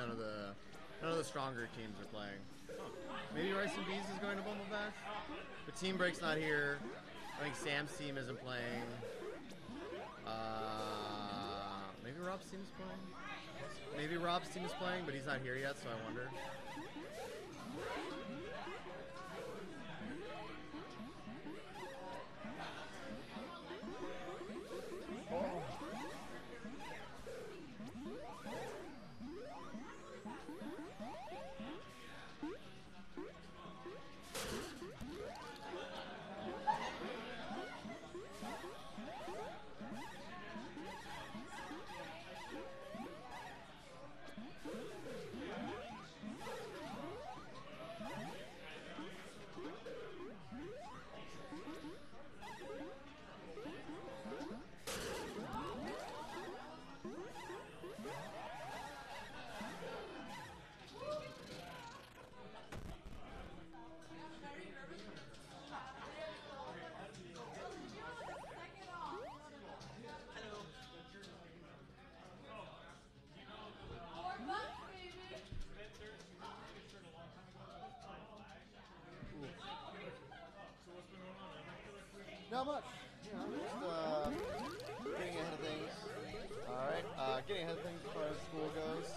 none of the none of the stronger teams are playing. Maybe Rice and Bees is going to Bumble Bash, but Team Break's not here. I think Sam's team isn't playing. Uh, maybe Rob's team is playing. Maybe Rob's team is playing, but he's not here yet, so I wonder. Not much. You know, just uh, getting ahead of things. All right, uh, getting ahead of things as far as school goes.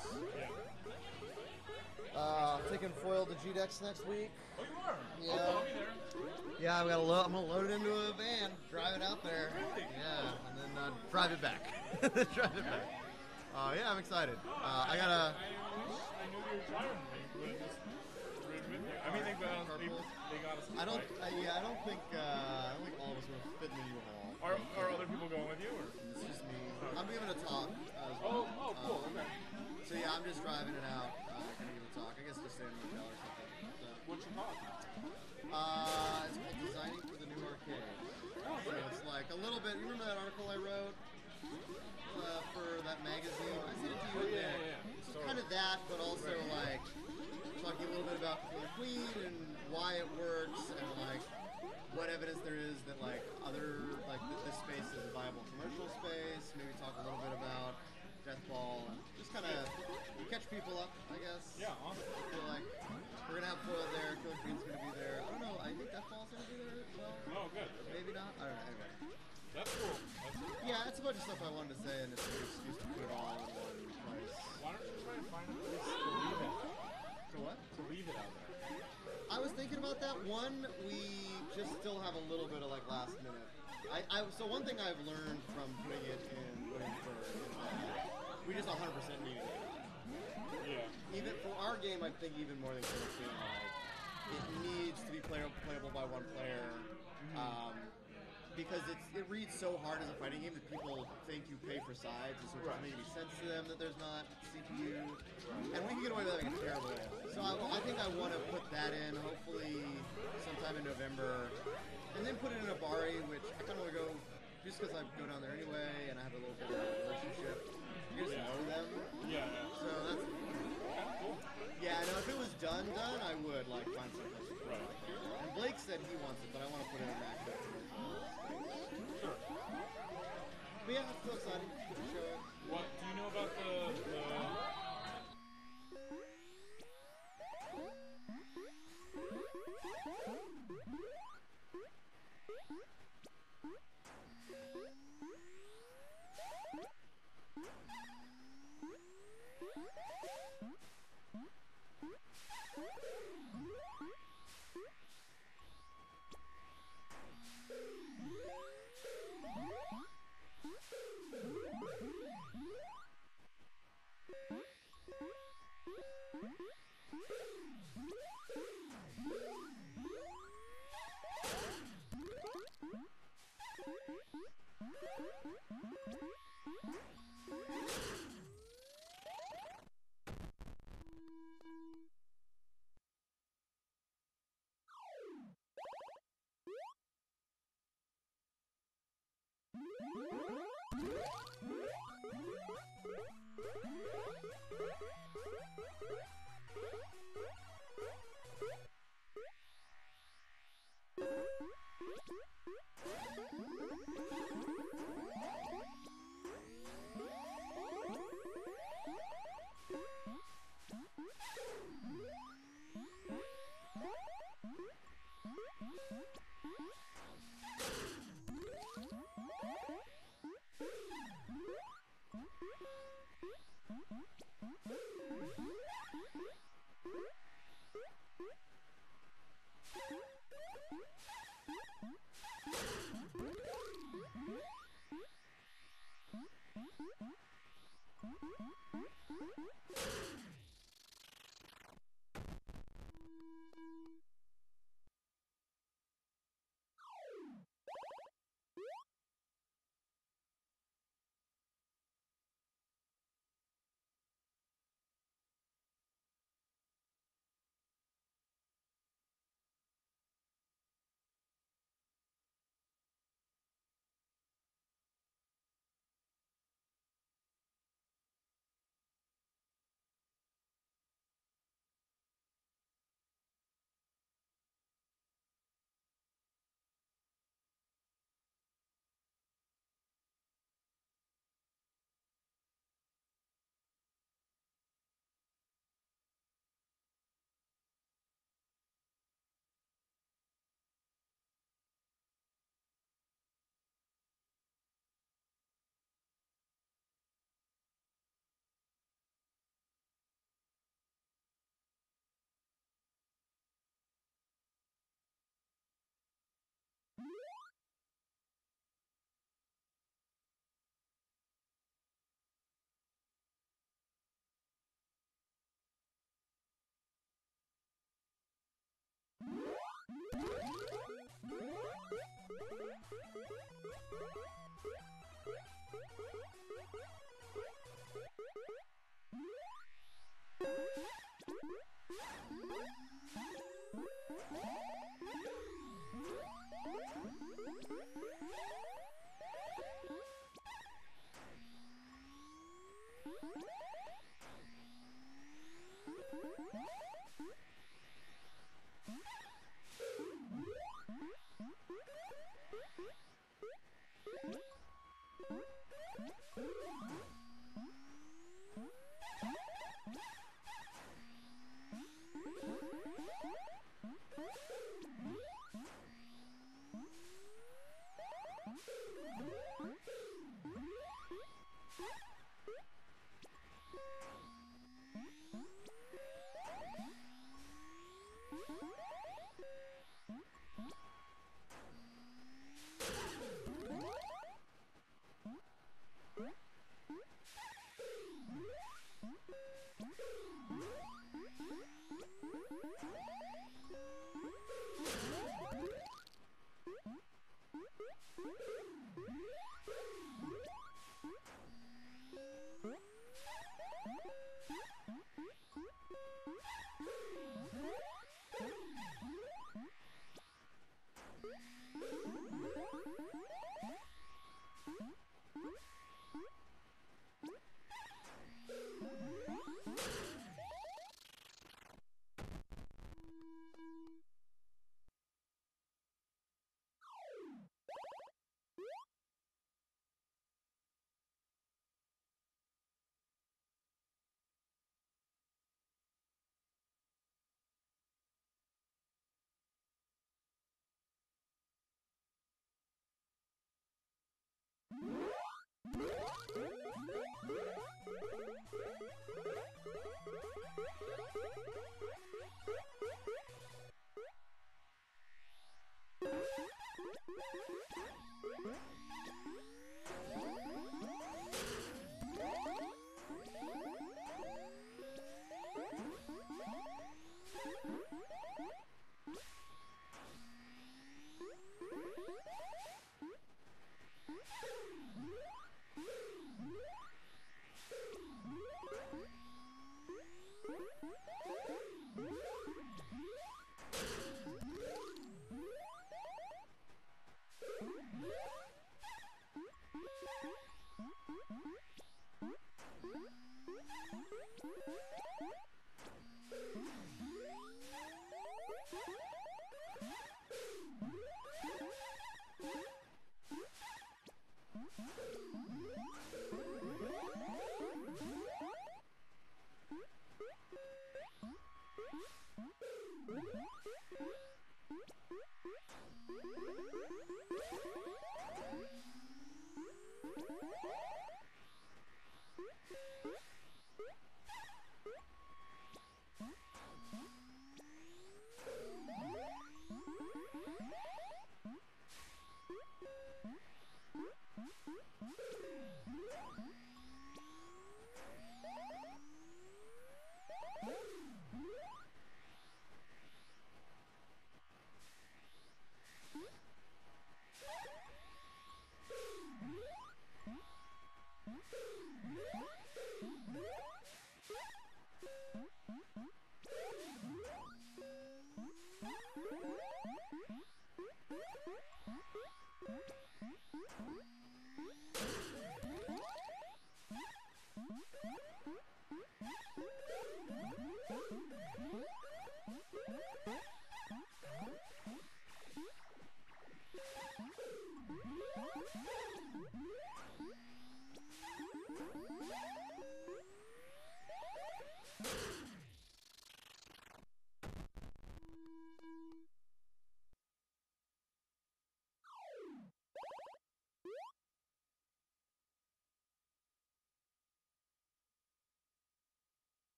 Uh, taking foil to GDEX next week. Oh, you are? Yeah. Okay, I'll be there. Yeah, I'm gonna load. I'm gonna load it into a van, drive it out there. Really? Yeah, and then uh, drive it back. drive it back. Uh, yeah, I'm excited. Uh, I gotta. I wish I knew you were driving. They would have just ridden with you. I mean, they got us. They, they got us. I don't. Uh, yeah, I don't think. Uh, I'm giving a talk. As Oh, well. oh, cool. Um, Okay. So yeah, I'm just driving it out. Uh, gonna give a talk. I guess just in a hotel or something. So, What's your talk? uh, it's called designing for the new arcade. So it's like a little bit. You remember that article I wrote uh, for that magazine? I sent it to you. Oh, yeah, there. yeah, yeah. Sorry. kind of that, but also like talking a little bit about Killer Queen and why it works and like what evidence there is that like other like this space is a viable commercial space. Maybe talk a little bit about Deathball and just kind of catch people up, I guess. Yeah, awesome. I feel like we're gonna have Foil there, Killer Queen's gonna be there. I don't know. I think Deathball's gonna be there as well. Oh, good. Okay. Maybe not. I don't know. Anyway. That's cool. That's cool. Yeah, it's a bunch of stuff I wanted to say, and it's a good excuse to put it all in one place. Why don't you try and find I was thinking about that. One, we just still have a little bit of like last minute. I, I so one thing I've learned from putting it in Williamsburg is that we just 100% need it. Yeah. Even for our game, I think even more than Queen, like it needs to be playable by one player. Um, because it's it reads so hard as a fighting game that people think you pay for sides, and so it doesn't make any sense to them that there's not CPU. And we can get away with having a terrible. So I, I think I want to put that in, hopefully sometime in November, and then put it in a Bari, which I kind of want to go just because I go down there anyway, and I have a little bit of a relationship. You just know them, Yeah. yeah. so that's yeah. No, if it was done, done, I would like find something. Right. And Blake said he wants it, but I want to put it in an It's still to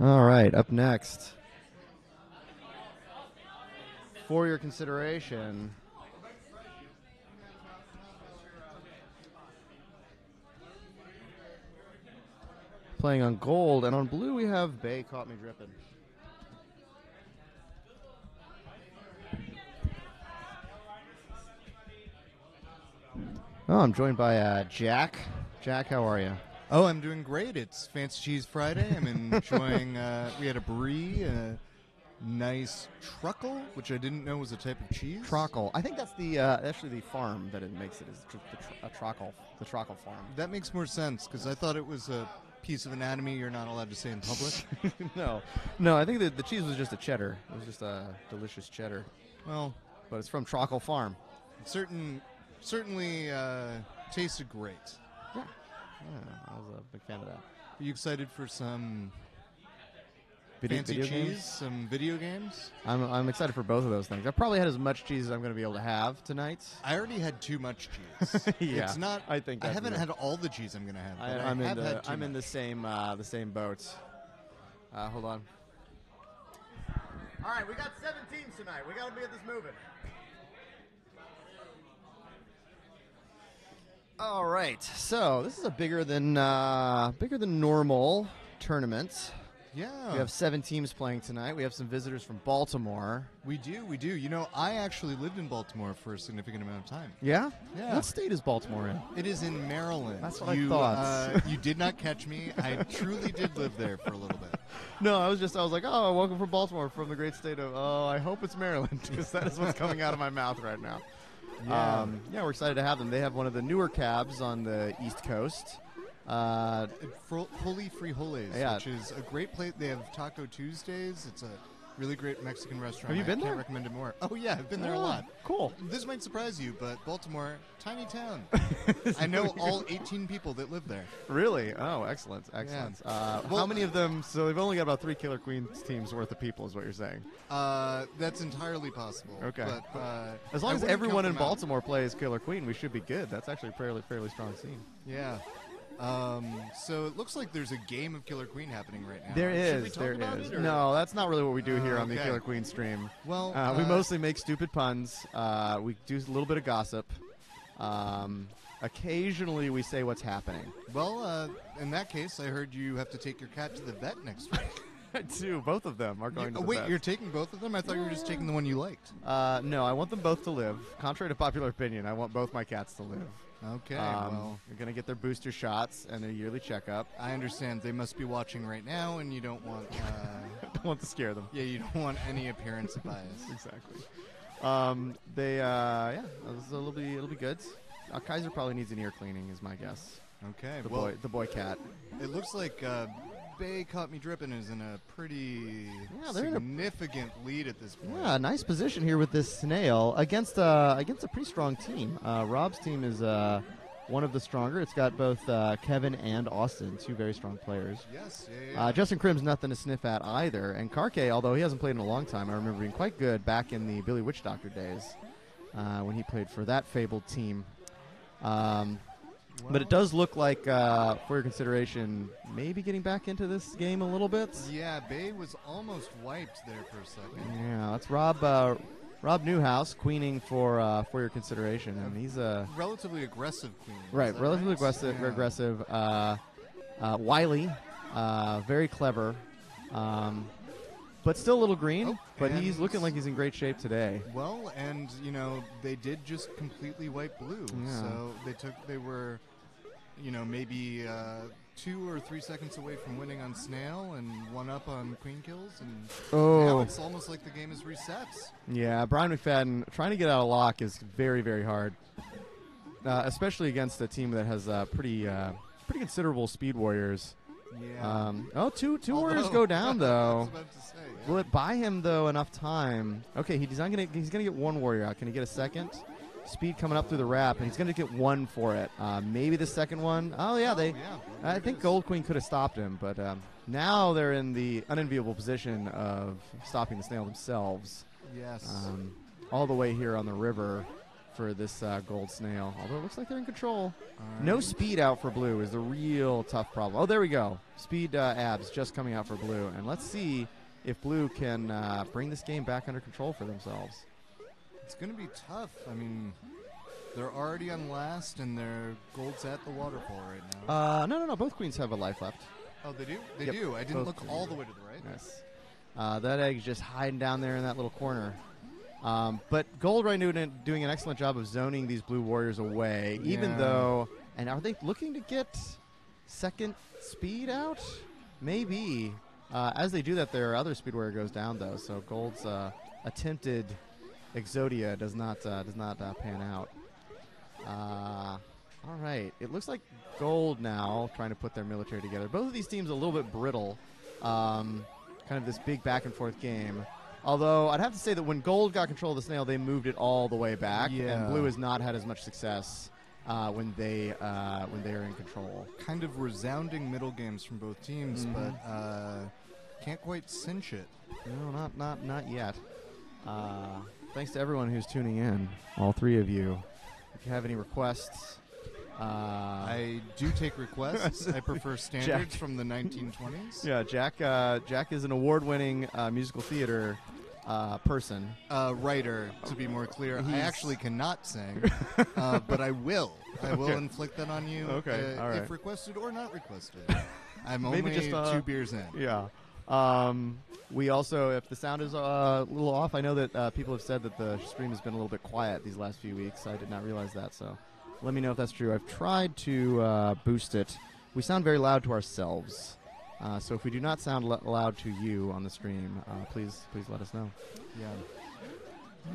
All right, up next. For your consideration, playing on gold, and on blue we have Bay Caught Me Dripping. Oh, I'm joined by uh, Jack. Jack, how are you? Oh, I'm doing great. It's Fancy Cheese Friday. I'm enjoying. uh, we had a brie, a nice truckle, which I didn't know was a type of cheese. Trockle. I think that's the uh, actually the farm that it makes it is tr- the tr- a trockle, the trockle farm. That makes more sense because I thought it was a piece of anatomy you're not allowed to say in public. no, no, I think that the cheese was just a cheddar. It was just a delicious cheddar, well, but it's from Trockle Farm. certain, certainly uh, tasted great. Yeah, yeah, I was a big fan of that. Are you excited for some Video, fancy video cheese, games? some video games? I'm, I'm excited for both of those things. I've probably had as much cheese as I'm going to be able to have tonight. I already had too much cheese. Yeah, it's not. I think I that's haven't it. had all the cheese I'm going to have. I, But I, I'm in have the had too I'm in the much. same uh, the same boat. Uh, hold on. All right, we got seven teams tonight. We got to get this moving. All right, so this is a bigger than uh, bigger than normal tournament. Yeah, We have seven teams playing tonight. We have some visitors from Baltimore. We do, we do. You know, I actually lived in Baltimore for a significant amount of time. Yeah, Yeah. What state is Baltimore in? It is in Maryland. That's what I thought. Uh, you did not catch me. I truly did live there for a little bit. No, I was just I was like, oh, welcome from Baltimore, from the great state of. Oh, I hope it's Maryland because that is what's coming out of my mouth right now. Yeah. Um, yeah, we're excited to have them. They have one of the newer cabs on the East Coast. Uh, Fro- Holy Frijoles, Yeah. which is a great place. They have Taco Tuesdays. It's a really great Mexican restaurant. Have you I been can't there? recommend it more. Oh yeah, I've been there a oh, lot. Cool. This might surprise you, but Baltimore, tiny town. I know all 18 people that live there. Really? Oh, excellent, excellent. Uh, how Well- many of them? So they've only got about three Killer Queens teams worth of people, is what you're saying. Uh, that's entirely possible. Okay. But, uh, As long I as wouldn't everyone count in them out. Baltimore plays Killer Queen, we should be good. That's actually a fairly fairly strong scene. Yeah. Um, so it looks like there's a game of Killer Queen happening right now. There is. Should we talk there is. No, that's not really what we do here on the Okay. Killer Queen stream. Well, Uh, we uh, mostly make stupid puns. Uh, we do a little bit of gossip. Um, occasionally, we say what's happening. Well, uh, in that case, I heard you have to take your cat to the vet next week. I do. Both of them are going You- to oh, wait, vet. you're taking both of them? I thought you were just taking the one you liked. Uh, no, I want them both to live. Contrary to popular opinion, I want both my cats to live. Okay, Um, well, they're going to get their booster shots and a yearly checkup. I understand they must be watching right now, and you don't want, uh, I want to scare them. yeah, you don't want any appearance of bias. Exactly. Um, they, uh, yeah, it'll be it'll be good. Uh, Kaiser probably needs an ear cleaning, is my guess. Okay, The well, boy, the boy cat. it looks like uh, Bay Caught Me Dripping is in a pretty Yeah, they're a- significant lead at this point. Yeah, nice position here with this snail against uh, against a pretty strong team. Uh, Rob's team is uh, one of the stronger. It's got both uh, Kevin and Austin, two very strong players. Yes, yeah, yeah. Uh, Justin Crim's nothing to sniff at either, and Karke, although he hasn't played in a long time, I remember being quite good back in the Billy Witch Doctor days uh, when he played for that fabled team. Um, but it does look like, uh, for your consideration, maybe getting back into this game a little bit. Yeah, Bay was almost wiped there for a second. Yeah, that's Rob uh, Rob Newhouse queening for uh, for your consideration, and he's a Relatively aggressive queen. right, relatively right? aggressive, Yeah. aggressive, uh, uh, wily, uh, very clever, um, but still a little green. Oh, but he's looking like he's in great shape today. Well, and you know they did just completely wipe blue, Yeah. so they took they were, you know, maybe uh, two or three seconds away from winning on Snail and one up on Queen kills, and now Oh, it's almost like the game is reset. yeah, Brian McFadden trying to get out of lock is very very hard, uh, especially against a team that has uh, pretty uh, pretty considerable speed warriors. Yeah. Um, oh, two two warriors go down though. say, yeah. Will it buy him though enough time? Okay, he's not gonna he's gonna get one warrior out. Can he get a second? Speed coming up through the wrap, and he's gonna get one for it. Uh, maybe the second one. Oh yeah, they. yeah, I think. Gold Queen could have stopped him, but um, now they're in the unenviable position of stopping the snail themselves. Yes. Um, all the way here on the river for this uh, gold snail. Although it looks like they're in control. All No speed out for blue is the real tough problem. Oh, there we go. Speed uh, abs just coming out for blue, and let's see if blue can uh, bring this game back under control for themselves. It's going to be tough. I mean, they're already on last, and their gold's at the waterfall right now. Uh, no, no, no. Both queens have a life left. oh, they do. They yep, do. I didn't both look all the way to the right. Yes. Uh, that egg's just hiding down there in that little corner. Um, but gold right now doing- doing an excellent job of zoning these blue warriors away, even though. And are they looking to get second speed out? Maybe. Uh, as they do that, their other speed warrior goes down though. So gold's uh, attempted Exodia does not uh, does not uh, pan out. Uh, all right. It looks like Gold now trying to put their military together. Both of these teams a little bit brittle. Um, kind of this big back and forth game. Although I'd have to say that when Gold got control of the snail, they moved it all the way back, Yeah. and Blue has not had as much success uh, when they uh, when they are in control. Kind of resounding middle games from both teams, Mhm. but uh, can't quite cinch it. No, not not not yet. Uh, thanks to everyone who's tuning in, all three of you. If you have any requests, uh, I do take requests. I prefer standards from the 1920s. yeah, Jack. Uh, Jack is an award-winning uh, musical theater uh, person. Uh, writer, to be more clear. I actually cannot sing, uh, but I will. I will Okay. inflict that on you, Okay, uh, all right. if requested or not requested. I'm Maybe only just, uh, two beers in. Yeah. Um, we also, if the sound is uh, a little off, I know that uh, people have said that the stream has been a little bit quiet these last few weeks. I did not realize that, so let me know if that's true. I've tried to uh, boost it. We sound very loud to ourselves, uh, so if we do not sound l- loud to you on the stream, uh, please please let us know. Yeah.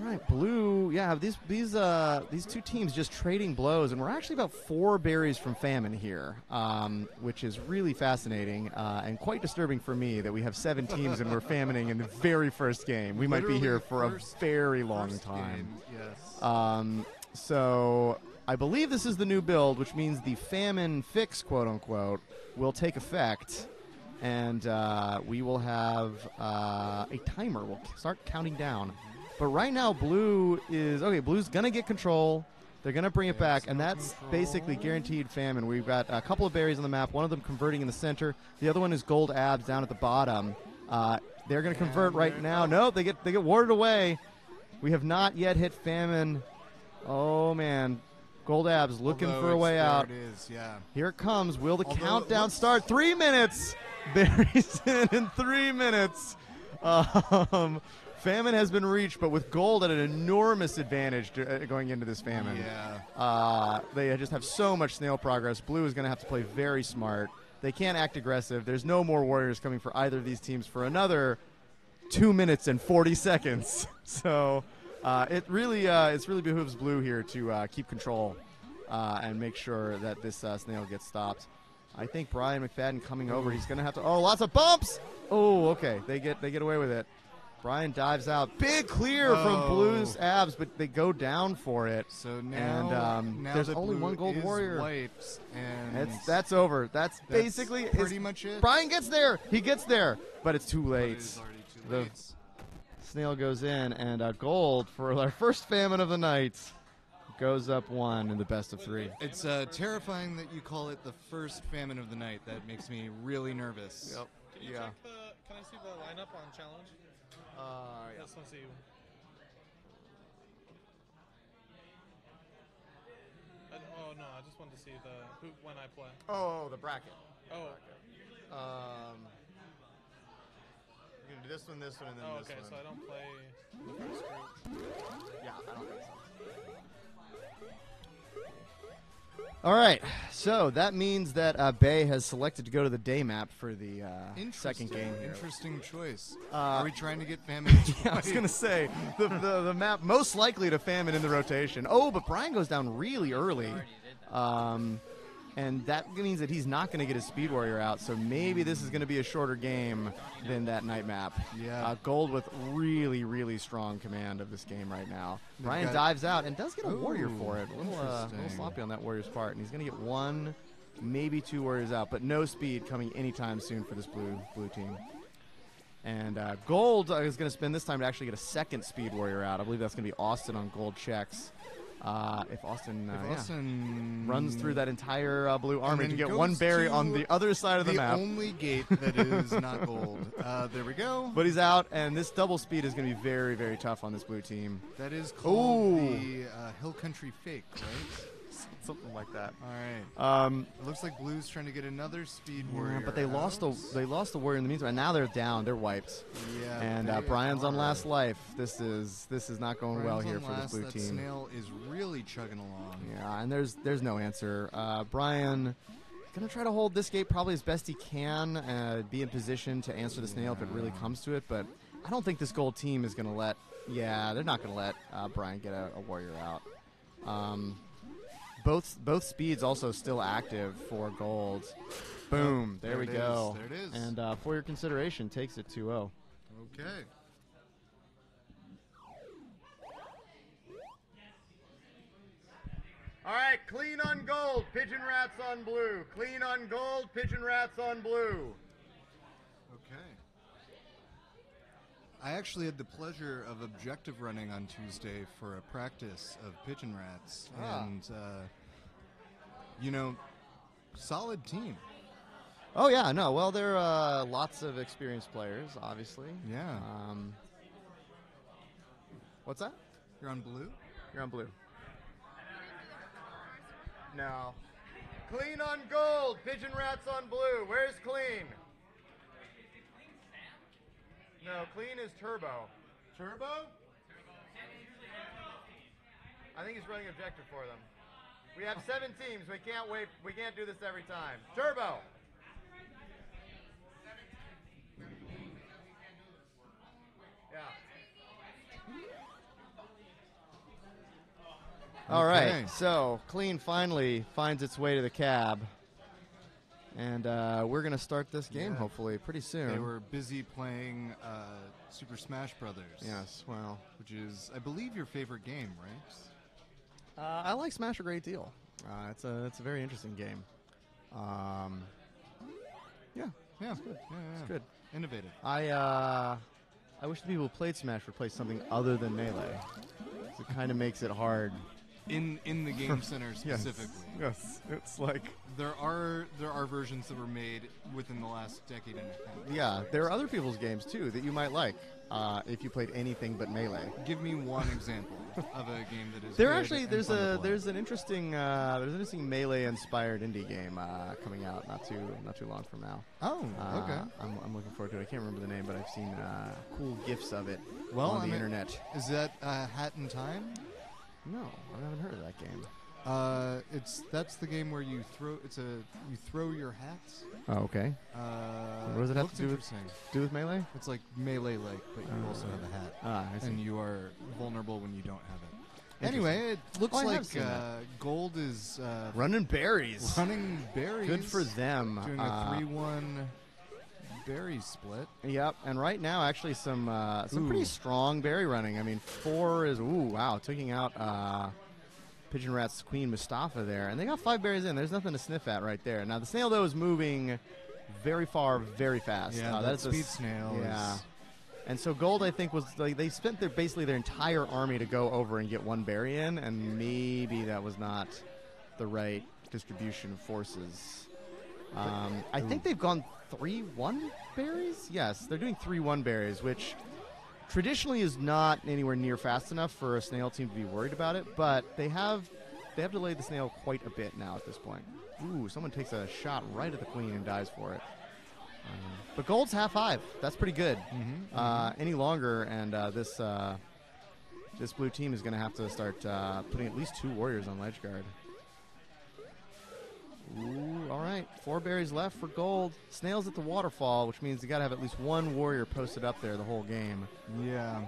All right, blue. Yeah, these these uh, these two teams just trading blows, and we're actually about four berries from famine here, um, which is really fascinating uh, and quite disturbing for me that we have seven teams and we're famining in the very first game. We might be here for a very long time. game, Yes. Um, so I believe this is the new build, which means the famine fix, quote unquote, will take effect, and uh, we will have uh, a timer. We'll start counting down. But right now, blue is okay. Blue's gonna get control. They're gonna bring it back, and that's basically guaranteed famine. We've got a couple of berries on the map. One of them converting in the center. The other one is gold abs down at the bottom. Uh, they're gonna convert right now. No, they get they get warded away. We have not yet hit famine. Oh man, gold abs looking Although for a way out. It is, yeah. Here it comes. Will the Although countdown start? Three minutes. Berries in in three minutes. Um, famine has been reached, but with gold at an enormous advantage to, uh, going into this famine. Yeah. Uh, they just have so much snail progress. Blue is going to have to play very smart. They can't act aggressive. There's no more warriors coming for either of these teams for another two minutes and 40 seconds. So uh, it really uh, it's really behooves Blue here to uh, keep control uh, and make sure that this uh, snail gets stopped. I think Brian McFadden coming over. He's going to have to. Oh, lots of bumps. Oh, okay. They get they get away with it. Brian dives out. Big clear from Oh. Blue's abs, but they go down for it. So now, And, um, now there's only one gold warrior. Wiped, That's that's over. That's, that's basically pretty much it. Brian gets there. He gets there, but it's too late. it is already too The- late. Snail goes in, and uh, gold for our first famine of the night goes up one in the best of three. It's uh, terrifying that you call it the first famine of the night. That makes me really nervous. Can you Yeah. check the, can I see the lineup on challenge? Uh, Just want to see. I, oh no, I just wanted to see the who when I play. Oh, the bracket. Oh, Um, we're gonna do this one, this one, and then oh this okay. one. So I don't play the first group. Yeah, I don't think so. All right, so that means that uh, Bay has selected to go to the day map for the uh, second game here. Interesting choice. Uh, Are we trying to get famine? Yeah, I was gonna say the, the the map most likely to famine in the rotation. Oh, but Brian goes down really early, um, and that means that he's not going to get his speed warrior out. So maybe this is going to be a shorter game than that night map. Yeah. uh, Gold with really really strong command of this game right now. They've Brian got- dives out and does get a warrior for it. A little, uh, a little sloppy on that warrior's part, and he's going to get one, maybe two warriors out, but no speed coming anytime soon for this blue blue team. And uh, Gold is going to spend this time to actually get a second Speed Warrior out. I believe that's going to be Austin on Gold checks. Uh, if Austin, uh, If yeah, runs through that entire uh, blue army to get one berry on the other side of the, the map. only gate that is not gold. Uh, there we go. But he's out, and this double speed is going to be very, very tough on this blue team. that is called Ooh. the uh, Hill Country Fake, right? Something like that. All right. Um, It looks like Blue's trying to get another speed yeah, warrior. but they lost the they lost the warrior in the meantime. And now they're down. They're wiped. Yeah, and uh, Brian's on last life. This is this is not going well Brian's here on for this last. blue that team. Snail is really chugging along. Yeah, and there's there's no answer. Uh, Brian gonna try to hold this gate probably as best he can, uh, be in position to answer the snail if it really comes to it. But I don't think this gold team is gonna let. Yeah, they're not gonna let uh, Brian get a, a warrior out. Um, both both speeds also still active for gold. Boom! there, there we go. is, there it is. And uh, for your consideration, takes it 2-0. Okay. All right, clean on gold, pigeon rats on blue. Clean on gold, pigeon rats on blue. Okay. I actually had the pleasure of objective running on Tuesday for a practice of pigeon rats, Ah. and uh, you know, solid team. Oh yeah, no. Well, there are uh, lots of experienced players, obviously. Yeah. Um, what's that? You're on blue. You're on blue. No. Clean on gold, pigeon rats on blue. Where's clean? No, clean is turbo. Turbo? I think he's running objective for them. We have seven teams. We can't wait. We can't do this every time. Turbo. Yeah. All right. Okay. So clean finally finds its way to the cab, and uh, we're gonna start this game Yeah. hopefully pretty soon. They were busy playing uh, Super Smash Brothers. Yes. Well, Which is, I believe, your favorite game, right? Uh, I like Smash a great deal. Uh, it's a it's a very interesting game. Um, yeah, Yeah. it's good. Yeah, yeah. It's good. Innovative. I uh, I wish the people who played Smash would play something other than melee. It kind of makes it hard. In in the game center specifically. Yes, it's like There are there are versions that were made within the last decade and a half. yeah. There are other people's games too that you might like uh, if you played anything but melee. Give me one example of a game that is. There good actually there's fun a there's an interesting uh, there's an interesting melee inspired indie game uh, coming out not too not too long from now. Oh, Uh, okay. I'm, I'm looking forward to it. I can't remember the name, but I've seen uh, cool gifs of it Well, on I the mean- internet. Is that uh, Hat in Time? No, I haven't heard of that game. Uh, it's that's the game where you throw. It's a you throw your hats. Oh, okay. Uh, What does it have to do with- Do with melee? It's like melee like, but you Uh, also have a hat, Ah, I see. and you are vulnerable when you don't have it. Anyway, it looks Oh, like uh, gold is uh, Running berries. running berries. Good for them. Doing a Uh, three-one berry split. Yep, and right now actually some uh, some pretty strong berry running. I mean, four is ooh wow, taking out uh, Pigeon Rat's queen Mustafa there, and they got five berries in. There's nothing to sniff at right there. Now the snail though is moving very far, very fast. Yeah, uh, that that's a speed s- snail Yeah. And so gold, I think, was like they spent their basically their entire army to go over and get one berry in, and maybe that was not the right distribution of forces. Um, I think they've gone three one berries. Yes, they're doing three one berries, which traditionally is not anywhere near fast enough for a snail team to be worried about it. But they have they have delayed the snail quite a bit now at this point. Ooh, someone takes a shot right at the queen and dies for it. Um, but gold's half five. That's pretty good. Uh, any longer, and uh, this uh, this blue team is going to have to start uh, putting at least two warriors on ledge guard. Ooh, all right. Four berries left for gold. Snails at the waterfall, which means you got to have at least one warrior posted up there the whole game. Yeah.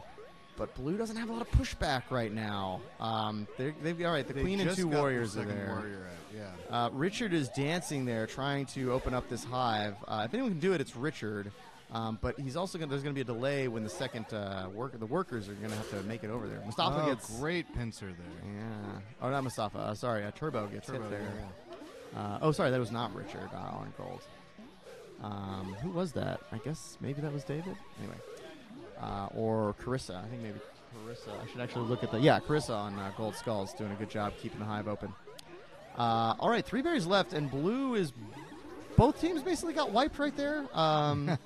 But blue doesn't have a lot of pushback right now. Um, they've all right. The They queen and two got the warriors are there. Warrior out, yeah. Uh, Richard is dancing there, trying to open up this hive. Uh, if anyone can do it, it's Richard. Um, but he's also gonna, there's going to be a delay when the second uh, worker, the workers are going to have to make it over there. Mustafa oh, gets great pincer there. yeah. Oh, not Mustafa. Uh, sorry, uh, Turbo gets Turbo, hit there. yeah, Uh, oh, sorry, that was not Richard uh, on gold. Um, who was that? I guess maybe that was David. Anyway, uh, or Carissa. I think maybe Carissa. I should actually look at the yeah, Carissa on uh, Gold Skulls doing a good job keeping the hive open. Uh, all right, three berries left, and blue is both teams basically got wiped right there. Um,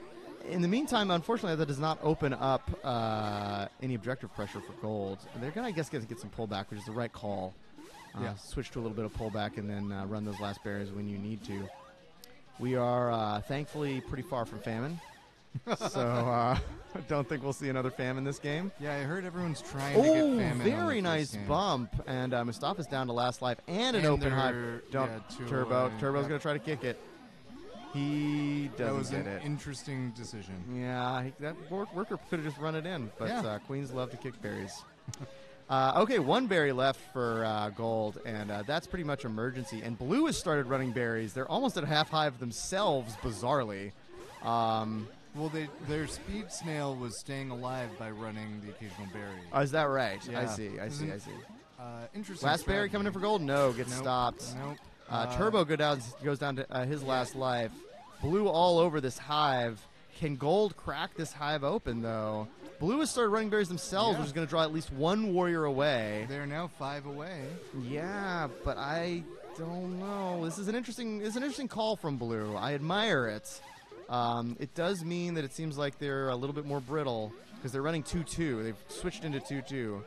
in the meantime, unfortunately, that does not open up uh, any objective pressure for gold. They're gonna, I guess, get, get some pullback, which is the right call. Uh, Yeah. Switch to a little bit of pullback and then uh, run those last berries when you need to. We are uh, thankfully pretty far from famine, so uh, I don't think we'll see another famine this game. Yeah, I heard everyone's trying to get Oh, famine. very nice game. bump, and uh, Mustafa's down to last life and an And open hive. they're- yeah, Turbo. away. Turbo's Yep. gonna try to kick it. He doesn't that was an it. interesting decision. Yeah, he, that worker could have just run it in, but Yeah. uh, queens love to kick berries. uh, okay, one berry left for uh, gold, and uh, that's pretty much emergency. And blue has started running berries. They're almost at half hive themselves, bizarrely. Um, Well, they, their speed snail was staying alive by running the occasional berry. oh, is that right? I see. I see. I see. Uh, interesting. Last berry coming in for gold? No, gets Nope. stopped. Nope. Uh, Turbo go down, goes down to uh, his last life. Blue all over this hive. Can Gold crack this hive open though? Blue has started running berries themselves, Yeah. which is going to draw at least one warrior away. They're now five away. Yeah, but I don't know. This is an interesting. It's an interesting call from Blue. I admire it. Um, it does mean that it seems like they're a little bit more brittle because they're running two-two. They've switched into two-two,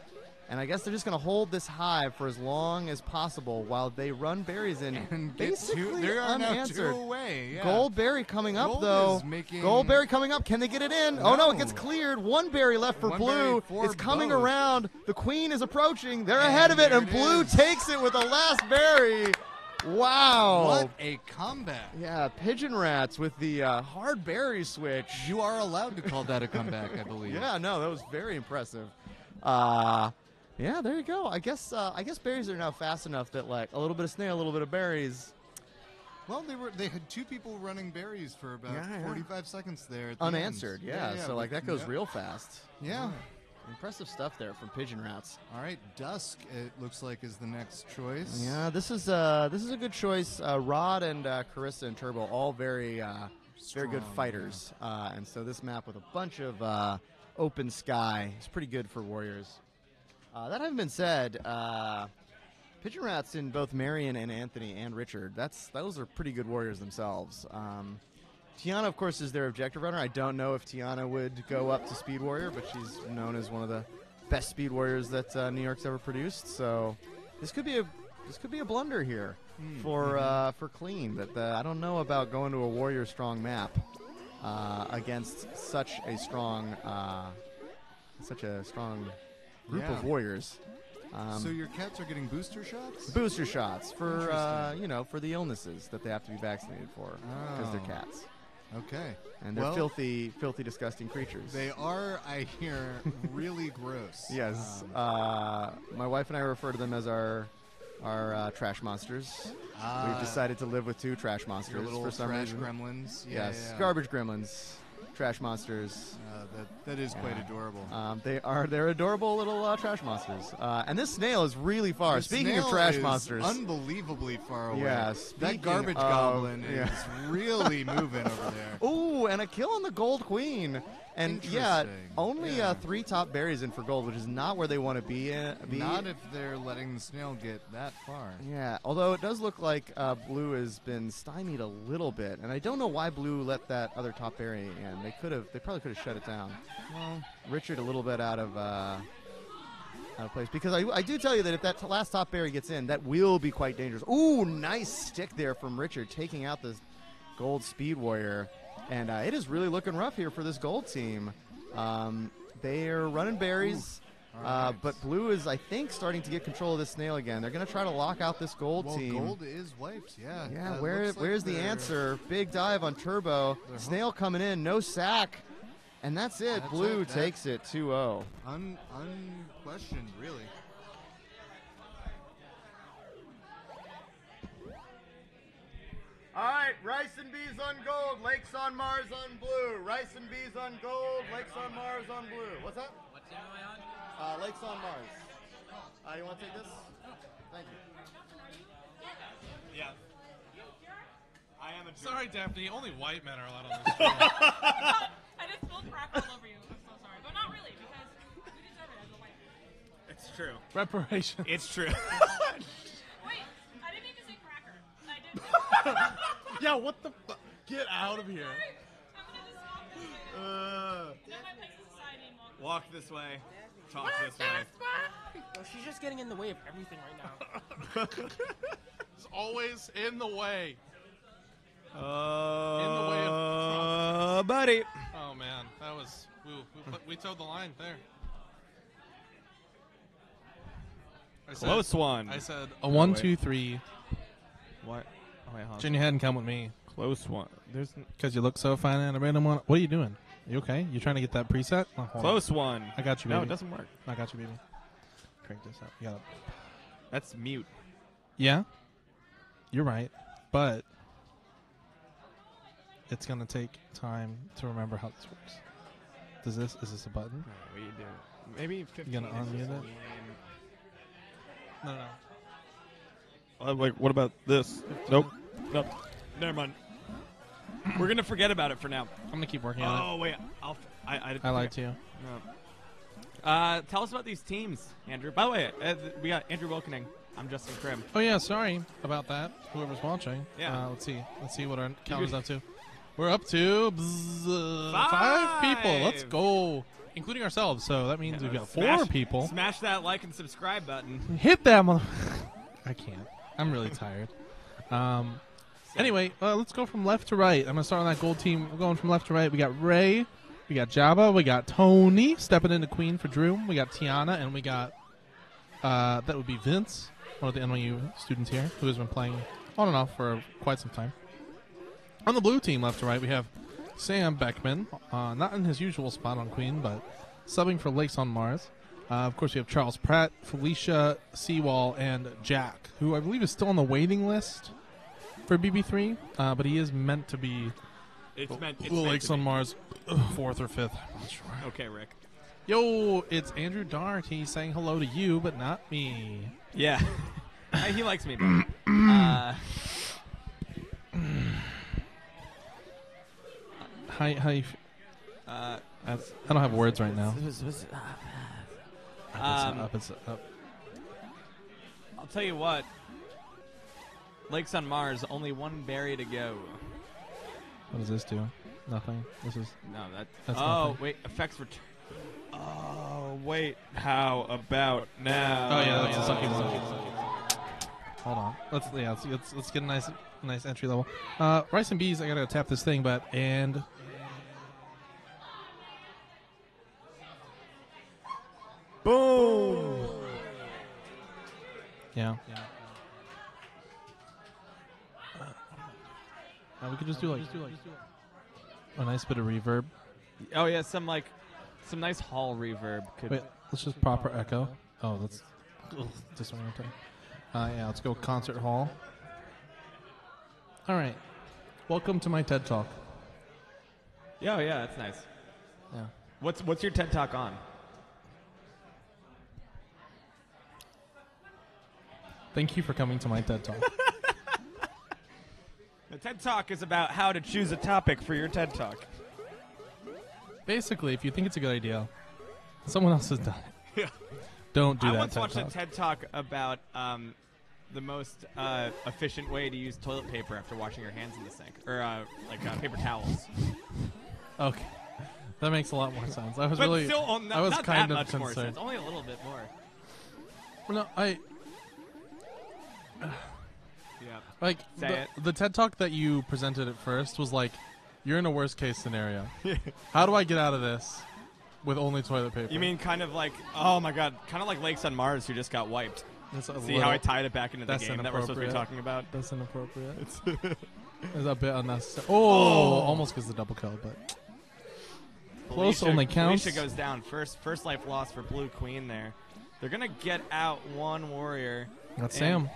and I guess they're just going to hold this hive for as long as possible while they run berries in. And basically two, they are now two unanswered. away. Yeah. Gold berry coming up Gold though. making- Gold berry coming up. Can they get it in? Oh no, it gets cleared. One berry left for One blue. for It's coming both. around. The queen is approaching. They're And ahead of it, and it blue is. takes it with the last berry. Wow. What a comeback! Yeah, pigeon rats with the uh, hard berry switch. You are allowed to call that a comeback, I believe. Yeah, no, that was very impressive. Uh, yeah, there you go. I guess uh, I guess berries are now fast enough that like a little bit of snail, a little bit of berries, Well, they were they had two people running berries for about Yeah, yeah. 45 seconds there. At the end. unanswered. Yeah, so like that goes yeah. real fast. Yeah. Impressive stuff there from pigeon rats. All right, Dusk. It looks like is the next choice. Yeah, this is uh, this is a good choice. Uh, Rod and uh, Carissa and Turbo, all very uh, very good Strong, fighters, uh, and so this map with a bunch of uh, open sky is pretty good for warriors. Uh, that having been said, uh, Pigeon Rats in both Marion and Anthony and Richard, that's those are pretty good warriors themselves. Um, Tiana, of course, is their objective runner. I don't know if Tiana would go up to Speed Warrior, but she's known as one of the best Speed Warriors that uh, New York's ever produced. So this could be a this could be a blunder here for uh, for clean. That uh, I don't know about going to a Warrior strong map uh, against such a strong uh, such a strong group Yeah. of warriors. Um, so your cats are getting booster shots. booster shots for uh, you know for the illnesses that they have to be vaccinated for because they're Oh. cats Okay. and they're Well, filthy, filthy, disgusting creatures. They are, I hear, really gross. yes, Um, uh, my wife and I refer to them as our our uh, trash monsters. ah, We've decided to live with two trash monsters little for some trash reason. gremlins. Yeah, yes, yeah. garbage gremlins, trash monsters. Uh, that that is quite adorable. Um, they are they're adorable little uh, trash monsters. Uh, and this snail is really far. The Speaking of trash monsters, unbelievably far away. Yeah, that garbage of- goblin yeah. is really moving over there. Ooh, and a kill on the gold queen. And yeah, only Yeah. uh, three top berries in for gold, which is not where they want to be. In, be. Not if they're letting the snail get that far. yeah, although it does look like uh, blue has been stymied a little bit, and I don't know why blue let that other top berry in. They could have, they probably could have shut it down. Well, Richard a little bit out of uh, out of place because I, I do tell you that if that t- last top berry gets in, that will be quite dangerous. Ooh, nice stick there from Richard, taking out this gold speed warrior, and uh, it is really looking rough here for this gold team. Um, they're running berries. Uh, right. but blue is, I think, starting to get control of this snail again. They're going to try to lock out this gold well, team. gold is wiped. Yeah. Yeah, Uh, where like where's the answer? Big dive on Turbo. Snail coming in, no sack. And that's it. That's Blue it. Takes it oh. 2-0. Un unquestioned, really. All right, rice and bees on gold, lakes on Mars on blue. Rice and bees on gold, lakes on Mars on blue. What's that? What team am I on? Uh, lakes on Mars. Uh, you want to take this? Thank you. Yeah. I am a Sorry, Daphne. Only white men are allowed on this show. I just spilled crap all over you. I'm so sorry, but not really because we deserve it as a white. Man. It's true. Wait, It's didn't mean to say cracker. I did. Yeah, what the fu- Get out of here. I'm gonna just walk this way. Uh, Then my place in society and walk. walk this way. Talk this way. Well, she's just getting in the way of everything right now. It's always in the way. Uh, In the way of buddy. Oh man, that was we we, put, we towed the line there. I said- Close one. I said a one, wait. two, three. What? Wait, hold on. Turn your head and come with me, Close one. There's n- because you look so fine and a random one. What are you doing? You okay? You trying to get that preset? Oh, hold on. close one. I got you, baby. No, it doesn't work. I got you, baby. Crank this up. You got it. That's mute. Yeah, you're right, but it's gonna take time to remember how this works. Does this is this a button? What do you do? Maybe 15 gonna is unmute just it? lame. No, no. Uh, like, what about this? Nope. Nope. Never mind. We're gonna forget about it for now. I'm gonna keep working on Oh wait, I'll. F- I, I, it. I lied to you. No. Uh, tell us about these teams, Andrew. By the way, uh, we got Andrew Wilkening. I'm Justin Krim. Oh yeah, sorry about that. Whoever's watching. Yeah. Uh, let's see. Let's see what our count is up to. We're up to bzz, five. Five. people. Let's go, including ourselves. So that means Yeah, we've got four smash- people. Smash that like and subscribe button. Hit that mother. I can't. I'm really tired. Um. Anyway, uh, let's go from left to right. I'm gonna start on that gold team. We're going from left to right. We got Ray, we got Jabba, we got Tony stepping into Queen for Drew. We got Tiana, and we got uh, that would be Vince, one of the NYU students here, who has been playing on and off for quite some time. On the blue team, left to right, we have Sam Beckman, uh, not in his usual spot on Queen, but subbing for Lakes on Mars. Uh, of course, we have Charles Pratt, Felicia Seawall, and Jack, who I believe is still on the waiting list for BB3, uh, but he is meant to be It's meant. It's the meant Lakes to on be. Mars fourth or fifth. I'm not sure. Okay, Rick. Yo, it's Andrew Dart. He's saying hello to you, but not me. Yeah. He likes me. though. uh, How, how you? F- uh, that's, I don't have words right now. Um, up, it's up. I'll tell you what. Lakes on Mars, only one berry to go. What does this do? Nothing. This is. No, that. That's oh, nothing. wait. Effects return. Oh, wait. How about now? Oh yeah, that's a sucky one. Hold on. Let's yeah. Let's, let's let's get a nice nice entry level. Uh, rice and bees. I gotta tap this thing, but and. Boom. Yeah. Uh, we could just do like a nice bit of reverb. Oh yeah, some like, some nice hall reverb could. Wait, let's just proper echo. Oh, that's ugh, disorienting. Uh, yeah, let's go concert hall. All right. Welcome to my TED Talk. Yeah, oh, yeah, that's nice. Yeah. What's what's your TED Talk on? Thank you for coming to my TED Talk. The TED Talk is about how to choose a topic for your TED Talk. Basically, if you think it's a good idea, someone else has done it. Yeah. Don't do I that. once TED watched Talk. a TED Talk about um, the most uh, efficient way to use toilet paper after washing your hands in the sink, or uh, like uh, paper towels. Okay, that makes a lot more sense. I was but really, still, oh, not, I was not kind that of much more concerned. sense. Only a little bit more. No, I. like Say the, it. the TED Talk that you presented at first was like, you're in a worst case scenario. How do I get out of this with only toilet paper? You mean kind of like, oh my god, kind of like Lakes on Mars who just got wiped. That's a See little- how I tied it back into the that's game that we're supposed to be inappropriate. talking about? That's inappropriate. It's It's a bit unnecessary. Oh, oh. almost gets the double kill, but Close Felicia- only counts. Felicia goes down first. First life loss for Blue Queen there. They're gonna get out one warrior. that's And Sam.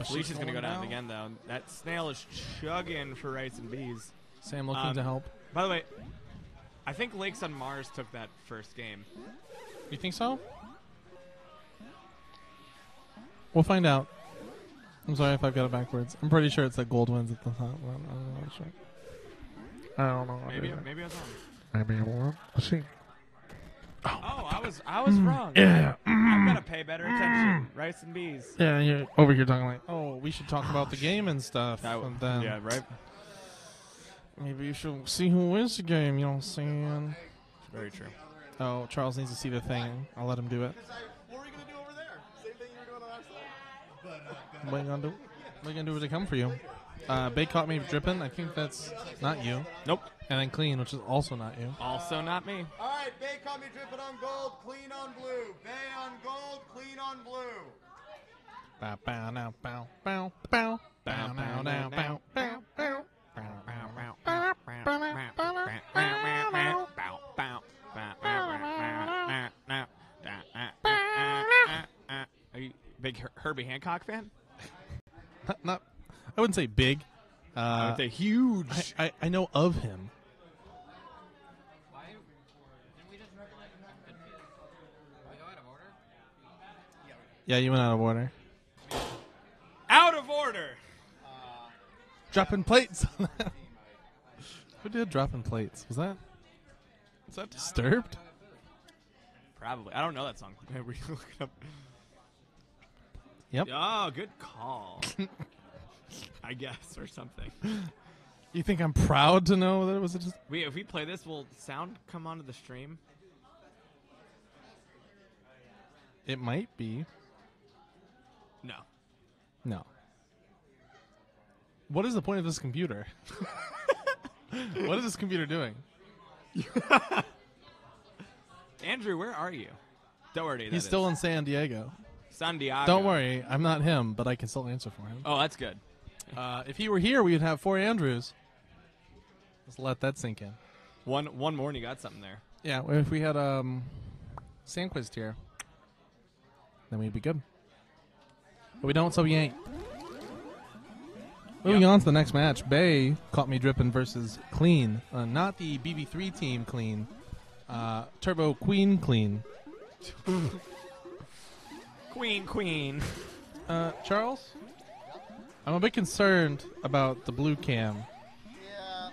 So Felicia's she's gonna go going down again though. That snail is chugging for rice and bees. Sam looking Um, to help. By the way, I think Lakes on Mars took that first game. You think so? We'll find out. I'm sorry if I've got it backwards. I'm pretty sure it's that gold wins at the top. but I'm not sure. I don't know. Maybe maybe I was wrong. Maybe it won't. We'll see. Oh, oh I I was I was mm. wrong. Yeah. I'm mm. gonna pay better attention. Mm. Rice and bees. Yeah, you're over here talking like, oh, we should talk about the oh, game and stuff. That- and then yeah, right. maybe you should see who wins the game. You know what I'm saying? Very true. Oh, Charles needs to see the thing. I'll let him do it. What were you gonna do over there? Same thing you were doing on our side. Uh, what are you gonna do? What are you gonna do they come for you? Uh, Bay caught me dripping. I think that's not you. Nope. And then clean, which is also not you. Also not me. All right, Bay caught me dripping on gold, clean on blue. Bay on gold, clean on blue. Bow, bow, now, bow, bow, bow, bow, now, now, bow, bow, bow. Are you a big Her- Herbie Hancock fan? Not, not, I wouldn't say big. Uh, They're huge. I, I, I know of him. Yeah, you went out of order. Out of order. Dropping plates. Who did dropping plates? Was that? Was that disturbed? Probably. I don't know that song. We can look it up. Yep. Oh, good call. I guess, or something. You think I'm proud to know that it was just? We, if we play this, will sound come onto the stream? It might be. No. No. What is the point of this computer? what is this computer doing? Andrew, where are you? Don't worry. He's still in San Diego. San Diego. Don't worry, I'm not him, but I can still answer for him. Oh, that's good. Uh, if he were here, we'd have four Andrews. Let's let that sink in. One one more and you got something there. Yeah, if we had um, Sandquist here, then we'd be good. But we don't, so we ain't. Moving on to the next match, Bay caught me dripping versus Clean, uh, not the BB3 team Clean, uh, Turbo Queen Clean. Queen, queen. Uh, Charles, I'm a bit concerned about the blue cam. Yeah,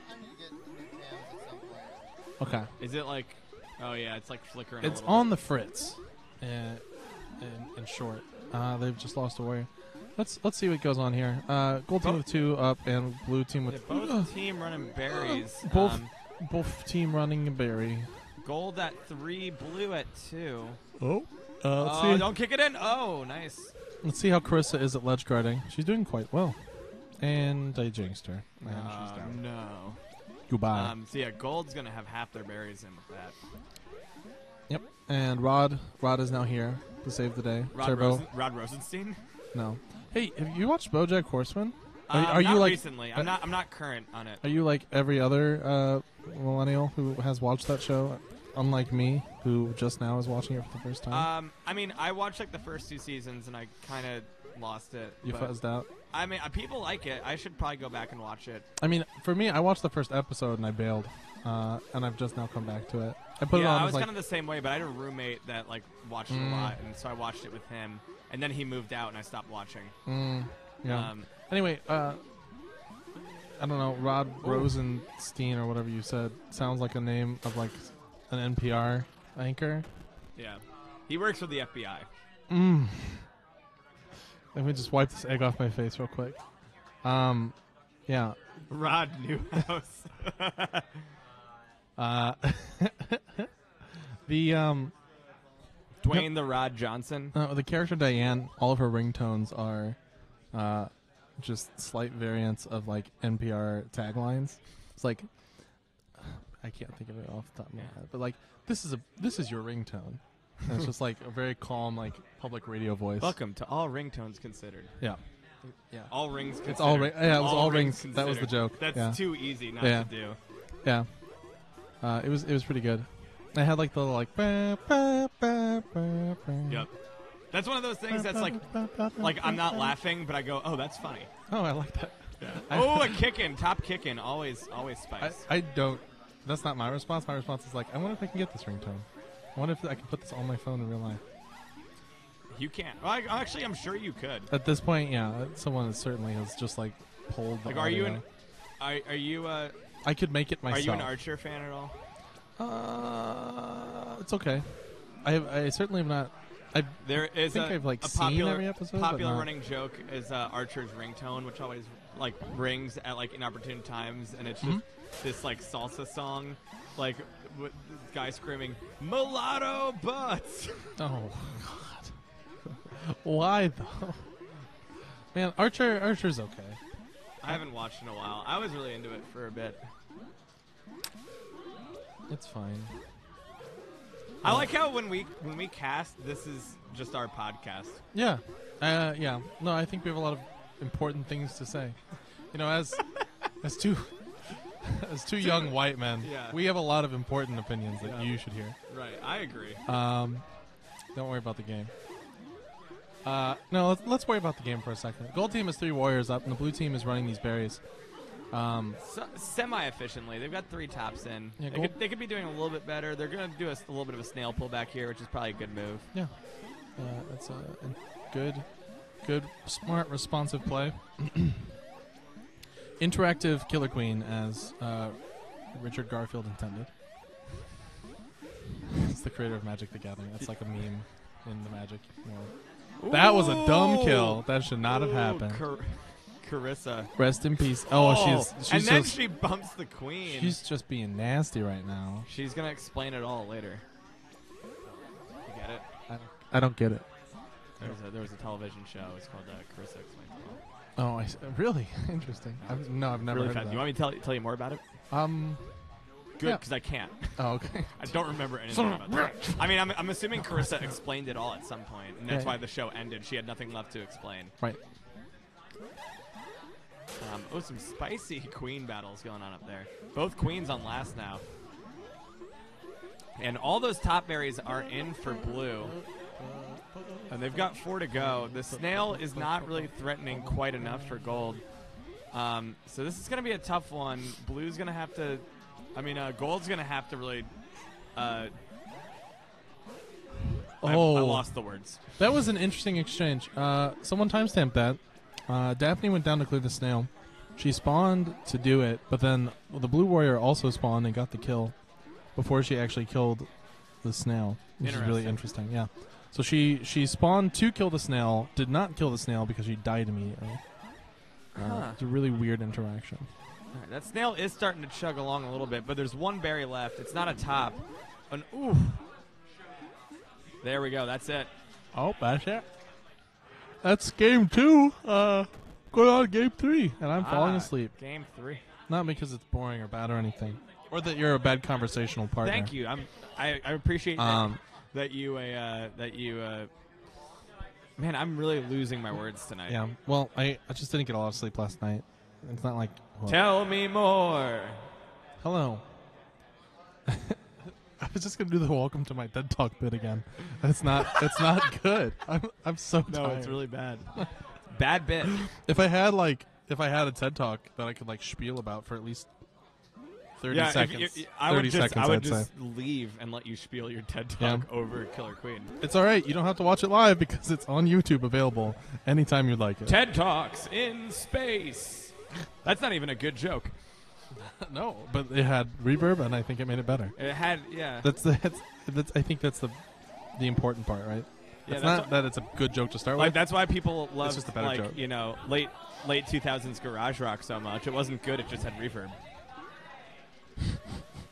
I need to get new cams at some point. Okay, Is it like? Oh yeah, it's like flickering. it's little on bit. the fritz. Uh, in, in short, uh, they've just lost a warrior. Let's let's see what goes on here. Uh, gold team Both- with two up and blue team Yeah, with both team running berries. both Um, both team running a berry. gold at three, blue at two. Oh, uh, let's oh, see. don't kick it in. Oh, nice. Let's see how Carissa is at ledge guarding. She's doing quite well. And I jinxed her. And Uh, she's down. no. Goodbye. Um, so yeah, gold's gonna have half their berries in with that. yep. And Rod, Rod is now here to save the day. Rod, Turbo, Rosen- Rod Rosenstein. no. Hey, have you watched BoJack Horseman? Are, Um, are you like? recently? I'm uh, not. I'm not current on it. Are you like every other uh, millennial who has watched that show? Unlike me, who just now is watching it for the first time. Um, I mean, I watched like the first two seasons and I kind of lost it. you fuzzed out. I mean, uh, people like it. I should probably go back and watch it. I mean, for me, I watched the first episode and I bailed, uh, and I've just now come back to it. I put it yeah, on I was like, kind of the same way, but I had a roommate that like watched it Mm. a lot, and so I watched it with him. And then he moved out, and I stopped watching. mm, yeah. Um, Anyway, uh, I don't know. Rod Rosenstein or whatever you said sounds like a name of like an NPR anchor. yeah, he works for the FBI. Mm. Let me just wipe this egg off my face real quick. Um, yeah. Rod Newhouse. Uh, the um, Dwayne the Rod Johnson. uh, the character Diane, all of her ringtones are, uh, just slight variants of like NPR taglines. It's like I can't think of it off the top of my head, but like this is a this is your ringtone. And it's just like a very calm, like public radio voice. Welcome to all ringtones considered. Yeah, yeah, All rings. Considered. It's all ri- yeah, it was all rings. That was the joke. That's Yeah. too easy not Yeah. to do. yeah. Uh, it was it was pretty good. I had like the little like. Ba, ba, ba, ba, ba. Yep. That's one of those things that's like, like I'm not laughing, but I go, oh, that's funny. Oh, I like that. I- oh, a kicking, top kicking, always, always I, spice. I don't. That's not my response. My response is like, I wonder if I can get this ringtone. I wonder if I can put this on my phone in real life. you can't. Well, I, actually, I'm sure you could. At this point, yeah, someone certainly has just like pulled. The Like, are you audio. an, are, are you uh, I could make it myself. are you an Archer fan at all? Uh, it's okay. I, have, I certainly have not. I There is think a, I've, like, a seen popular, every episode, Popular running joke is uh, Archer's ringtone, which always like rings at like inopportune times, and it's just Mm-hmm. this like salsa song, like guy screaming "mulatto butts." Oh God. Why though? Man, Archer Archer's okay. I haven't watched in a while. I was really into it for a bit. It's fine. I like how when we when we cast, this is just our podcast. Yeah. Uh, yeah. No, I think we have a lot of important things to say. You know, as as two as two young white men, Yeah. we have a lot of important opinions that Yeah. you should hear. Right, I agree. Um, don't worry about the game. Uh, no, let's, let's worry about the game for a second. Gold team is three warriors up, and the blue team is running these berries. Um, So, semi-efficiently, they've got three tops in. Yeah, they, could, they could be doing a little bit better. They're going to do a little bit of a snail pull back here, which is probably a good move. yeah, uh, that's a, a good, good, smart, responsive play. Interactive Killer Queen, as uh, Richard Garfield intended. It's the creator of Magic the Gathering. That's like a meme in the Magic world. That was a dumb kill. That should not have Ooh, happened. Car- Carissa. Rest in peace. Oh, she's she's and then just she bumps the queen. she's just being nasty right now. She's gonna explain it all later. You get it? I don't, I don't get it. There was a, there was a television show. It's called uh, Carissa Explains It All. Oh, I s really interesting. I've, no, I've never really heard fast. of You want me to tell, tell you more about it? Um. Good, Yeah. because I can't. Oh, okay. I don't remember anything about that. I mean, I'm, I'm assuming Carissa explained it all at some point, and that's Yeah. why the show ended. She had nothing left to explain. Right. Um, oh, some spicy queen battles going on up there. Both queens on last now. And all those top berries are in for blue. And they've got four to go. The snail is not really threatening quite enough for gold. Um, so this is going to be a tough one. Blue's going to have to. I mean, uh, gold's going to have to really. Uh, I- Oh. I lost the words. That was an interesting exchange. Uh, someone timestamped that. Uh, Daphne went down to clear the snail. She spawned to do it, but then well, the blue warrior also spawned and got the kill before she actually killed the snail, which is really Interesting. Yeah. So she she spawned to kill the snail, did not kill the snail because she died immediately. Uh, Huh. It's a really weird interaction. All right, that snail is starting to chug along a little bit, but there's one berry left. It's not a top. An ooh. There we go. That's it. Oh, that's it. That's game two. Uh, going on game three, and I'm falling Ah, asleep. Game three. Not because it's boring or bad or anything, or that you're a bad conversational partner. Thank you. I'm. I, I appreciate that- Um, that you. Uh, that you. Uh, man, I'm really losing my words tonight. Yeah. Well, I, I just didn't get a lot of sleep last night. It's not like. well, Tell me more. hello. I was just gonna do the welcome to my TED Talk bit again. It's not. It's not good. I'm. I'm so No, tired. it's really bad. bad bit. If I had like, if I had a TED Talk that I could like spiel about for at least thirty yeah, if seconds, you- I thirty would just. seconds, I would would just say. leave and let you spiel your TED Yeah. talk over Killer Queen. It's all right. You don't have to watch it live because it's on YouTube available anytime you'd like it. TED Talks in space. That's not even a good joke. no, but it had reverb, and I think it made it better. It had, yeah. That's the. That's, that's, I think that's the the important part, right? Yeah, it's not that it's a good joke to start Like with. that's why people love just a better like joke. you know late late 2000s garage rock so much. It wasn't good. It just had reverb.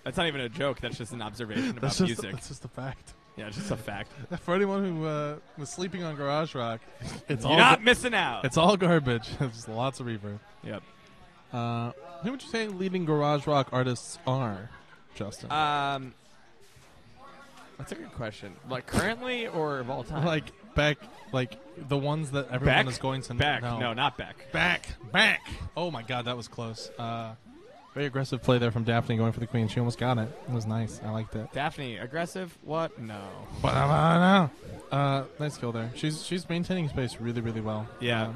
That's not even a joke. That's just an observation about that's just music. that's just a fact. yeah, just a fact. For anyone who uh, was sleeping on garage rock, it's You're all not missing out. it's all garbage. There's lots of reverb. Yep. Uh, who would you say leading garage rock artists are, Justin? Um, that's a good question. Like currently or of all time? like back, like the ones that everyone Beck? is going to Beck. know. No, not Beck. back, back. Oh my God, that was close. Uh, very aggressive play there from Daphne going for the queen. She almost got it. It was nice. I liked it. Daphne, aggressive? What? No. Uh, nice kill there. She's she's maintaining space really really well. Yeah. Um,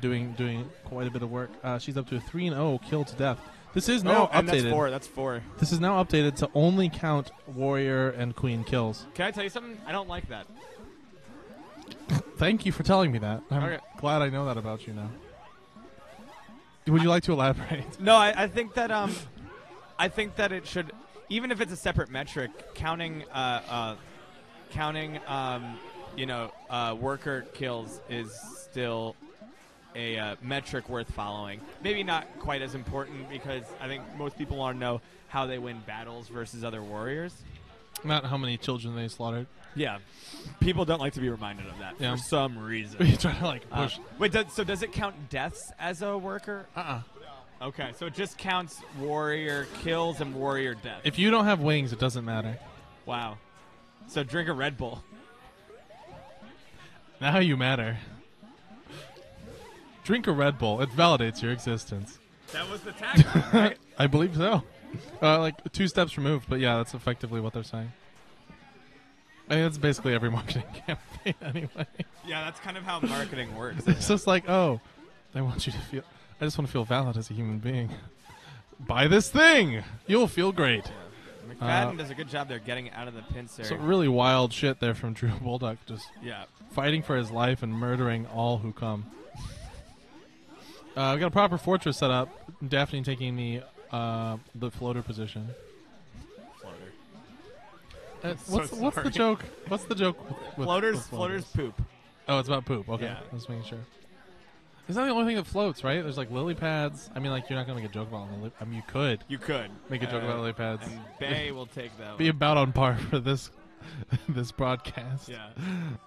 doing doing quite a bit of work. Uh, she's up to a three and zero kill to death. This is now oh, and that's updated. four. That's four. This is now updated to only count warrior and queen kills. Can I tell you something? I don't like that. Thank you for telling me that. I'm Okay. glad I know that about you now. Would you like to elaborate? No, I, I think that um, I think that it should, even if it's a separate metric, counting uh, uh, counting, um, you know, uh, worker kills is still a uh, metric worth following. Maybe not quite as important because I think most people want to know how they win battles versus other warriors. Not how many children they slaughtered. Yeah, people don't like to be reminded of that Yeah. for some reason. We try to like Uh, push. wait, does, so does it count deaths as a worker? Uh-uh. Okay, so it just counts warrior kills and warrior deaths. If you don't have wings, it doesn't matter. wow. So drink a Red Bull. Now you matter. Drink a Red Bull. It validates your existence. That was the tagline, right? I believe so. Uh, like two steps removed, but yeah, that's effectively what they're saying. I mean, that's basically every marketing campaign anyway. yeah, that's kind of how marketing works. It's just like, oh, they want you to feel. I just want to feel valid as a human being. Buy this thing. You'll feel great. McFadden Uh, does a good job there getting out of the pincer. Some really wild shit there from Drew Bulldog, just yeah. fighting for his life and murdering all who come. Uh, we got a proper fortress set up. Daphne taking the uh, the floater position. Uh, So what's what's the joke? What's the joke? With, with- Floaters, with floaters poop. Oh, it's about poop. Okay, Yeah. let's making sure. Is that the only thing that floats? Right? There's like lily pads. I mean, like you're not gonna make a joke about lily. I mean, you could You could make a joke Uh, about lily pads. And Bay will take that. Be one. about on par for this this broadcast. Yeah.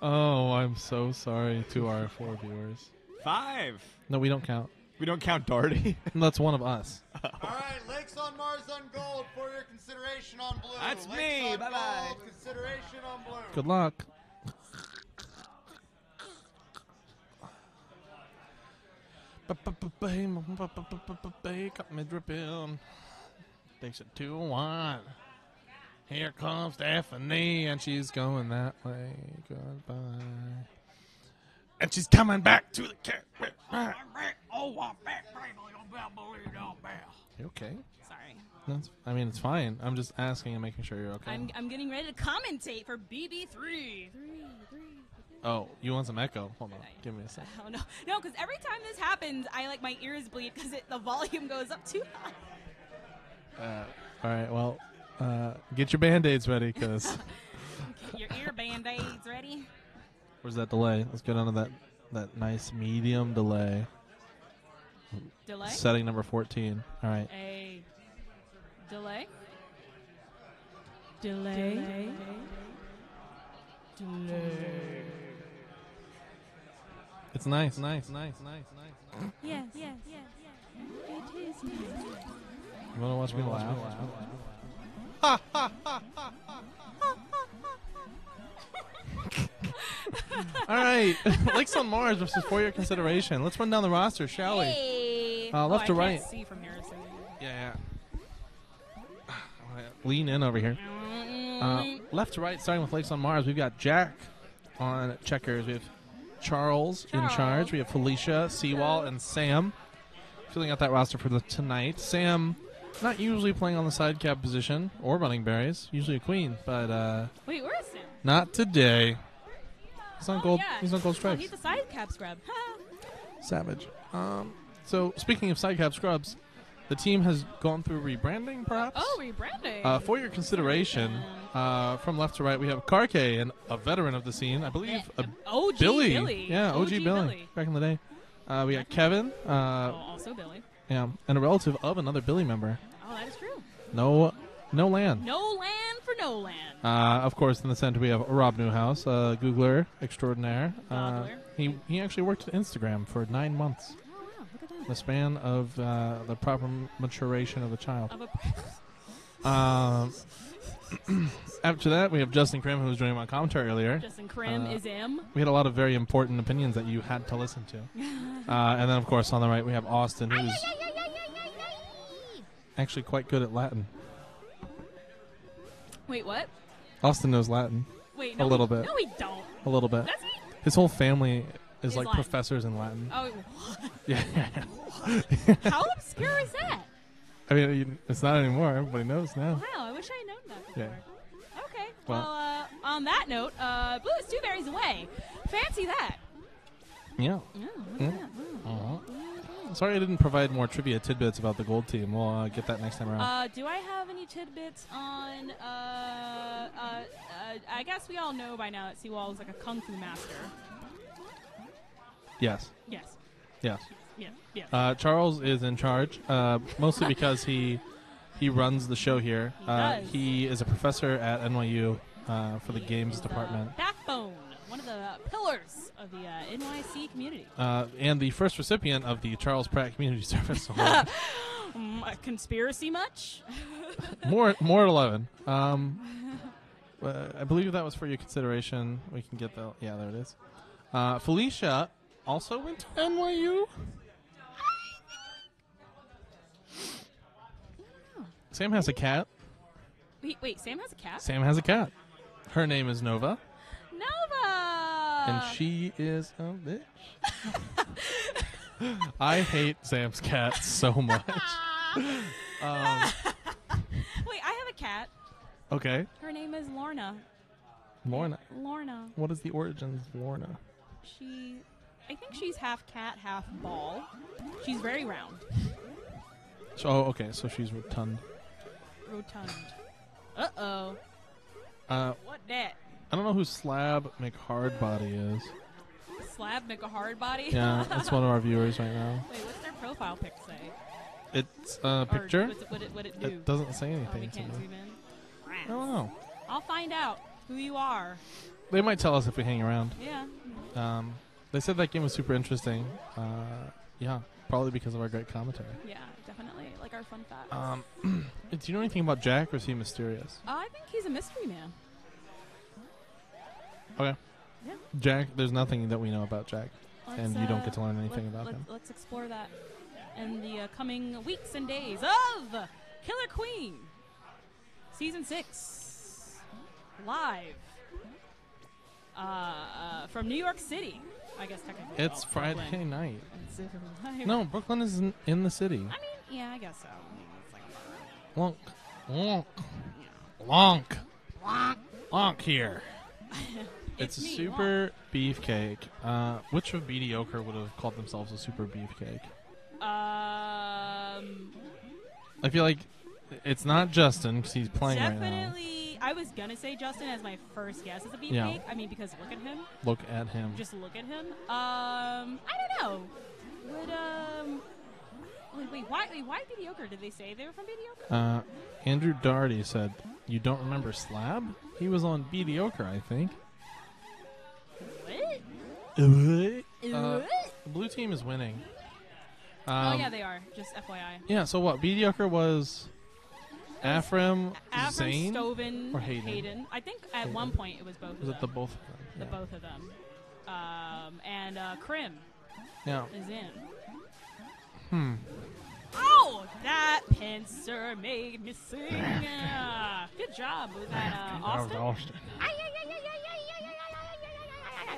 Oh, I'm so sorry to our four viewers. Five. No, we don't count. We don't count Darty. That's one of us. All right, Lakes on Mars on gold for your consideration on blue. That's Lakes me. Bye-bye. Consideration on blue. Good luck. Got me dripping. Takes it two one. Here comes Stephanie, and she's going that way. Goodbye. And she's coming back to the cat. You okay? Sorry. That's, I mean, it's fine. I'm just asking and making sure you're okay. I'm, I'm getting ready to commentate for BB3. Three, three. oh, you want some echo? Hold on. Give me a second. Oh no, no, because every time this happens, I like my ears bleed because the volume goes up too high. Uh, all right. Well, uh, get your band aids ready, because Your ear band-aids ready? Where's that delay? Let's get onto that that nice medium delay. Delay. Setting number fourteen. All right. A delay. Delay. Delay. It's nice, nice, nice, nice, nice. Yes, yes, yes, yes. It is nice. You want to watch me laugh? All right. Lakes on Mars versus for your consideration. Let's run down the roster, shall we? Uh, left oh, to I right. Can't see from here, so. Yeah, yeah. Lean in over here. Uh, left to right, starting with Lakes on Mars, we've got Jack on checkers. We have Charles, in charge. We have Felicia, Seawall, and Sam filling out that roster for the tonight. Sam, not usually playing on the side cap position or running berries, usually a queen, but uh, Wait, where is Sam? not today. He's on Oh, gold. yeah. He's on gold Oh, stripes. he's a side cap scrub. Savage. Um, so speaking of side cap scrubs, the team has gone through rebranding, perhaps. oh, rebranding. Uh, for your consideration, uh, from left to right, we have Karke, and a veteran of the scene, I believe, a OG Billy. Billy. Yeah, OG, OG Billy, Billy. back in the day. Uh, we got Kevin, oh, uh, also Billy. yeah, and a relative of another Billy member. Oh, that is true. No, no land. No land for no land. Uh, of course, in the center we have Rob Newhouse, uh, Googler extraordinaire. Uh, Googler. he he actually worked at Instagram for nine months, Oh, wow, look at that. the span of uh, the proper maturation of a child. Of a Um, after that, we have Justin Krim, who was joining my commentary earlier. Justin Krim Uh, is him. We had a lot of very important opinions that you had to listen to. Uh, and then, of course, on the right, we have Austin, who's actually quite good at Latin. Wait, what? Austin knows Latin Wait, A little we, bit. No, we don't. a little bit. Does he? His whole family is like Latin. professors in Latin. Oh, what? Yeah. how obscure is that? I mean, it's not anymore. Everybody knows now. Wow, I wish I had known that before. Yeah. Okay. Well- Well, uh, on that note, uh, Blue is two berries away. Fancy that. Yeah. Oh, Yeah. Sorry, I didn't provide more trivia tidbits about the gold team. We'll uh, get that next time around. Uh, do I have any tidbits on? Uh, uh, uh, I guess we all know by now that Seawall is like a kung fu master. yes. Yes. Yes. Yeah. Yeah. Uh, Charles is in charge, uh, mostly because he he runs the show here. He uh, he is a professor at NYU uh, for the He games department, backbone, one of the pillars of the uh, NYC community. uh, and the first recipient of the Charles Pratt Community Service Award. Mm, conspiracy much? more, more at eleven. Um, uh, I believe that was for your consideration. We can get the yeah, there it is. Uh, Felicia also went to NYU. Sam has a cat. wait, wait. Sam has a cat. Sam has a cat. Her name is Nova, Nova. And she is a bitch. I hate Sam's cat so much. Um, Wait, I have a cat. okay, Her name is Lorna. Lorna. Lorna. What is the origins of Lorna? She, I think she's half cat, half ball. She's very round, So, oh, okay, so she's rotund. rotund. Uh oh. Uh, What that? I don't know who Slab McHardbody is. Slab make a hard body. Yeah, that's one of our viewers right now. Wait, what's their profile pic say? It's a picture. it, what it, what it do? It doesn't say oh, we anything to can't me. zoom in. I don't know. I'll find out who you are. They might tell us if we hang around. Yeah. Um, they said that game was super interesting. Uh, yeah, probably because of our great commentary. Yeah, definitely. Like our fun facts. Um, do you know anything about Jack, or is he mysterious? Uh, I think he's a mystery man. Okay. Yeah. Jack, there's nothing that we know about Jack, Let's, and you don't uh, get to learn anything let, about let, him. Let's explore that in the uh, coming weeks and days of Killer Queen, season six, live uh, uh, from New York City. I guess technically. It's well, Friday Brooklyn. night. It's, uh. No, Brooklyn is in, in the city. I mean, yeah, I guess so. I mean, it's like a Lonk, lonk, lonk, lonk here. It's It's, a super beefcake. Uh, which of mediocre would have called themselves a super beefcake? Um, I feel like it's not Justin because he's playing right now. definitely. I was gonna say Justin as my first guess as a beefcake. Yeah. I mean, because look at him. Look at him. Just look at him. Um, I don't know. Would um, wait, wait, why, wait, why mediocre? Did they say they were from mediocre? Uh, Andrew Darty said, "You don't remember Slab? He was on mediocre, I think." What? Uh, the blue team is winning. oh Um, yeah, they are. Just FYI. yeah. So what? Mediocre was Afram, Avram Zane, Stoven, or Hayden? I think at Hayden. one point it was both. Was of it them. the both of them? The yeah. both of them. Um, and uh, Krim Yeah. is in. Hmm. Oh, that pincer made me sing. Uh, good job. Was that uh, Austin? Austin. Ay, ay, ay, ay, ay,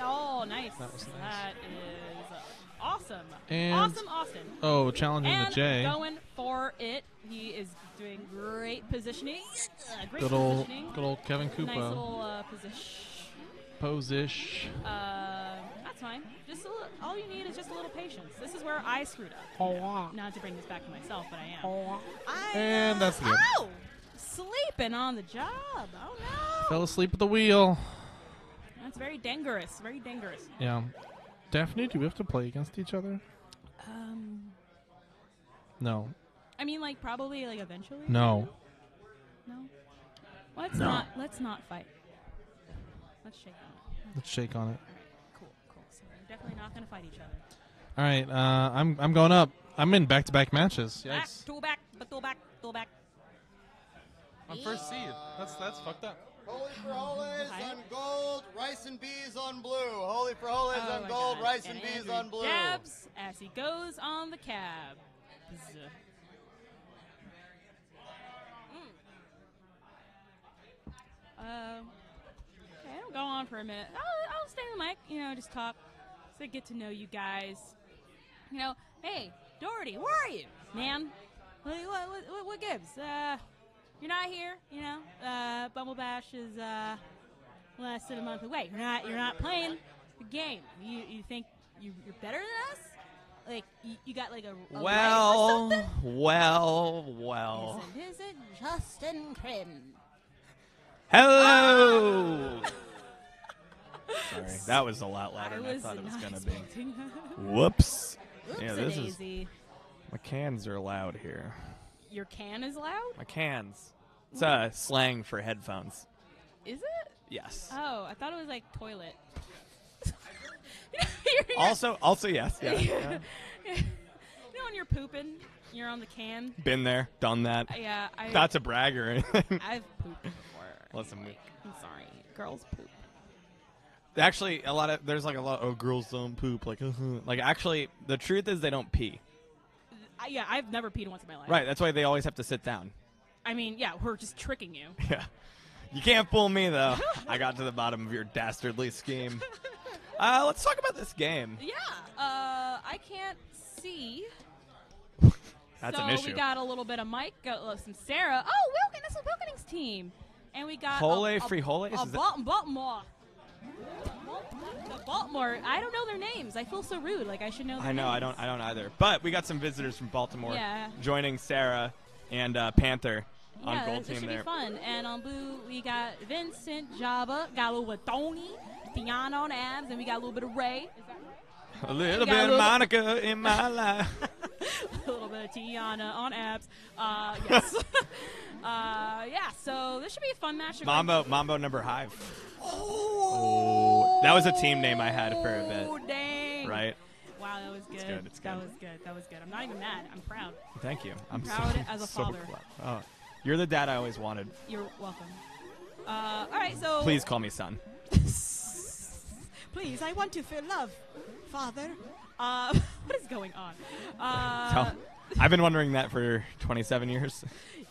Oh, nice. That was nice. That is uh, awesome. And- awesome, Austin. Oh, challenging and the J. going for it. He is doing great positioning. Uh, great Good old, positioning. good old Kevin Nice Cooper. little uh, position. Pose-ish. Uh, that's fine. Just a all you need is just a little patience. This is where I screwed up. oh Not to bring this back to myself, but I am. I, And that's good. Oh, sleeping on the job. Oh no. Fell asleep at the wheel. That's very dangerous. Very dangerous. Yeah. Daphne, do we have to play against each other? Um, No. I mean, like probably like eventually. No. No. Let's No. not. Let's not fight. Let's shake on it. Let's shake on it. All right. Cool. Cool. So we're definitely not gonna fight each other. All right. Uh, I'm I'm going up. I'm in back-to-back matches. Back, Yikes. two back, but two back, two back. On first seed. That's that's fucked up. Holy frijoles Hi. on gold, rice and bees on blue. Holy frijoles Oh on gold, God. rice and, bees Andrew on blue. Dabs as he goes on the cab. Bzz. Mm. Um, okay, I'll go on for a minute. I'll, I'll stay on the mic, you know, just talk. So get to know you guys. You know, hey, Doherty, where are you, man? What, what, what, what gives? Uh, you're not here, you know. Uh, Bumble Bash is uh, less than a month away. You're not. You're not playing the game. You you think you, you're better than us? Like you, you got like a, a leg or Well, well, well. Isn't, is it Justin Krim? Hello. Sorry, that was a lot louder I than I was thought it was gonna be. expecting that. Whoops. Yeah, this is Oopsie-daisy. my cans are loud here. Your can is loud. My cans. It's uh, slang for headphones. Is it? Yes. Oh, I thought it was like toilet. Also, also yes. Yeah, yeah. you know when you're pooping, you're on the can. Been there, done that. Yeah, I. Not to brag or anything. I've pooped before. Listen, we- I'm sorry. Girls poop. Actually, a lot of there's like a lot. Oh, girls don't poop. Like, like actually, the truth is they don't pee. I, yeah, I've never peed once in my life. Right. That's why they always have to sit down. I mean, yeah, we're just tricking you. Yeah. You can't fool me though. I got to the bottom of your dastardly scheme. Uh, let's talk about this game. Yeah. Uh, I can't see. That's so an issue. we got a little bit of Mike, got uh, some Sarah. Oh, Wilkin, that's a Wilking's team. And we got Hole, a, a, Frijoles? a Is that- Baltimore. The Baltimore. I don't know their names. I feel so rude. Like I should know. I know. I don't. I don't either. But we got some visitors from Baltimore Yeah. joining Sarah and uh, Panther on yeah, gold this, this team should there. be fun. And on blue, we got Vincent, Jabba, got a little bit of Tony, Tiana on abs, and we got a little bit of Ray. Is that right? A little bit of Monica in my life. a little bit of Tiana on abs. Uh, yes. uh, yeah. So this should be a fun match. Mambo, Mambo number five. Oh, that was a team name I had for a bit. Oh dang! Right. Wow, that was good. good, it's That was good. That was good. I'm not even mad. I'm proud. Thank you. I'm proud so, as a so father. glad. Oh, you're the dad I always wanted. You're welcome. Uh, all right, so Please call me son. please, I want to feel love, Father. Uh, what is going on? Uh, Tell- I've been wondering that for 27 years.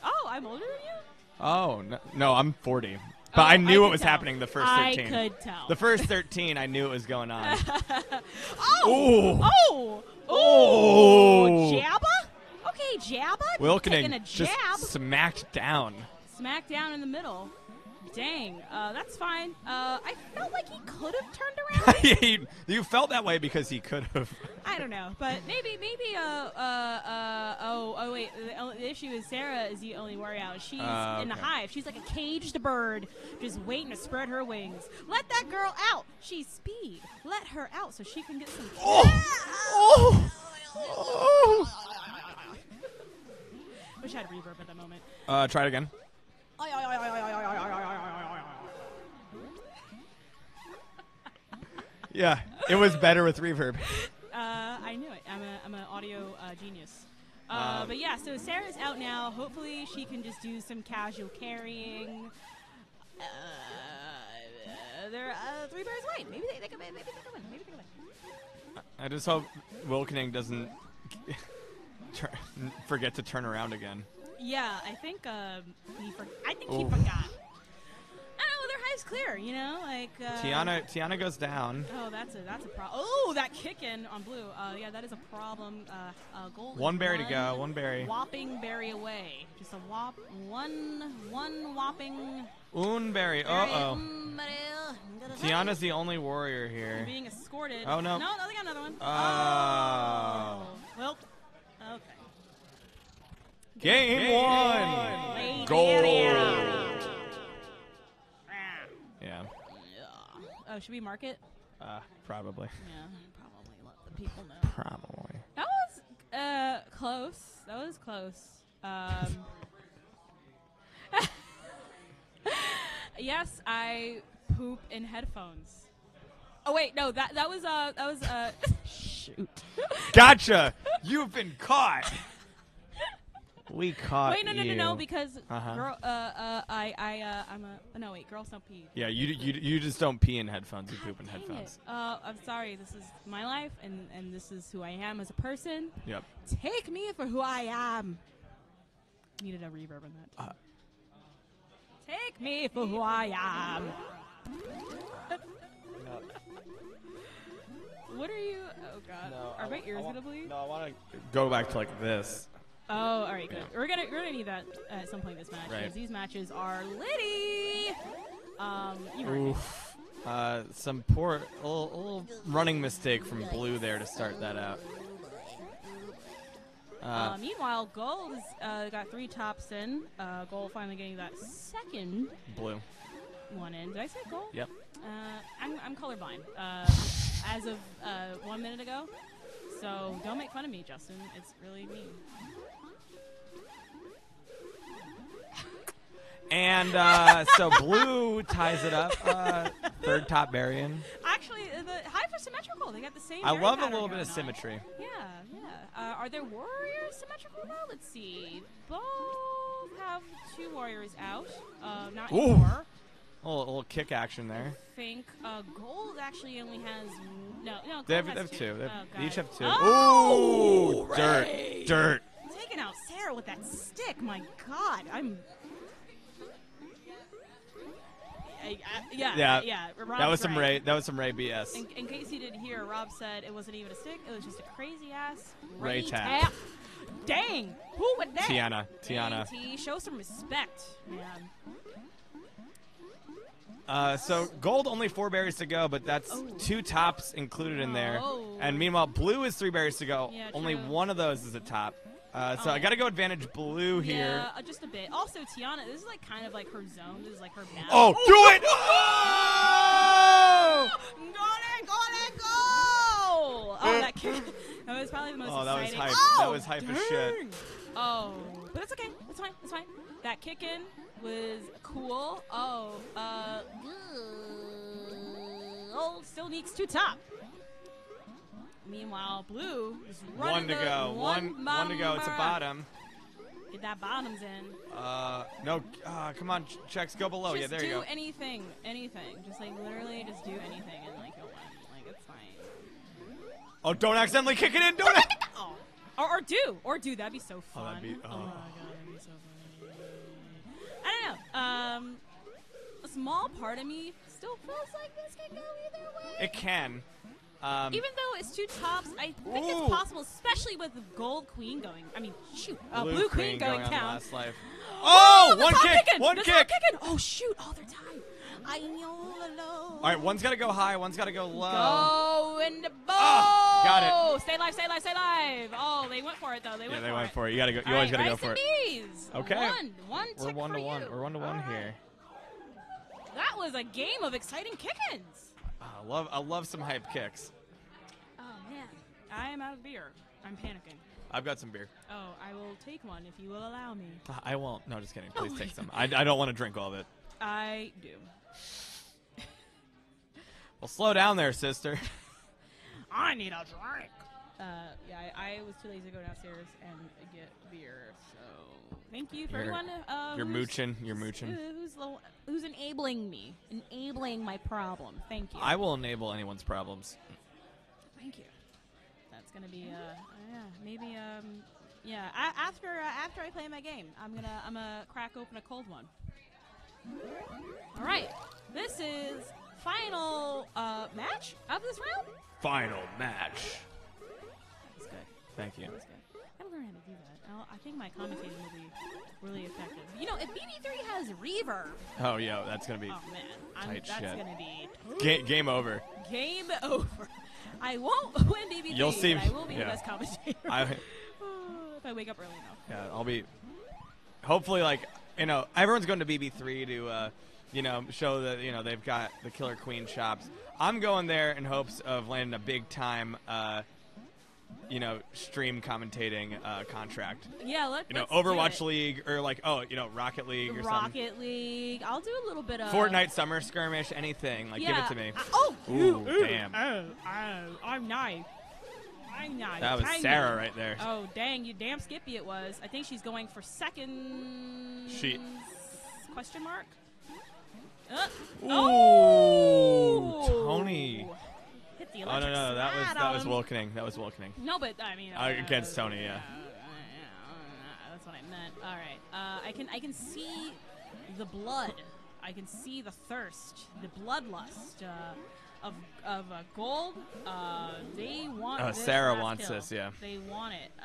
Oh, I'm older than you. Oh no, no I'm 40. But Oh, I knew could it was tell. happening the first 13. I 13. could tell. The first 13, I knew it was going on. oh, oh, oh, Oh. Jabba. Okay, Jabba. a just jab. smacked down. smack down in the middle. Dang, uh, that's fine. Uh, I felt like he could have turned around. you, you felt that way because he could have. I don't know, but maybe, maybe. Uh, uh, uh, oh, oh, wait. The, the issue is Sarah is the only worry out. She's Uh, in the hive. She's like a caged bird, just waiting to spread her wings. Let that girl out. She's speed. Let her out so she can get some. Oh! Oh! Wish I had reverb at that moment. Uh, try it again. Yeah, it was better with reverb. Uh, I knew it. I'm a I'm an audio uh, genius. Uh, Um, but yeah, so Sarah's out now. Hopefully, she can just do some casual carrying. Uh, they're uh, three bears white. Maybe they, they can maybe they can win. Maybe they can win. I just hope Wilkening doesn't tur- forget to turn around again. Yeah, I think um, he for- I think he Oof. forgot. I don't know. Their high's clear. You know, like uh, Tiana, Tiana goes down. Oh, that's a that's a problem. Oh, that kick in on blue. Uh, yeah, that is a problem. Uh, uh, goal. One berry to go, one berry. Whopping berry away. Just a whop. One one whopping. Un berry. Uh berry. oh. Mm. Gonna Tiana's the only warrior here. being escorted. Oh, no. No, no, they got another one. Oh. Well, okay. Game one. Lady Goal. Yeah. Oh, should we mark it? Uh, probably. Yeah, probably let the people know. Probably. That was uh close. That was close. Um, yes, I poop in headphones. Oh wait, no that that was uh that was uh shoot. Gotcha. You've been caught. We caught wait, no, no, no, you. no, because Uh-huh. girl, uh, uh, I, I, uh, I'm a no wait, girls don't pee. Yeah, you, you you just don't pee in headphones. You poop in Dang headphones. it. Uh, I'm sorry. This is my life, and and this is who I am as a person. Yep. Take me for who I am. Needed a reverb in that. Uh. Take me for who I am. What are you? Oh God. are my ears gonna bleed? No, I want to go back to like this. Oh, all right, good. Yeah. We're gonna we're gonna need that at some point in this match Right. because these matches are litty. Um, you heard me. Oof. Uh, some poor, a little, a little running mistake from Blue there to start that out. Uh, Uh, meanwhile, Gold has uh, got three tops in. Uh, Gold finally getting that second Blue. one in. Did I say Gold? Yep. Uh, I'm, I'm colorblind uh, as of uh, one minute ago. So don't make fun of me, Justin. It's really mean. And uh, so blue ties it up. Uh, third top Barian. Actually, uh, the hives are symmetrical. They got the same. I love a little bit of on. symmetry. Yeah, yeah. Uh, are their warriors symmetrical now? Let's see. Both have two warriors out. Uh, not Ooh. anymore. A little, little kick action there. I think uh, gold actually only has no. No, gold They have, they have two. They, have, Oh, they each have two. Oh, Ooh, dirt, dirt. Taking out Sarah with that stick. My God, I'm. I, I, yeah, Yeah, yeah. that was some right. Ray. That was some Ray BS. In, in case you didn't hear, Rob said it wasn't even a stick; it was just a crazy ass Ray Ray tap. tap. Dang, who would that? Tiana, Tiana. T, show some respect, man. Uh, so gold only four berries to go, but that's Oh. two tops included in there. Oh. And meanwhile, blue is three berries to go. Yeah, only one of those is a top. Uh, so Oh. I got to go advantage blue here. Yeah, uh, just a bit. Also, Tiana, this is like kind of like her zone. This is like her map. Oh, do it! Got it, got it, go! Oh, that kick. That was probably the most Oh, that was exciting. hype. Oh, That was hype as shit. Oh, but it's okay. It's fine. It's fine. That kick in was cool. Oh, uh, oh, still needs to top. Meanwhile, blue is running One to go. One, one to go. It's a bottom. Get that bottoms in. Uh, no. Uh, come on, checks go below. just yeah, there you go. do anything, anything. Just like literally, just do anything, and like you'll win. Like it's fine. Oh, don't accidentally kick it in. Don't. Oh, or, or do, or do. That'd be so fun. Oh, that'd be- oh. oh. my god, that'd be so fun. I don't know. Um, a small part of me still feels like this could go either way. It can. Um, Even though it's two tops, I think Ooh. it's possible, especially with the gold queen going. I mean, shoot, uh, blue, blue, queen, going, on down. last life. Oh, Oh, the kick, kicking, one the kick. kicking. Oh shoot! Oh, they're tied. I know the low. All right, one's got to go high. One's got to go low. Go in the bow. Ah, got it. Stay live, stay live, stay live. Oh, they went for it though. They Yeah, went they for went it. for it. You gotta go. You All always right, gotta go for it. bees. Okay. One, one We're one for to one. you. We're one to one All right. here. That was a game of exciting kickings. I love. I love some hype kicks. Oh man, I am out of beer. I'm panicking. I've got some beer. Oh, I will take one if you will allow me. I won't. No, just kidding. Please Oh take some. I, I don't want to drink all of it. I do. Well, slow down there, sister. I need a drink. Uh, yeah, I, I was too lazy to go downstairs and get beer. So thank you for You're- everyone. Uh, you're who's- mooching, you're mooching. Who's the, who's enabling me? Enabling my problem. Thank you. I will enable anyone's problems. Thank you. That's gonna be uh yeah maybe um yeah a- after uh, after I play my game I'm gonna I'm gonna crack open a cold one. All right, this is final uh match of this round. Final match. That's good. Thank you. That's good. I gotta learn how to do that. I'll, I think my commentating will be really effective. You know, if BB3 has reverb, Oh yeah, that's gonna be oh man, I'm, Tight that's shit. gonna be ga- game over. game over. I won't win BB3, You'll see- I will be yeah. the best commentator. I, if I wake up early enough. yeah, I'll be. Hopefully, like you know, everyone's going to BB3 to, uh, you know, show that you know they've got the Killer Queen shops. I'm going there in hopes of landing a big time, uh, you know, stream commentating uh, contract. Yeah, let, You know, let's do Overwatch it. League or like oh, you know, Rocket League or something. Rocket League. I'll do a little bit of Fortnite Summer Skirmish, anything. Like, yeah. give it to me. I- oh, Ooh, ooh, damn. Oh, oh, I'm nice. I'm nice. That was Tiny. Sarah right there. Oh, dang, you damn Skippy it was. I think she's going for second. She- Question mark? Uh, Ooh, oh! Tony. The Oh no, electric no, that was slide that on was him. Wilkening. That was Wilkening. No, but I mean Uh, against Tony, yeah. That's what I meant. All right, uh, I can I can see the blood. I can see the thirst, the bloodlust uh, of of uh, gold. Uh, they want. Uh, this Sarah wants kill. this, yeah. They want it. Uh,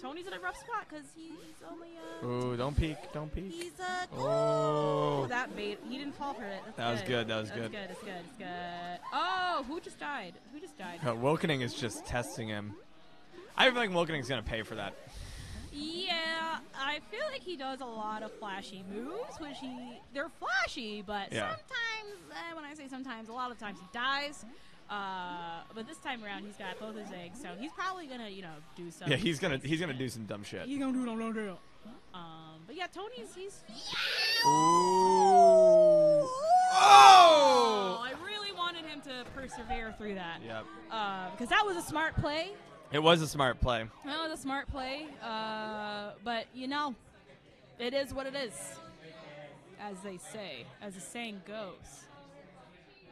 Tony's in a rough spot because he's only. Uh, Ooh, don't peek, don't peek. He's a Oh. oh that bait. He didn't fall for it. That's That was good, that was That's good. good. It's good. It's good. Oh, who just died? Who just died? Uh, Wilkening is just testing him. I have a feeling Wilkening's going to pay for that. Yeah, I feel like he does a lot of flashy moves, which he they're flashy, but Yeah. sometimes eh, when I say sometimes, a lot of times he dies. Uh, but this time around, he's got both his eggs, so he's probably gonna, you know, do some. Yeah, he's gonna he's gonna do some dumb shit. He's gonna do some dumb shit. Um, but yeah, Tony's he's. Ooh. Oh! I really wanted him to persevere through that. Yep. Because that was a smart play. It was a smart play. It was a smart play. Uh, but you know, it is what it is, as they say, as the saying goes.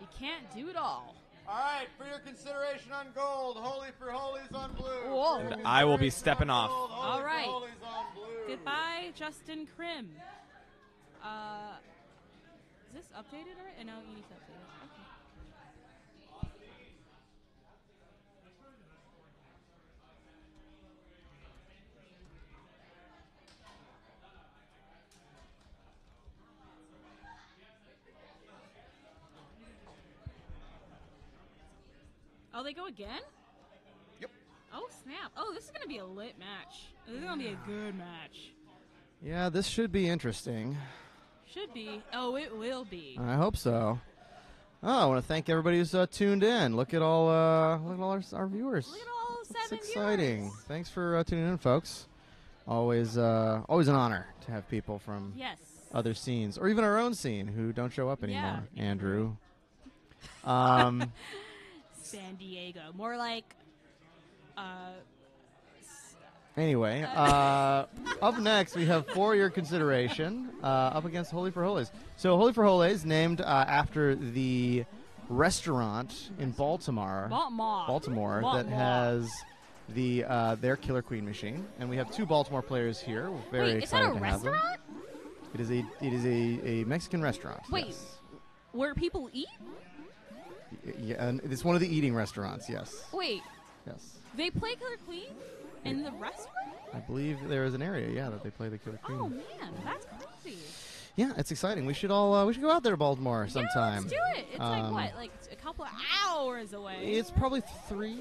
You can't do it all. All right, for your consideration on gold, holy for holies on blue. Whoa. And I will be stepping off. gold, holy All for right. holies on blue. Goodbye, Justin Krim. Uh, is this updated already? No, you need to update it. Okay. Oh, they go again? Yep. Oh, snap. Oh, this is going to be a lit match. This is going to be a good match. Yeah, this should be interesting. Should be. Oh, it will be. I hope so. Oh, I want to thank everybody who's uh, tuned in. Look at all, uh, look at all our, our viewers. Look at all seven exciting. viewers. Thanks for uh, tuning in, folks. Always, uh, always an honor to have people from Yes. other scenes or even our own scene who don't show up Yeah. anymore. Andrew. Um, San Diego. More like. Uh, anyway, uh, up next we have for your consideration uh, up against Holy Frijoles. So Holy Frijoles named uh, after the restaurant in Baltimore. Baltimore. Baltimore that has the uh, their Killer Queen machine, and we have two Baltimore players here. We're very Wait, is that excited a to have them. restaurant? It is a it is a, a Mexican restaurant. Wait. yes. Where people eat? Yeah, and it's one of the eating restaurants. Yes, Wait, yes. they play Killer Queen in the restaurant? I believe there is an area, yeah, that they play the Killer Queen. Oh man, that's crazy. Yeah, it's exciting. We should all uh, we should go out there to Baltimore sometime. Yeah, let's do it. It's like Um, what, like a couple of hours away. It's probably three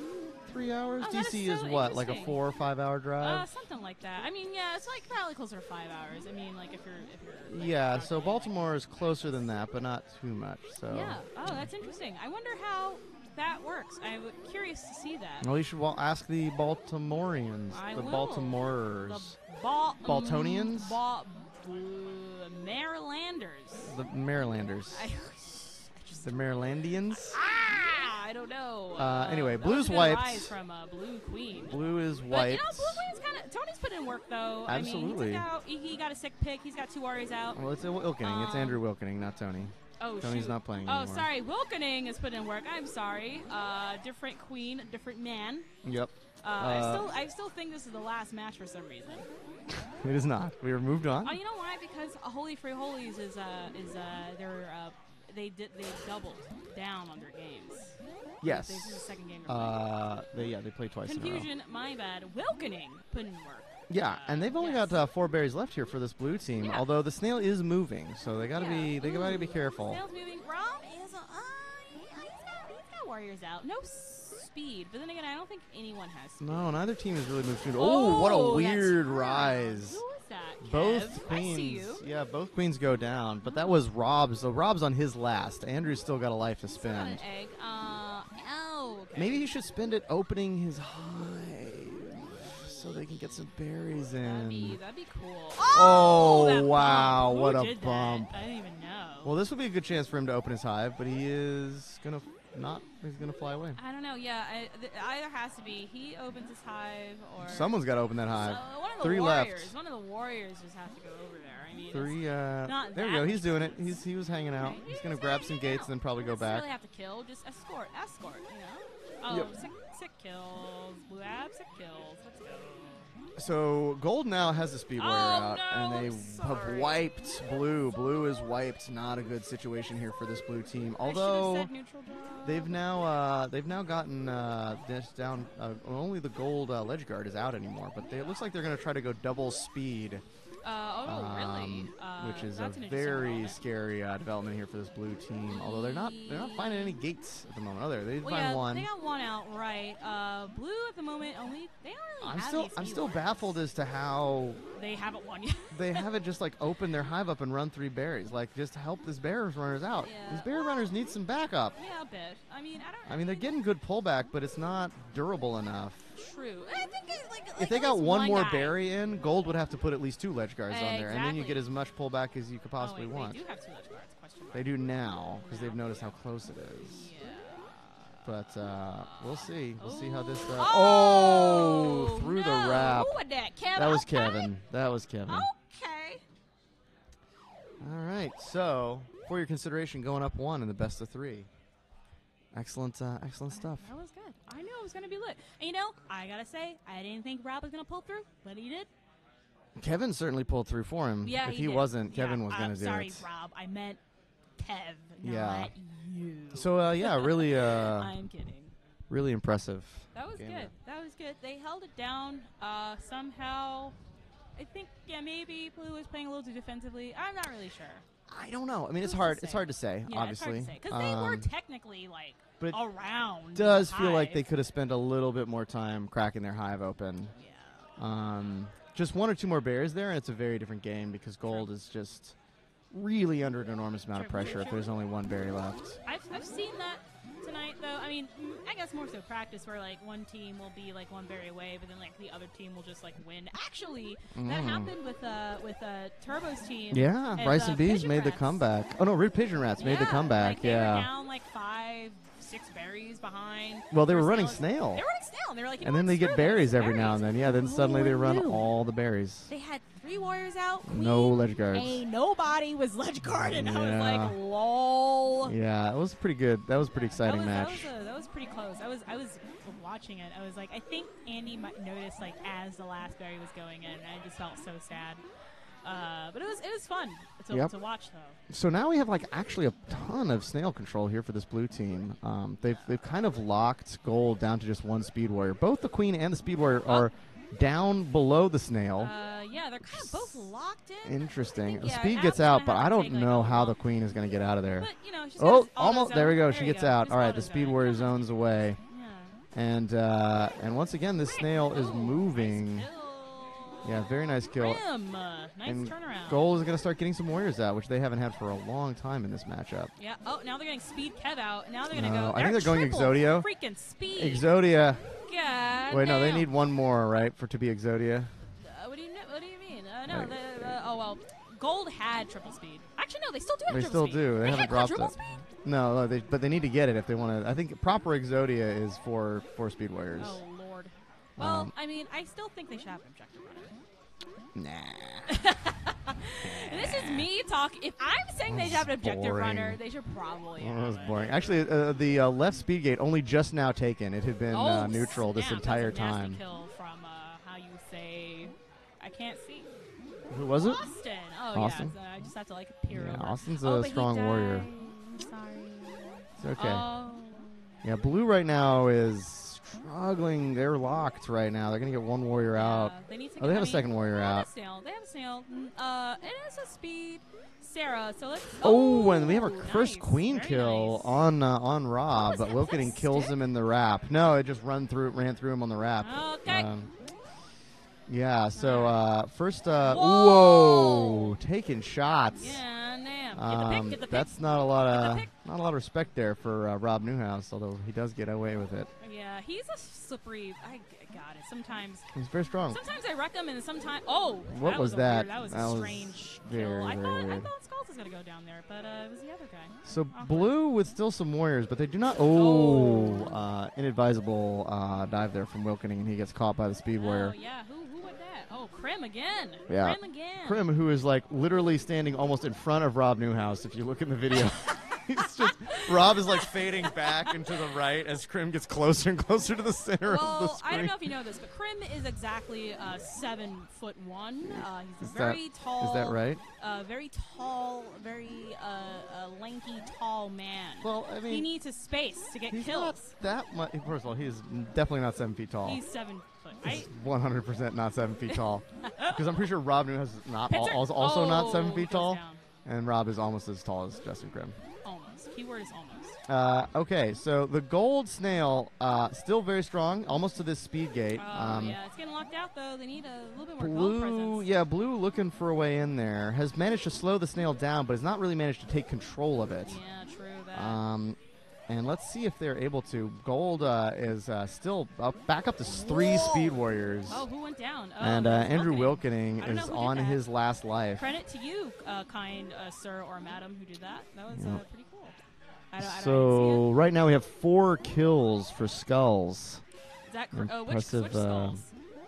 three hours. Oh, DC is so what, like a four or five hour uh, drive? something like that. I mean, yeah, it's like probably closer to five hours. I mean, like if you're if you're. Like, yeah, so. Baltimore is closer than that, but not too much. So Yeah. Oh, that's interesting. I wonder how that works. I'm curious to see that. Well, you should well ask the Baltimoreans, I the will. Baltimorers, The Baltonians? mm, Ba- uh, Marylanders. the Marylanders, I, I the Marylandians. ah, I don't know. Uh, anyway, that Blue's was a good wiped. from uh, Blue Queen. Blue is white. you know, Blue Queen's kind of Tony's put in work though. Absolutely. I mean, he, took out, he, he got a sick pick. He's got two Warriors out. Well, it's Wilkening. it's Um, Andrew Wilkening, not Tony. Oh, Tony's shoot. not playing Oh, anymore. sorry. Wilkening has put in work. I'm sorry. Uh, different queen, different man. Yep. Uh, I Uh, still, I still think this is the last match for some reason. It is not. We were moved on. Oh, you know why? Because uh, Holy Frijoles is uh is uh they're uh they did they doubled down on their games. yes. This is the second game. they're playing. Uh, they yeah they play twice in a row. Confusion, my bad. Wilkening in work. Yeah, Uh, and they've only yes. got uh, four berries left here for this blue team. Yeah. Although the snail is moving, so they gotta Yeah. be they gotta be Ooh, careful. Snail's moving. Rom is uh, uh he's got he's got warriors out. No speed, but then again, I don't think anyone has. Speed. No, neither team has really moved. Oh, what a weird right. rise! Who is that? Both Kev? I see queens, yeah, both queens go down. But that was Rob's. So Rob's on his last. Andrew's still got a life to Still got an spend. egg. Uh, oh, okay. Maybe he should spend it opening his hive so they can get some berries That'd be, in. that'd be cool. Oh, that wow, bump. What a did that? bump. I didn't even know. Well, this would be a good chance for him to open his hive, but he is gonna f- not. He's gonna fly away. I don't know. Yeah, I, th- either has to be he opens his hive or Someone's got to open that hive. So, hive. one of the Three warriors. left. One of the warriors just has to go over there. I mean, Three. Uh, not there we go. He's doing it. He's he was hanging out. Okay, He's gonna grab some gates out. and then probably go Doesn't back. really have to kill. Just escort. Escort. You know. Oh, Yep. sick, sick kills. Blue ab, sick kills. So gold now has the speed Oh, out, no, and they have wiped blue. Blue is wiped. Not a good situation here for this blue team. Although said neutral draw. they've now uh, they've now gotten uh, this down. Uh, only the gold uh, ledge guard is out anymore, but they, it looks like they're going to try to go double speed Uh, oh, really? um, Uh, which is a that's an interesting very scary uh, development here for this blue team. Although they're not they're not finding any gates at the moment, are they? Did Well, find yeah, one. they got one out right. Uh, blue at the moment only they don't really I'm still I'm still baffled as to how They haven't won yet. they haven't just like opened their hive up and run three berries. Like just help these bears runners out. Yeah. These bear runners need some backup. yeah, a bit. I mean, I don't. I mean, they're getting good pullback, but it's not durable enough. True. I think it, like, like if they got least one more guy. berry in, Gold would have to put at least two ledge guards on there, and then you get as much pullback as you could Oh, possibly wait, want. They do have two edge guards. Question mark. They do now because they've noticed how close it is. Yeah. But uh, we'll see. We'll see how this. Uh, Oh, oh, through no. the wrap. Who was that, Kevin? That was Okay. Kevin. That was Kevin. Okay. All right. So, for your consideration, going up one in the best of three. Excellent, uh, excellent stuff. That was good. I knew it was gonna be lit. And you know, I gotta say, I didn't think Rob was gonna pull through, but he did. Kevin certainly pulled through for him. Yeah, if he, he, wasn't, Yeah, Kevin was going to do sorry, it. Sorry, Rob. I meant Kev, not Yeah. you. So, uh, yeah, really, uh, I'm kidding. really impressive. That was good. there. That was good. They held it down. Uh, somehow, I think, yeah, maybe Blue was playing a little too defensively. I'm not really sure. I don't know. I mean, it's Who's to hard. It's hard to say. Yeah, obviously, it's hard to say because they were Um, technically like but it around. does feel like they could have spent a little bit more time cracking their hive open. Yeah. Um, just one or two more bears there, and it's a very different game because gold is just really under an enormous amount of pressure if there's only one berry left. I've, I've seen that tonight though. I mean, I guess more so practice where like one team will be like one berry away, but then like the other team will just like win. Actually, that Mm. happened with uh with uh Turbo's team. Yeah, and, Bryson uh, Bees Pigeon made the comeback. Oh no, Red Pigeon Rats made the comeback. Like, they yeah. were down like five, six berries behind. Well, they were running snail. They were running snail, and they were like, and then they get berries every now and then. Yeah, then suddenly they run all the berries. They had three warriors out. No ledge guards. A nobody was ledge guard, and I was like, lol. Yeah, it was pretty good. That was a pretty exciting that match. That was, a, that was pretty close. I was I was watching it. I was like, I think Andy noticed like as the last berry was going in, and I just felt so sad. Uh, but it was it was fun to, Yep. to watch though. So now we have like actually a ton of snail control here for this blue team. Um, they've they've kind of locked gold down to just one speed warrior. Both the queen and the speed warrior are down below the snail. Uh, yeah, they're kind of both locked in. Interesting. think, yeah, speed gets out, but I don't like, know a how the queen is going to get out of there. But you know, Oh, almost. There we go. She gets go. out. Just All right, the speed zone. warrior zones away, Yeah. and uh, and once again, this snail is Oh, moving. Nice. Yeah, very nice kill. Grim, uh, nice and turnaround. Gold is going to start getting some warriors out, which they haven't had for a long time in this matchup. Yeah. Oh, now they're getting speed Kev out. Now they're gonna No, go. I think they're going Exodia. Freaking speed. Exodia. God Wait, no, they need one more, right, for to be Exodia. Uh, what do you? What do you mean? Uh, no. Right. The, the, oh well. Gold had triple speed. Actually, no. They still do have They triple still speed. do. They haven't had dropped it. speed. No, no, they, but they need to get it if they want to. I think proper Exodia is for for speed warriors. Oh lord. Well, Um, I mean, I still think they should have an objective runner. Nah. This is me talking. If I'm saying they should have an objective boring. runner, they should probably. Oh, have that was boring. Actually, uh, the uh, left speed gate only just now taken. It had been Oh, uh, neutral this entire that's a nasty time. Kill from uh, how you say, I can't see. Who was it? Austin. Oh Austin? yeah, so I just have to like peer Yeah, over. Austin's oh, a he strong warrior. I'm sorry. It's okay. Oh. Yeah, blue right now is struggling. They're locked right now. They're gonna get one warrior out. They need to Oh, they have a second warrior they out. A snail. They have a snail. Mm, Uh, it is a speed. Sarah. So let's. Oh, and we have our nice, first queen very kill nice. on uh, on Rob, was but that? Was Wilkening kills him in the wrap. No, it just run through ran through him on the wrap. Okay. Um, yeah. So uh, first, uh, Whoa. whoa, taking shots. Yeah, damn. Get the Um, pick. Get the pick. that's not a lot of not a lot of respect there for uh, Rob Newhouse, although he does get away with it. Yeah, he's a slippery. I got it. Sometimes, He's very strong. sometimes I wreck him, and sometimes. Oh, What that was was, that? Weird, that was That a was strange very, kill. I very thought I thought Skulls was gonna go down there, but uh, it was the other guy. So blue with still some warriors, but they do not. Oh, uh, inadvisable uh, dive there from Wilkening, and he gets caught by the speed warrior. Oh yeah, who who would that? Oh, Krim again. Yeah. Krim again. Krim, who is like literally standing almost in front of Rob Newhouse. If you look in the video, he's just Rob is like fading back into the right as Krim gets closer and closer to the center of the Well, screen. I don't know if you know this, but Krim is exactly uh, seven foot one. Uh, he's Is a that- very tall. is that right? Uh, very tall, very uh, uh, lanky, tall man. Well, I he needs his space to get he's kills. not that much. First of all, he's definitely not seven feet tall. He's seven foot, right? One hundred percent not seven feet tall. Because I'm pretty sure Rob Newhouse not al- also, also not seven feet tall, down. and Rob is almost as tall as Justin Krim. Keyword is almost. Uh, okay, so the gold snail uh, still very strong, almost to this speed gate. Oh, um, yeah, it's getting locked out though. They need a little bit more gold Blue, yeah, blue looking for a way in there has managed to slow the snail down, but has not really managed to take control of it. Yeah, true that. Um, and let's see if they're able to. Gold uh, is uh, still up, back up to three speed warriors, oh, who went down? Oh, and uh, Andrew Wilkening. Wilkening I don't know is on his last life. Credit to you, uh, kind uh, sir or madam, who did that. That was uh, Yep. pretty cool. I don't, I don't So right now we have four kills for skulls. Is that cr- oh, which, Impressive. which uh,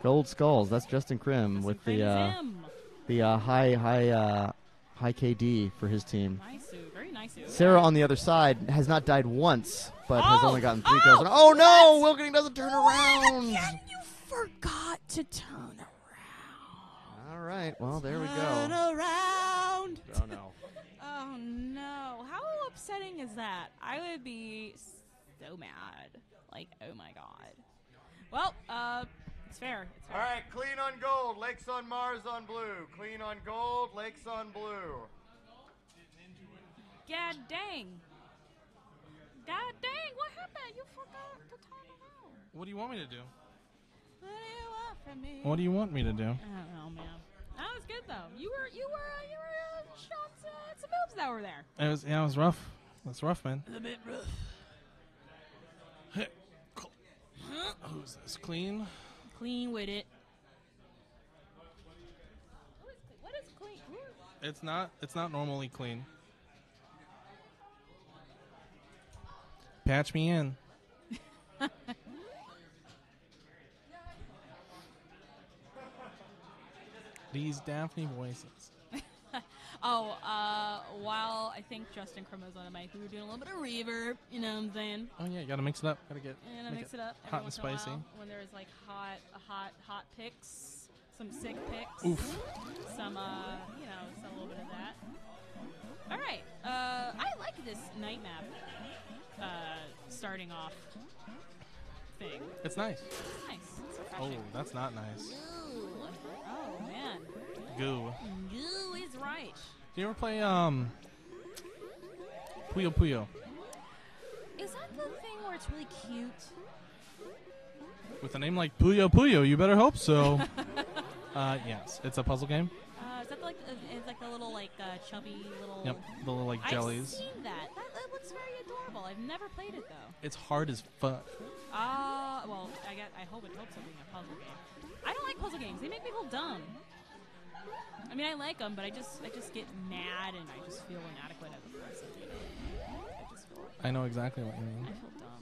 gold skulls. That's Justin Krim with Krim the uh, the uh, high high uh, high KD for his team. Nice, very nice. Sarah on the other side has not died once, but has Oh! only gotten three Oh! kills. And, oh no! Wilkening doesn't turn around. Again, you forgot to turn around. All right. Well, there we Turn go. around. Oh no. Oh no! How upsetting is that? I would be so mad. Like, oh my god. Well, uh, it's fair. It's fair. All right, clean on gold, lakes on Mars on blue. Clean on gold, lakes on blue. God dang. God dang! What happened? You forgot to turn around. What do you want me to do? What do you want from me? What do you want me to do? I don't know, man. That was good though. You were, you were, uh, you were uh, shot uh, some moves that were there. It was yeah, it was rough. That's rough, man. A bit rough. Who's this? Clean. Clean with it. Who is clean? What is clean? Who is- It's not. It's not normally clean. Patch me in. These Daphne voices. Oh, uh, while I think Justin Crum was on the mic, we were doing a little bit of reverb. You know what I'm saying? Oh yeah, you gotta mix it up. Gotta get. And I mix it up hot and once in a while spicy. when there's like hot, hot, hot picks, some sick picks, Oof. some, uh, you know, some a little bit of that. All right, uh, I like this night map uh, starting off thing. It's nice. It's nice. It's Oh, that's not nice. Ooh. Goo. you is right. Do you ever play um Puyo Puyo Is that the thing where it's really cute? with a name like Puyo Puyo? You better hope so. uh, yes, it's a puzzle game. Uh, is that like uh, it's like the little like uh, chubby little? Yep, the little like jellies. I've seen that. that. That looks very adorable. I've never played it though. It's hard as fuck. Ah, well, I get. I hope it helps it being a puzzle game. I don't like puzzle games. They make me feel dumb. I mean, I like them, but I just, I just get mad and I just feel inadequate as a person. You know? I just feel, I know exactly what you mean. I feel dumb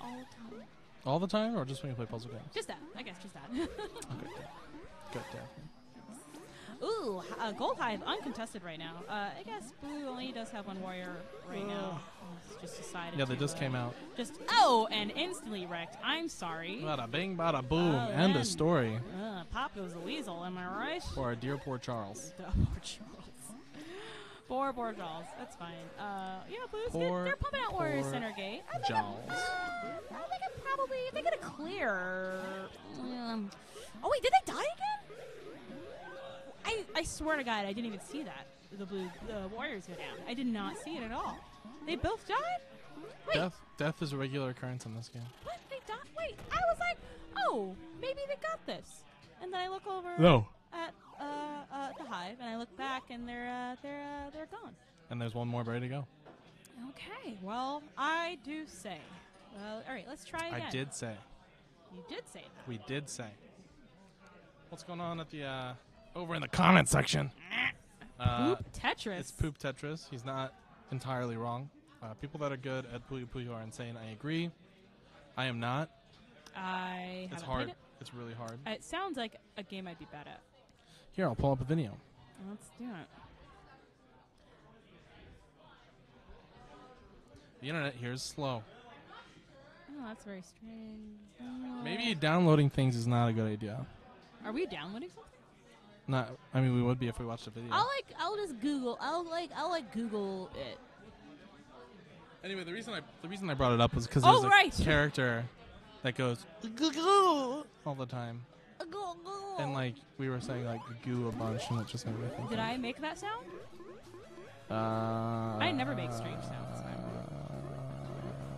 all the time. All the time, or just when you play puzzle games? Just that. I guess just that. Okay, good. Good, Daphne. Ooh, uh, Gold Hive uncontested right now. Uh, I guess Blue only does have one warrior right now. It's just decided. Yeah, they just uh, came out. Just oh, and instantly wrecked. I'm sorry. Bada bing, bada boom, Oh, end man. of story Uh, Pop goes the weasel. Am I right? for our dear poor Charles. Oh, poor Charles. Poor, poor Charles. That's fine. Uh, yeah, Blue's good. They're pumping out Warrior poor Center Gate. I think Charles. uh, I think it probably. They get a clear. Um, oh wait, did they die again? I I swear to God, I didn't even see that. The blue the Warriors go down. I did not see it at all. They both died. Wait, Death, death is a regular occurrence in this game. what? They died? Wait, I was like, oh, maybe they got this. And then I look over No. at uh, uh, the hive, and I look back, and they're uh, they're uh, they're gone. And there's one more ready to go. Okay, well, I do say. Well, all right, let's try again. I did say. You did say that. We did say. What's going on at the uh, over in the comment section? Uh, Poop Tetris. It's Poop Tetris. He's not entirely wrong. Uh, people that are good at Puyo Puyo are insane. I agree. I am not. I It's hard. it. It's really hard. It sounds like a game I'd be bad at. Here, I'll pull up a video. Let's do it. The internet here is slow. Oh, that's very strange. Oh. Maybe downloading things is not a good idea. Are we downloading something? Not. I mean, we would be if we watched the video. I'll like. I'll just Google. I'll like. I'll like Google it. Anyway, the reason I the reason I brought it up was because Oh, there's a right. character that goes goo all the time. and like we were saying like goo a bunch, and it just made me think. Did I make that sound? Uh, I never make strange sounds.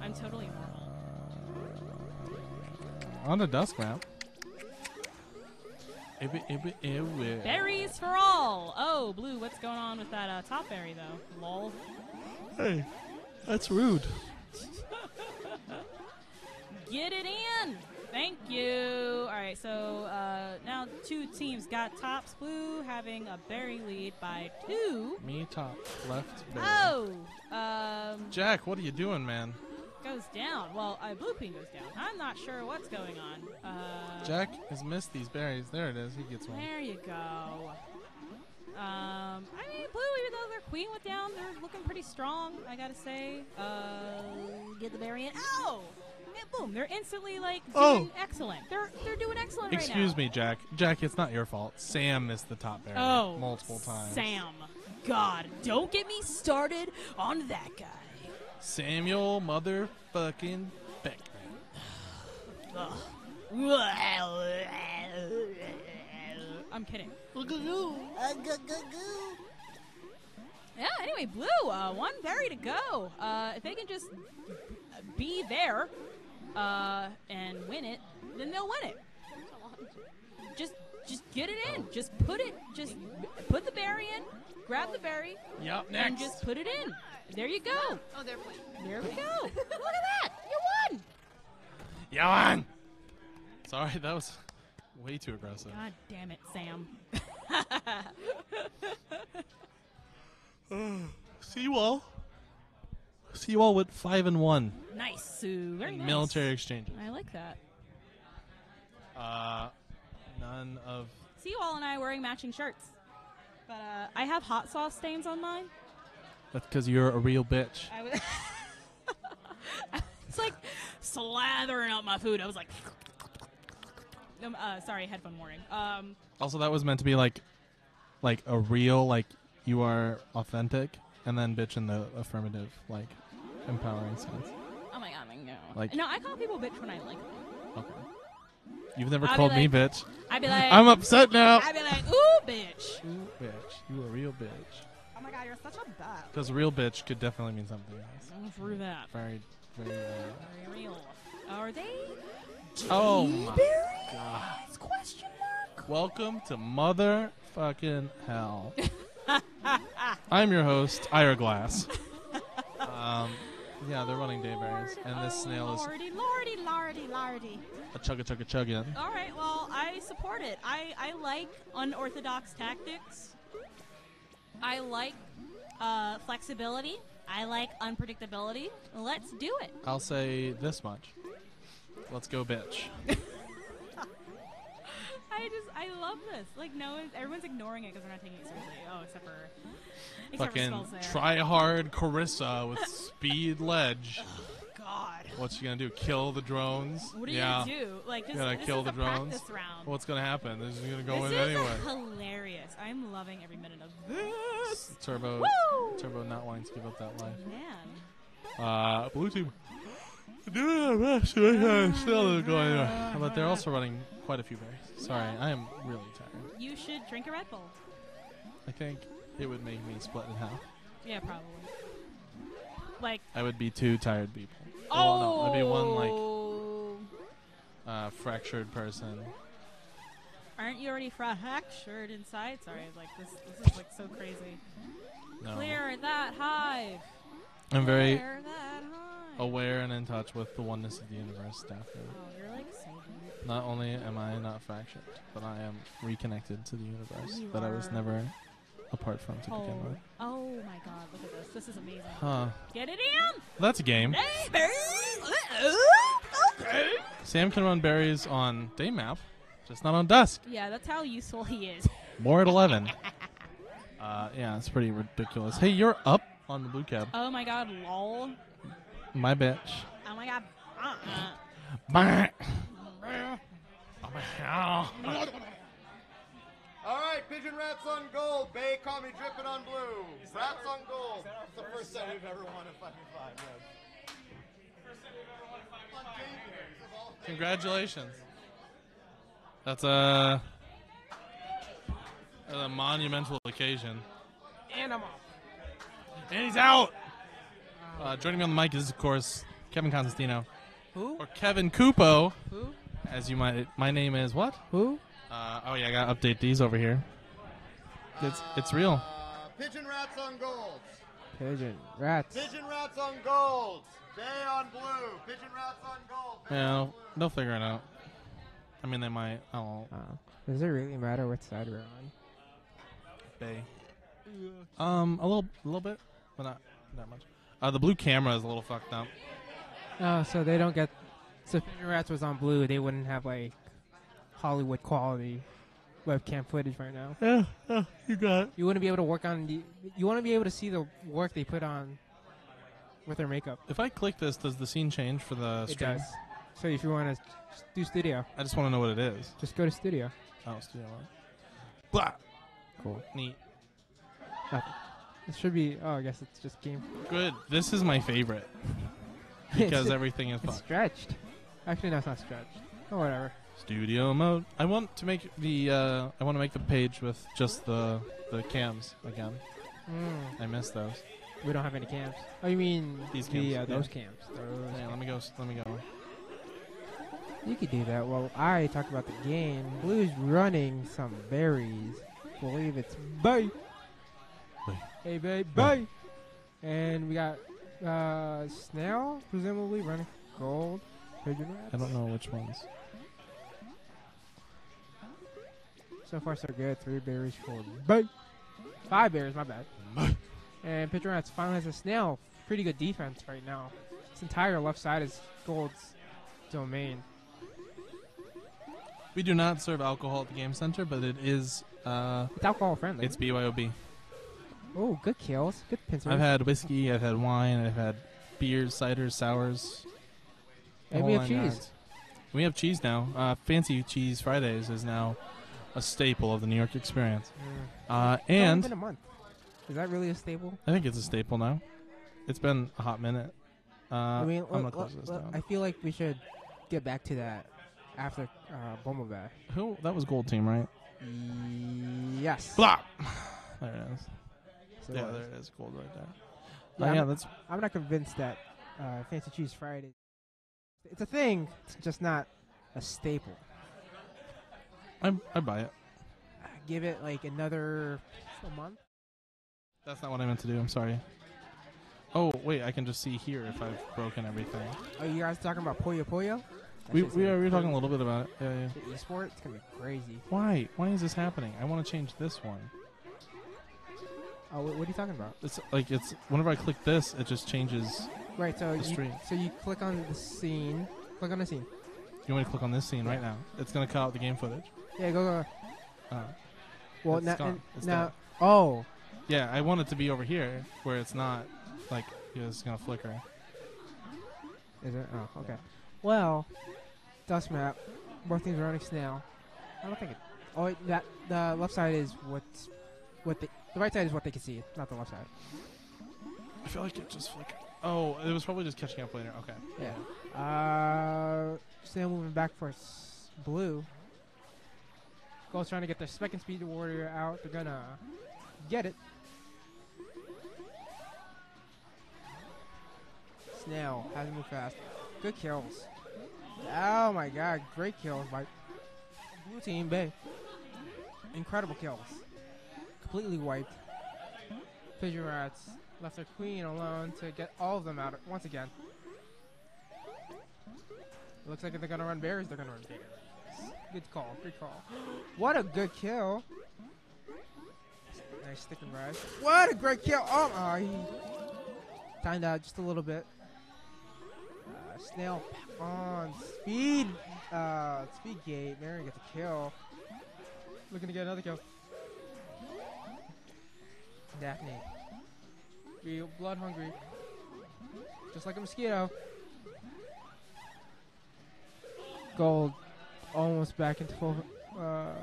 I'm, I'm totally normal. on the dusk map. Ibby, ibby, ibby. Berries for all. Oh, blue. What's going on with that uh, top berry though? Lol. Hey, that's rude. Get it in. Thank you. All right, so uh, now two teams got tops. Blue having a berry lead by two. Me top left. Barrel. Oh, um, Jack, what are you doing, man? Goes down. Well, a blue queen goes down. I'm not sure what's going on. Uh, Jack has missed these berries. There it is. He gets one. There you go. Um, I mean, blue, even though their queen went down, they're looking pretty strong. I gotta say. Uh, get the berry in. Ow! And boom, they're instantly like doing Oh. excellent. They're they're doing excellent right now. Excuse me, Jack. Jack, it's not your fault. Sam missed the top berry Oh, multiple times. Sam, God, don't get me started on that guy. Samuel motherfucking Beckman. I'm kidding. Yeah, anyway, blue, uh, one berry to go. Uh, if they can just be there uh, and win it, then they'll win it. Just just get it in. Just put it, just put the berry in, grab the berry, Yup, and just put it in. There you go. Oh, they're playing. There we go. Look at that. You won. Yawn! Sorry, that was way too aggressive. God damn it, Sam. See you all. See you all with five and one. Nice, Sue. Very in nice. military exchanges. I like that. Uh, none of. See you all and I wearing matching shirts. But uh, I have hot sauce stains on mine. That's because you're a real bitch. I was it's like slathering out my food. I was like, um, uh, sorry, headphone warning. Um, Also, that was meant to be like, like a real like you are authentic, and then bitch in the affirmative like empowering sense. oh my god, I know. Like- no, I call people bitch when I like them. Okay. You've never I'll be called me bitch. I'd be like, I'm upset now. I'd be like, ooh, bitch. Ooh, bitch. You a real bitch. Oh my god, you're such a bat. Because real bitch could definitely mean something else. Through that. Very, very. Uh, Very real. Are they? oh my berries? god. Question mark. Welcome to motherfucking hell. I'm your host, Ira Glass. Um, yeah, they're running day dayberries, and this snail is Lordy, lordy, lordy, lordy. a chugga chugga chugging. All right, well, I support it. I, I like unorthodox tactics. I like uh, flexibility. I like unpredictability. Let's do it. I'll say this much. Let's go, bitch. I just I love this. Like no one, everyone's ignoring it because they're not taking it seriously. Oh, except for except for Fucking Skulls there. try hard Carissa with speed ledge. God. What's she gonna do? Kill the drones? What are you yeah. gonna do? Like just Gotta this kill is the a drones. round. What's gonna happen? This is gonna go this in is anyway. hilarious. I'm loving every minute of this. Turbo, Woo! Turbo, not wanting to give up that life. Man. Uh, blue team doing our best to make that still going anywhere. But they're also running quite a few berries. Sorry, I am really tired. You should drink a Red Bull. I think it would make me split in half. Yeah, probably. Like I would be two tired people. oh, Well, no, I'd be one like uh, fractured person. Aren't you already fractured inside? Sorry, like this. This is like so crazy. No, Clear that hive. I'm very Clear that hive. Aware and in touch with the oneness of the universe, Daphne. Oh, you're like so deep. Not only am I not fractured, but I am reconnected to the universe You that I was never apart from to begin Oh, with. oh my God! Look at this. This is amazing. Huh. Get it in. That's a game. Hey. Okay. Sam can run berries on day map, just not on dusk. Yeah, that's how useful he is. More at 11. uh, yeah, it's pretty ridiculous. Hey, you're up on the blue cab. Oh my God! Lol. My bitch. Oh my God. Uh-uh. Bah. All right, Pigeon Rats on gold. Bay call me dripping on blue. Rats on gold. It's the first time we've ever won a fucking five. Yes. On Dayberries of all things. Congratulations. That's a, a monumental occasion. And I'm off. And he's out. Uh, joining me on the mic is, of course, Kevin Constantino Who? or Kevin Kupo, Who? as you might. My name is what? Who? Uh, oh yeah, I gotta update these over here. It's it's real. Uh, pigeon rats on gold. Pigeon. Rats. Pigeon rats on gold. Bay on blue. Pigeon rats on gold. Bay Yeah, on they'll, blue. they'll figure it out. I mean, they might. Oh, Uh, does it really matter what side we're on? Bay. Um, a little, a little bit, but not that much. Uh, the blue camera is a little fucked up. Oh, so they don't get. So if Pigeon Rats was on blue, they wouldn't have like Hollywood quality webcam footage right now. Yeah, yeah, you got it. You wouldn't be able to work on the. You want to be able to see the work they put on with their makeup. If I click this, does the scene change for the It does. So if you want to do studio, I just want to know what it is. just go to studio. Oh, studio. Blah. Cool. Neat. It should be. Oh, I guess it's just game. Good. This is my favorite because everything is it's stretched. Actually, no, it's not stretched. Oh, whatever. Studio mode. I want to make the uh, I want to make the page with just the the cams again. Mm, I miss those. we don't have any cams. Oh, you mean These the cams, uh, yeah. those cams? Those Yeah, let me go. Let me go. You could do that. Well, I talk about the game. Blue's running some berries. Believe it's bay. Hey, babe, bay. And we got uh, snail, presumably running gold. Pigeon rats. I don't know which ones. So far, so good. Three berries for bay. Five berries, my bad. and pigeon rats finally has a snail. Pretty good defense right now. This entire left side is gold's domain. We do not serve alcohol at the game center, but it is uh, It's alcohol friendly. it's BYOB. Oh, good kills. Good pincers. I've had whiskey, I've had wine, I've had beers, ciders, sours. and we have cheese. yards. We have cheese now. Uh, Fancy Cheese Fridays is now a staple of the New York experience. Mm. Uh, It's and been a month. Is that really a staple? I think it's a staple now. It's been a hot minute. Uh, I mean, I'm gonna close this down. I feel like we should get back to that after uh, Bomba Bash. Who? That was Gold Team, right? Yes. Blah. There it is. Yeah, there it is. Gold right there. Yeah, yeah, I'm- that's I'm not convinced that uh, Fancy Cheese Friday. It's a thing. It's just not a staple. I, I buy it. Give it like another a month. That's not what I meant to do. I'm sorry. Oh wait, I can just see here if I've broken everything. Are you guys talking about Puyo? That We we are we were talking a little bit about it. Yeah, yeah. Esport. It's gonna be crazy. Why? Why is this happening? I want to change this one. Oh, what, what are you talking about? It's like it's whenever I click this, it just changes. Right. So The you stream. so you click on the scene. Click on the scene. You want me to click on this scene right now? It's gonna cut out the game footage. Yeah. Go go. Uh, Well, It's now, gone. It's now. done. Oh. yeah, I want it to be over here where it's not like it's gonna flicker. Is it? Oh, okay. Well, dust map. Both teams are running snail. I don't think it. Oh, wait, that the left side is what's what the the right side is what they can see, not the left side. I feel like it just flickered. Oh, it was probably just catching up later. Okay. Yeah. Uh, snail moving back for blue. Gold's trying to get their second speed warrior out. They're gonna get it. Snail has to move fast. Good kills. Oh my god, great kills by blue team Bay. Incredible kills. Completely wiped. Pigeon Rats left their queen alone to get all of them out once again. Looks like if they're gonna run bears, they're gonna run bears. Good call, good call. What a good kill. Nice stick and ride. What a great kill! Oh, oh he timed out just a little bit. Uh, snail on speed, uh, speed gate. Marion gets a kill. Looking to get another kill. Daphne. Real blood hungry. Just like a mosquito. Gold almost back into full uh,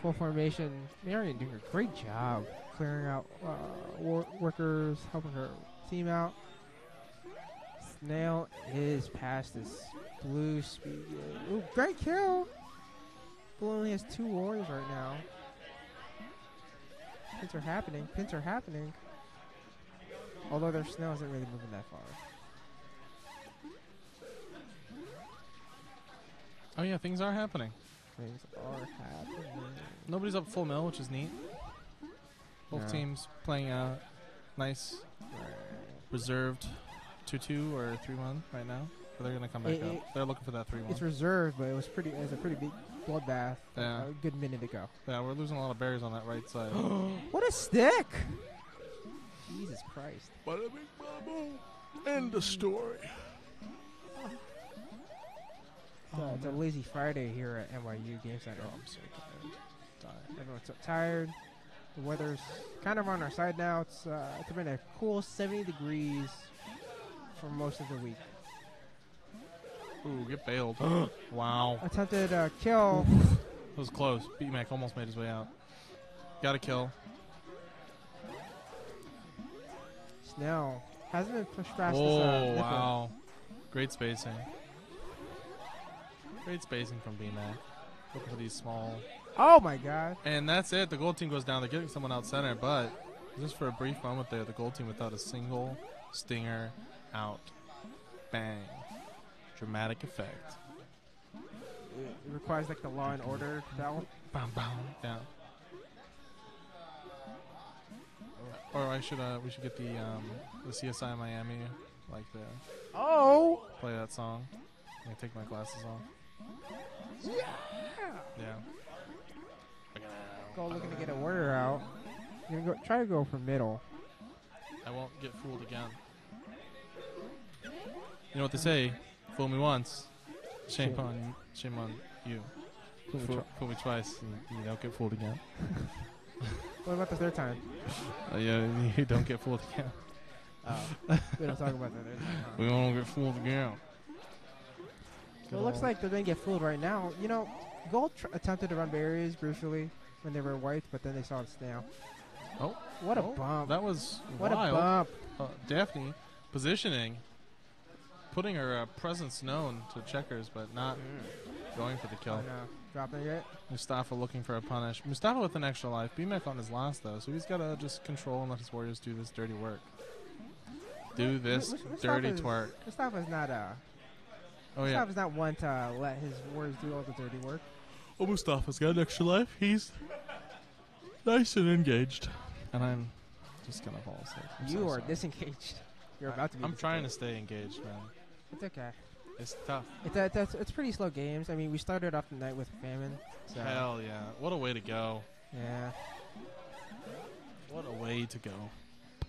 full formation. Marion doing a great job clearing out uh, wor- workers, helping her team out. Snail is past this blue speed. Ooh, great kill! Blue only has two warriors right now. Pins are happening. Pins are happening. Although their snow isn't really moving that far. Oh yeah, things are happening. Things are happening. Nobody's up full mill, which is neat. Both Yeah. teams playing a nice reserved two-two or three-one right now. But they're gonna come back It- up. it- they're looking for that three-one. It's reserved, but it was pretty. It was a pretty big bloodbath. Yeah. A good minute ago. yeah, we're losing a lot of berries on that right side. What a stick! Jesus Christ. Bada bing, bada boom. End the story. It's a- it's a lazy Friday here at NYU Game Center. Oh, I'm so tired. Tired. Everyone's so tired. The weather's kind of on our side now. It's uh, it's been a cool 70 degrees for most of the week. Ooh, get bailed. wow. Attempted uh, kill. It was close. B-Mac almost made his way out. Got a kill. Snail hasn't been pushed past this. Oh, Uh, wow. Great spacing. Great spacing from B-Mac. Looking for these small. Oh my God! And that's it. The gold team goes down. They're getting someone out center, but just for a brief moment there, the gold team without a single stinger out. Bang. Dramatic effect. It requires like the Law and Order bell. Bam, bam. Yeah. Or I should uh we should get the um the CSI Miami like the Oh! play that song. Let me take my glasses off. Yeah. Yeah. Go looking to get a warrior out. You're gonna go, try to go for middle. I won't get fooled again. You know what they say? Fool me once, shame Shame. on shame on you. Fool me Fool, twi- fool me twice, and you don't get fooled again. What about the third time? Uh, yeah, you don't get fooled again. Oh, we don't talk about that. Time. We won't get fooled again. So it looks like they're gonna get fooled right now. You know, Gold tr- attempted to run barriers briefly when they were white, but then they saw the snail. Oh, What a oh, bump! That was what wild. a bump! Uh, Daphne positioning, putting her uh, presence known to checkers, but not going for the kill. no, dropping it. Mustafa looking for a punish. Mustafa with an extra life. B-Mac on his last though, so he's got to just control and let his warriors do this dirty work. Do this Mus- Mus- dirty Mustafa's- twerk. Mustafa's not uh, Oh yeah. Mustafa's not one to let his warriors do all the dirty work. Oh, Mustafa's got an extra life. He's nice and engaged. And I'm just gonna fall asleep. I'm you so are sorry. disengaged. You're I- about to be. I'm trying to stay engaged, man. It's okay. It's tough. It's, pretty slow games. I mean, we started off the night with famine. So, Hell yeah! What a way to go. yeah. What a way to go.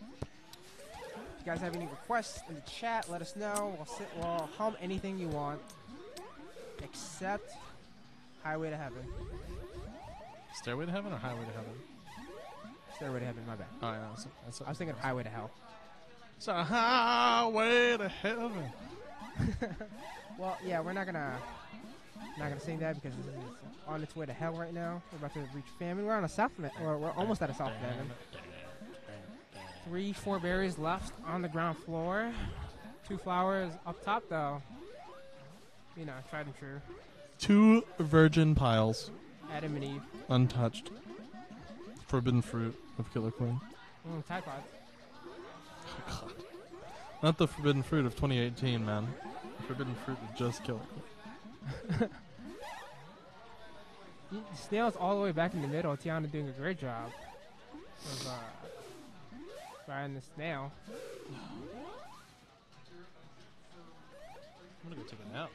If you guys have any requests in the chat, let us know. We'll, sit, we'll hum anything you want, except Highway to Heaven. Stairway to heaven or highway to heaven? Stairway to Heaven, my bad. Oh yeah, that's, that's, I was thinking Highway to Hell. It's a highway to heaven. Well, yeah, we're not gonna not gonna sing that because this is on its way to hell right now. We're about to reach famine. We're on a south or we're almost at a south famine. Three, four berries left on the ground floor. Two flowers up top, though. You know, tried and true. Two virgin piles, Adam and Eve. untouched. Forbidden fruit of Killer Queen. Mm, Tide Pods. Not the forbidden fruit of 2018, man. The forbidden fruit of just Queen. Snail's all the way back in the middle. Tiana doing a great job of uh, riding the snail. I'm gonna go take a nap.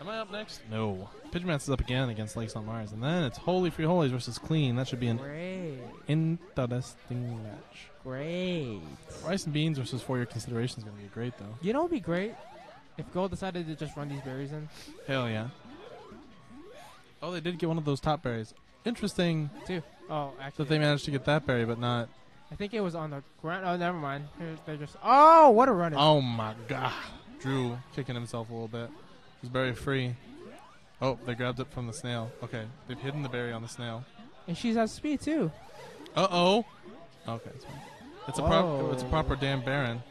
Am I up next? No. Pidgeot's is up again against Lakes on Mars, and then it's Holy Frijoles versus Clean. That should be an Great. interesting match. Great. Rice and Beans versus For Your Consideration is gonna be great, though. You know what would be great? If Gold decided to just run these berries in. Hell yeah. Oh, they did get one of those top berries. Interesting Too. Oh, actually. that they managed to get that berry, but not. I think it was on the ground. Oh, never mind. They're just. Oh, what a run! Oh my god. Drew kicking himself a little bit. He's berry free. Oh, they grabbed it from the snail. Okay, they've hidden the berry on the snail. And she's at speed too. Uh oh. Okay, it's fine. It's a prop. It's a proper damn Baron.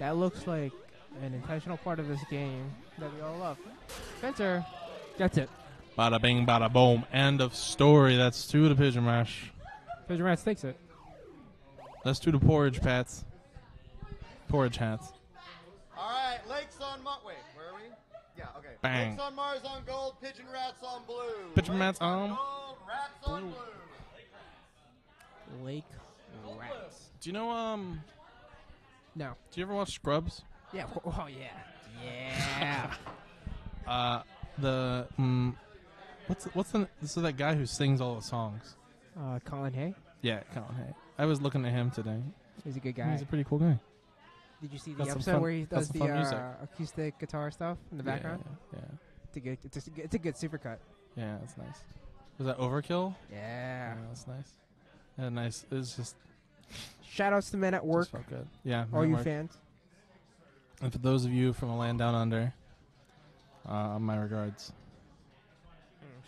That looks like an intentional part of this game that we all love. Spencer gets it. Bada bing, bada boom. End of story. That's two to Pigeon Mash. Pigeon Rats takes it. That's two to Porridge Pats. Porridge Hats. All right, Lakes on Mars. Wait, where are we? Yeah, okay. Bang. Lakes on Mars on gold, Pigeon Rats on blue. Pigeon Rats on- gold, Rats on blue. Lake Rats. Do you know, um, No. do you ever watch Scrubs? Yeah. Oh yeah. Yeah. Uh, the, mm, what's, what's the, so that guy who sings all the songs? uh, Colin Hay. Yeah, Colin Hay. I was looking at him today. He's a good guy. He's a pretty cool guy. Did you see the Got some episode fun- where he got does some the fun music. uh, acoustic guitar stuff in the background? Yeah, yeah, It's a good. It's a, it's a good supercut. yeah, that's nice. Was that Overkill? Yeah. that's nice. Yeah, nice. It was just Shout outs to men at work. Just felt good. Yeah, All you work. fans. And for those of you from a land down under, uh, my regards.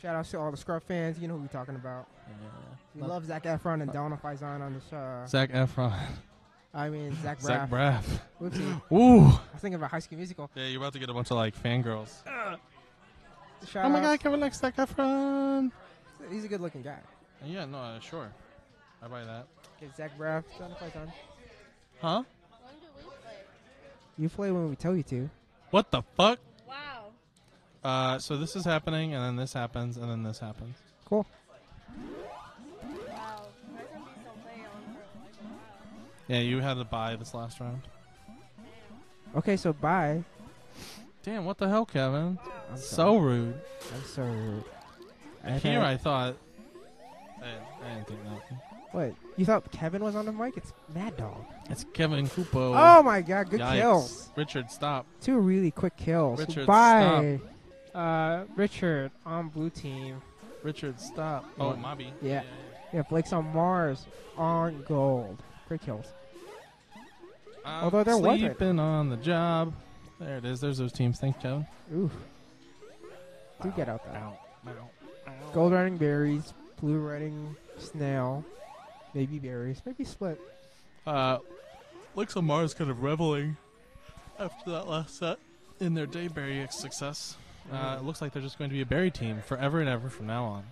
Shout outs to all the Scrub fans. You know who we're talking about. We Love- love Zac Efron and Donald Faison on the show. Zac Efron, I mean Zach Braff. Zach Braff. Ooh. I was thinking about High School Musical. Yeah, you're about to get a bunch of like fangirls. Shout oh my. God, Kevin likes Zac Efron. He's a good looking guy. Yeah, no, uh, sure. I buy that. Okay, Zach Braff, Donald Faison. Huh? You play when we tell you to. What the fuck? Wow. Uh, so this is happening, and then this happens, and then this happens. Cool. Wow. There's gonna be some play for like a while. Yeah, you had to buy this last round. Okay, so bye. Damn, what the hell, Kevin? I'm so sorry. rude. I'm so rude. Here, I thought. I didn't, I didn't think nothing. What? You thought Kevin was on the mic? It's Mad Dog. It's Kevin Kupo. Oh my god, good Yikes. kills. Richard, stop. Two really quick kills. Richard, Bye. Uh, Richard on blue team. Richard, stop. Oh, Mobby. Yeah. Yeah, Lakes on Mars on gold. Great kills. I'm Although there wasn't. sleeping on the job. There it is. There's those teams. Thanks, Kevin. Ooh. Do get out there. Ow, ow, ow. Gold running berries, blue running snail, maybe berries, maybe split. Uh, looks like Mars kind of reveling after that last set in their dayberry success. Uh, it looks like they're just going to be a berry team forever and ever from now on.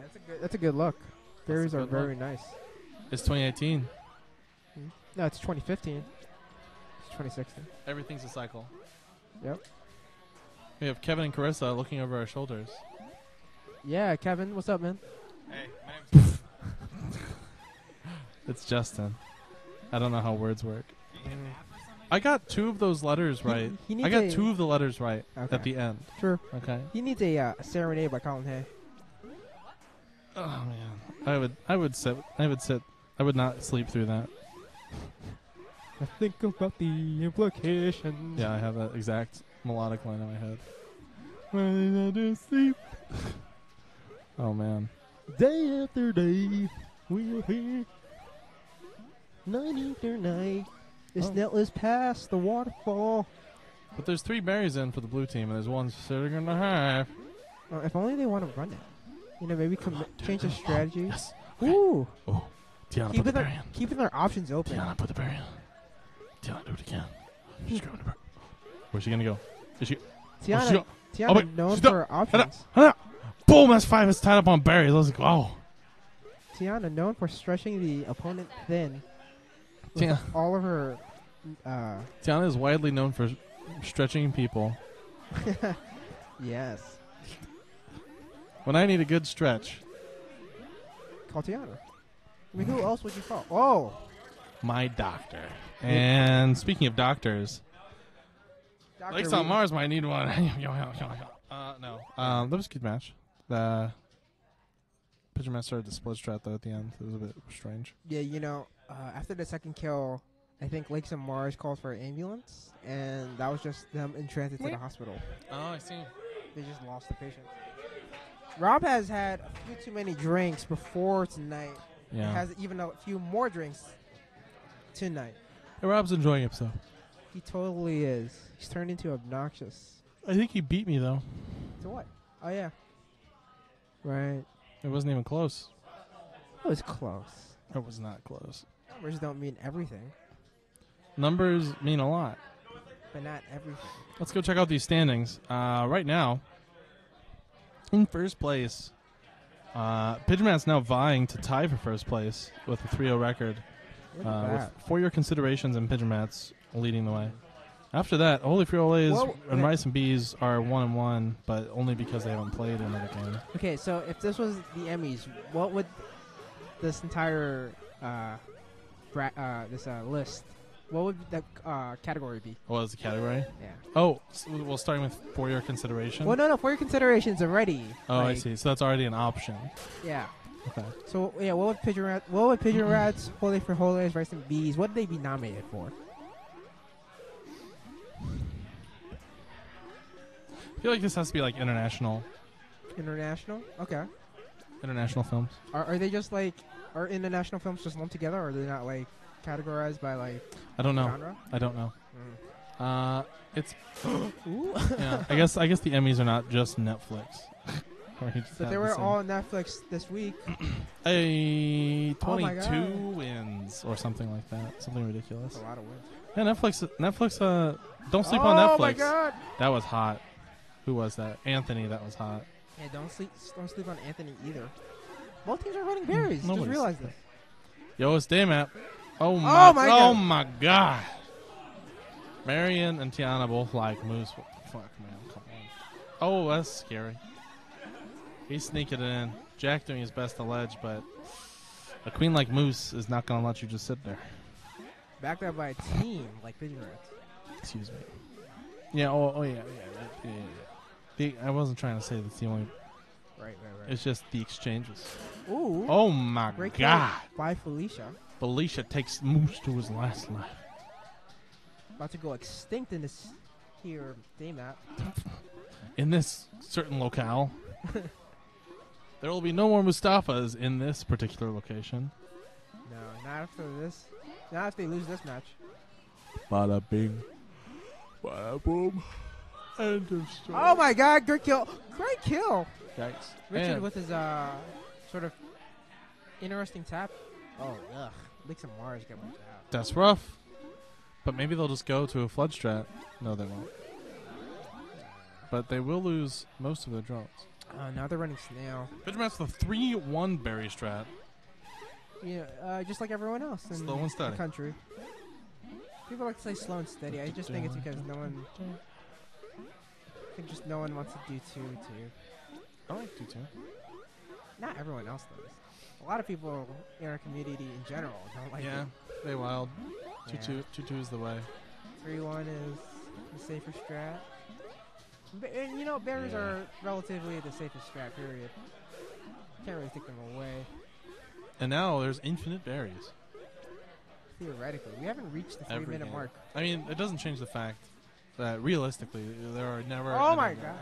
That's a good. That's a good look. Berries are very look. nice. It's 2018. No, it's 2015. It's 2016. Everything's a cycle. Yep. We have Kevin and Carissa looking over our shoulders. Yeah, Kevin, what's up, man? Hey, my name's It's Justin. I don't know how words work. I got two of those letters right. he I got a- two of the letters right Okay. at the end. Sure. Okay. He needs a uh, serenade by Colin Hay. Oh man, I would, I would sit, I would sit, I would not sleep through that. I think about the implications. Yeah, I have that exact melodic line in my head. When I do sleep. oh man. Day after day, we are here. Night after night, the Oh. is past the waterfall. But there's three berries in for the blue team, and there's one sitting in the half. Uh, if only they want to run it. You know, maybe com- change the strategy. Yes. Ooh. Oh, Tiana, put Keeping the their, berry in. keeping their options open. Tiana, put the berry in. Tiana, do it again. She's grabbing the berry. Where's she gonna go? Is she? Tiana, oh, she go- Tiana oh, wait, known for Hana, options. Boom! That's five. It's tied up on berries. Let's go. Oh. Tiana known for stretching the opponent thin. Tiana. all of her. Uh, Tiana is widely known for stretching people. yes. When I need a good stretch, Call Tiana. I mean, who else would you call? Oh, my doctor. And speaking of doctors, Dr. Lakes on Mars might need one. uh, no. Um, that was a good match. The pitcher match started to split strat though at the end. It was a bit strange. Yeah, you know, uh, after the second kill, I think Lakes and Mars called for an ambulance, and that was just them in transit to the hospital. Oh, I see. They just lost the patient. Rob has had a few too many drinks before tonight. Yeah. Has even a few more drinks tonight. Hey, Rob's enjoying himself. He totally is. He's turned into obnoxious. I think he beat me though. To what? Oh yeah. Right. It wasn't even close. It was close. It was not close. Numbers don't mean everything, Numbers mean a lot. but not everything. Let's go check out these standings. Uh, right now, In first place, uh, Pidgemat's now vying to tie for first place with a 3-0 record. Look at Uh, with that. for your considerations and Pidgemat's leading the way. After that, Holy Frijoles Well, and yeah. Rice and Bees are one and one, but only because they haven't played another game. Okay, so if this was the Emmys, what would this entire uh, uh, this uh, list? What would the uh, category be? What is the category? Yeah. Oh, s well, starting with for your consideration. Well, no, no. For your considerations already. Oh, I see. So that's already an option. Yeah. Okay. So yeah, what would pigeon rat? What would pigeon rats, holy frijoles, rice and bees? What would they be nominated for? I feel like this has to be like international, International. Okay. international films. Are, are they just like are international films just lumped together, or are they not like categorized by like I don't know. genre? I don't know. Mm. Uh, it's yeah. I guess I guess the Emmys are not just Netflix. Where you just But they were same- all Netflix this week. a Oh 22 wins or something like that. Something ridiculous. That's a lot of wins. Yeah, Netflix. Netflix. Uh, don't sleep on Netflix. oh my god! That was hot. Who was that? Anthony. That was hot. Yeah, don't sleep. Don't sleep on Anthony either. Both teams are running berries. Mm, just nobody's- realize this. Yo, it's Daymap. Oh, oh my. my oh my god. Marion and Tiana both like moose. Fuck man, come on. Oh, that's scary. He's sneaking it in. Jack doing his best to ledge, but a queen like Moose is not gonna let you just sit there. Backed up by a team like Pigeon Rats. Excuse me. Yeah. Oh. Oh yeah. Yeah. Yeah. yeah, yeah. The, I wasn't trying to say that's the only. Right, right, right. It's just the exchanges. Ooh. Oh my Great god. by Felicia. Felicia takes Moose to his last life. About to go extinct in this here day map. in this certain locale. there will be no more Mustafas in this particular location. No, not after this. Not if they lose this match. Bada bing. Bada boom. End of story. Oh my god, great kill. Great kill. Thanks. Richard And with his uh sort of interesting tap. Oh ugh. Lakes on Mars get wiped out. that's rough. But maybe they'll just go to a flood strat. No, they won't. But they will lose most of their drones. Uh, now they're running snail. Pidgemat's the 3 1 berry strat. Yeah, uh, just like everyone else in Slow and the steady. country. People like to say slow and steady. I just think it's because no one. I think just no one wants to do two two. I like 2 2. Not everyone else does. A lot of people in our community in general don't like Yeah, it. they wild. 2 Yeah. 2 2 2 is the way. Three one is the safer strat. Ba- and you know, bears Yeah. are relatively the safest strat. Period. Can't really take them away. And now there's infinite berries. Theoretically, we haven't reached the three Every minute game. mark. I mean, it doesn't change the fact that realistically there are never. Oh my God.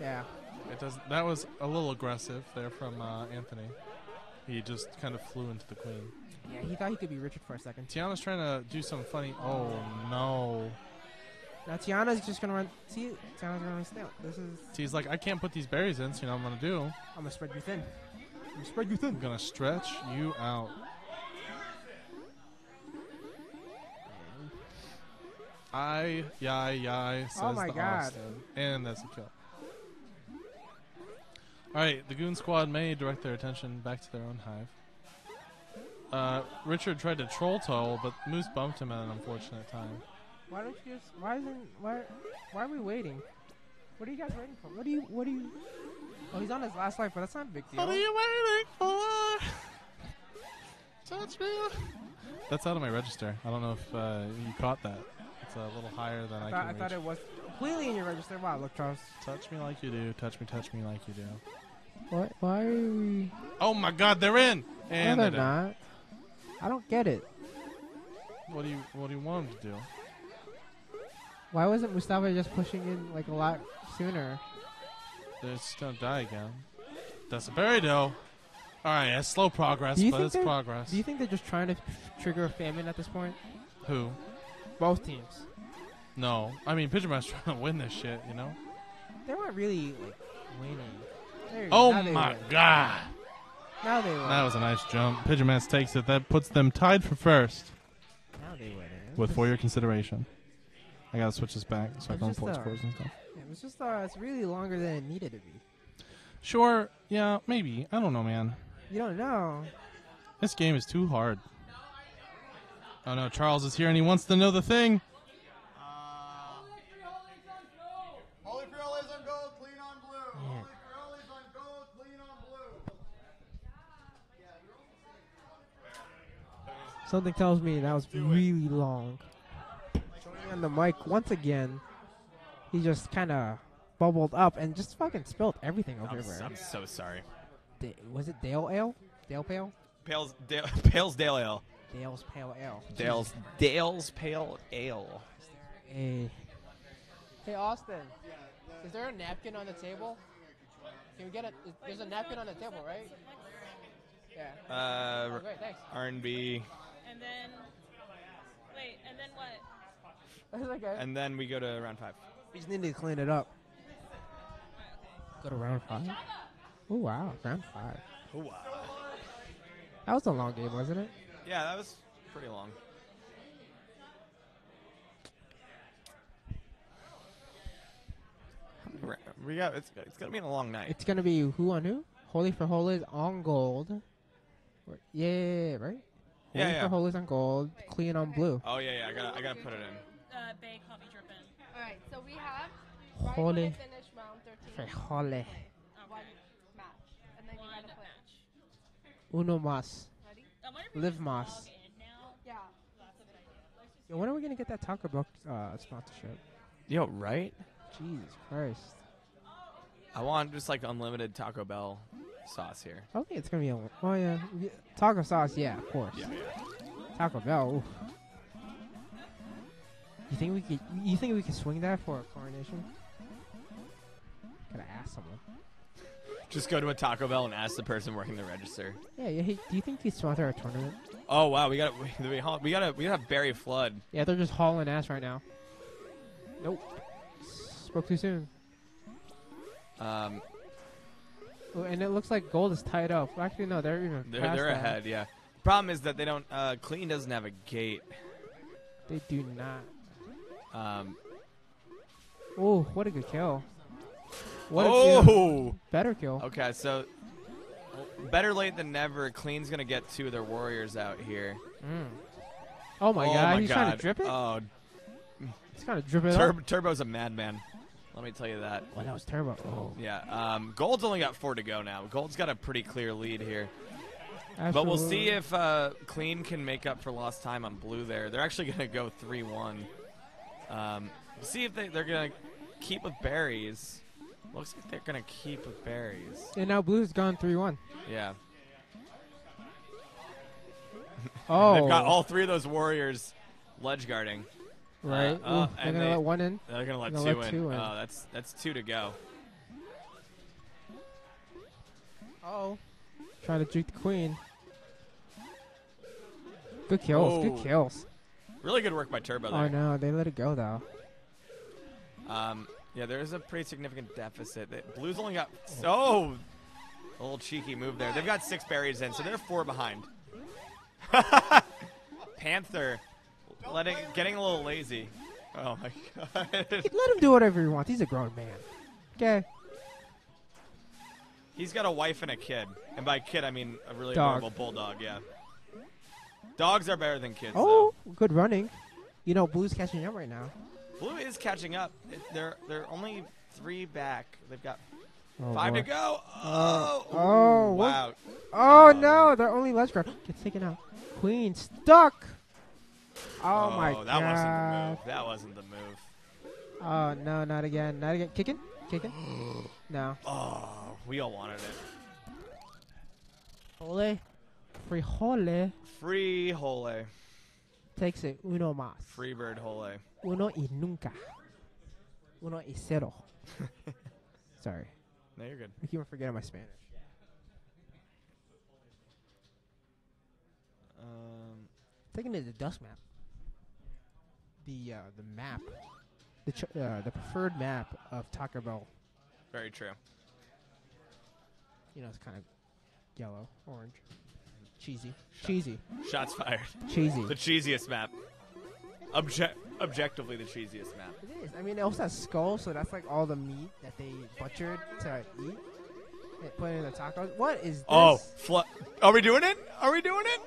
Yeah. It does. That was a little aggressive there from uh, Anthony. He just kind of flew into the queen. Yeah, he thought he could be Richard for a second. Tiana's trying to do some funny. Oh no! Now Tiana's just gonna run. See, Tiana's gonna run snail. This is. He's like, I can't put these berries in. So you know what I'm gonna do? I'm gonna spread you thin. I'm gonna spread you thin. I'm gonna stretch you out. I yai yai says Oh my the God. Austin. and that's a kill. All right, the goon squad may direct their attention back to their own hive. Uh, Richard tried to troll toll, but Moose bumped him at an unfortunate time. Why don't you just? Why isn't? Why? Why are we waiting? What are you guys waiting for? What do you? What do you? Oh, he's on his last life, but that's not a big deal. What are you waiting for? Touch me. That's out of my register. I don't know if uh, you caught that. It's a little higher than I, I thought, I thought it was completely in your register. Wow, look, Charles. Touch me like you do. Touch me, touch me like you do. What? Why are we? Oh my God, they're in. And no, they're they're not. I don't get it. What do you What do you want them to do? Why wasn't Mustafa just pushing in like a lot sooner? They're just gonna die again. That's a berry though. All right, that's slow progress, Do you but think it's they're- progress. Do you think they're just trying to trigger a famine at this point? Who? Both teams. No, I mean Pigeon Man's trying to win this shit. You know. They weren't really like winning. Go. Oh my. God. Now they win. That was a nice jump. Pigeon Man takes it. That puts them tied for first. Now they win. With was for your consideration. I gotta switch this back so I can report uh, scores and stuff. It was just uh, it's really longer than it needed to be. Sure, yeah, maybe. I don't know, man. You don't know. This game is too hard. Oh no, Charles is here and he wants to know the thing. Holy Frijoles on gold, clean on blue. Yeah. Holy Frijoles on gold, clean on blue. Something tells me that was really long. Joining on the mic once again, he just kind of bubbled up and just fucking spilled everything I'm, everywhere. I'm so sorry. Da- was it Dale Ale? Dale Pale? Pale's Dale, Pale's Dale Ale. Dale's Pale Ale. Dale's Dale's Pale Ale. Hey. Hey, Austin. Is there a napkin on the table? Can we get a? is- There's a napkin on the table, right? Yeah. Uh, Oh, great, thanks. R&B, And then, wait, and then what? That's okay. and then we go to round five. We just need to clean it up. Go to round five. Oh wow, round five. Oh wow. That was a long game, wasn't it? Yeah, that was pretty long. We got it's, it's gonna be a long night. It's gonna be who on who? Holy Frijoles on gold. Yeah, yeah, yeah, right. Yeah, Holy yeah. for Holies on gold, clean on blue. Oh yeah, yeah. I gotta I gotta put it in. Uh, Bay Coffee Drippin'. All right, so we have Holy. when finish round 13, For Holy. one match, and then you One gotta play. match. Uno mas. Ready? I wonder if we Live Moss. log in now. Yeah. Yo, when are we gonna get that Taco Bell uh, sponsorship? Yo, right? Jesus Christ. I want just like unlimited Taco Bell sauce here. I don't think it's gonna be a. Oh yeah, taco sauce. Yeah, of course. yeah. Taco Bell. oof. You think we could? You think we could swing that for a coronation? Gotta ask someone. Just go to a Taco Bell and ask the person working the register. Yeah, yeah. Hey, do you think you sponsor a tournament? Oh wow, we got we, we, we gotta we gotta have Barry Flood. Yeah, they're just hauling ass right now. Nope. Spoke too soon. Um, Oh, and it looks like gold is tied up. Actually, no, they're even. they're they're ahead. Yeah. Problem is that they don't. Uh, Clean doesn't have a gate. They do not. Um, Oh, what a good kill. What a oh. better kill. Okay, so better late than never. Clean's gonna get two of their warriors out here. Mm. Oh my oh god, my he's god. trying to drip it. Oh, he's trying to drip it Tur- up. Turbo's a madman. Let me tell you that. Well, that was turbo. Oh, Yeah. Um, Gold's only got four to go now. Gold's got a pretty clear lead here. Absolutely. But we'll see if uh, Clean can make up for lost time on blue there. They're actually going to go 3 1. Um, see if they, they're going to keep with berries. Looks like they're going to keep with berries. And now blue's gone three one. Yeah. Oh, They've got all three of those warriors ledge guarding. right. uh, uh, they're gonna they- let one in. They're going to let They'll two let in. two in. Oh, that's, that's two to go. Oh, trying to juke the queen. Good kills. Oh. Good kills. Really good work by Turbo there. Oh no, they let it go though. Um, yeah, there is a pretty significant deficit. The Blues only got oh, a little cheeky move there. They've got six berries in, so they're four behind. Panther, letting getting a little lazy. Oh my god. Let him do whatever he wants. He's a grown man. Okay. He's got a wife and a kid, and by kid I mean a really Dog. adorable bulldog. Yeah. Dogs are better than kids. Oh, good running. You know, Blue's catching up right now. Blue is catching up. They're they're only three back. They've got Oh, five boy. to go. Oh. oh, oh, what- wow. Oh um, no, they're only ledge guard. Gets taken out. Queen stuck. Oh, oh my that god. That wasn't the move. That wasn't the move. Oh no, not again. Not again. Kicking? Kicking? no. Oh, we all wanted it. Ole. Free Hole Free Hole. Takes it uno más. Freebird Hole. Uno y nunca. Uno y cero. Sorry. No, you're good. I keep on forgetting my Spanish. Um, Taking it to the dust map. The uh, the map, the ch- uh, the preferred map of Taco Bell. very true. You know, it's kind of yellow, orange, cheesy, cheesy, Shots fired. cheesy. The cheesiest map. Obje- objectively, the cheesiest map. It is. I mean, it also has skull, so that's like all the meat that they butchered to eat. They Put it in the tacos. What is this? Oh, fl- are we doing it? Are we doing it?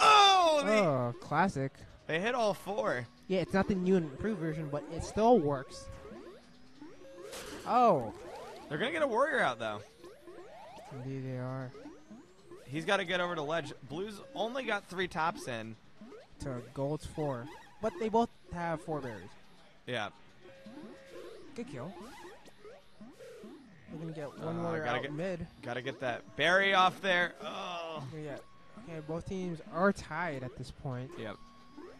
Oh, they, Oh, classic. they hit all four. Yeah, it's not the new and improved version, but it still works. Oh, They're gonna get a warrior out though. indeed they are. He's got to get over to ledge. Blues only got three tops in. To gold's four, but they both have four berries. Yeah. Good kill. We're gonna get one Uh, more gotta out get- mid. Got to get that berry off there. Oh. Get- Okay, both teams are tied at this point. Yep.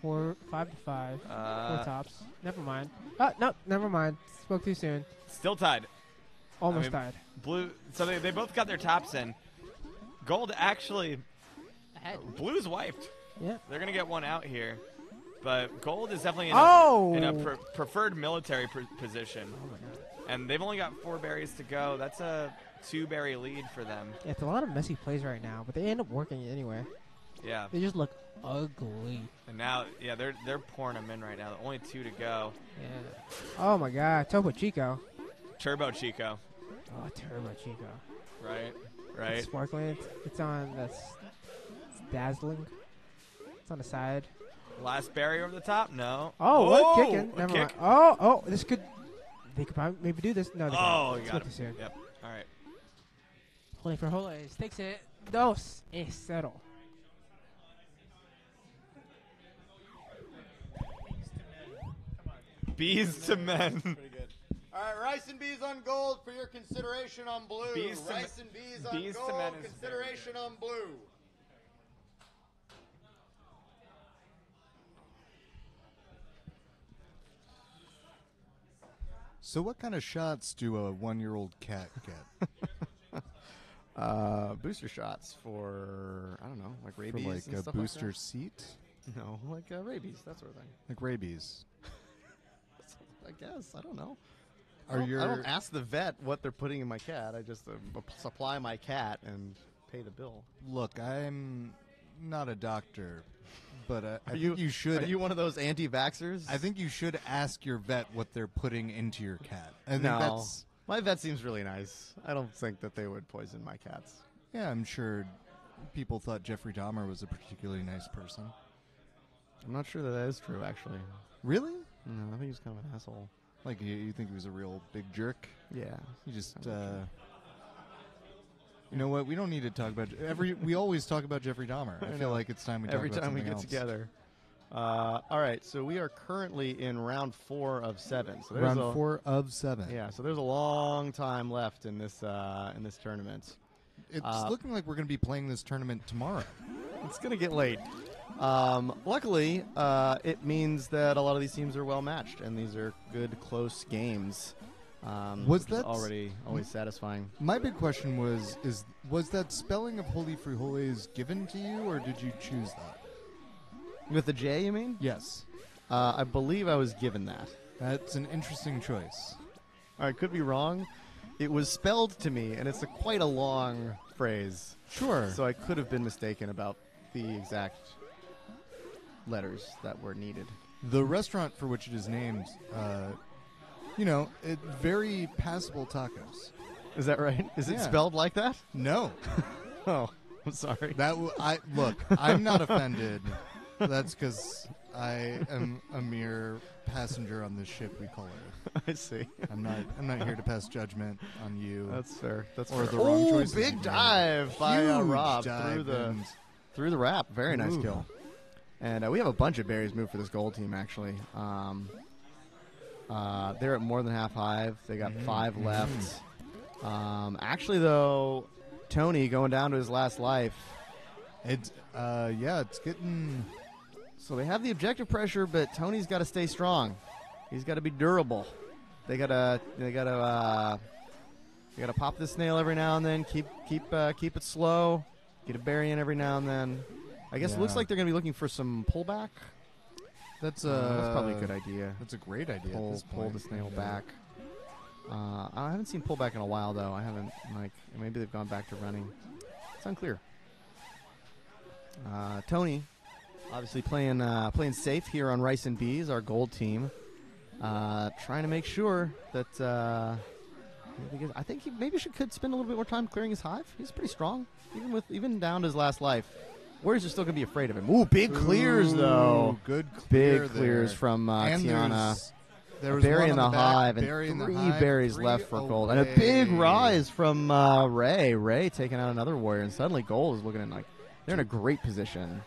Four, five to five. Uh, four tops. Never mind. Uh, no, never mind. Spoke too soon. Still tied. Almost mean, tied. Blue. So they, they both got their tops in. Gold actually. Ahead. Blue's wiped. Yeah. They're gonna get one out here, but gold is definitely in Oh! a, in a pre- preferred military pr- position, Oh my god. and they've only got four berries to go. That's a two berry lead for them. Yeah, it's a lot of messy plays right now, but they end up working anyway. Yeah. They just look ugly. And now, yeah, they're they're pouring them in right now. Only two to go. Yeah. Oh my god, Topo Chico. Turbo Chico, Oh, Turbo Chico. right? It's Right. sparkling. It's, it's on. That's it's dazzling. It's on the side. Last barrier over the top? No. Oh, what Oh, kicking? Never kick. mind. Oh, oh, this could. They could probably maybe do this. No, they Oh, can't. you It's got soon. Yep. All right. Holy for holy. Takes it. Dos. Es cero. Bees to men. Pretty good. All right, rice and bees on gold for your consideration on blue. Bees to rice men- and bees on bees to gold, men is consideration on blue. So, what kind of shots do a one-year-old cat get? Uh, booster shots for I don't know, like rabies, For rabies like and a stuff booster Like seat, that? No, like uh, rabies, that sort of thing. like rabies. I guess I don't know. I Are don't, I don't ask the vet what they're putting in my cat. I just uh, supply my cat and pay the bill. look? I'm not a doctor, but uh, I you, you should. Are you one of those anti-vaxxers? I think you should ask your vet what they're putting into your cat. I think no. that's My vet seems really nice. I don't think that they would poison my cats. yeah. I'm sure people thought Jeffrey Dahmer was a particularly nice person. I'm not sure that that is true, actually. Really? No, I think he's kind of an asshole. Like you, you think he was a real big jerk? Yeah. You just. Uh, you know what? We don't need to talk about every. We always talk about Jeffrey Dahmer. I, I feel like it's time we Every talk about time we get else. together. Uh, all right, so we are currently in round four of seven. So Round a, four of seven. Yeah, so there's a long time left in this uh, in this tournament. It's Uh, looking like we're going to be playing this tournament tomorrow. It's gonna get late. Um, luckily, uh, it means that a lot of these teams are well matched, and these are good, close games. Um, Was that- already always satisfying? My big question was: Is was that spelling of holy frijoles given to you, or did you choose that? With the J, you mean? Yes, Uh, I believe I was given that. that's an interesting choice. I could be wrong. It was spelled to me, and it's a quite a long phrase, Sure. so I could have been mistaken about the exact letters that were needed. the restaurant for which it is named, uh, you know, it very passable tacos. Is that right? Is it Yeah. spelled like that? No, Oh, I'm sorry. that w- I look. I'm not offended. That's because I am a mere passenger on this ship we call Earth. I see. I'm not. I'm not here to pass judgment on you. That's fair. That's Or fair. the wrong Ooh, choices big you've made. dive by uh, Huge Rob dive through the and- through the wrap. Very nice Ooh. kill. And uh, we have a bunch of berries moved for this gold team. Actually, um, uh, they're at more than half hive. They got Mhm, five mhm. left. Um, actually, though, Tony going down to his last life. It's uh, yeah, it's getting. So they have the objective pressure, but Tony's got to stay strong. He's got to be durable. They gotta they gotta uh, they gotta pop the snail every now and then. Keep keep uh, keep it slow. Get a berry in every now and then. I guess it looks Yeah. like they're gonna be looking for some pullback. That's uh, Uh, that's probably a good idea. That's a great idea. at Pull this pull point. the snail uh, back. Uh, I haven't seen pullback in a while though. I haven't like maybe they've gone back to running. It's unclear. Uh, Tony, obviously playing uh, playing safe here on Rice and Bees, our gold team. Uh, trying to make sure that uh, Because I think he maybe should could spend a little bit more time clearing his hive. He's pretty strong, even with even down to his last life. Warriors are still gonna be afraid of him. Ooh, big clears though. Good clear Big clears there. from uh, and Tiana. There A was berry one in on the, hive and three hive, berries three left for gold, and a big rise from uh, Ray. Ray taking out another warrior, and suddenly gold is looking in like they're in a great position.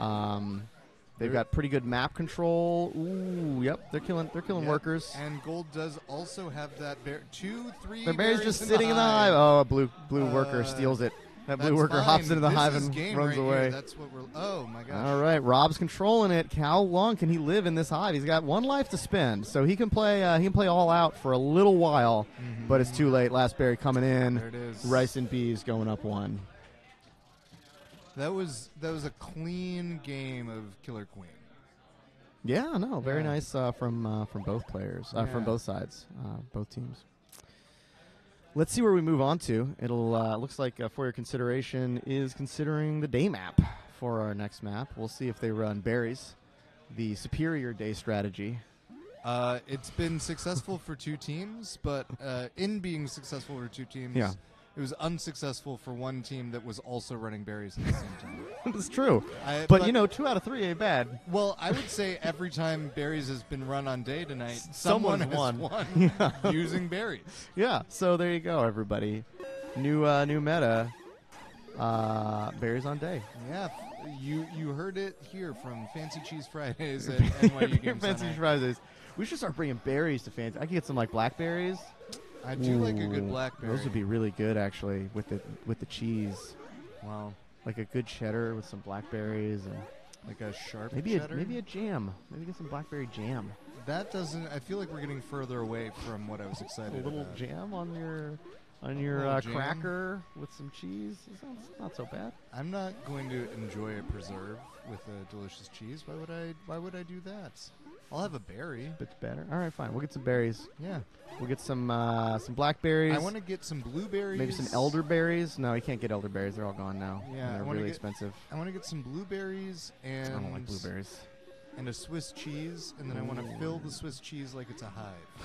Um, they've got pretty good map control. Ooh, yep, they're killing they're killing Yep, workers. And gold does also have that bear. Two, three. The berries just sitting in the hive. Oh, a blue blue worker Uh, steals it. That blue That's worker hops into the This hive is and game runs right here. away. That's what we're. Oh my gosh. All right, Rob's controlling it. How long can he live in this hive? He's got one life to spend, so he can play. Uh, he can play all out for a little while, but it's too late. Last berry coming in. There it is. Rice and bees going up one. That was that was a clean game of Killer Queen. Yeah, no, very Yeah. nice uh, from uh, from both players, uh, from Yeah. both sides, uh, both teams. Let's see where we move on to. It'll uh, looks like uh, for your consideration is considering the day map for our next map. We'll see if they run berries, the superior day strategy. Uh, it's been successful for two teams, but uh, in being successful for two teams, Yeah. It was unsuccessful for one team that was also running berries at the same time. It's true, I- but, you know, two out of three ain't bad. Well, I would say every time berries has been run on day tonight, someone won. has won Yeah. using berries. Yeah, so there you go, everybody. New uh, new meta. Uh, berries on day. Yeah, you you heard it here from Fancy Cheese Fridays at NYU Game Fancy. Fridays. We should start bringing berries to fancy. I could get some like blackberries. I do like a good blackberry. Those would be really good actually with the with the cheese. Wow, Like a good cheddar with some blackberries and like a sharp maybe a, cheddar. maybe a jam. Maybe get some blackberry jam. that doesn't. I feel like we're getting further away from what I was excited. A little about. jam on your on A your uh, cracker with some cheese. It sounds not so bad. I'm not going to enjoy a preserve with a delicious cheese. Why would I? Why would I do that? I'll have a berry. Bits better. All right, fine. We'll get some berries. Yeah, We'll get some uh, some blackberries. I want to get some blueberries. Maybe some elderberries. No, you can't get elderberries. They're all gone now. Yeah, I they're wanna really get- expensive. I want to get some blueberries and I don't like blueberries. and a Swiss cheese, and then I want to fill the Swiss cheese like it's a hive.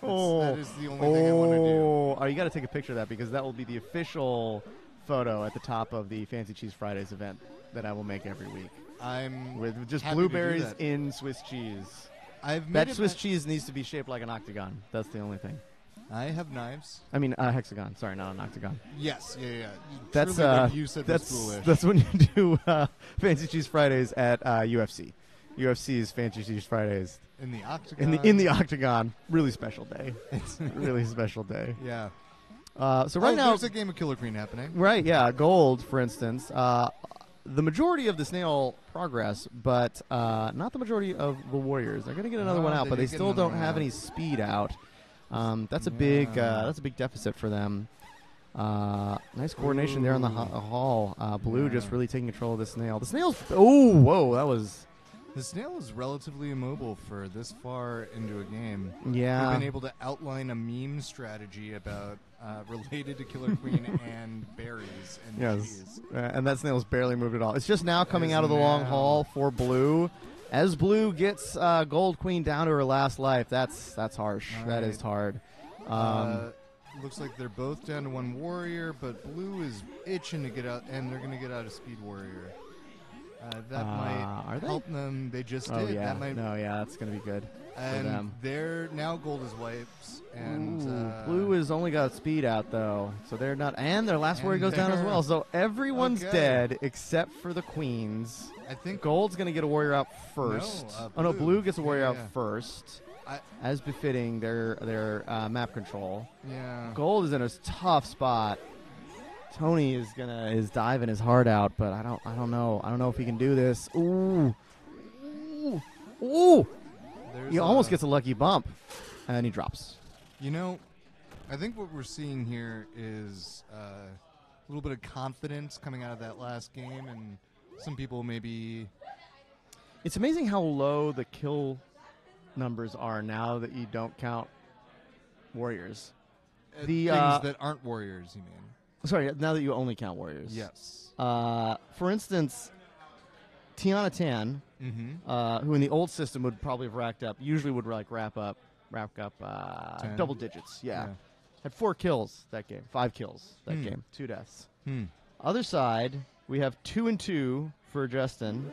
That's, Oh, that is the only thing I want to do. oh, oh, you got to take a picture of that because that will be the official photo at the top of the Fancy Cheese Fridays event that I will make every week I'm with just happy to do blueberries that. in Swiss cheese. I've made That it Swiss cheese needs to be shaped like an octagon. That's the only thing. I have knives. I mean, uh, hexagon. Sorry, not an octagon. Yes, yeah, yeah. That's Truly uh, what you said that's was foolish. that's when you do uh, Fancy Cheese Fridays at uh, UFC. UFC's Fancy Cheese Fridays in the octagon. in the in the octagon. Really special day. It's- really special day. yeah. Uh, so right oh, now, there's a game of Killer Queen happening. right? Yeah, gold, for instance. Uh, the majority of the snail progress, but uh, not the majority of the warriors. They're going to get another Oh, one out, they but they still don't have out. any speed out. Um, that's a big uh, that's a big deficit for them. Uh, nice coordination there on the ho- hall. Uh, Blue just really taking control of the snail. The snail's oh whoa that was The snail is relatively immobile for this far into a game. yeah We've been able to outline a meme strategy about uh, related to Killer Queen and berries and Yes, uh, and that snail's barely moved at all. It's just now coming out of the long haul for Blue. As Blue gets uh, Gold Queen down to her last life, that's that's harsh. That is Right. hard. Um, uh, looks like they're both down to one warrior, but blue is itching to get out, and they're going to get out of speed warrior. Uh, that Uh, are might they? help them. They just oh did. yeah, That might, no, yeah, that's gonna be good. and they're now gold is wipes, and Ooh, uh, Blue has only got speed out though, so they're not. And their last warrior goes down as well. So everyone's Okay. dead except for the queens. I think Gold's gonna get a warrior out first. uh, oh no, Blue. Blue gets a warrior Yeah, out yeah. first, I- as befitting their their uh, map control. yeah. Gold is in a tough spot. Tony is gonna is diving his heart out, but I don't I don't know I don't know if he can do this. Ooh, ooh, ooh! There's He almost a- gets a lucky bump, and he drops. You know, I think what we're seeing here is uh, a little bit of confidence coming out of that last game, and some people maybe It's amazing how low the kill numbers are now that you don't count warriors. uh, The, things uh, that aren't warriors. You mean? Sorry, now that you only count warriors. Yes. Uh, for instance, Tiana Tan, Mm-hmm. uh, who in the old system would probably have racked up, usually would like wrap up, rack up uh, double digits. Yeah. had four kills that game, five kills that Hmm. game, two deaths. Hmm. Other side, we have two and two for Justin.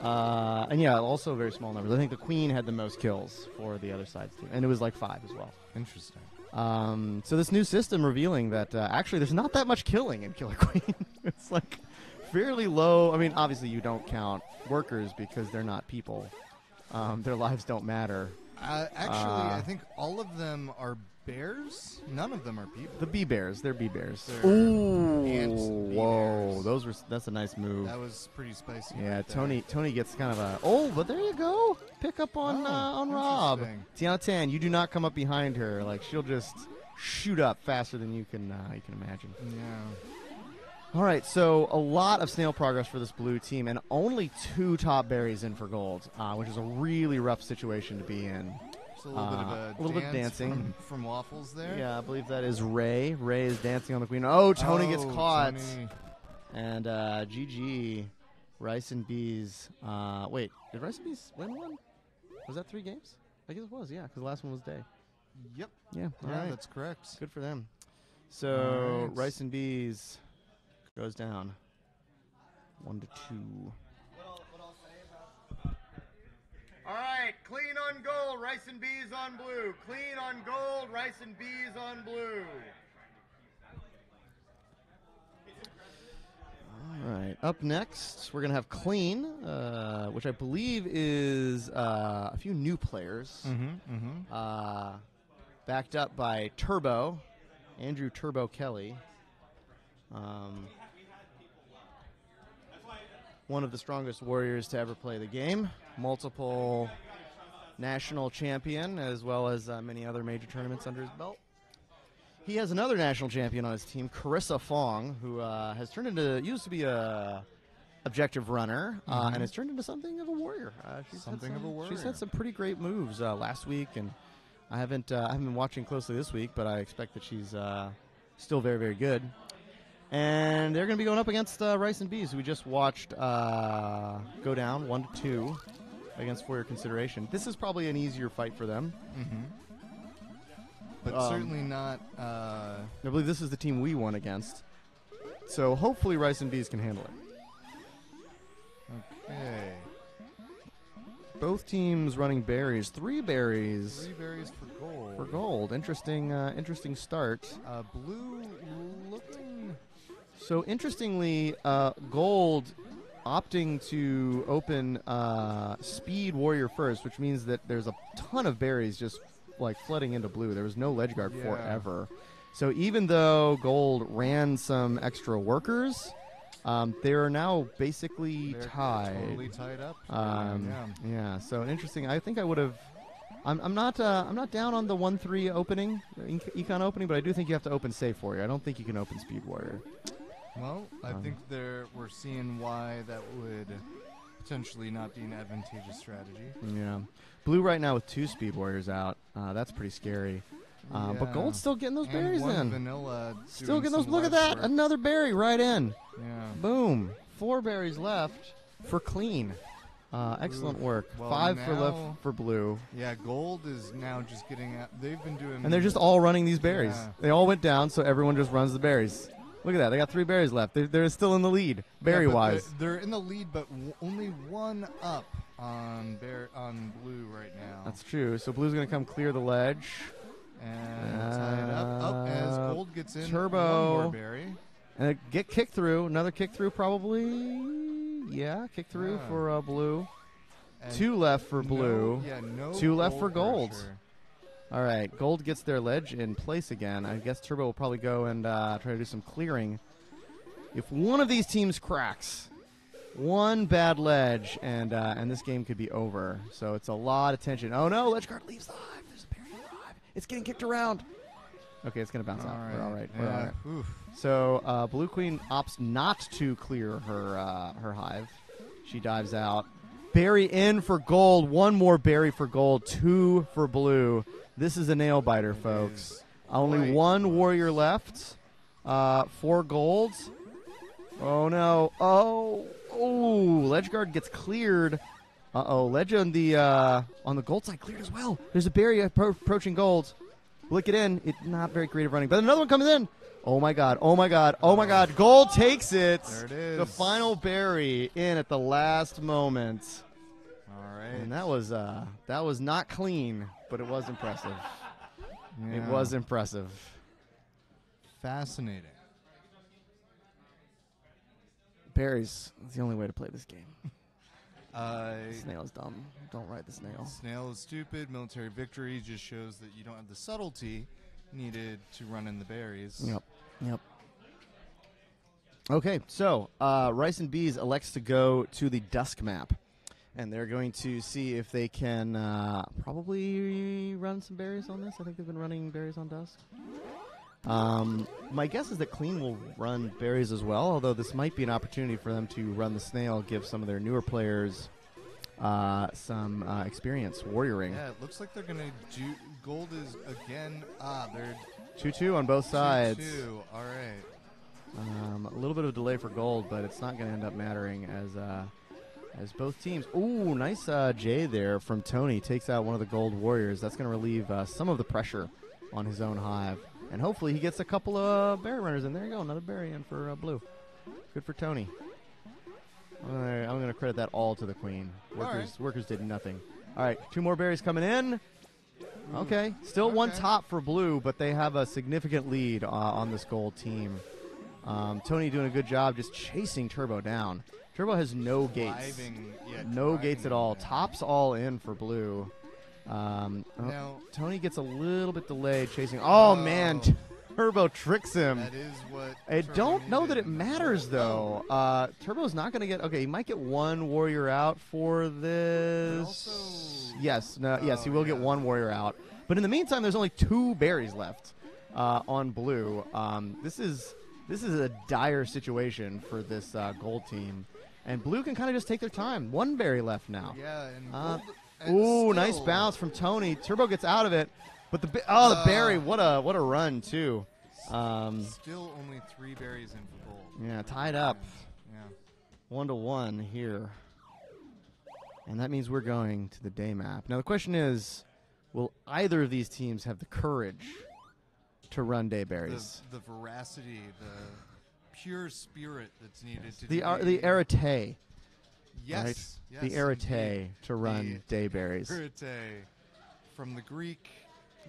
Uh, and yeah, also very small numbers. I think the Queen had the most kills for the other side's team, and it was like five as well. Interesting. Um, so this new system revealing that uh, actually there's not that much killing in Killer Queen. it's like fairly low. I mean, obviously you don't count workers because they're not people. Um, their lives don't matter. Uh, actually, Uh, I think all of them are bears. None of them are people. The bee bears, they're bee bears. They're Ooh, ant bee whoa, bears. those were that's a nice move. That was pretty spicy. Yeah, right there. Tony. Tony gets kind of a. Oh, but there you go. Pick up on Oh, uh, on Rob. interesting. Tiana Tan, you do not come up behind her. Like she'll just shoot up faster than you can uh, you can imagine. Yeah. All right, so a lot of snail progress for this blue team, and only two top berries in for gold, uh, which is a really rough situation to be in. A little bit of Uh, a, a little bit dance dancing. from, from waffles there. Yeah, I believe that is Ray. Ray is dancing on the queen. Oh, Tony gets Oh, caught. Tony. And uh, GG, Rice and Bees. Uh, wait, did Rice and Bees win one? Was that three games? I guess it was, yeah, because the last one was day. Yep. Yeah, all Yeah, right. that's correct. Good for them. So, right. Rice and Bees goes down one to two. All right, clean on gold, rice and bees on blue. Clean on gold, rice and bees on blue. All right, up next, we're going to have Clean, uh, which I believe is uh, a few new players. Mm-hmm. Mm-hmm. Uh, backed up by Turbo, Andrew Turbo Kelly. Um, one of the strongest warriors to ever play the game. Multiple national champion, as well as uh, many other major tournaments under his belt. He has another national champion on his team, Carissa Fong, who uh, has turned into used to be a objective runner uh, Mhm. and has turned into something of a warrior. Uh, she's had Something of some- a She's had some pretty great moves uh, last week, and I haven't uh, I haven't been watching closely this week, but I expect that she's uh, still very very good. And they're going to be going up against uh, Rice and Bees, who we just watched uh, go down one to two against For Your Consideration. This is probably an easier fight for them. Mm-hmm. But Um, certainly not. Uh, I believe this is the team we won against. So hopefully Rice and Bees can handle it. okay. Both teams running berries, three berries Three berries for gold. for gold. Interesting, uh, interesting start. Uh, blue looking. So interestingly, uh, gold opting to open uh, speed warrior first, which means that there's a ton of berries just like flooding into blue. There was no ledge guard Yeah. forever. So even though gold ran some extra workers, um, they are now basically They're tied. Totally tied up. Um, yeah. yeah. So interesting. I think I would have. I'm, I'm not. Uh, I'm not down on the one three opening, econ opening, but I do think you have to open safe warrior. I don't think you can open speed warrior. Well, I Um, think there we're seeing why that would potentially not be an advantageous strategy. Yeah. Blue right now with two speed warriors out. Uh, that's pretty scary. Uh, But gold's still getting those And berries in. Vanilla. Still getting those. Look at that. work. Another berry right in. Yeah. Boom. Four berries left for clean. Uh, excellent work. Well, Five for left for blue. Yeah, gold is now just getting out. They've been doing. And they're just all running these berries. Yeah. They all went down, so everyone just runs the berries. Look at that. They got three berries left. They're, they're still in the lead, berry yeah, wise. They're, they're in the lead, but w- only one up on bear on blue right now. That's true. So blue's going to come clear the ledge. and tie it up. Up as Uh, gold gets in. Turbo. One berry. And get kick through. Another kick through, probably. Yeah, kick through Yeah. for uh, blue. And Two left for no- blue. yeah, no Two left for gold. All right, gold gets their ledge in place again. I guess Turbo will probably go and uh, try to do some clearing. If one of these teams cracks, one bad ledge, and uh, and this game could be over. So it's a lot of tension. Oh no, ledge guard leaves the hive. There's a berry in the hive. It's getting kicked around. Okay, it's gonna bounce out. We're all right. We're Yeah. right. Oof. So uh, Blue Queen opts not to clear her uh, her hive. She dives out. Berry in for gold. One more berry for gold. Two for blue. This is a nail biter, folks. Only one warrior left. Uh, four golds. Oh no! Oh oh! Ledge guard gets cleared. Uh oh! Ledge on the uh, on the gold side cleared as well. There's a berry appro- approaching gold. Look it in? It's not very creative running, but another one comes in. Oh my god! Oh my god! Oh my god! Gold takes it. There it is. The final berry in at the last moment, All right. and that was uh, that was not clean, but it was impressive. It was impressive. fascinating. Berries. It's the only way to play this game. Uh, Snail's dumb. Don't ride the snail. Snail is stupid. Military victory just shows that you don't have the subtlety needed to run in the berries. Yep. Yep. Okay, so uh, Rice and Bees elects to go to the Dusk map, and they're going to see if they can uh, probably run some berries on this. I think they've been running berries on Dusk. Um, my guess is that Clean will run berries as well, although this might be an opportunity for them to run the snail, give some of their newer players uh, some uh, experience warrioring. Yeah, it looks like they're gonna do. Gold is again. Ah, they're 2 2 on both sides. 2 2. All right. Um, a little bit of delay for gold, but it's not going to end up mattering as uh, as both teams. Ooh, nice uh, J there from Tony takes out one of the gold warriors. That's going to relieve uh, some of the pressure on his own hive, and hopefully he gets a couple of berry runners in. There you go, another berry in for uh, blue. Good for Tony. Right, I'm going to credit that all to the queen. Workers, right. workers did nothing. All right, two more berries coming in. Okay, still one top for blue, but they have a significant lead uh, on this gold team. Um, Tony doing a good job just chasing Turbo down. Turbo has no gates. Driving, yeah, no gates at all. Tops all in for blue. Um, oh, Tony gets a little bit delayed chasing. Oh, Oh. man, Turbo tricks him. That is what. I Turbo don't know that it matters though. Uh, Turbo's not going to get. Okay, he might get one warrior out for this. also- yes, no, yes, he Oh, will get one warrior out. But in the meantime, there's only two berries left uh, on blue. Um, this is this is a dire situation for this uh, gold team, and blue can kind of just take their time. One berry left now. Yeah, and. Uh, and Ooh, nice bounce from Tony. Turbo gets out of it, but the oh the Uh, berry, what a what a run too. Um, Still only three berries in for gold. yeah, tied up. Yeah. one to one here. And that means we're going to the day map. Now the question is, will either of these teams have the courage to run day The, berries? the veracity, the pure spirit that's needed to The do ar- the arete, Yes. right? yes the arete to run day berries. Arete, from the Greek,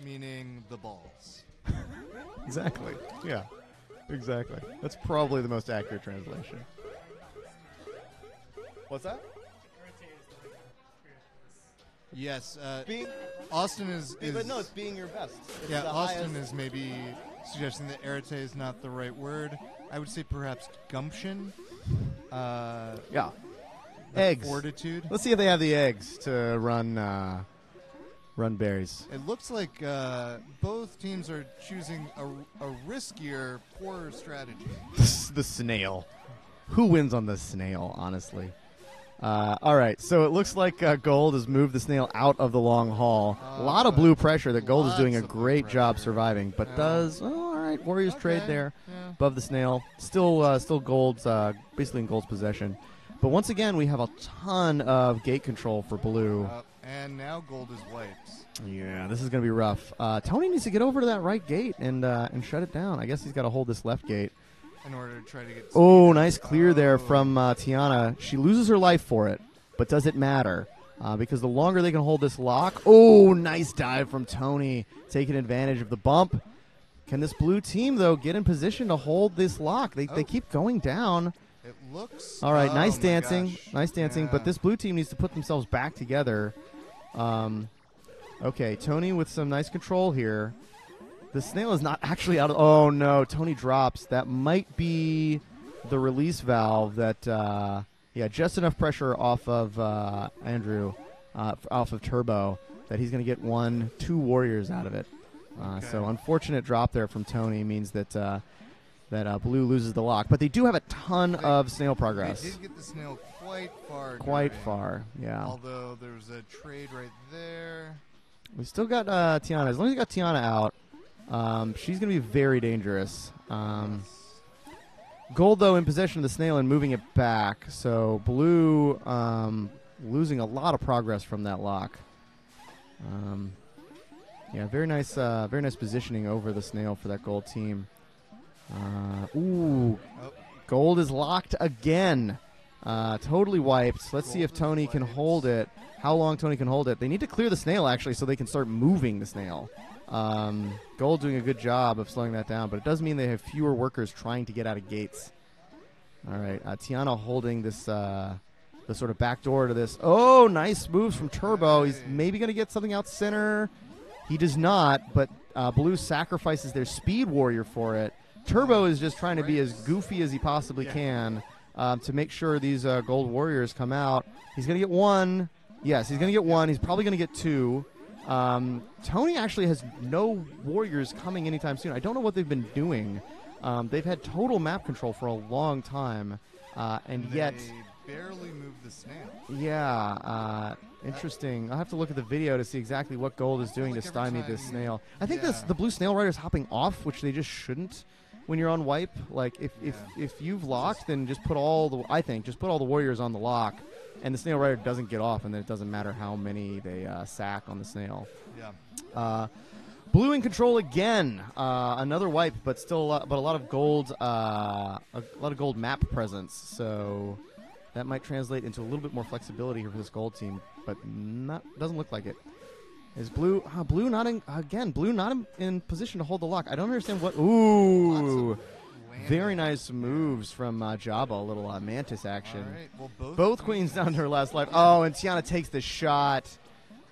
meaning the balls. Exactly. Yeah. Exactly. That's probably the most accurate translation. What's that? Yes. Uh, Being, Austin is, is but no, it's being your best. It's yeah. Austin highest- is maybe suggesting that arete is not the right word. I would say perhaps gumption. Uh, yeah. Eggs. Fortitude. Let's see if they have the eggs to run uh, run berries. It looks like uh, both teams are choosing a, a riskier, poorer strategy. the snail. Who wins on the snail, honestly? Uh, all right, so it looks like uh, Gold has moved the snail out of the long haul. a lot of blue pressure that Gold is doing a lots of blue great job surviving, but does oh, right. Warriors trade there yeah. above the snail. Still, uh, still Gold's uh, basically in Gold's possession. But once again, we have a ton of gate control for blue. Uh, and now gold is wiped. Yeah, this is going to be rough. Uh, Tony needs to get over to that right gate and uh, and shut it down. I guess he's got to hold this left gate. In order to try to get. Oh, speed. nice clear there Oh. from uh, Tiana. She loses her life for it, but does it matter? Uh, because the longer they can hold this lock. Oh, nice dive from Tony, taking advantage of the bump. Can this blue team though get in position to hold this lock? They, they Oh. keep going down. It looks. All right, oh nice dancing, gosh. nice dancing. But this blue team needs to put themselves back together. Um, okay, Tony with some nice control here. The snail is not actually out of. Oh no, Tony drops. That might be the release valve. That uh, yeah, just enough pressure off of uh, Andrew, uh, off of Turbo, that he's going to get one, two warriors out of it. Uh, So unfortunate drop there from Tony means that uh, that uh, blue loses the lock. But they do have a ton They- of snail They progress. did get the snail quite far. Quite during- far, yeah. Although there was a trade right there. We still got uh, Tiana. As long as you got Tiana out, um, she's going to be very dangerous. Um, gold, though, in possession of the snail and moving it back. So blue um, losing a lot of progress from that lock. Um, Yeah, very nice, uh, very nice positioning over the snail for that gold team. Uh, ooh, Oh. gold is locked again. Uh, totally wiped. Let's see if Tony can hold it. How long Tony can hold it? They need to clear the snail actually, so they can start moving the snail. Um, gold doing a good job of slowing that down, but it does mean they have fewer workers trying to get out of gates. All right, uh, Tiana holding this uh, the sort of back door to this. Oh, nice moves from Turbo. He's maybe going to get something out center. He does not, but uh, Blue sacrifices their Speed Warrior for it. Turbo is just trying to be as goofy as he possibly can um, to make sure these uh, Gold Warriors come out. He's going to get one. Yes, he's going to get one. He's probably going to get two. Um, Tony actually has no Warriors coming anytime soon. I don't know what they've been doing. Um, they've had total map control for a long time, uh, and yet. Barely move the snail. Yeah, uh, interesting. I'll have to look at the video to see exactly what Gold is doing Like to stymie this snail. I think this the blue snail rider is hopping off, which they just shouldn't when you're on wipe. Like if if, if you've locked, then just put all the I think just put all the warriors on the lock, and the snail rider doesn't get off, and then it doesn't matter how many they uh, sack on the snail. Yeah. Uh, blue in control again. Uh, another wipe, but still, a lot, but a lot of gold, uh, a lot of gold map presence. So that might translate into a little bit more flexibility here for this gold team, but not doesn't look like it. Is blue? Uh, blue not in again? Blue not in, in position to hold the lock. I don't understand what. Ooh, very nice moves from uh, Jabba. A little uh, mantis action. Right. Well, both, Both queens down to her last life. Oh, and Tiana takes the shot.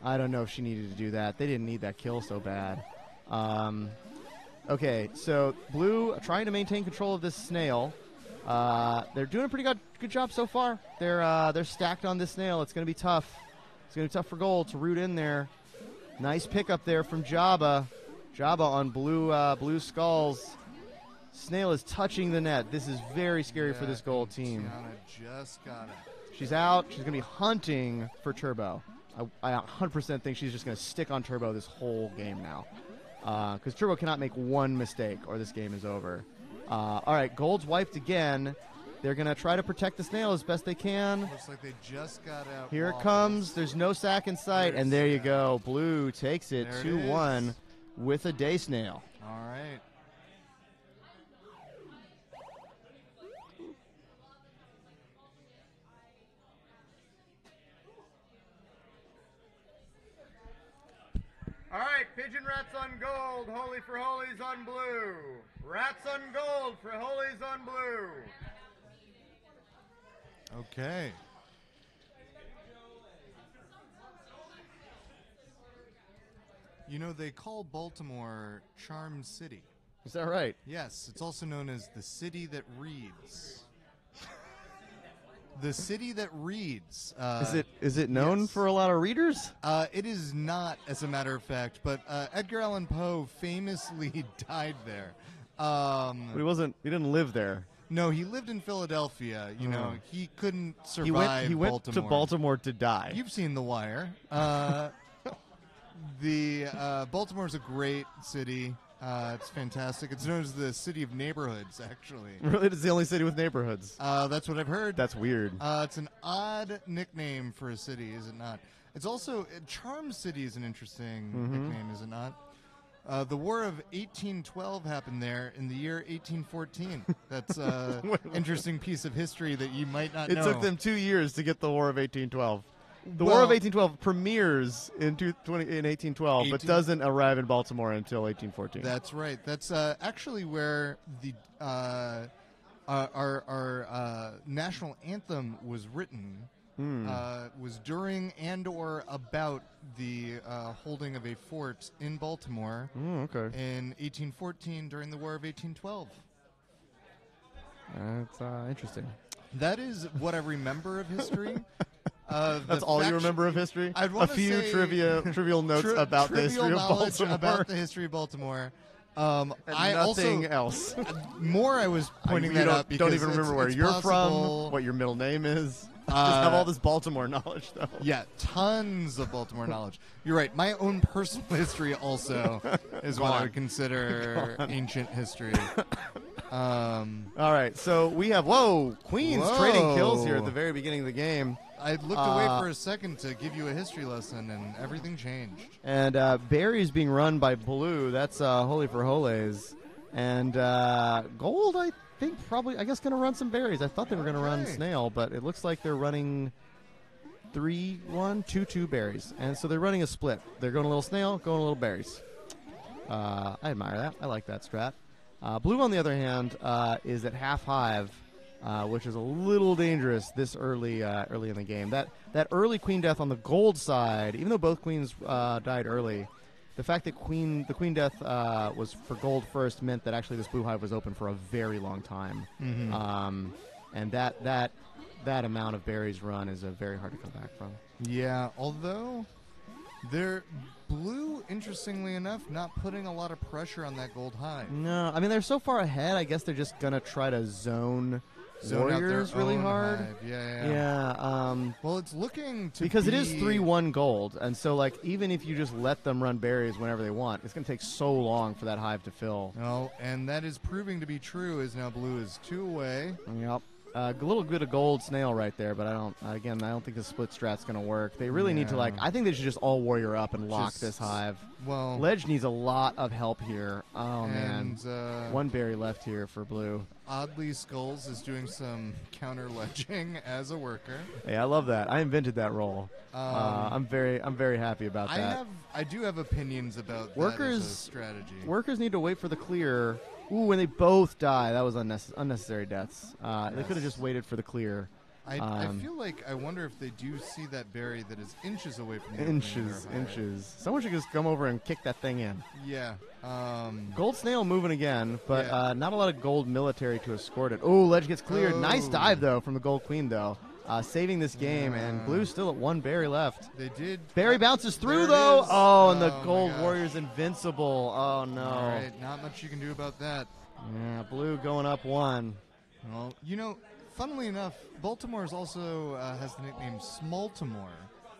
I don't know if she needed to do that. They didn't need that kill so bad. Um, okay, so blue trying to maintain control of this snail. Uh, they're doing a pretty good good job so far. They're uh, they're stacked on this snail. It's going to be tough. It's going to be tough for gold to root in there. Nice pickup there from Jabba. Jabba on blue uh, blue skulls. Snail is touching the net. This is very scary for this gold team. Tiana just got it. She's out. She's going to be hunting for Turbo. I, I 100% think she's just going to stick on Turbo this whole game now. Because Turbo cannot make one mistake or this game is over. Uh, all right, Gold's wiped again. They're going to try to protect the snail as best they can. Looks like they just got out. Here it comes. There's no sack in sight. And there you go. Blue takes it There it 2 1 with a day snail. All right. All right, pigeon rats on gold, holy frijoles on blue. Rats on gold frijoles on blue. Okay. You know, they call Baltimore Charm City. Is that right? Yes, it's also known as the city that reads. the city that reads. Uh, Is it is it known yes. for a lot of readers? Uh, it is not, as a matter of fact, but uh, Edgar Allan Poe famously died there. Um, But he wasn't. He didn't live there. no, he lived in Philadelphia. You know, Oh. he couldn't survive He went. He went Baltimore. to Baltimore to die. You've seen The Wire. Uh, the uh, Baltimore's a great city. Uh, it's fantastic. It's known as the city of neighborhoods, actually. really, it's the only city with neighborhoods. Uh, that's what I've heard. That's weird. Uh, it's an odd nickname for a city, is it not? It's also uh, Charm City is an interesting Mhm. nickname, is it not? Uh, the War of 1812 happened there in the year 1814. That's an interesting piece of history that you might not know. It know. took them two years to get the War of 1812. The War of 1812 premieres in, two, 20, in 1812, but doesn't arrive in Baltimore until 1814. That's right. That's uh, actually where the uh, our our, our uh, national anthem was written. Hmm. Uh, was during and or about the uh, holding of a fort in Baltimore Mm, okay. in 1814 during the War of 1812. That's uh, interesting. That is what I remember of history. Uh, That's all you remember of history? I'd A few say- trivia, trivial notes Tri- about the history of Baltimore. About the history of Baltimore. Um, I nothing also, else. more I was pointing I, that out because don't even it's- remember where it's you're possible- from, what your middle name is. Just Uh, have all this Baltimore knowledge, though. Yeah, tons of Baltimore knowledge. You're right. My own personal history also is what I would consider ancient history. Um, All right, so we have whoa queens Whoa. trading kills here at the very beginning of the game. I looked Uh, away for a second to give you a history lesson, and everything changed. And uh, Barry's being run by Blue. That's uh, Holy Frijoles. And uh, Gold, I think, probably, I guess, going to run some berries. I thought they were going to run Okay. Snail, but it looks like they're running 3 1, 2 2 berries. And so they're running a split. They're going a little Snail, going a little berries. Uh, I admire that. I like that strat. Uh, Blue, on the other hand, uh, is at half hive, uh, which is a little dangerous this early uh, early in the game. That that early queen death on the gold side, even though both queens uh, died early, the fact that queen the queen death uh, was for gold first meant that actually this blue hive was open for a very long time, Mhm. um, and that that that amount of berries run is very hard to come back from. Yeah, although they're blue, interestingly enough, not putting a lot of pressure on that gold hive. No, I mean they're so far ahead. I guess they're just gonna try to zone, Zone warriors really hard. hive. Yeah, yeah. Yeah, um, Well, it's looking to because it is three one gold, and so like even if you just let them run berries whenever they want, it's gonna take so long for that hive to fill. No, and that is proving to be true. Is now blue is two away. Yep. Uh, a little bit of gold snail right there, but I don't. Again, I don't think the split strat's going to work. They really need to like. I think they should just all warrior up and lock Just- this hive. Well, Ledge needs a lot of help here. Oh man, and uh, one berry left here for blue. oddly, Skulls is doing some counter ledging as a worker. Hey, I love that. I invented that role. uh, Um, I'm very, I'm very happy about I that. have, I do have opinions about that Workers- as a strategy. Workers need to wait for the clear. Ooh, when they both die, that was unnecess- unnecessary deaths. Uh, They could have just waited for the clear. I, Um, I feel like I wonder if they do see that berry that is inches away from the opening Inches, their hive. inches. Someone should just come over and kick that thing in. Yeah. Um, Gold snail moving again, but Yeah. uh, not a lot of gold military to escort it. Oh, ledge gets cleared. Nice Oh. dive though from the gold queen though, uh, saving this game. And blue's still at one berry left. they did. Berry bounces through though. is. Oh, and the Oh, gold warrior's invincible. Oh no. All right, not much you can do about that. Yeah, blue going up one. Well, you know, funnily enough, Baltimore is also uh, has the nickname Smalltimore.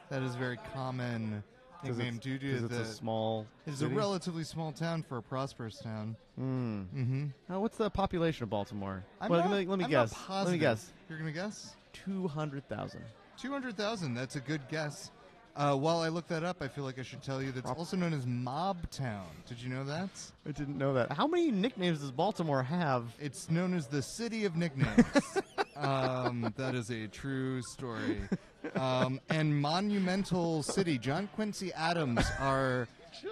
That is very common nickname it's, due to the. it's a small. it's a relatively small town for a prosperous town. Hmm. Mm-hmm. Now, what's the population of Baltimore? I'm well, not, let me, let me guess. Let me guess. You're gonna guess? Two hundred thousand. Two hundred thousand. That's a good guess. Uh, while I look that up, I feel like I should tell you that Prop- also known as Mob Town. Did you know that? I didn't know that. How many nicknames does Baltimore have? It's known as the city of nicknames. um, that is a true story. Um, and monumental city. John Quincy Adams, our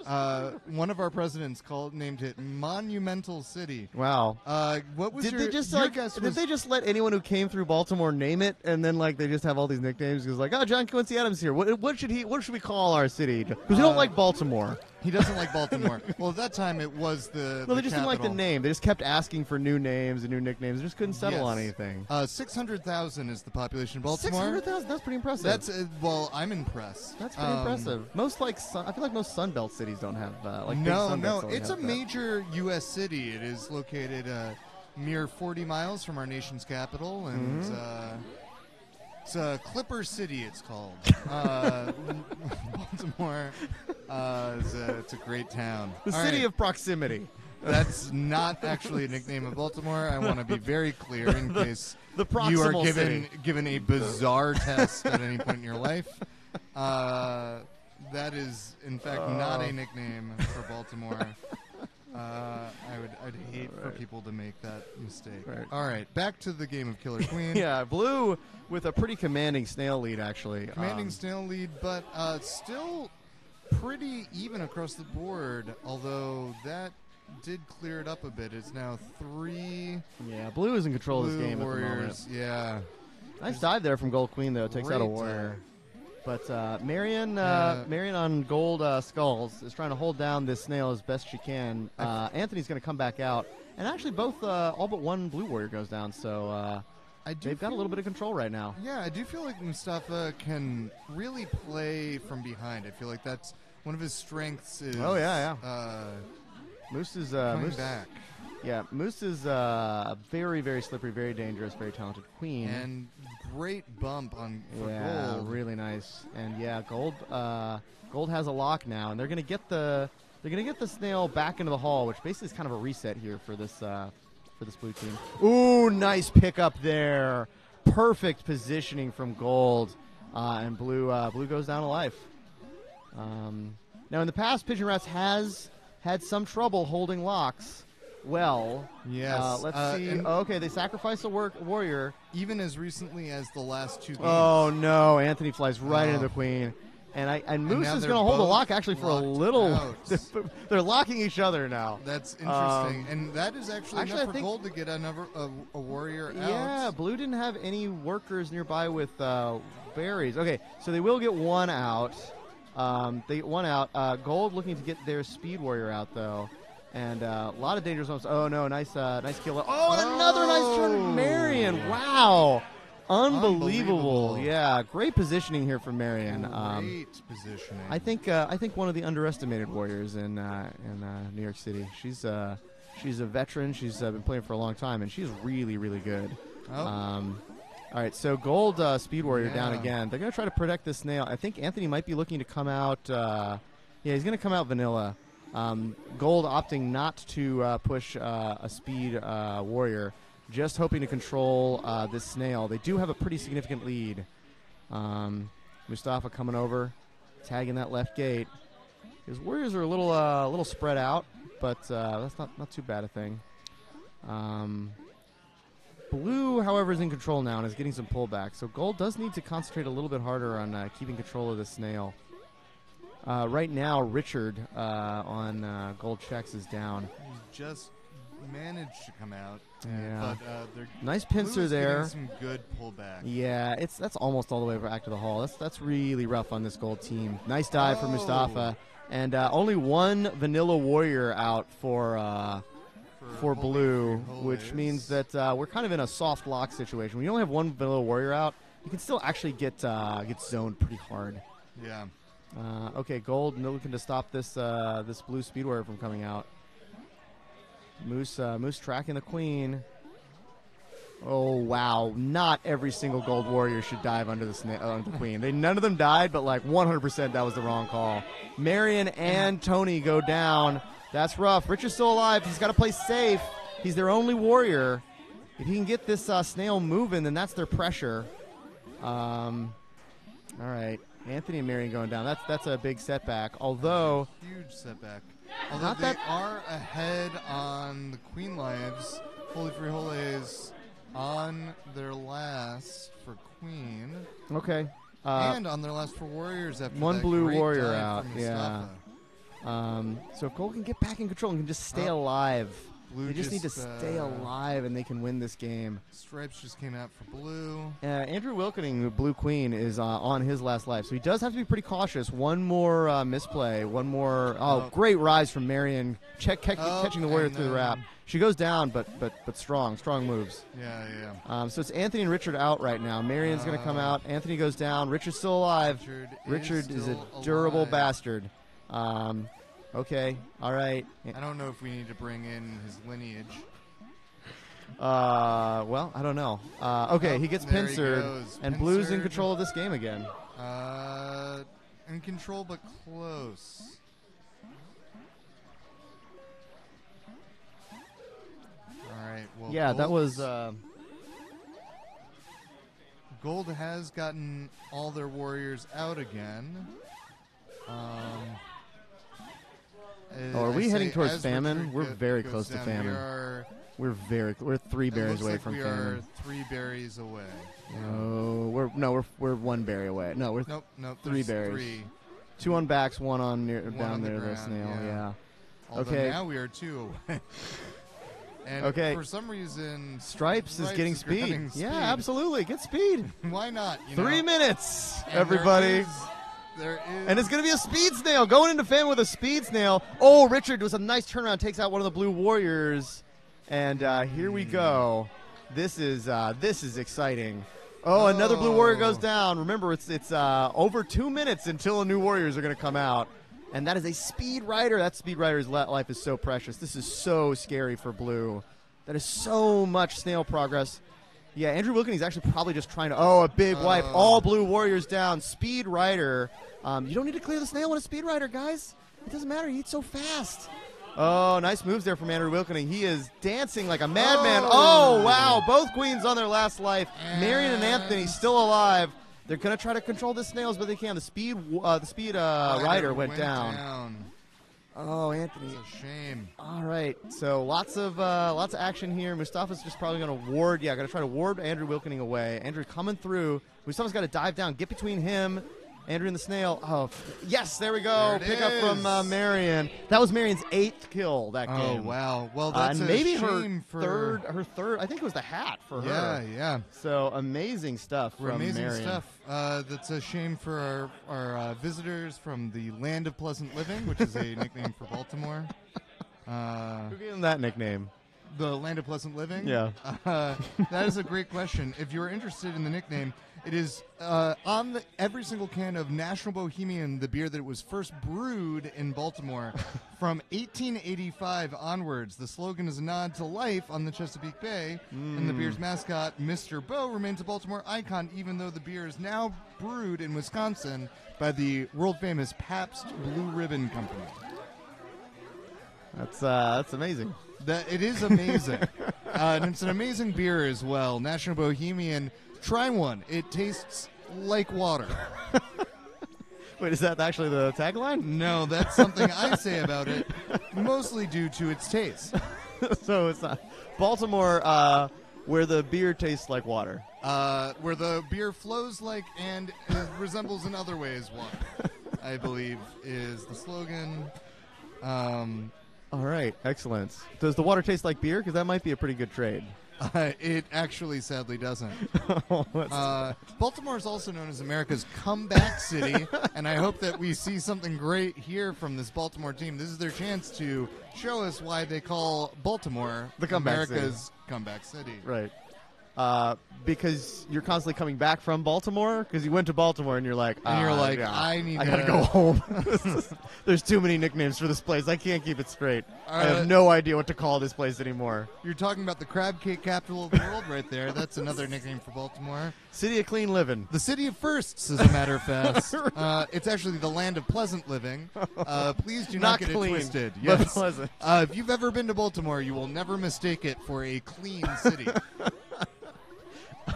uh, one of our presidents, called named it Monumental City. Wow. Uh, what was Did your, they just your like? guess? Did was- they just let anyone who came through Baltimore name it, and then like they just have all these nicknames? Because like, oh, John Quincy Adams here. What, what should he? What should we call our city? Because we don't Uh, like Baltimore. He doesn't like Baltimore. well, at that time it was the. No, the they just didn't like the capital. name. They just kept asking for new names and new nicknames. They just couldn't settle on Yes. anything. Uh, Six hundred thousand is the population of Six Baltimore. hundred thousand. That's pretty impressive. That's uh, well, I'm impressed. that's pretty Um, impressive. Most like sun, I feel like most Sunbelt cities don't have uh, like big no, no, don't it's a have that. major U.S. city. It is located uh, mere 40 miles from our nation's capital, and Mhm. uh, it's uh, Clipper City. It's called uh, Baltimore. Uh, is a, it's a great town. The All city right, of proximity. That's not actually a nickname of Baltimore. I want to be very clear in case The you are given city. given a bizarre test at any point in your life. Uh, that is, in fact, not Oh. a nickname for Baltimore. Uh, I would, I'd hate for people to make that mistake. Right. All right, back to the game of Killer Queen. Yeah, blue with a pretty commanding snail lead actually. Commanding Um, snail lead, but uh, still pretty even across the board. Although that did clear it up a bit. It's now three yeah, blue is in control of this game warriors. at the moment. Yeah. Nice dive there from Gold Queen though. Takes out a warrior. But uh, Marion, uh, Uh, Marion on gold uh, skulls is trying to hold down this snail as best she can. Uh, Anthony's going to come back out, and actually both, uh, all but one blue warrior goes down. So uh, I do they've got a little bit of control right now. Yeah, I do feel like Mustafa can really play from behind. I feel like that's one of his strengths. Is Oh, yeah, yeah. Uh, Moose is uh, Moose, back Yeah, Moose is uh, a very, very slippery, very dangerous, very talented queen. and great bump on for yeah, gold. really nice. And yeah, gold. Uh, gold has a lock now, and they're gonna get the they're gonna get the snail back into the hall, which basically is kind of a reset here for this uh, for this blue team. Ooh, nice pickup there. Perfect positioning from gold. uh, and blue uh, blue goes down to life. Um, now, in the past, Pigeon Rats has had some trouble holding locks. Well, Yes, Uh, let's uh, see. Oh, okay, they sacrifice a work warrior. Even as recently as the last two games. Oh no! Anthony flies right into Oh. the queen, and I and Moose now is going to hold the lock actually for a little. they're locking each other now. That's interesting, Um, and that is actually, actually, I for gold to get another a, a warrior out. Yeah, Blue didn't have any workers nearby with uh, berries. Okay, so they will get one out. Um, they get one out. Uh, Gold looking to get their speed warrior out though, and uh, a lot of dangerous zones. Oh no, nice, uh, nice kill. Oh, and another nice turn, from Marion. Wow, unbelievable. Unbelievable. Yeah, great positioning here from Marion. Um, Great positioning. I think uh, I think one of the underestimated warriors in uh, in uh, New York City. She's uh, she's a veteran. She's uh, been playing for a long time, and she's really really good. Oh. Um, all right, so gold uh, speed warrior down again. They're gonna try to protect this snail. I think Anthony might be looking to come out. Uh, yeah, he's gonna come out vanilla. Um, gold opting not to uh, push uh, a speed uh, warrior, just hoping to control uh, this snail. They do have a pretty significant lead. Um, Mustafa coming over, tagging that left gate. His warriors are a little uh, a little spread out, but uh, that's not not too bad a thing. Um, Blue, however, is in control now and is getting some pullback. So gold does need to concentrate a little bit harder on keeping control of the snail. Uh, right now, Richard uh, on uh, gold checks is down. He's just managed to come out. Yeah. But uh, Nice pincer there. Some good pullback. Yeah, it's that's almost all the way back to the hall. That's that's really rough on this gold team. Nice dive Oh. Mustafa, and uh, only one vanilla warrior out for uh, for blue, which means that uh, we're kind of in a soft lock situation. When you only have one vanilla warrior out, you can still actually get uh, get zoned pretty hard. Yeah. Uh, okay, gold looking to stop this uh, this blue speed warrior from coming out. Moose uh, Moose tracking the queen. Oh wow! Not every single gold warrior should dive under the sna- uh, under the queen. They none of them died, but like 100% that was the wrong call. Marion and Tony go down. That's rough. Richard's still alive. He's got to play safe. He's their only warrior. If he can get this uh, snail moving, then that's their pressure. Um, all right, Anthony and Marion going down. That's that's a big setback. Although Huge setback. Although Not they that- are ahead on the Queen Lives. Holy Frijoles on their last for Queen. okay, uh, and on their last for Warriors after one blue warrior out, yeah. Um, so if Gold can get back in control and can just stay alive, Blue they just, need to just, stay uh, alive and they can win this game. Stripes just came out for blue. Uh, Andrew Wilkening, the Blue Queen, is uh, on his last life, so he does have to be pretty cautious. One more uh, misplay, one more. Oh, Oh. great rise from Marion, check, catch, Oh, catching the warrior through the wrap. She goes down, but but but strong, strong moves. Yeah, yeah. Um, so it's Anthony and Richard out right now. Marion's going to come Uh, out. Anthony goes down. Richard's still alive. Richard, Richard is, a durable alive. bastard. Um, okay, all right. I don't know if we need to bring in his lineage. Uh, well, I don't know. Uh, okay, Oh, he gets there he pincered, goes. and Blue's in Pincered. control of this game again. Uh, in control but close. All right. Well, yeah, that was. Uh, Gold has gotten all their warriors out again. Um, Oh, are we heading towards famine? We're very close to famine. We are, we're very. We're three berries away like from we famine. are three berries away. Oh, we're no, we're we're one berry away. No, we're Nope, nope. three berries. Three. two on backs, one on near One down on there. The ground, snail. yeah. Yeah. Although Okay. now we are two away. and Okay. for some reason, Stripes, is getting speed. grabbing Yeah, absolutely. Get speed. Why not? you Three know? minutes, And everybody. There is. And it's going to be a speed snail going into fan with a speed snail. Oh, Richard was a nice turnaround, takes out one of the blue warriors, and uh, here we go. This is uh, this is exciting. Oh, another blue warrior goes down. Remember, it's it's uh, over two minutes until the new warriors are going to come out, and that is a speed rider. That speed rider's life is so precious. This is so scary for blue. That is so much snail progress. Yeah, Andrew Wilkins actually probably just trying to. Oh, a big wipe. Oh. All blue warriors down. Speed rider. Um, you don't need to clear the snail with a speed rider, guys. It doesn't matter. He eats so fast. Oh, nice moves there from Andrew Wilkening. He is dancing like a madman. Oh. Oh, wow. Both queens on their last life. Marion and Anthony still alive. They're gonna try to control the snails, but they can't. The speed, uh, the speed uh, rider went, down. Oh, Anthony. It's a shame. All right, so lots of uh, lots of action here. Mustafa's just probably going to ward. Yeah, going to try to ward Andrew Wilkening away. Andrew coming through. Mustafa's got to dive down, get between him, Andrew and the snail. Oh, yes, there we go. There Pick up from uh. Marion. That was Marion's eighth kill that Oh game. wow. Well, Uh, that's a maybe shame her for third. Her third. I think it was the hat for Yeah, her. yeah. Yeah. So amazing stuff For from amazing Marion. stuff. Uh, that's a shame for our, our uh, visitors from the land of pleasant living, which is a nickname for Baltimore. Uh, Who gave him that nickname? the land of pleasant living. Yeah. Uh, that is a great question. If you're interested in the nickname, it is uh, on the, every single can of National Bohemian, the beer that it was first brewed in Baltimore from 1885 onwards. The slogan is a nod to life on the Chesapeake Bay, and the Mm. beer's mascot, Mr. Boh, remains a Baltimore icon, even though the beer is now brewed in Wisconsin by the world famous Pabst Blue Ribbon Company. That's uh, that's amazing. That it is amazing, uh, and it's an amazing beer as well. National Bohemian, try one. It tastes like water. Wait, is that actually the tagline? No, that's something I say about it, mostly due to its taste. so it's not Baltimore, uh, where the beer tastes like water. Uh, where the beer flows like and uh, resembles in other ways water. I believe is the slogan. Um, All right, excellent. Does the water taste like beer? Because that might be a pretty good trade. Uh, it actually sadly doesn't. Uh, Baltimore is also known as America's comeback city, and I hope that we see something great here from this Baltimore team. This is their chance to show us why they call Baltimore The comeback America's comeback city. right. Uh, because you're constantly coming back from Baltimore because you went to Baltimore and you're like, And you're "Ah, like, yeah, I need I gotta to- go home. There's too many nicknames for this place. I can't keep it straight. I Uh, have no idea what to call this place anymore. You're talking about the crab cake capital of the world right there. That's another nickname for Baltimore. City of clean living. The city of firsts, as a matter of fact. Uh, it's actually the land of pleasant living. Uh, please do not, Not get clean, it twisted. but Yes. pleasant. Uh, if you've ever been to Baltimore, you will never mistake it for a clean city.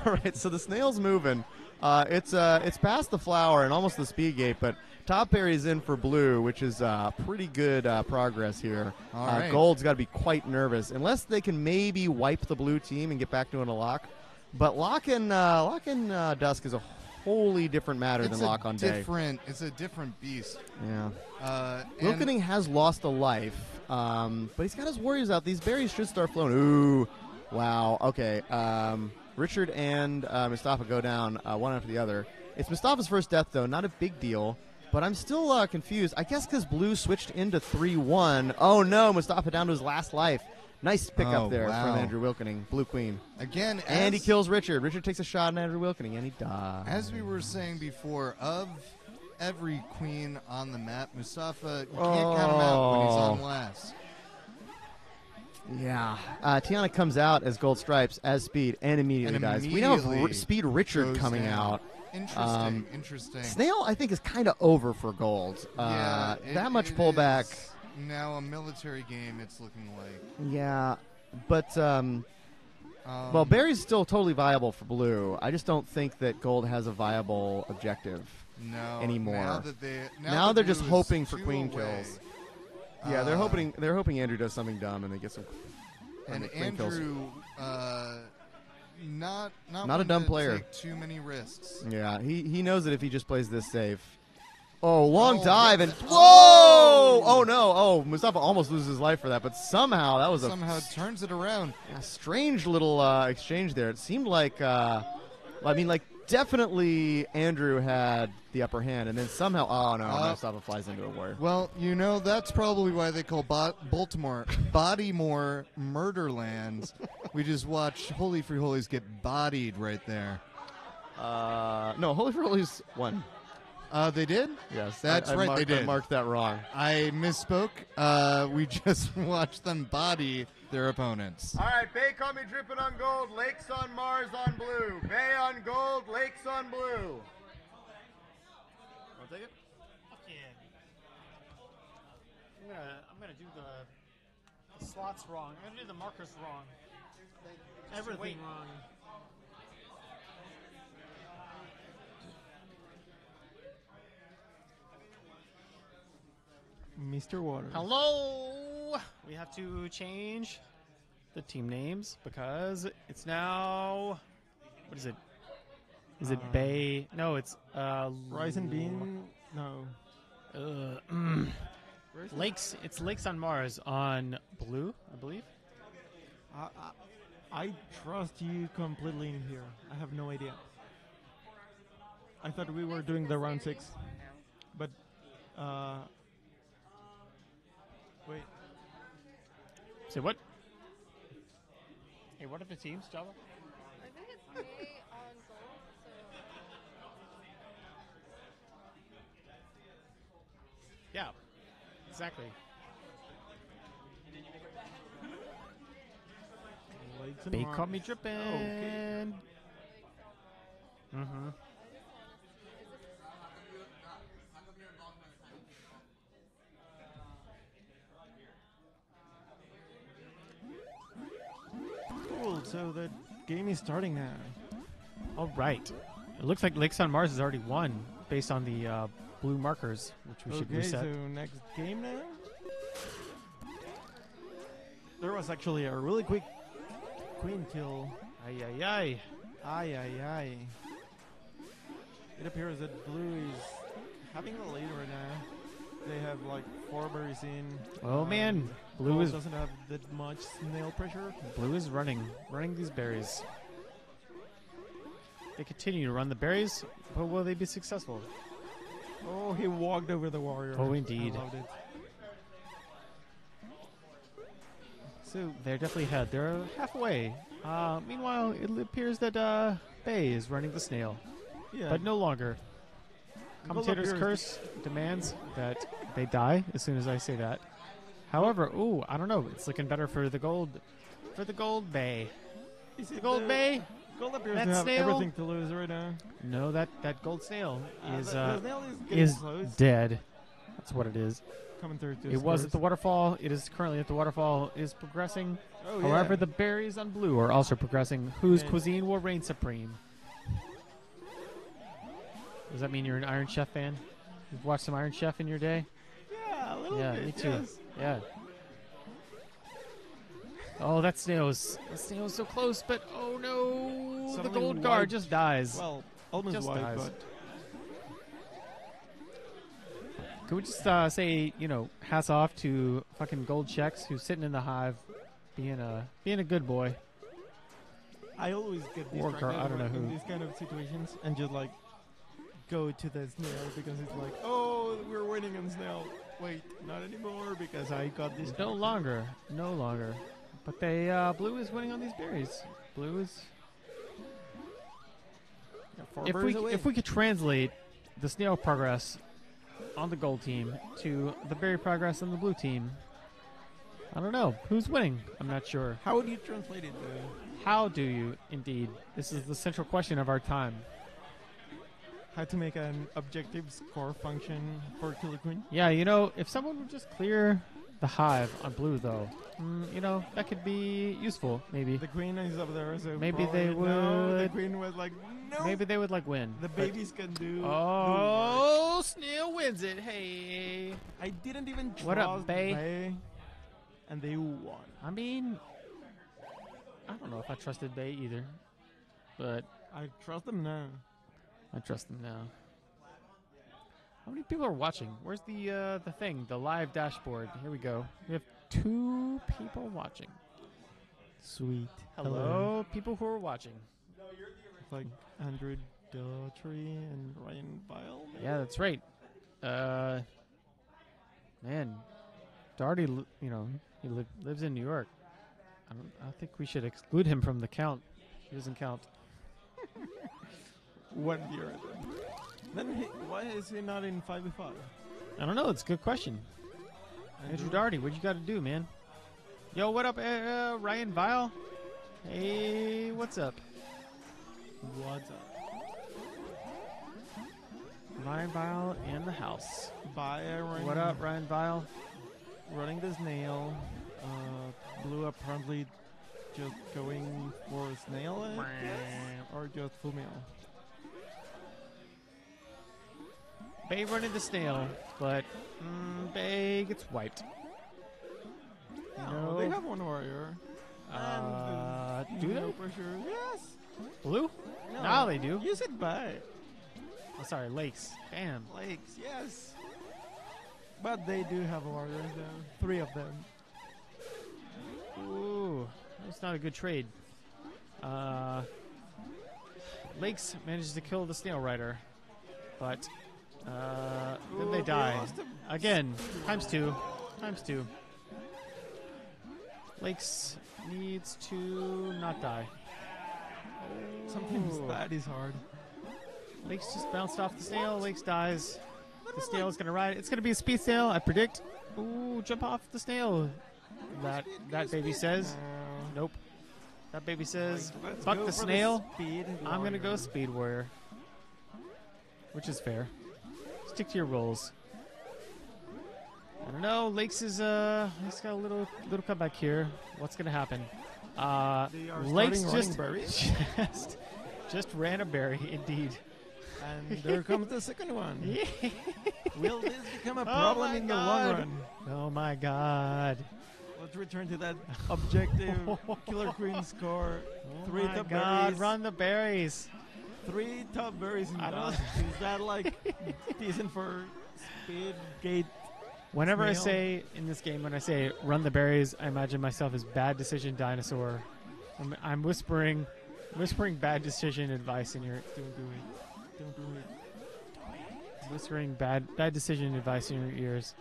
All right, so the snail's moving. Uh, it's uh, it's past the flower and almost the speed gate, but Top Berry's in for blue, which is uh, pretty good uh, progress here. All uh, right. Gold's got to be quite nervous, unless they can maybe wipe the blue team and get back doing a lock. But lock and uh, lock and uh, dusk is a wholly different matter it's than lock on day. different. It's a different beast. Yeah. Uh, Wilkening has lost a life, um, but he's got his warriors out. These berries should start flowing. Ooh, wow. Okay. Um, Richard and uh, Mustafa go down uh, one after the other. It's Mustafa's first death, though. Not a big deal, but I'm still uh, confused. I guess because Blue switched into 3 1. Oh, no. Mustafa down to his last life. Nice pickup Oh, there wow. from Andrew Wilkening. Blue Queen. Again, And he kills Richard. Richard takes a shot at Andrew Wilkening, and he dies. As we were saying before, of every queen on the map, Mustafa, you can't count him out when he's on Oh. last. Yeah. Uh, Tiana comes out as Gold Stripes, as Speed, and immediately And dies. We now have R- Speed Richard coming down. out. Interesting, Um, interesting. Snail, I think, is kind of over for Gold. Uh, yeah, it- that much pullback. Now a military game, it's looking like. Yeah. But, um, Um, well, Barry's still totally viable for Blue. I just don't think that Gold has a viable objective No, anymore. now that they- now Now they're just hoping for queen away, kills. Yeah, they're uh, hoping they're hoping Andrew does something dumb and they get some. And. Andrew, uh, not not Not a one dumb to player. Take too many risks. Yeah, he, he knows that if he just plays this safe. Oh, long Oh, dive and whoa! Oh! Oh no! Oh, Mustafa almost loses his life for that, but somehow that was a Somehow turns it around. a strange little uh, exchange there. It seemed like, uh, I mean, like definitely Andrew had the upper hand, and then somehow, oh no, Uh, Mustafa flies into a warrior. Well, you know that's probably why they call Bo- Baltimore Bodymore Murderlands. we just watch Holy Free Holies get bodied right there. Uh, no, Holy Free Holy's won. Uh, they did. Yes, That's I, I right, marked- they I did. marked that wrong. I misspoke. Uh, we just watched them body their opponents. All right, Bay caught me dripping on gold, Lakes on Mars on blue. Bay on gold, Lakes on blue. Want to take it? Fuck yeah. I'm gonna, I'm gonna do the, the slots wrong. I'm gonna do the markers wrong. Just Everything wait. wrong. Mr. Waters. Hello. We have to change the team names because it's now. What is it? Is it Uh, Bay? No, it's uh. Rice and Bean? No. Uh. Where is it? Lakes. It's Lakes on Mars on Blue, I believe. I, I, I trust you completely in here. I have no idea. I thought we were doing the round six, but uh, Say what? Hey, what are the teams, Java? I think it's May on gold. Yeah, exactly. Lakes They Mars. caught me dripping. Okay. Mm-hmm. Cool. So the game is starting now. All right. It looks like Lakes on Mars has already won based on the uh, blue markers, which we should okay, reset. so next game now. There was actually a really quick queen kill. Ay ay ay. Ay ay ay. It appears that blue is having the lead right now. They have like four berries in. Oh, man. Blue is- doesn't have that much snail pressure. Blue is running, running these berries. They continue to run the berries, but will they be successful? Oh, he walked over the warrior. Oh, indeed. I loved it. So they're definitely ahead. They're halfway. Uh, meanwhile, it appears that uh, Bay is running the snail, Yeah. but no longer. Commentator's curse demands that they die as soon as I say that. However, ooh, I don't know. It's looking better for the gold, for the gold Bay. Is The it gold the- Bay. Gold appears That to have snail? everything to lose right now. No, that that gold snail Uh, is the- the uh, snail is is dead. That's what it is. Coming through to It was at the waterfall. It is currently at the waterfall. It is progressing. Oh, However, yeah. the berries on blue are also progressing. Whose And- cuisine will reign supreme? Does that mean you're an Iron Chef fan? You've watched some Iron Chef in your day? Yeah, a little yeah, bit. me too. yes. Yeah. Oh, that snail's that snail's so close, but oh no, the Suddenly gold guard just dies. Well, almost Just wiped, dies. but Can we just uh, say, you know, hats off to fucking Gold Checks who's sitting in the hive, being a being a good boy. I always get Or distracted I don't know in who. these kind of situations and just like go to the snail because it's like, oh, we're winning on snail. Wait, not anymore because I got this. No longer, no longer. But they uh, blue is winning on these berries. Blue is. four If we berries away. if we could translate the snail progress on the gold team to the berry progress on the blue team, I don't know who's winning. I'm not sure. How would you translate it though? How do you indeed? This is the central question of our time. How to make an objective score function for Killer Queen? Yeah, you know, if someone would just clear the hive on blue, though, mm, you know, that could be useful. Maybe. The queen is up there, so Maybe they probably- No, the queen was like, no. Maybe they would like win. the babies can do. Oh, Snail wins it. Hey. I didn't even What up, Bay? Bay, and they won. I mean, I don't know if I trusted Bay either, but I trust them now. I trust them now. How many people are watching? Where's the uh, the thing? The live dashboard. Here we go. We have two people watching. Sweet. Hello, people who are watching. It's like Andrew Daughtry and Ryan Vile. maybe? Yeah, that's right. Uh, man, Darty, li- you know, he li- lives in New York. I don't. I think we should exclude him from the count. He doesn't count. One year. Then he, why is he not in 5v5? I don't know. It's a good question. Andrew Darty, what you got to do, man? Yo, what up, uh, uh, Ryan Vile? Hey, what's up? What's up? Ryan Vile in the house. Bye, Aaron. What up, Ryan Vile? Running this nail. Uh, blue apparently just going for snail, or just full meal. Bay running the snail, but mm, Bay gets wiped. No, they have one warrior. Uh, and do no they? pressure. Yes. Blue? No. Now they do. You said bye. Oh, sorry, Lakes. Damn. Lakes, yes. But they do have warriors though. Three of them. Ooh, that's not a good trade. Uh, Lakes manages to kill the Snail Rider, but uh, then they die. Again, times two. Times two. Lakes needs to not die. Sometimes that is hard. Lakes just bounced off the snail. Lakes dies. The snail is gonna ride. It's gonna be a speed snail, I predict. Ooh, jump off the snail. That that baby says. Nope. That baby says, "Fuck the snail." I'm gonna go speed warrior, which is fair. Stick to your roles. I don't know. Lakes is uh, he's got a little little comeback here. What's gonna happen? Uh, Lakes just just just ran a berry, indeed. And there comes the second one. Will this become a Oh problem my in the God. long run? Oh my god. Let's return to that objective Killer Queen score. Three oh my top god, berries. run the berries. Three top berries in I don't- dust. Is that like decent for speed gate? Whenever I snail? say in this game, when I say run the berries, I imagine myself as bad decision dinosaur. I'm, I'm whispering, whispering bad decision advice in your, Don't do it. Don't do it. whispering bad bad decision advice in your ears,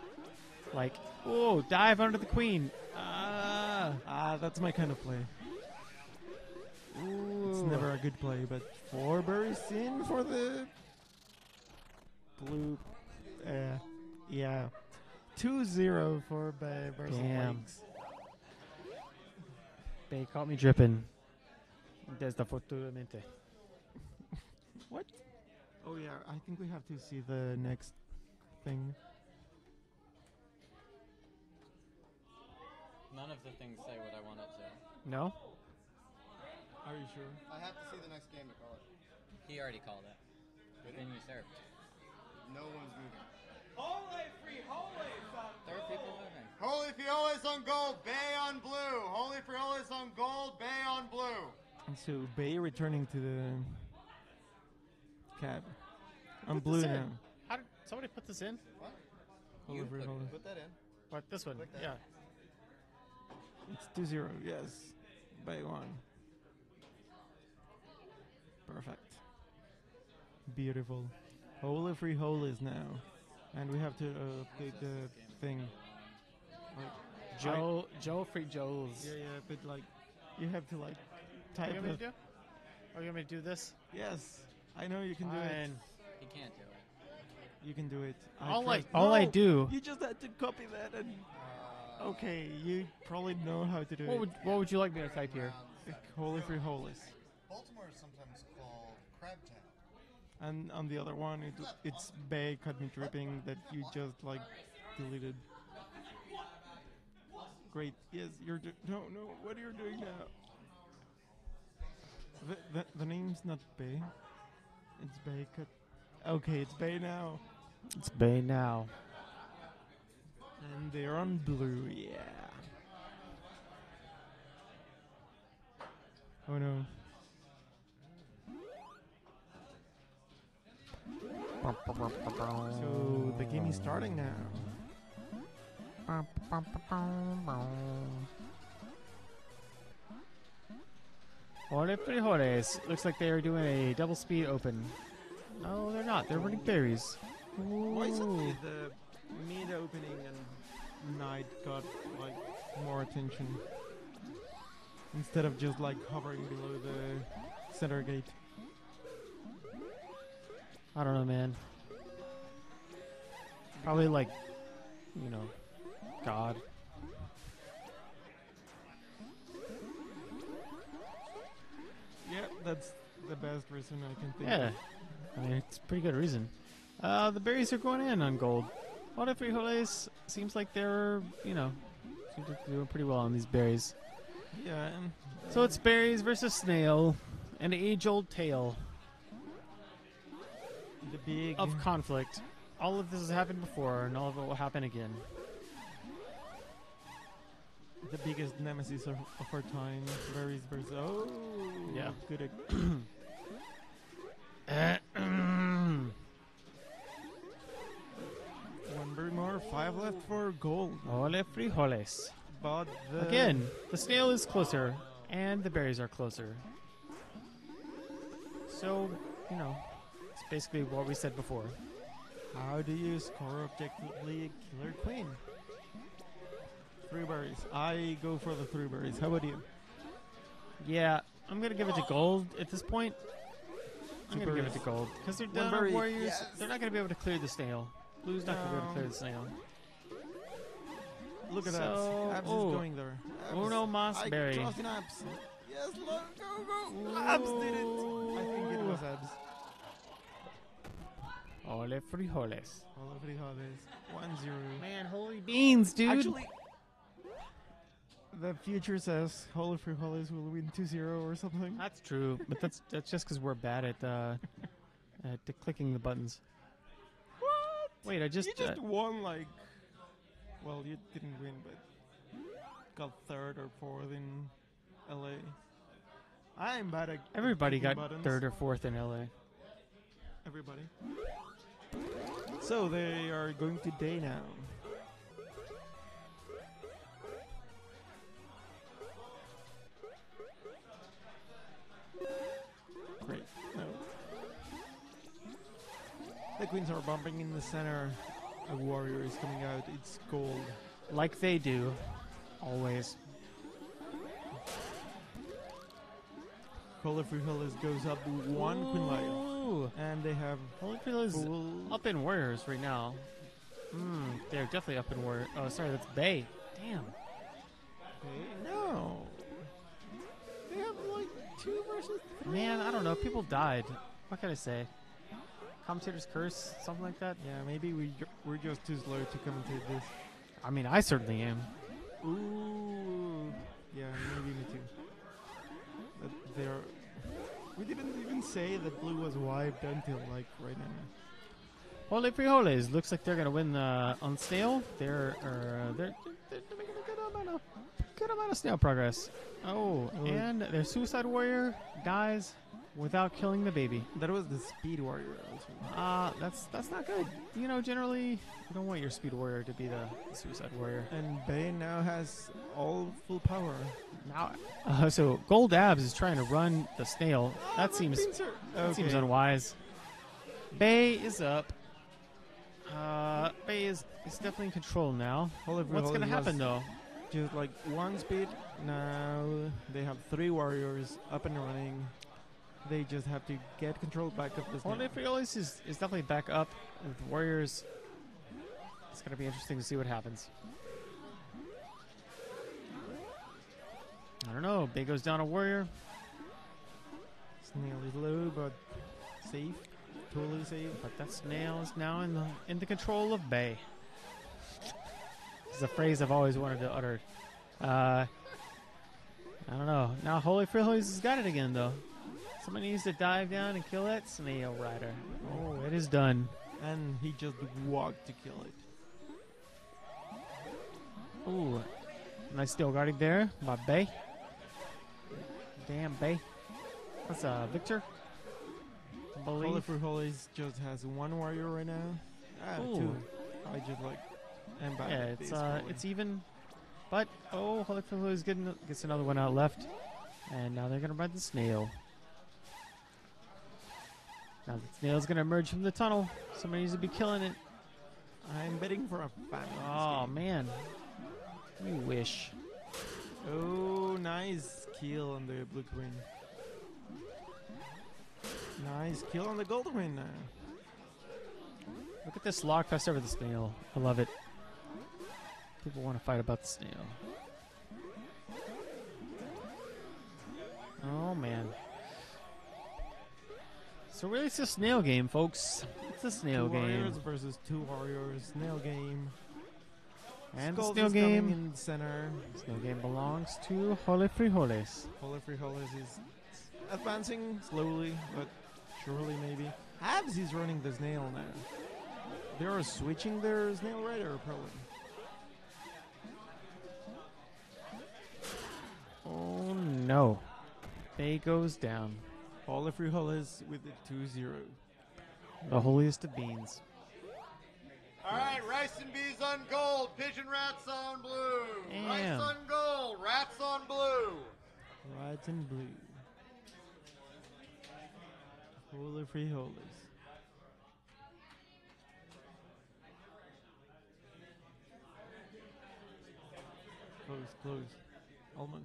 like, oh, dive under the queen. Ah, Ah, that's my kind of play. It's never a good play, but four berries in for the blue. Uh, yeah. 2-0 for Bay versus Damn. Lakes. They caught me dripping. Desafortunadamente. What? Oh yeah, I think we have to see the next thing. None of the things say what I want it to. No. Are you sure? I have to see the next game to call it. He already called it. But then you served. No one's moving. There are people moving. Holy Frijoles on gold, Bay on blue. Holy Frijoles on gold, Bay on blue. And so Bay returning to the cab. I'm blue now. How did somebody put this in? What? Holy You free put- Put that in. What this one? Yeah. It's 2-0, yes. Bay one. Perfect. Beautiful. Holy free hole is now. And we have to uh, update the thing. Like, Joe, Joe, free Joe's. Yeah, yeah, but like, you have to like What type you want me to do? Oh, you want me to do this? Yes, I know you can do it. Fine. He can't do it. You can do it. I All I, trust- all I do. You just had to copy that and. Okay, you probably know how to do What it. would What would you like me to type here? Holy free holies. Baltimore is sometimes called Crabtown. And on the other one, it, it's Bay cut me dripping that you just like deleted. Great. Yes, you're. Do- no, no. What are you doing now? The, the the name's not Bay. It's Bay cut. Okay, it's Bay now. It's Bay now. And they're on blue. Yeah. Oh no. So the game is starting now. Holy frijoles. Looks like they are doing a double speed open. No, they're not. They're running berries. Why suddenly Ooh. the mid opening and night got like more attention instead of just like hovering below the center gate? I don't know, man. Probably like, you know, God. Yeah, that's the best reason I can think Yeah. of. I mean, it's a pretty good reason. Uh, the berries are going in on gold. Holy frijoles seems like they're, you know, seems like they're doing pretty well on these berries. Yeah, and So it's berries versus snail, an age-old tale of conflict. all of this has happened before, and all of it will happen again. The biggest nemesis of, of our time. Berries versus. Oh. Yeah. Good. One berry more. Five left for gold. Ole frijoles. But the Again, the snail is closer, and the berries are closer. So, you know, basically what we said before. How do you score objectively a killer queen? Three berries. I go for the three berries. How about you? Yeah, I'm gonna give it to gold at this point. I'm gonna give it to gold because they're One down berry. warriors. Yes. They're not gonna be able to clear the snail. Blue's not gonna be able to clear the snail. Look at So- that. Abs oh. is going there. Abs. Uno mas I berry. Yes, go, go. Abs did it. I think it was Abs. Ole frijoles. All of the holidays. One zero. Man, holy beans, dude. Actually, the future says Holy Frijoles will win 2-0 or something. That's true, but that's that's just because we're bad at uh, at the clicking the buttons. What? Wait, I just, you just uh, won like. Well, you didn't win, but got third or fourth in LA. I'm bad at at Everybody got buttons. third or fourth in LA. Everybody. So they are going to day now. Great. No. The queens are bumping in the center. A warrior is coming out. It's gold. Like they do, always. Holy Frijoles goes up one queen life. Ooh. And they have Holy Frijoles full up in warriors right now. Hmm, they're definitely up in warrior. Oh, sorry, that's Bay. Damn. Okay, no. They have like two versus three. Man, I don't know. People died. What can I say? Commentator's curse, something like that. Yeah, maybe we we're just too slow to commentate this. I mean, I certainly am. Ooh, yeah, maybe me too. But they're. We didn't even say that blue was wiped until like right now. Holy frijoles. Looks like they're gonna win the on snail. They're uh, they're, they're, making a good amount of good amount of snail progress. Oh, Oh. and their suicide warrior dies without killing the baby. That was the speed warrior Ah, Uh, that's that's not good. You know, generally you don't want your speed warrior to be the, suicide warrior. And Bane now has all full power. Now, uh, so Gold Abs is trying to run the snail. That seems that seems unwise. Bay is up. Uh, Bay is, is definitely in control now. What's gonna happen though? Just like one speed. Now they have three warriors up and running. They just have to get control back of the Holy snail. Frijoles is, is definitely back up with Warriors. It's gonna be interesting to see what happens. I don't know. Bay goes down a Warrior. Snail is low, but safe. Totally safe. But that snail is now in the in the control of Bay. It's a phrase I've always wanted to utter. Uh, I don't know. Now Holy Frijoles has got it again though. Somebody needs to dive down and kill that snail rider. Oh, it is done. And he just walked to kill it. Ooh, nice still guarding there by Bay. Damn Bay. That's uh Victor. I Holy. Frijoles just has one warrior right now. Ah, Ooh. two. I just like am bad Yeah, it's uh it's even. But oh, Holy Frijoles getting gets another one out left, and now they're gonna ride the snail. Now the snail's gonna emerge from the tunnel. Somebody needs to be killing it. I'm betting for a this Oh man, you wish. Oh, nice kill on the blue queen. Nice kill on the gold queen now. Look at this lock fest over the snail. I love it. People want to fight about the snail. Oh man. So really, it's a snail game, folks. It's a snail two game. warriors versus two warriors. Snail game. And Skulls snail game. in the center. Snail game belongs to Holy Frijoles. Holy Frijoles is advancing slowly, but surely maybe. Abs is running the snail now. They are switching their snail rider probably. Oh no. Bay goes down. All the free is with the 2-0. The holiest of beans. All right, rice and bees on gold, pigeon rats on blue. Rice on gold, rats on blue. Red and blue. Holy freeholders. Close, close. Almost.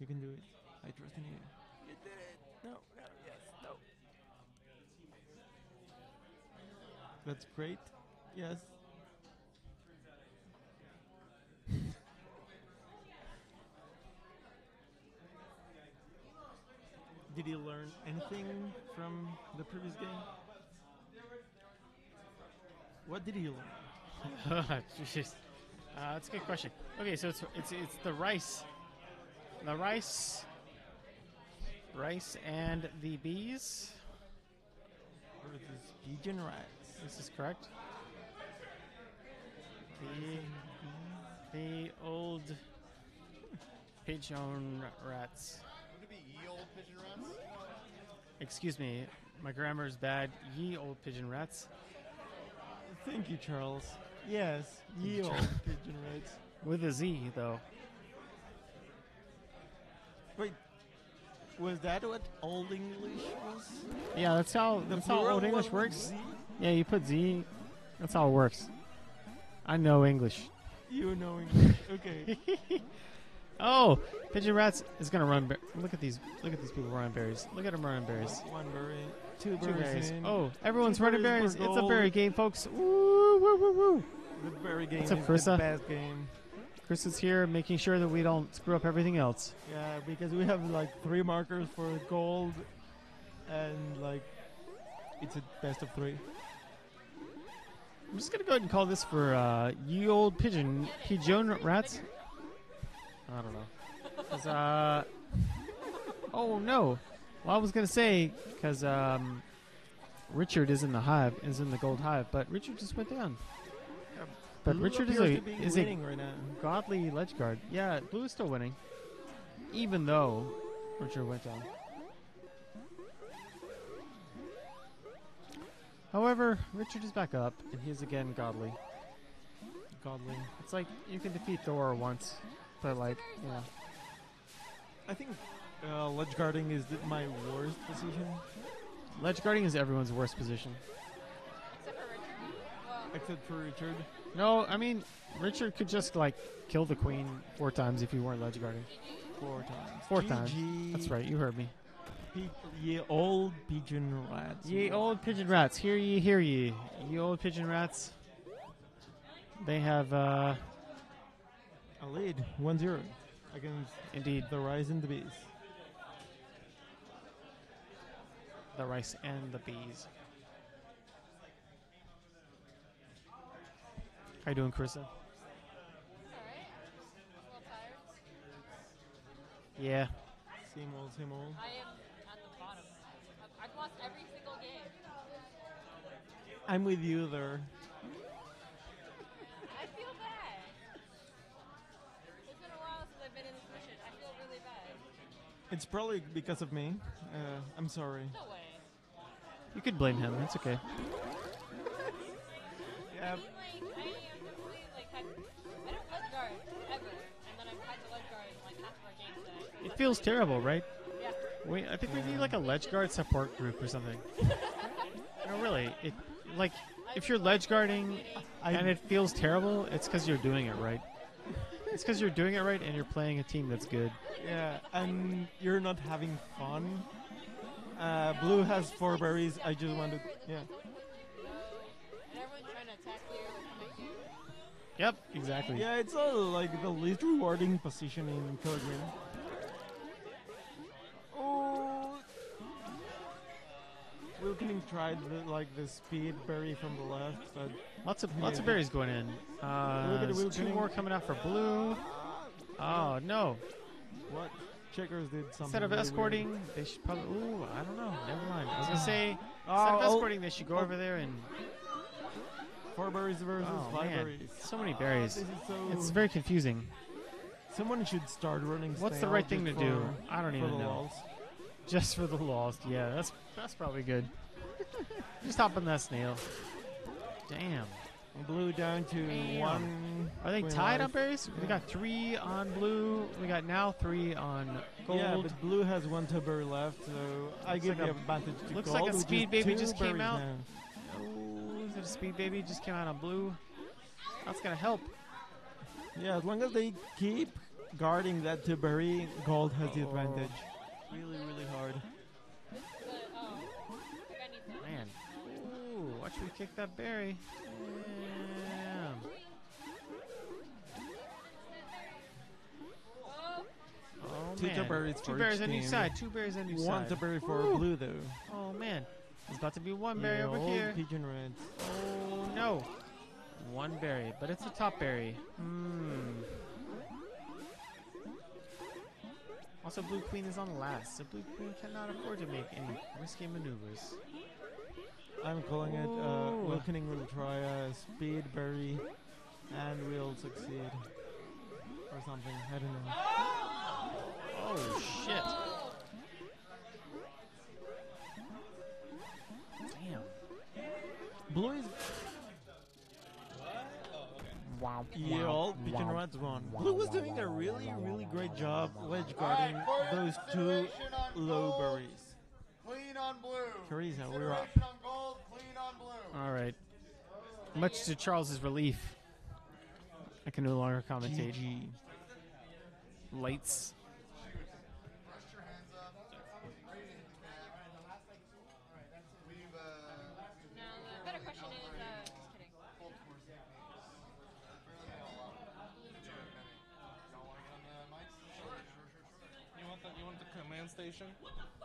You can do it. I trust in you. You did it. No, no, yes, no. That's great. Yes. Did he learn anything from the previous game? What did he learn? Jeez. Uh, that's a good question. Okay, so it's it's it's the rice, the rice, rice and the bees. Versus pigeon rats. This is correct. The the old pigeon rats. Would it be ye old pigeon rats? Excuse me, my grammar is bad. Ye old pigeon rats. Thank you, Charles. Yes, ye old pigeon rats. With a Z though. Wait, was that what Old English was? Yeah, that's how The that's how old English works. Z? Yeah, you put Z. That's how it works. I know English. You know English. Okay. Oh, pigeon rats is gonna run. Ber- look at these. Look at these people running berries. Look at them running berries. One berry, two Two berries. in. Oh, everyone's Two running berries. It's a berry game, folks. Woo, woo, woo, woo. The berry game What's up, is Carissa? the best game. Chris is here, making sure that we don't screw up everything else. Yeah, because we have like three markers for gold, and like it's a best of three. I'm just gonna go ahead and call this for uh, ye old pigeon pigeon rats. I don't know. 'Cause, uh, oh no. Well, I was gonna say because um, Richard is in the hive, is in the gold hive, but Richard just went down. But Blue Richard is a is a right now. godly ledge guard. Yeah, blue is still winning, even though Richard went down. However, Richard is back up, and he is again godly. Godly. It's like you can defeat Thor once, but like, yeah. I think uh, ledge guarding is th- my worst position, Ledge guarding is everyone's worst position. except for Richard. No, I mean, Richard could just like kill the queen four times if he weren't ledge guarding. Four times. Four times. That's right, you heard me. Pe- ye old pigeon rats. Ye old pigeon rats, hear ye, hear ye. Ye old pigeon rats. They have, uh, A lead, 1-0 against indeed the Rise and the Bees. the rice and the bees. How you doing, Carissa? Yeah. Same old, same old. I am at the bottom. I've, I've lost every single game. I'm with you there. I feel bad. It's been a while since I've been in this mission. I feel really bad. It's probably because of me. Uh, I'm sorry. No way. You could blame him, it's okay. Yeah. I mean, like, I am completely, like, had, I don't ledge guard ever, and then I've had to ledge guard in, like, half of our games today. It feels terrible, right? Yeah. We, I think we need like a ledge guard support group or something. no, really. It like if you're ledge guarding and it feels terrible, it's because you're doing it right. It's because you're doing it right and you're playing a team that's good. Yeah, and you're not having fun. Uh, blue has four berries. I just want to. Yeah. And everyone's trying to attack you or fight you. Yep, exactly. Yeah, it's all like the least rewarding position in Pilgrim. Wilkening tried the, like the speed berry from the left, but Lots of lots of berries going in. Uh, two more coming out for blue. Oh no! what? Checkers did something. Instead of really escorting, weird. they should probably. Ooh, I don't know. Never mind. I was gonna say oh, instead Oh, of oh, escorting, they should go oh. over there and Four berries versus Oh, five man. berries. So many berries. so It's very confusing. Someone should start running. What's the right thing to do? I don't even know. lulz. Just for the lost. Yeah, that's that's probably good. Just hop on that snail. Damn. Blue down to Damn. one. Are they tied life. on berries? We got three on blue. We got now three on gold. Yeah, but blue has one tuber left, so I give like the advantage to looks gold. like a speed baby just came out. now. Oh, is it a speed baby just came out on blue? That's gonna help. Yeah, as long as they keep guarding that tuberry, gold has the oh. advantage. Really, really watch me kick that berry. Damn. Oh, Two man. tuberries Two berries on each side. Two berries on each side. One side. tuberry for Woo. blue, though. Oh man, there's about to be one berry Yeah, over here. Pigeon reds. Oh no, one berry, but it's a top berry. Hmm. Also, Blue Queen is on last, so Blue Queen cannot afford to make any risky maneuvers. I'm calling it. Uh, Ooh. Wilkening will try a speed berry, and we'll succeed, or something. I don't know. Oh shit! Damn. Blue is. Wow. Yeah, all pigeon wow, rats won. Blue was doing a really, really great job wow, wedge guarding those two low berries. Clean on blue. Teresa, we're up. On gold, clean on blue. All right. Much to Charles's relief, I can no longer commentate. GG. Lights. No, the better question is, uh, just kidding. You want the you want the command station?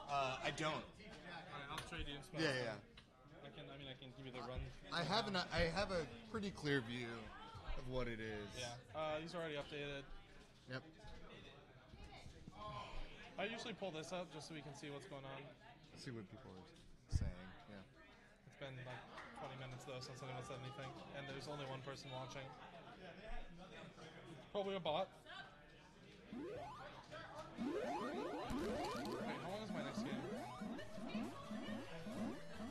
Uh, I don't. Alright, I'll trade you. Yeah, yeah. I can. I mean, I can give you the run. I have an I have a pretty clear view of what it is. Yeah. Uh, these are already updated. Yep. I usually pull this up just so we can see what's going on. See what people are saying. Yeah. It's been like 20 minutes though since anyone said anything, and there's only one person watching. Probably a bot. My next game?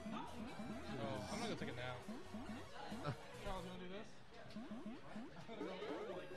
Oh, I'm not gonna take a nap. Charles, you wanna do this? I'm gonna go, like,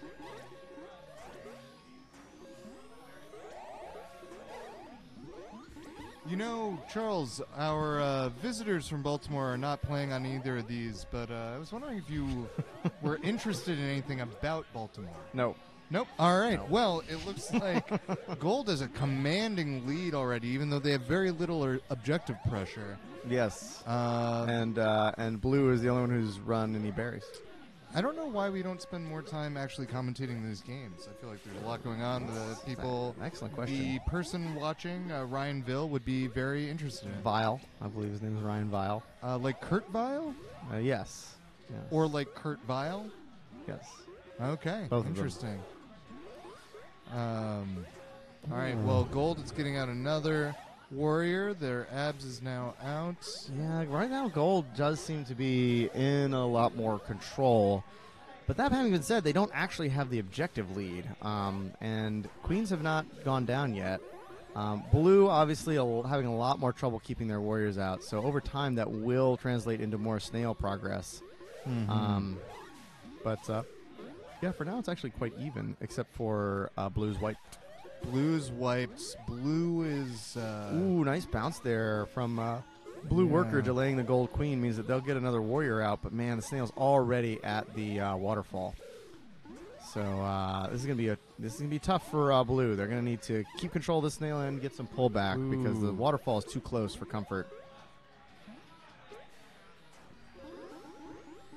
You know, Charles, our uh, visitors from Baltimore are not playing on either of these, but uh, I was wondering if you were interested in anything about Baltimore. No. Nope. All right. Well, it looks like Gold has a commanding lead already, even though they have very little or objective pressure. Yes. Uh, and uh, and blue is the only one who's run any berries. I don't know why we don't spend more time actually commentating these games. I feel like there's a lot going on. The people, excellent question. The person watching, uh, Ryan Ville, would be very interested in. Vile, I believe his name is Ryan Vile. Uh, like Kurt Vile? Uh, yes. yes. Or like Kurt Vile? Yes. Okay. Both of them. Interesting. Um, all right. Well, Gold is getting out another warrior. Their abs is now out. Yeah, right now gold does seem to be in a lot more control. But that having been said, they don't actually have the objective lead, um, and queens have not gone down yet. Um, blue obviously a, having a lot more trouble keeping their warriors out, so over time that will translate into more snail progress. Mhm. Um, but uh, yeah, for now it's actually quite even, except for uh, blue's white. Blue's wiped. Blue is. Uh, Ooh, nice bounce there from uh, Blue Worker delaying the gold queen means that they'll get another warrior out. But man, the snail's already at the uh, waterfall. So uh, this is gonna be a this is gonna be tough for uh, Blue. They're gonna need to keep control of the snail and get some pullback because the waterfall is too close for comfort.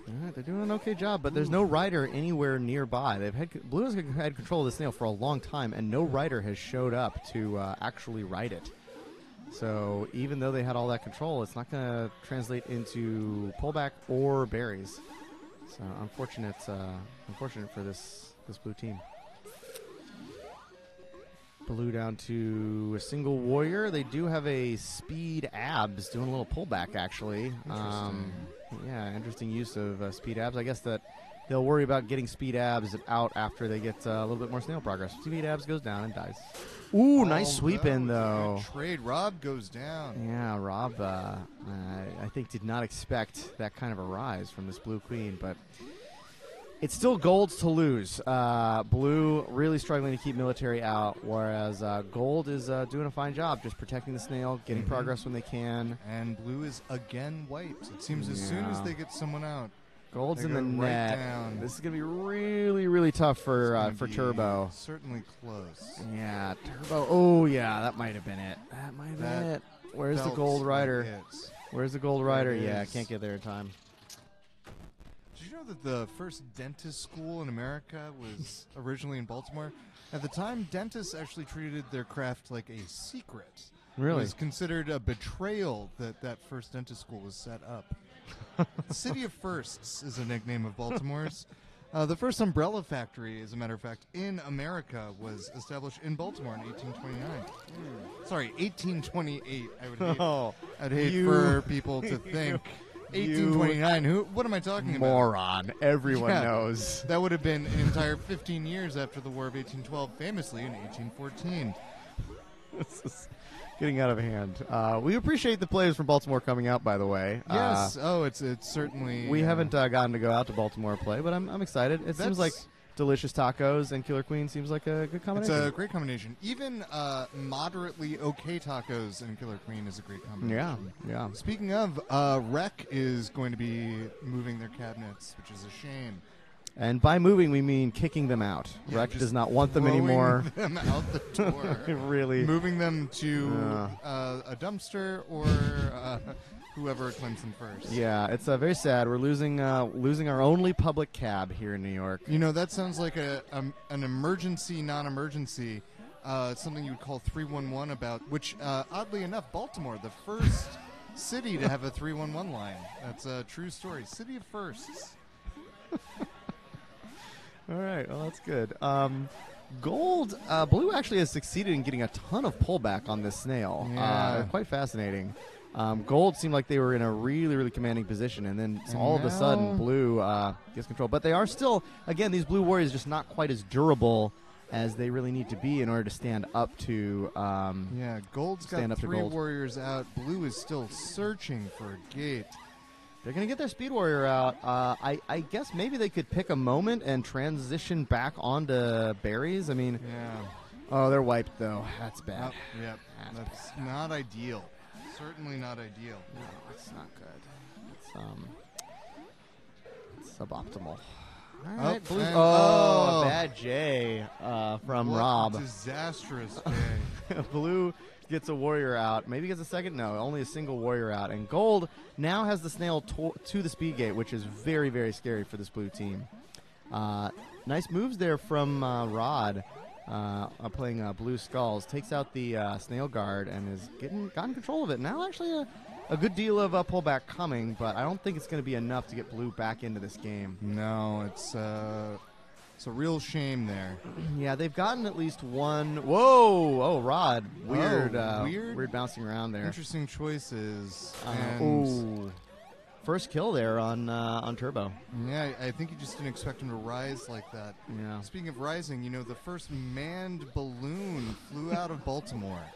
Right, they're doing an okay job, but there's no rider anywhere nearby. They've had Blue has had control of the snail for a long time, and no rider has showed up to uh, actually ride it. So even though they had all that control, it's not going to translate into pullback or berries. So unfortunate, uh, unfortunate for this this blue team. Blue down to a single warrior. They do have a speed abs doing a little pullback actually. Um, Yeah, interesting use of uh, speed abs. I guess that they'll worry about getting speed abs out after they get uh, a little bit more snail progress. Speed abs goes down and dies. Ooh, nice Oh, sweep in though. Trade. Rob goes down. Yeah, Rob, uh, uh, I think did not expect that kind of a rise from this blue queen, but it's still gold's to lose. Uh, blue really struggling to keep military out, whereas uh, gold is uh, doing a fine job just protecting the snail, getting Mhm. progress when they can. And blue is again wiped. It seems as soon as they get someone out, Gold's in the right net. down. This is gonna be really, really tough for uh, for Turbo. Certainly close. Yeah, Turbo. Oh yeah, that might have been it. That might have been it. Where's the gold rider? Where's the gold rider? Yeah, can't get there in time. Know that the first dentist school in America was originally in Baltimore? At the time, dentists actually treated their craft like a secret. Really? It was considered a betrayal that that first dentist school was set up. City of Firsts is a nickname of Baltimore's. Uh, the first umbrella factory, as a matter of fact, in America was established in Baltimore in 1829. Sorry, 1828. I would hate, Oh, I'd hate you- for people to think 1829. Who? What am I talking about? Moron. Everyone Yeah. knows. That would have been an entire 15 years after the War of 1812, famously in 1814. this is getting out of hand. Uh, we appreciate the players from Baltimore coming out, by the way. Yes. Uh, oh, it's it's certainly. we uh, haven't uh, gotten to go out to Baltimore play, but I'm, I'm excited. It seems like delicious tacos and Killer Queen seems like a good combination. It's a great combination. Even uh, moderately okay tacos and Killer Queen is a great combination. Yeah, yeah. Speaking of, uh, Rec is going to be moving their cabinets, which is a shame. and by moving, we mean kicking them out. Yeah, Rec does not want them anymore. them out the door. really. moving them to Yeah. uh, a dumpster or uh, whoever claims them first. Yeah, it's uh, very sad. We're losing uh, losing our only public cab here in New York. You know, that sounds like a um, an emergency, non-emergency, uh, something you would call 311 about. Which, uh, oddly enough, Baltimore, the first city to have a 311 line. That's a true story. City of firsts. All right, well that's good. Um, gold, uh, blue actually has succeeded in getting a ton of pullback on this snail. Uh, Yeah. quite fascinating. Um, gold seemed like they were in a really, really commanding position, and then And all of a sudden, blue uh, gets control. But they are still, again, these blue warriors just not quite as durable as they really need to be in order to stand up to. Um, Yeah, Gold's stand got up to three gold. warriors out. Blue is still searching for a gate. They're going to get their speed warrior out. Uh, I, I guess maybe they could pick a moment and transition back onto berries. I mean, Yeah. oh, they're wiped though. That's bad. Yep, yep. That's not ideal. Certainly not ideal. No, it's not good. It's um, it's suboptimal. All Oh, Blues- and- oh, oh. bad J uh, from What Rob. Disastrous day. Blue gets a warrior out. Maybe gets a second. No, only a single warrior out. And Gold now has the snail to, to the speed gate, which is very, very scary for this blue team. Uh, nice moves there from uh, Rod. Uh, playing uh, blue skulls takes out the uh, snail guard and is getting gotten control of it. Now actually a, a good deal of uh, pullback coming, but I don't think it's going to be enough to get blue back into this game. No, it's uh, it's a real shame there. Yeah, they've gotten at least one. Whoa! Oh, Rod, weird, Oh, uh, weird? weird bouncing around there. Interesting choices. And ooh. First kill there on uh, on Turbo. Yeah, I think you just didn't expect him to rise like that. Yeah. Speaking of rising, you know, the first manned balloon flew out of Baltimore.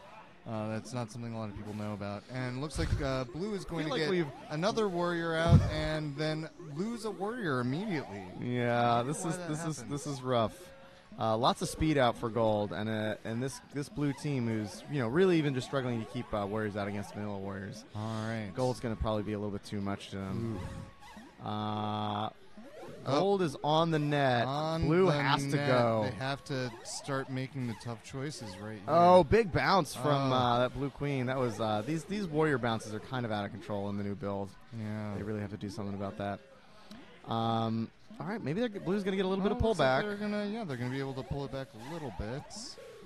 Uh, that's not something a lot of people know about. And looks like uh, Blue is going to like get another warrior out and then lose a warrior immediately. Yeah, this is this is this is rough. Uh, lots of speed out for gold, and uh, and this this blue team who's you know really even just struggling to keep uh, warriors out against vanilla warriors. All right, Gold's going to probably be a little bit too much to them. Uh, Oh. gold is on the net. On blue the has to go. They have to start making the tough choices right here. Oh, big bounce from Oh. uh, that blue queen. That was uh, these these warrior bounces are kind of out of control in the new build. Yeah. They really have to do something about that. Um, all right, maybe blue's going to get a little bit of pullback. They're gonna, yeah, they're gonna be able to pull it back a little bit.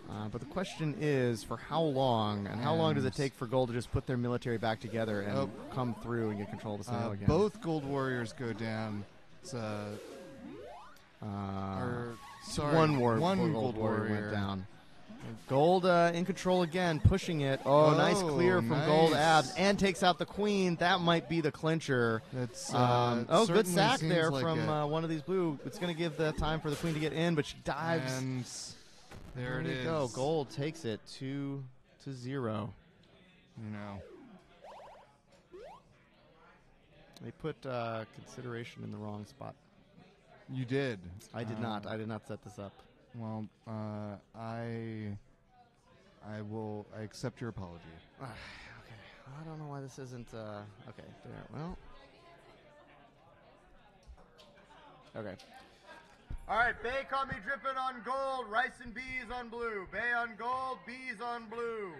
Uh, but the question is, for how long, and how long does it take for Gold to just put their military back together and Oh. come through and get control of the snail Uh, again? both gold warriors go down. It's, uh, Uh, or sorry, one war, one gold, gold warrior, warrior went down. Gold uh, in control again, pushing it. Oh, nice Oh, clear from Gold abs, and takes out the queen. That might be the clincher. That's, uh, um, oh, good sack there like from uh, one of these blue. It's going to give the time for the queen to get in, but she dives. And there it you is. go. Gold takes it two to zero. You know. They put uh, consideration in the wrong spot. You did. I did not. Uh, I did not set this up. Well, uh, I, I will. I accept your apology. okay. I don't know why this isn't. Uh, okay. There. Well. Okay. All right. Bay caught me dripping on gold. Rice and bees on blue. Bay on gold. Bees on blue.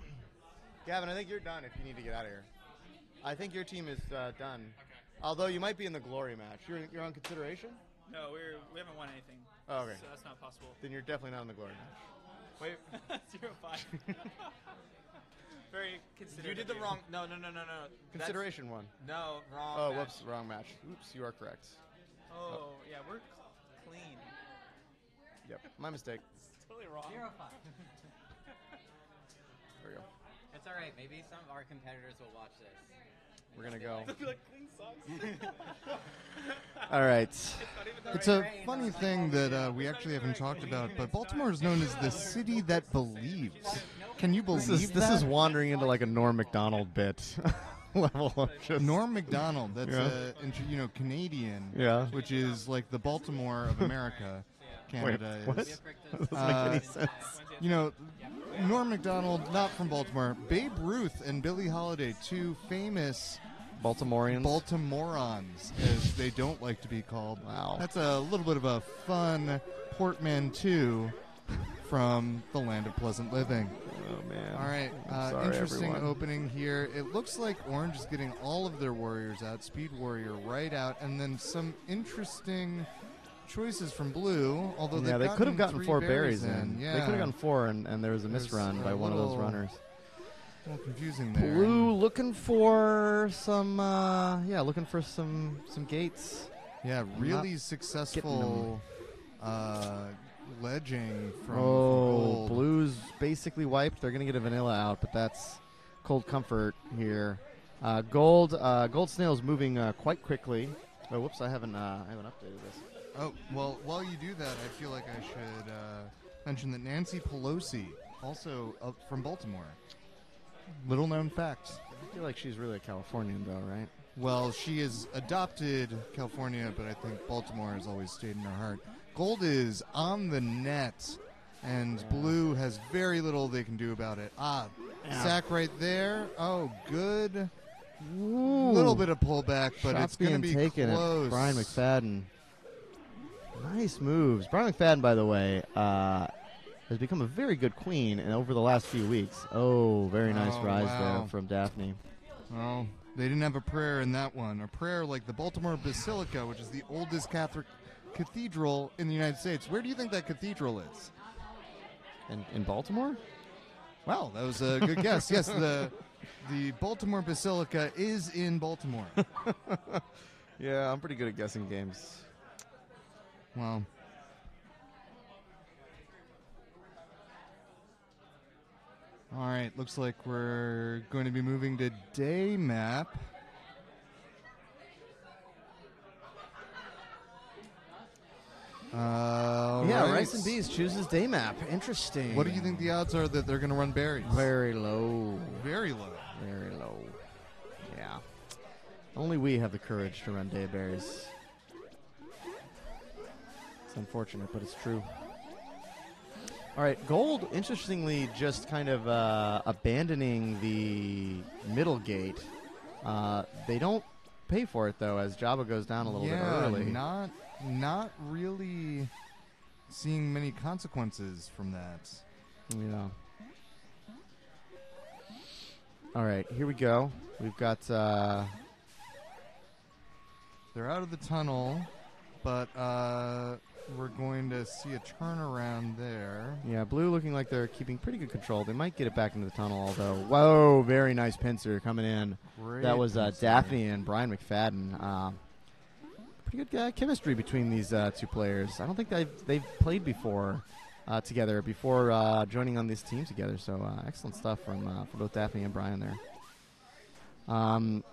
Gavin, I think you're done. If you need to get out of here, I think your team is uh, done. Although you might be in the glory match. You're you're on consideration. No, we're we haven't won anything. Oh, okay. So that's not possible. Then you're definitely not in the glory match. Wait, zero five. Very considerate. You did of the wrong. No, no, no, no, no. That's- Consideration one. No, wrong. Oh, match. whoops, wrong match. Oops, you are correct. Oh, oh. yeah, we're clean. Yep, my mistake. It's totally wrong. Zero five. There we go. It's all right. Maybe some of our competitors will watch this. We're gonna go. They'll be like, clean sucks. All right. It's a funny thing that uh, we actually haven't talked about, but Baltimore is known as the city that believes. Can you believe This is this that? is wandering into like a Norm Macdonald bit level of just Norm Macdonald, that's Yeah. uh, int- you know Canadian, Yeah. which is like the Baltimore of America. Canada what? is. That doesn't make any sense. You know, Norm Macdonald, not from Baltimore. Babe Ruth and Billie Holiday, two famous Baltimoreans. Baltimoreans, as they don't like to be called. Wow. That's a little bit of a fun portmanteau from the land of pleasant living. Oh man. All right, uh, sorry, interesting everyone. opening here. It looks like Orange is getting all of their warriors out, Speed Warrior right out, and then some interesting choices from Blue. Although yeah, they've could have gotten four berries in. in. Yeah, They could have gotten four, and, and there was a There's misrun by one of those runners. A little confusing there. Blue looking for some, uh, yeah, looking for some some gates. Yeah, really successful uh, ledging from, oh, blues basically wiped. They're gonna get a vanilla out, but that's cold comfort here. Uh, gold, uh, gold snail's moving uh, quite quickly. Oh, whoops! I haven't, uh, I haven't updated this. Oh, well, while you do that, I feel like I should uh, mention that Nancy Pelosi, also from Baltimore. Little known fact. I feel like she's really a Californian, though, right? Well, she is adopted California, but I think Baltimore has always stayed in her heart. Gold is on the net, and Blue has very little they can do about it. Ah, Yeah. sack right there. Oh, good. Ooh. Little bit of pullback, but Shots it's going to being be taken close. at Brian McFadden. Nice moves. Brian McFadden, by the way, uh, has become a very good queen and over the last few weeks. Oh, very nice Oh, rise wow. there from Daphne. Well, they didn't have a prayer in that one. A prayer like the Baltimore Basilica, which is the oldest Catholic cathedral in the United States. Where do you think that cathedral is? In, in Baltimore? Well, that was a good guess. Yes, the the Baltimore Basilica is in Baltimore. Yeah, I'm pretty good at guessing games. Well, all right. Looks like we're going to be moving to day map. Uh, yeah, right. Rice and Bees chooses day map. Interesting. What do you think the odds are that they're going to run berries? Very low. Very low. Very low. Yeah. Only we have the courage to run dayberries. It's unfortunate, but it's true. All right, Gold, interestingly, just kind of uh, abandoning the middle gate. Uh, they don't pay for it, though, as Jabba goes down a little yeah, bit early. Not, not really seeing many consequences from that. Yeah. All right, here we go. We've got. Uh, They're out of the tunnel, but uh, we're going to see a turnaround there. Yeah, blue looking like they're keeping pretty good control. They might get it back into the tunnel, although. Whoa, very nice pincer coming in. Great that was uh. Daphne and Brian McFadden. Uh, pretty good uh, chemistry between these uh, two players. I don't think they've they've played before uh, together before uh, joining on this team together. So uh, excellent stuff from uh, for both Daphne and Brian there. Um,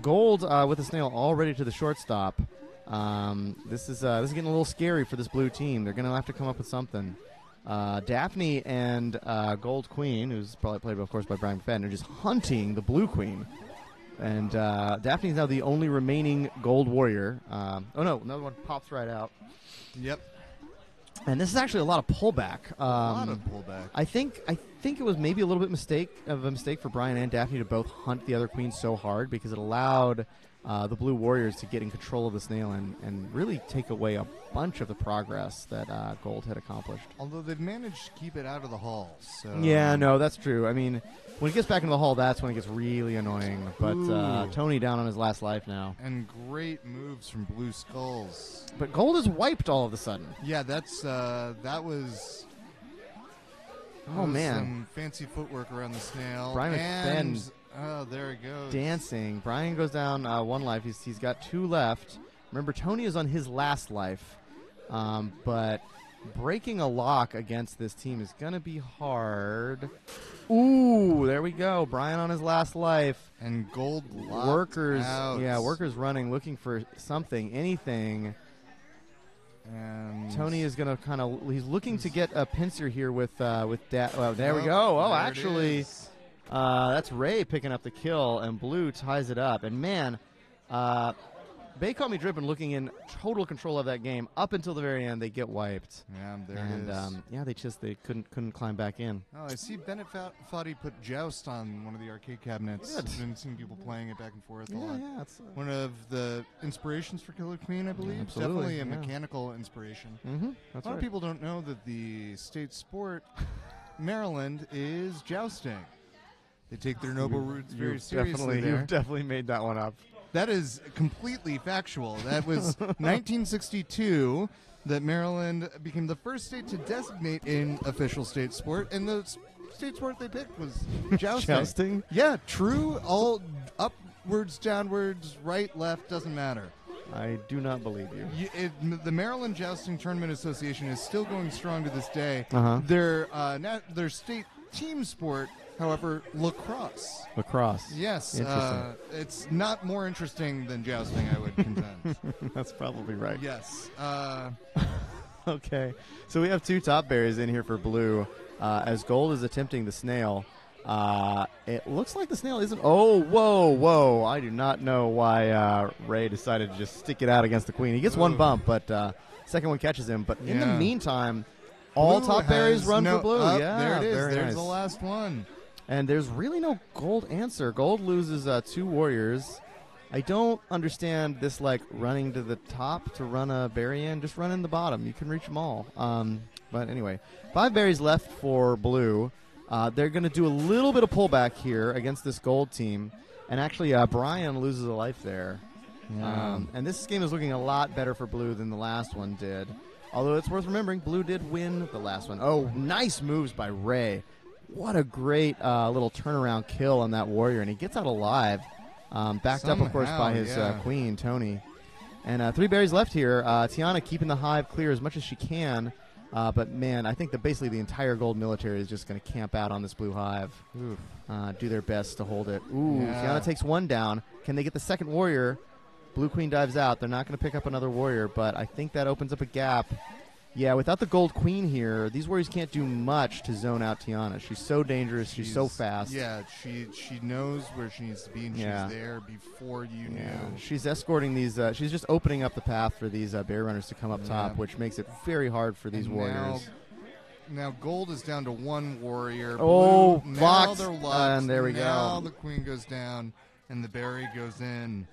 Gold uh, with the snail all ready to the shortstop. Um, this is uh, this is getting a little scary for this blue team. They're going to have to come up with something. Uh, Daphne and uh, Gold Queen, who's probably played, of course, by Brian McFadden, are just hunting the blue queen. And uh, Daphne's now the only remaining gold warrior. Um, oh no, another one pops right out. Yep. And this is actually a lot of pullback. Um, a lot of pullback. I think I think it was maybe a little bit mistake of a mistake for Brian and Daphne to both hunt the other queen so hard because it allowed uh, the blue warriors to get in control of the snail and, and really take away a bunch of the progress that uh, Gold had accomplished. Although they've managed to keep it out of the hall. So Yeah, no, that's true. I mean, when it gets back into the hall, that's when it gets really annoying. But uh, Tony down on his last life now. And great moves from Blue Skulls. But Gold is wiped all of a sudden. Yeah, that's uh, that was. Oh, man. some fancy footwork around the snail. Brian and, Oh, there he goes. dancing. Brian goes down uh, one life. He's, he's got two left. Remember, Tony is on his last life. Um, but breaking a lock against this team is going to be hard. Ooh, there we go. Brian on his last life. And gold workers. out. Yeah, workers running, looking for something, anything. And Tony is going to kind of. He's looking to get a pincer here with uh, with da- well, there we Oh, go. Oh, there actually. Uh, that's Ray picking up the kill, and Blue ties it up. And man, uh, Bay caught me dripping, looking in total control of that game up until the very end. They get wiped. Yeah, there and, it is. Um, yeah, they just they couldn't couldn't climb back in. Oh, I see Bennett Fa- Foddy put Joust on one of the arcade cabinets. I've been seeing people playing it back and forth a Yeah, lot. yeah, it's, uh, one of the inspirations for Killer Queen, I believe. absolutely, Definitely a yeah. mechanical inspiration. Mhm, that's a lot right. of people don't know that the state sport, Maryland, is jousting. They take their noble roots very seriously. definitely- there. you've definitely made that one up. That is completely factual. That was 1962 that Maryland became the first state to designate an official state sport, and the state sport they picked was jousting. Jousting? Yeah, true. All upwards, downwards, right, left doesn't matter. I do not believe you. You, it, the Maryland Jousting Tournament Association is still going strong to this day. Uh-huh. Their uh, their state team sport, however, lacrosse. Lacrosse. Yes, uh, it's not more interesting than jousting. I would contend. That's probably right. Yes. Uh, okay. So we have two top berries in here for blue. Uh, as gold is attempting the snail. Uh, it looks like the snail isn't. Oh, whoa, whoa! I do not know why uh, Ray decided to just stick it out against the queen. He gets one bump, but uh, second one catches him. But in the meantime, all Blue top berries run no- for blue. up, yeah, there it is. There's nice. the last one. And there's really no gold answer. Gold loses uh, two warriors. I don't understand this like running to the top to run a berry in. Just run in the bottom. You can reach them all. Um, but anyway, five berries left for blue. Uh, they're going to do a little bit of pullback here against this gold team. And actually, uh, Brian loses a life there. Yeah. Um, and this game is looking a lot better for blue than the last one did. Although it's worth remembering, blue did win the last one. Oh, nice moves by Ray. What a great uh, little turnaround kill on that warrior, and he gets out alive. Um, backed up, of course, by Somehow, his uh, queen, Tony. And uh, three berries left here. Uh, Tiana keeping the hive clear as much as she can. Uh, but man, I think that basically the entire gold military is just going to camp out on this blue hive. Uh, do their best to hold it. Ooh, Yeah. Tiana takes one down. Can they get the second warrior? Blue Queen dives out. They're not going to pick up another warrior, but I think that opens up a gap. Yeah, without the gold queen here, these warriors can't do much to zone out Tiana. She's so dangerous. She's, so fast. Yeah, she she knows where she needs to be, and Yeah. she's there before you Yeah, knew. she's escorting these. Uh, she's just opening up the path for these uh, bear runners to come up Yeah. top, which makes it very hard for these And warriors. Now, now gold is down to one warrior. Oh, now they're locked. And there we now go. Now the queen goes down, and the berry goes in.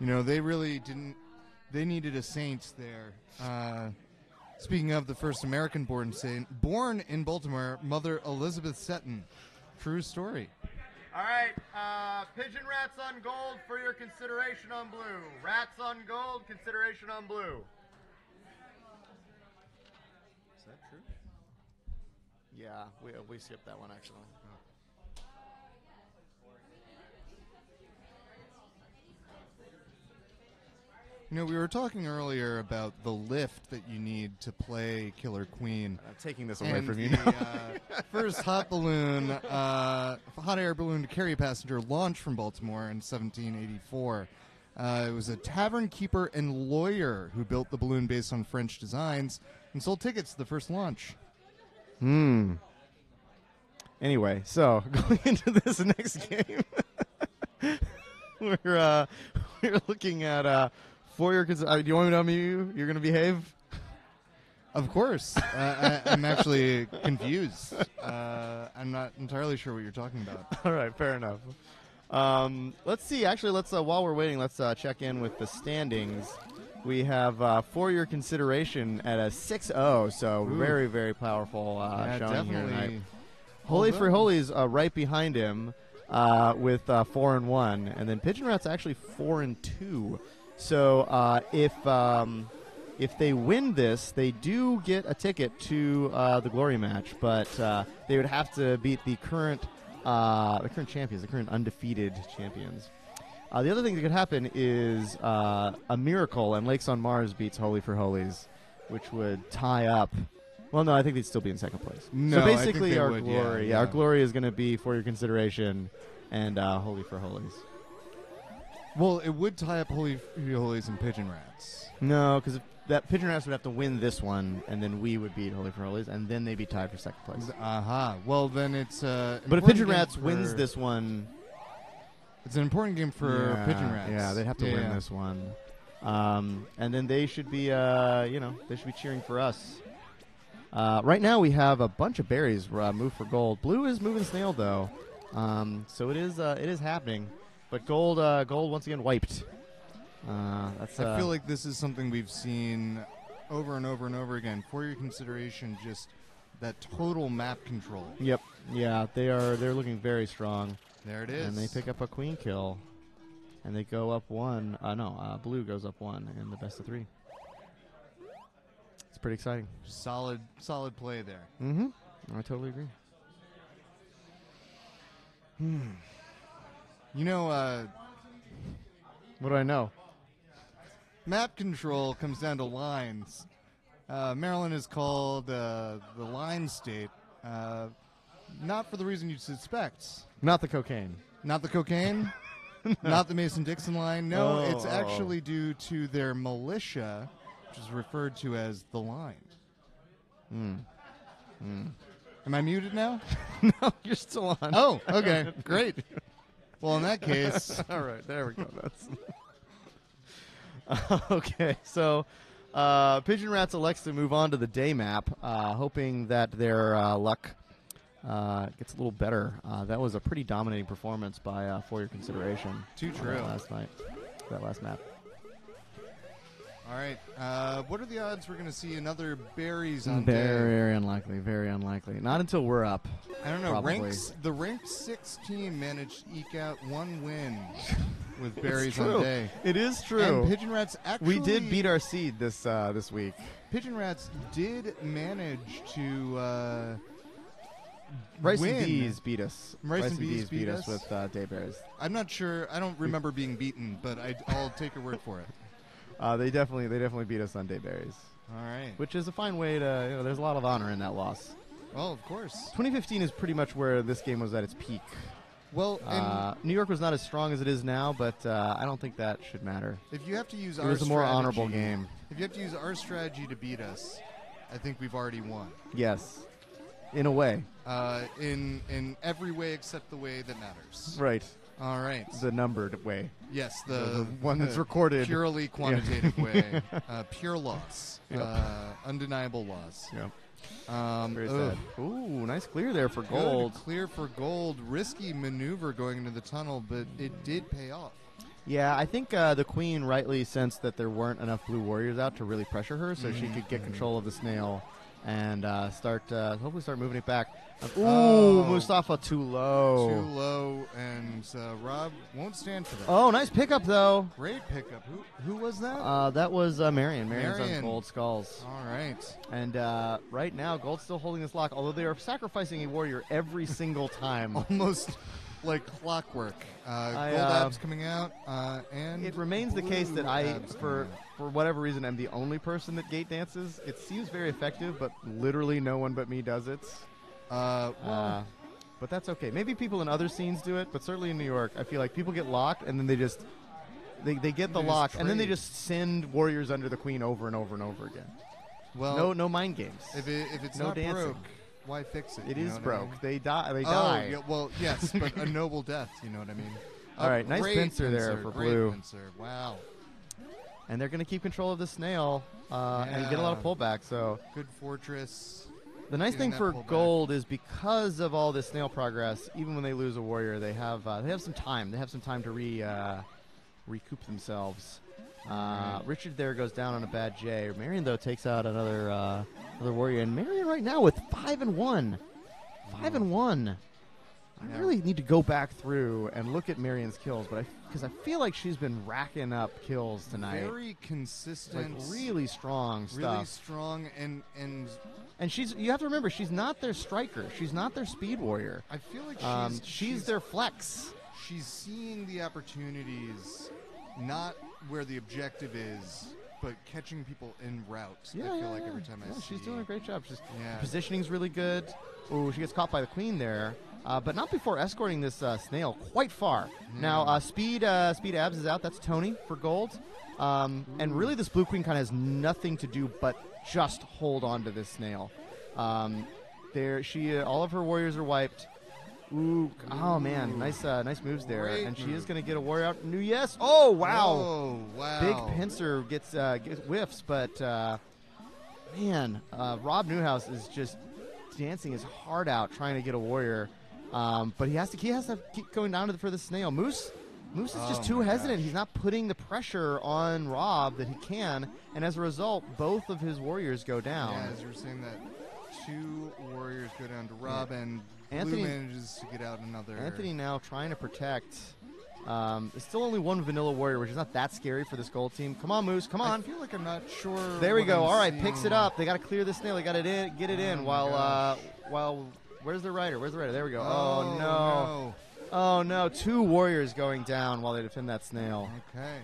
You know, they really didn't. They needed a saint there. Uh, speaking of the first American-born saint, born in Baltimore, Mother Elizabeth Seton. True story. All right, uh, pigeon rats on gold for your consideration on blue. Rats on gold, consideration on blue. Is that true? Yeah, we, we skipped that one actually. You know, we were talking earlier about the lift that you need to play Killer Queen. I'm taking this away And from you the, now. uh, first hot balloon, uh, hot air balloon to carry a passenger launched from Baltimore in 1784. Uh, it was a tavern keeper and lawyer who built the balloon based on French designs and sold tickets to the first launch. Hmm. Anyway, so going into this next game, we're uh, we're looking at uh, for your. Cons- uh, do you want me to unmute you? You're gonna behave. Of course, uh, I, I'm actually confused. Uh, I'm not entirely sure what you're talking about. All right, fair enough. Um, let's see. Actually, let's uh, while we're waiting, let's uh, check in with the standings. We have uh, for your consideration at a 6-0, so Ooh. very very powerful uh, Yeah, showing here tonight. definitely. Holy Frijoles uh, right behind him uh, with uh, four and one, and then Pigeon Rat's actually four and two. So uh, if um, if they win this, they do get a ticket to uh, the glory match, but uh, they would have to beat the current uh, the current champions, the current undefeated champions. Uh, the other thing that could happen is uh, a miracle, and Lakes on Mars beats Holy Frijoles, which would tie up. Well, no, I think they'd still be in second place. No, so basically, our would, yeah, glory, yeah. our glory is going to be for your consideration, and uh, Holy Frijoles. Well, it would tie up Holy Frijoles and Pigeon Rats. No, because that Pigeon Rats would have to win this one, and then we would beat Holy Frijoles, and then they'd be tied for second place. Aha. Well, then it's. Uh, But if Pigeon Rats wins this one, it's an important game for yeah, Pigeon Rats. Yeah, they'd have to Yeah, win this one, um, and then they should be, uh, you know, they should be cheering for us. Uh, right now, we have a bunch of berries uh, move for gold. Blue is moving snail though, um, so it is uh, it is happening. But gold, uh, gold once again wiped. Uh, that's. I uh, feel like this is something we've seen over and over and over again. For your consideration, just that total map control. Yep. Yeah, they are. They're looking very strong. There it is. And they pick up a queen kill, and they go up one. Uh, no, uh, blue goes up one in the best of three. It's pretty exciting. Solid, solid play there. Mm-hmm. I totally agree. Hmm. You know, uh, What do I know? map control comes down to lines. Uh, Maryland is called uh, the line state, uh, not for the reason you'd suspect. Not the cocaine. Not the cocaine. not the Mason Dixon line. No, Oh, it's oh. actually due to their militia, which is referred to as the line. Hmm. Hmm. Am I muted now? no, you're still on. Oh, okay, great. Well, in that case, all right, there we go. That's okay. So, uh, Pigeon Rats elects to move on to the day map, uh, hoping that their uh, luck uh, gets a little better. Uh, that was a pretty dominating performance by uh, For Your Consideration. Too true. last night, that last map. All right. Uh, what are the odds we're going to see another berries on Very, day? very unlikely. Very unlikely. Not until we're up. I don't know. Probably. Ranks the ranked six team managed to eke out one win with berries on day. It is true. And Pigeon Rats actually we did beat our seed this uh, this week. Pigeon Rats did manage to uh, Rice win. and Bees beat us. Rice, and Bees, beat us with uh, Daybears. I'm not sure. I don't remember being beaten, but I, I'll take your word for it. Uh, they definitely they definitely beat us on Dayberries. All right. Which is a fine way to. You know, there's a lot of honor in that loss. Well, of course. 2015 is pretty much where this game was at its peak. Well, and Uh, New York was not as strong as it is now, but uh, I don't think that should matter. if you have to use it our was a more strategy- honorable game. If you have to use our strategy to beat us, I think we've already won. Yes, in a way. Uh, in in every way except the way that matters. Right. All right. The numbered way. Yes, the, The- one that's recorded. purely Yeah. quantitative way, uh, pure loss, Yep. uh, undeniable loss. Yep. Um, Very ugh. sad. Ooh, nice clear there for Good gold. clear for gold. Risky maneuver going into the tunnel, but it did pay off. Yeah, I think uh, the queen rightly sensed that there weren't enough blue warriors out to really pressure her, so she Mhm. could get control of the snail and uh, start uh, hopefully start moving it back. Ooh, Oh. Mustafa too low. Too low, and uh, Rob won't stand for that. Oh, nice pickup though. Great pickup. Who who was that? Uh, that was uh, Marion. Marion's Marion. on gold skulls. All right. And uh, right now, gold's still holding this lock, although they are sacrificing a warrior every single time. Almost like clockwork. Uh, I, gold uh, abs coming out, uh, and It remains the case that I, abs for. For whatever reason, I'm the only person that gate dances. It seems very effective, but literally no one but me does it. Uh, Uh, but that's okay. Maybe people in other scenes do it, but certainly in New York, I feel like people get locked and then they just they, they get the lock and then they just send warriors under the queen over and over and over again. Well, no no mind games. If, it, if it's no not dancing. broke, why fix it? It is you is know what I broke. mean? They die. They oh, die. Yeah, well, yes, but a noble death. You know what I mean? All right, nice pincer there for blue. pincer. Wow. And they're going to keep control of the snail uh, and get a lot of pullback. So Good fortress. The nice thing for pullback. gold is because of all this snail progress, even when they lose a warrior, they have uh, they have some time. They have some time to re uh, recoup themselves. Uh, Right. Richard there goes down on a bad J. Marion though takes out another uh, another warrior, and Marion right now with five and one, five and one. I Yeah. really need to go back through and look at Marion's kills, but I because I feel like she's been racking up kills tonight. Very consistent. Like really strong stuff. Really strong and and And she's you have to remember she's not their striker. She's not their speed warrior. I feel like Um, she's, she's their flex. She's seeing the opportunities, not where the objective is, but catching people en route. Yeah, I feel yeah, like every time I Yeah, see. she's doing a great job. She's Yeah. positioning's really good. Oh, she gets caught by the queen there, uh, but not before escorting this uh, snail quite far. Now, uh, speed uh, speed abs is out. That's Tony for gold, um, and really this blue queen kind of has nothing to do but just hold on to this snail. Um, there, she uh, all of her warriors are wiped. Ooh, oh man, nice uh, nice moves there, Great and she move. is going to get a warrior out. New yes. Oh wow, Whoa, wow. big pincer gets uh, gets whiffs, but uh, man, uh, Rob Newhouse is just dancing his heart out trying to get a warrior, um, but he has to he has to keep going down to the, for the snail. Moose Moose is just Oh too hesitant. gosh. He's not putting the pressure on Rob that he can, and as a result, both of his warriors go down. Yeah, as you were saying that, two warriors go down to Rob, and Anthony- Blue manages to get out another. Anthony now trying to protect. Um, there's still only one vanilla warrior, which is not that scary for this gold team. Come on, Moose. Come on. I feel like I'm not sure. There we go. I'm All right, picks it up. They got to clear the snail. They got it in, get it Oh in. while uh, while where's the rider? Where's the rider? There we go. Oh, Oh, no. no. Oh no! Two warriors going down while they defend that snail. Okay.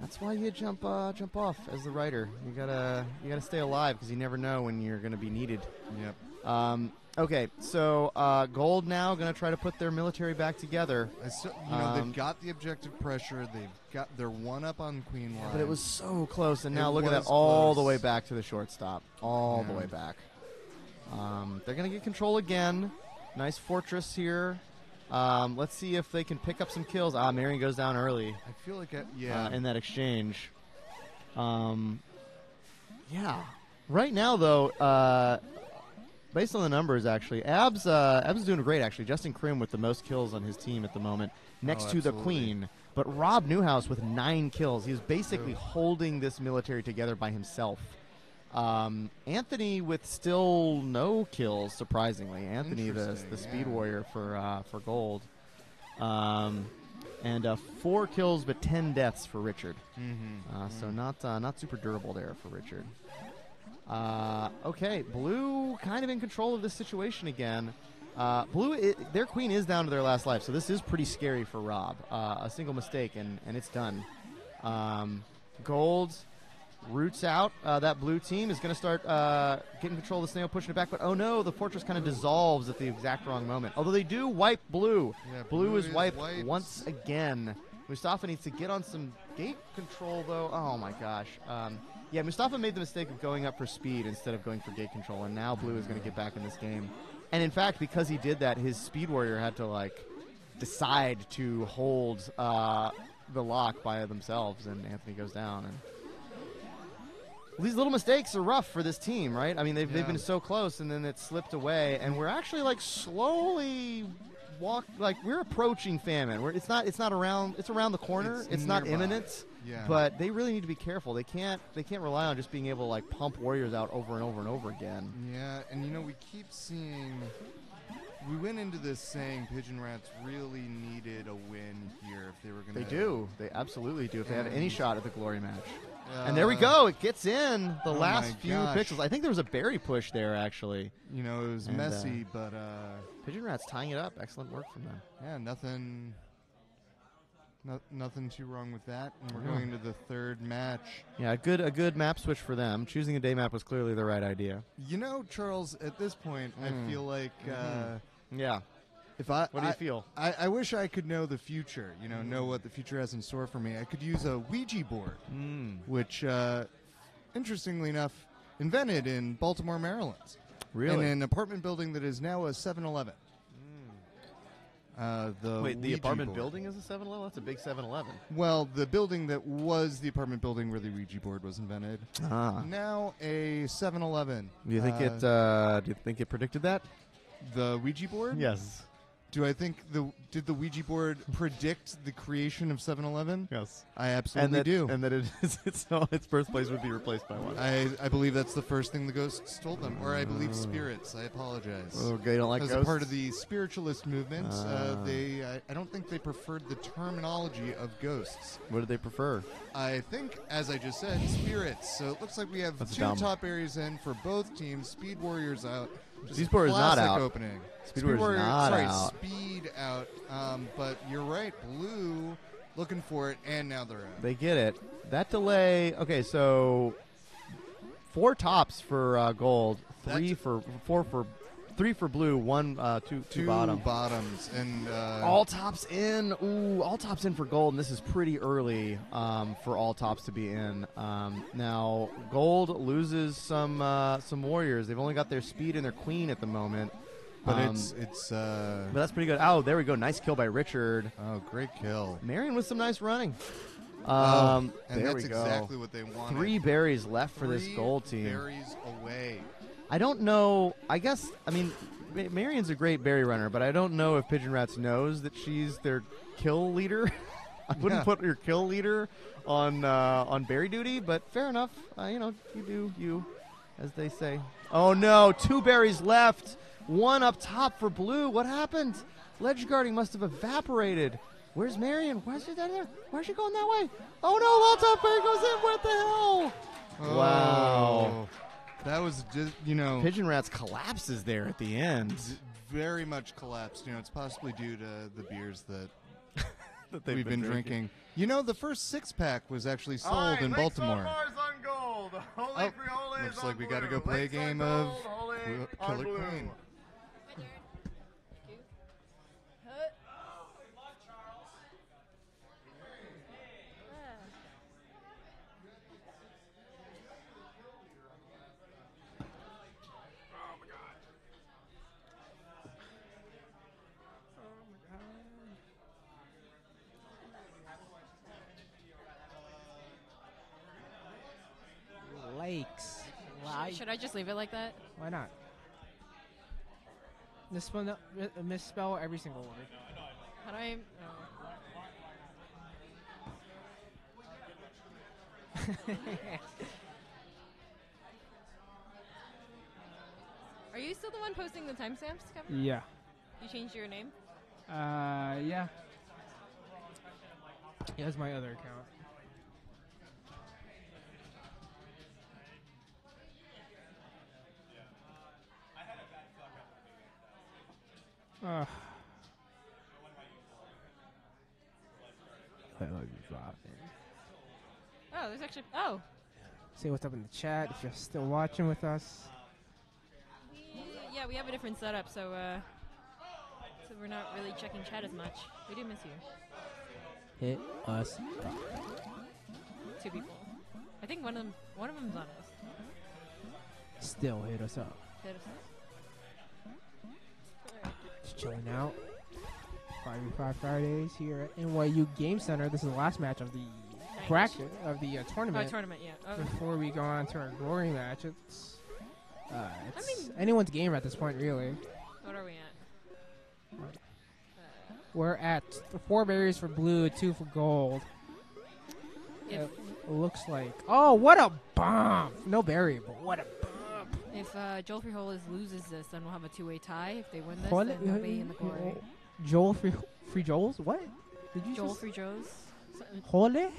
That's why you jump uh, jump off as the rider. You gotta you gotta stay alive because you never know when you're gonna be needed. Yep. Um, okay, so uh, gold now gonna try to put their military back together. I still, you know, Um, they've got the objective pressure. They've got their one up on Queen line. But it was so close, and It now look at that was all the way back to the shortstop, all the way back. Um, they're gonna get control again. Nice fortress here. Um, let's see if they can pick up some kills. Ah, Marion goes down early. I feel like, I, yeah. uh, in that exchange. Um, yeah. Right now, though, uh, based on the numbers, actually, Abs uh, Abs is doing great. Actually, Justin Krim with the most kills on his team at the moment, next Oh, to the. Queen. But Rob Newhouse with nine kills. He's basically holding this military together by himself. Um, Anthony with still no kills, surprisingly. Anthony, the the speed yeah. warrior for uh, for gold. Um, and uh, four kills but ten deaths for Richard. Mhm, Uh, so not uh, not super durable there for Richard. Uh, okay, blue kind of in control of this situation again. Uh, blue, i their queen is down to their last life, so this is pretty scary for Rob. Uh, a single mistake and and it's done. Um, gold roots out. Uh, that blue team is going to start uh, getting control of the snail, pushing it back. But oh no, the fortress kind of dissolves at the exact wrong moment. Although they do wipe blue. Yeah, blue, blue is is wiped, wiped. once again. Mustafa needs to get on some gate control though. Oh my gosh. Um, yeah, Mustafa made the mistake of going up for speed instead of going for gate control, and now blue is going to get back in this game. And in fact, because he did that, his speed warrior had to like decide to hold uh, the lock by themselves, and Anthony goes down. And these little mistakes are rough for this team, right? I mean, they've, they've been so close, and then it slipped away, and we're actually like slowly walk like we're approaching famine. We're, it's not it's not around it's around the corner. It's It's, not imminent. Yeah. But they really need to be careful. They can't they can't rely on just being able to like pump warriors out over and over and over again. Yeah, and you know we keep seeing we went into this saying Pigeon Rats really needed a win here if they were going to. They do. They absolutely do. If they have any shot at the glory match. and there we Uh, go. It gets in the oh last few gosh. pixels. I think there was a berry push there, actually. You know, it was And, uh, messy, but uh, Pigeon Rats tying it up. Excellent work from them. yeah, nothing. No, nothing too wrong with that. And we're Yeah. going to the third match. Yeah, a good a good map switch for them. Choosing a day map was clearly the right idea. You know, Charles, at this point, Mm. I feel like. Uh, Mhm. Yeah. If I, What do you I- feel? I, I wish I could know the future. You know, know what the future has in store for me. I could use a Ouija board, Mm. which, uh, interestingly enough, invented in Baltimore, Maryland. Really? In an apartment building that is now a 7-Eleven. Uh, the Wait, the Ouija apartment board. building is a 7-Eleven? That's a big 7-Eleven. Well, the building that was the apartment building where the Ouija board was invented. Ah. Now a 7-Eleven. Do you think it? Uh, do you think it predicted that? The Ouija board? Yes. Do I think the did the Ouija board predict the creation of 7-Eleven? Yes. I and absolutely that, do. And that it is, its, its birthplace would be replaced by one. I, I believe that's the first thing the ghosts told them, or I believe Oh. spirits. I apologize. Oh, okay, you don't like As a ghosts? part of the spiritualist movement, Ah. uh, they I, I don't think they preferred the terminology of ghosts. What did they prefer? I think, as I just said, spirits. So it looks like we have That's two dumb. top areas in for both teams. Speed Warriors out. Speed a Warriors not out. Opening. Speed Warrior- not sorry, out. Speed out. Um, but you're right. Blue looking for it, and now they're out. They get it. That delay. Okay, so four tops for uh, gold, three for four for three for blue, one uh, two two Two bottom. bottoms and uh, all tops in. Ooh, all tops in for gold, and this is pretty early um, for all tops to be in. Um, now, gold loses some uh, some warriors. They've only got their speed and their queen at the moment. But Um, it's it's. Uh, but that's pretty good. Oh, there we go. Nice kill by Richard. Oh, great kill. Marion with some nice running. Oh, Um, and there that's we go. exactly what they wanted. Three berries left for this Three gold team. Berries away. I don't know. I guess I mean Marion's a great berry runner, but I don't know if Pigeon Rats knows that she's their kill leader. I wouldn't Yeah. put your kill leader on uh, on berry duty, but fair enough. Uh, you know, you do you, as they say. Oh no, two berries left. One up top for blue. What happened? Ledge guarding must have evaporated. Where's Marion? Where's she down there? Where's she going that way? Oh no, top berry goes in. What the hell? Wow. That was just you know Pigeon Rats collapses there at the end. very much collapsed. You know, it's possibly due to the beers that, That they've we've been been, drinking. drinking. You know, the first six pack was actually sold All right, in Lakes Baltimore. on gold. Holy Oh, frijoles looks on like we got to blue. go play a Lakes on game gold, of holy Qu- on Killer blue. Queen. Lakes. Should, I just leave it like that? Why not? Misspell, misspell every single word. How do I? Are you still the one posting the timestamps, Kevin? Yeah. You changed your name? Uh, yeah. Yeah, that's my other account. Ugh. Oh, there's actually. Oh, Say what's up in the chat if you're still watching with us. yeah, we have a different setup, so uh, so we're not really checking chat as much. We do miss you. Hit us. Two people. I think one of them. One of them's on us. Still hit us up. Hit us up. Chilling out. 5v5 Fridays here at NYU Game Center. This is the last match of the bracket of the uh, tournament. tournament, yeah. Oh. Before we go on to our glory match, it's uh, it's anyone's game at this point, really. What are we at? We're at four berries for blue, two for gold. It looks like oh, what a bomb! No berry, but what a bomb! If uh, Joel Frijoles loses this, then we'll have a two-way tie. If they win this, Hole- then they'll be in the glory. Joel Free Joels? What? Did you Joel Frijoles. Hole?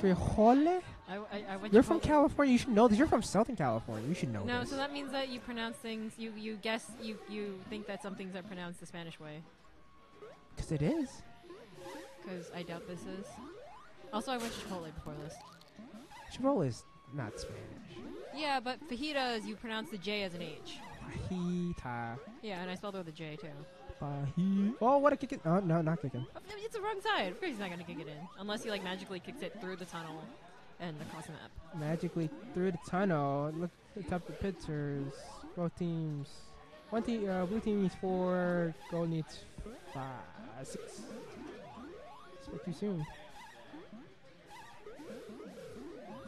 Free Hole? I, I, I went You're from California. You should know this. You're from Southern California. You should know No, this. so that means that you pronounce things. You you guess you you think that some things are pronounced the Spanish way. Because it is. Because I doubt this is. Also, I went to Chipotle before this. Chipotle is not Spanish. Yeah, but fajitas you pronounce the J as an H. Fajita. Yeah, and I spelled it with a J too. Faji. Oh, what a kick it. Oh, no, not kicking. It's the wrong side. Of course he's not gonna kick it in unless he like magically kicks it through the tunnel and across the map. Magically through the tunnel. Look at the top of the pictures. Both teams. One team, uh, blue team needs four. Gold needs five, six. Spoke too soon.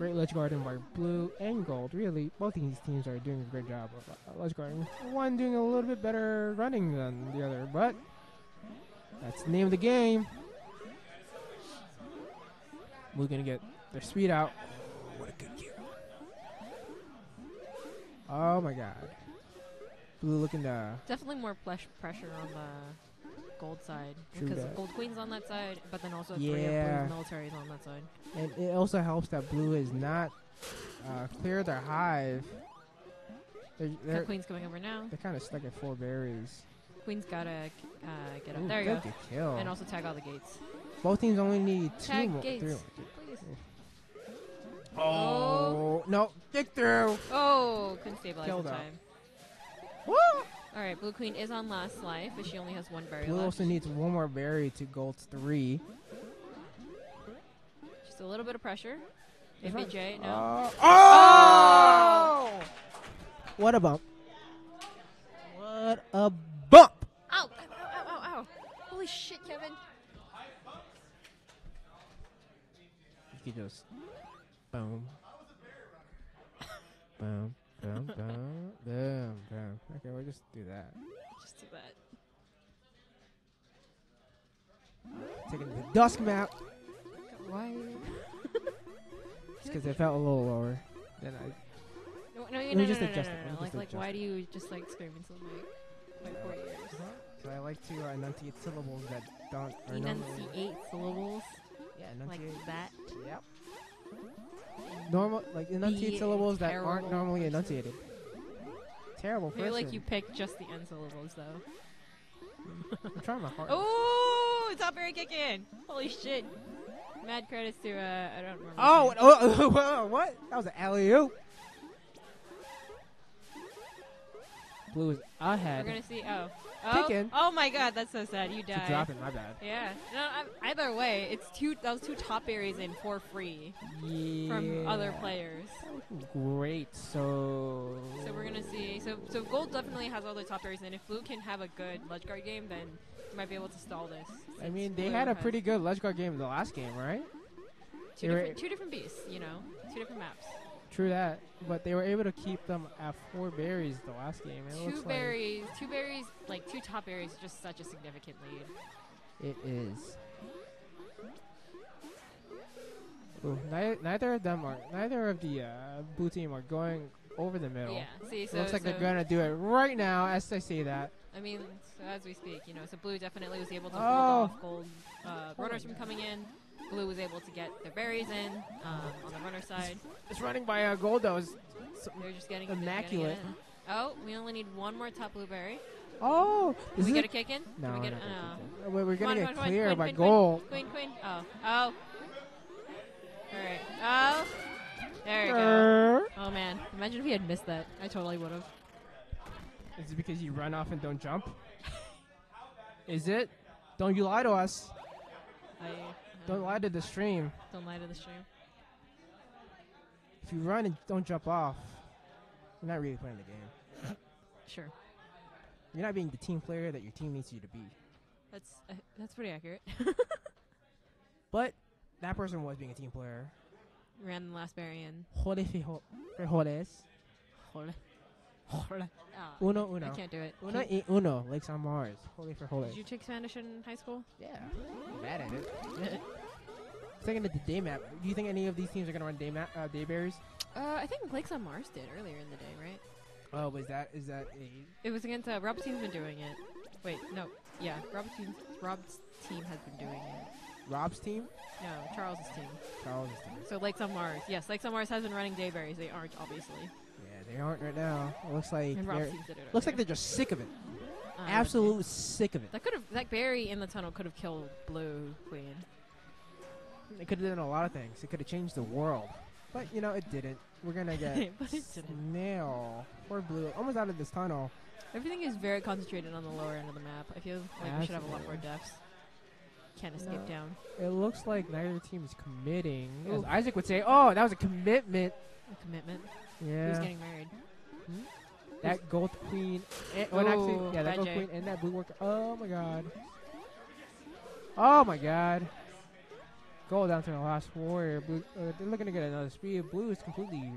Great ledge garden by blue and gold. Really, both of these teams are doing a great job of uh, ledge guarding. One doing a little bit better running than the other, but that's the name of the game. We're gonna get their speed out. What a good kill. Oh my god. Blue looking to Definitely more plush pressure on the gold side True because that. gold queen's on that side, but then also three Yeah. of blue militaries on that side. And it also helps that blue is not uh, clear their hive. They're, Got they're, queen's coming over now. they're kind of stuck at four berries. Queen's gotta uh, get up. Ooh, there you good go. kill. And also tag all the gates. Both teams only need two Tag more. gates, Three please. more. Oh, no. Kick through. Oh, couldn't stabilize Killed in her. time. All right, blue queen is on last life, but she only has one berry Blue left. also needs one more berry to gold's three. Just a little bit of pressure. That's Maybe right. J, no. Uh, oh! What a bump. What a bump. Ow! Ow! Ow! Ow! Ow! Holy shit, Kevin! You could just boom, boom, boom, boom, boom, boom. Okay, we'll just do that. Just do that. Taking the dusk map Why? just because it felt a little lower than I. No, no, no, no, just no, no, adjust no, it. no, Like, like, why do you just like scream into the mic? My poor ears. So I like to uh, enunciate syllables that don't. Enunciate syllables. Yeah, Like that. Yep. Normal, like enunciate syllables that aren't normally enunciated. Terrible I feel like you picked just the end syllables though. I'm trying my hardest. Oh, top berry kick in! Holy shit! Mad credits to uh, I don't remember. Oh, oh, oh, what? That was an alley oop. Blue is ahead. We're gonna see. Oh, oh, Kicking. oh my god, that's so sad. You died. dropping, my bad. Yeah. No, I'm, either way, it's two. Those two top berries in for free from other players. Great. So. So we're gonna see. So so gold definitely has all the top berries, and if blue can have a good ledge guard game, then you might be able to stall this. I mean, they blue had a pretty good ledge guard game in the last game, right? two different two different beasts. You know, two different maps. True that, but they were able to keep them at four berries the last game. It Two looks like berries, two berries, like two top berries, just such a significant lead. it is. Ooh, neither, neither of them are. Neither of the uh, blue team are going over the middle. Yeah, see, It looks like so- they're gonna do it right now as I say that. I mean, so as we speak, you know, so blue definitely was able to Oh. hold off gold uh, runners from coming in. Blue was able to get their berries in um, on the runner side. It's running by uh, gold though. It's They're just getting they're getting immaculate. Oh, we only need one more top blueberry. Oh, Did we is get a- kick in? No, we we're get not a, gonna oh. kick in. We're- we're gonna on, get on, clear Queen, by queen, gold. Queen, queen. Oh, oh. All right. Oh, there you Grr. go. Oh man, imagine if we had missed that. I totally would have. Is it because you run off and don't jump? Is it? Don't you lie to us? I Don't lie to the stream. don't lie to the stream. If you run and don't jump off, you're not really playing the game. Sure, You're not being the team player that your team needs you to be. that's uh, that's pretty accurate. But that person was being a team player. Ran the last barrier in. Jode fijo- frijoles. Jode. Ah, Uno, I can't do it. Uno y uno. Lakes on Mars. Jode frijoles. Did you take Spanish in high school? Yeah. Bad at it. Second at the day map. Do you think any of these teams are gonna run day map uh, day berries? Uh, I think Lakes on Mars did earlier in the day, right? Oh, was that is that a It was against uh, Rob's team's been doing it. Wait, no, yeah, Rob's team, Rob's team has been doing it. Rob's team? No, Charles's team. Charles's team. So Lakes on Mars, yes, Lakes on Mars has been running dayberries. They aren't obviously. They aren't right now. It looks like And Rob's they're- did it looks like they're just sick of it. Uh, Absolutely sick of it. That could have that berry in the tunnel could have killed Blue Queen. It could have done a lot of things. It could have changed the world, but you know it didn't. We're gonna get But it didn't. snail or blue almost out of this tunnel. Everything is very concentrated on the lower end of the map. I feel like we should have a lot more deaths. Can't escape No. down. It looks like neither team is committing. As Ooh. Isaac would say, "Oh, that was a commitment." A commitment. Yeah. Who's getting married? That gold queen, and, well, actually, yeah, that gold Vajay. queen and that blue worker. Oh my god. Oh my god. Gold down to the last warrior. Blue, uh, they're looking to get another speed. Blue is completely,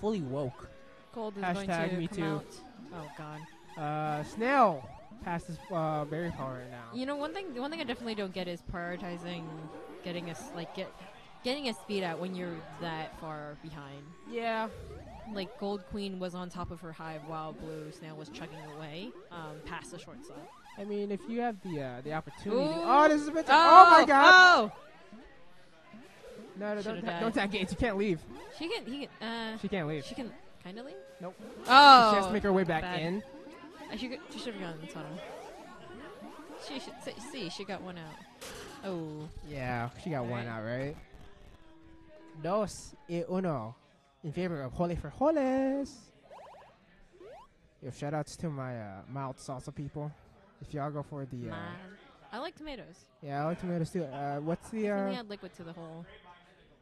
fully woke. Gold is Hashtag going to me come too. out. Oh god. Uh, snail passes uh, berry power right now. You know, one thing. One thing I definitely don't get is prioritizing getting us like get getting a speed out when you're that far behind. Yeah. Like Gold Queen was on top of her hive while Blue Snail was chugging away um, past the short side. I mean, if you have the uh, the opportunity. Ooh. Oh, this is a bit. Oh, Oh, my god. Oh! No, no, don't, ta- died. don't tag gates. You can't leave. She can. He can. Uh, She can't leave. She can kind of leave. Nope. Oh. She has to make her way back bad. in. Uh, she, she should have gone in the tunnel. She should see, see. She got one out. Oh. Yeah, she got one out, right? Dos y uno in favor of Holy Frijoles. Shout outs to my uh, mild salsa people. If y'all go for the. Uh, I like tomatoes. yeah, I like tomatoes too. Uh, what's the. Uh, add liquid to the whole.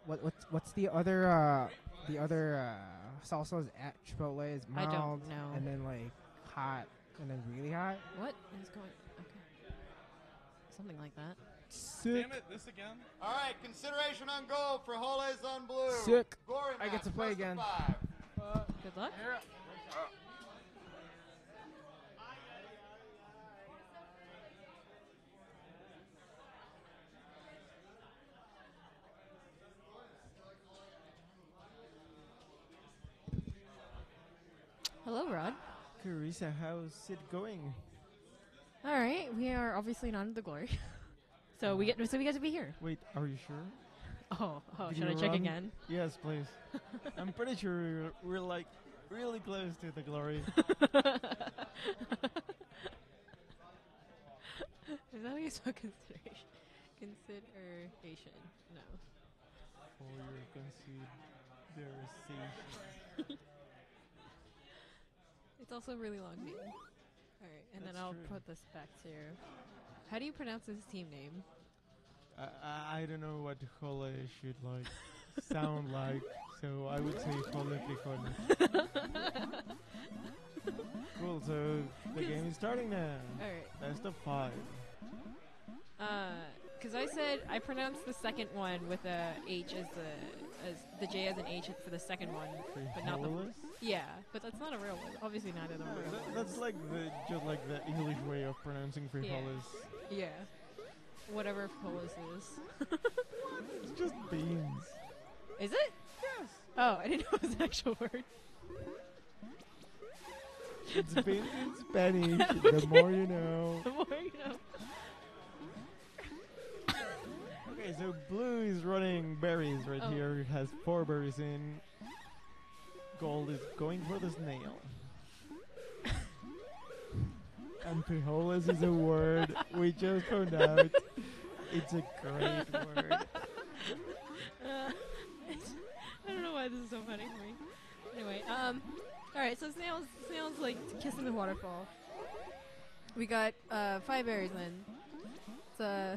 what, what's, what's the other. Uh, the other uh, salsas at Chipotle is mild. And then like hot. And then really hot. What is going? Okay. Something like that. Sick. Damn it, this again? All right, consideration on gold Frijoles on blue. Sick. Gory I get to play again. five. Uh, good luck. Hello, Rod. Carissa, how's it going? All right, we are obviously not in the glory, so we get so we get to be here. Wait, are you sure? Oh, oh, Did should I you check run? again? Yes, please. I'm pretty sure we're, we're like really close to the glory. Is that how you spell consideration? Consideration. No. For your consideration. It's also a really long name. All right, and then I'll true. put this back to. How do you pronounce this team name? I, I, don't know what Hole should like sound like, so I would say Hole Frijol. cool, so the game is starting now. Alright. Best of five. Uh, because I said I pronounced the second one with a H as the as the J as an H for the second one, but not the Frijoles? yeah. But that's not a real one. Obviously, neither of them. That- that's like the just like the English way of pronouncing frijoles. Yeah. Whatever frijoles is. It's just beans. Is it? Yes. Oh, I didn't know it was an actual word. It's beans in Spanish. The more you know. The more you know. Okay, so blue is running berries right Oh. here. It has four berries in. Gold is going for the snail. And frijoles is a word we just found out. It's a great word. Uh, I don't know why this is so funny for me. Anyway, um, all right. So snails, snails like kissing the waterfall. We got uh five berries then. It's uh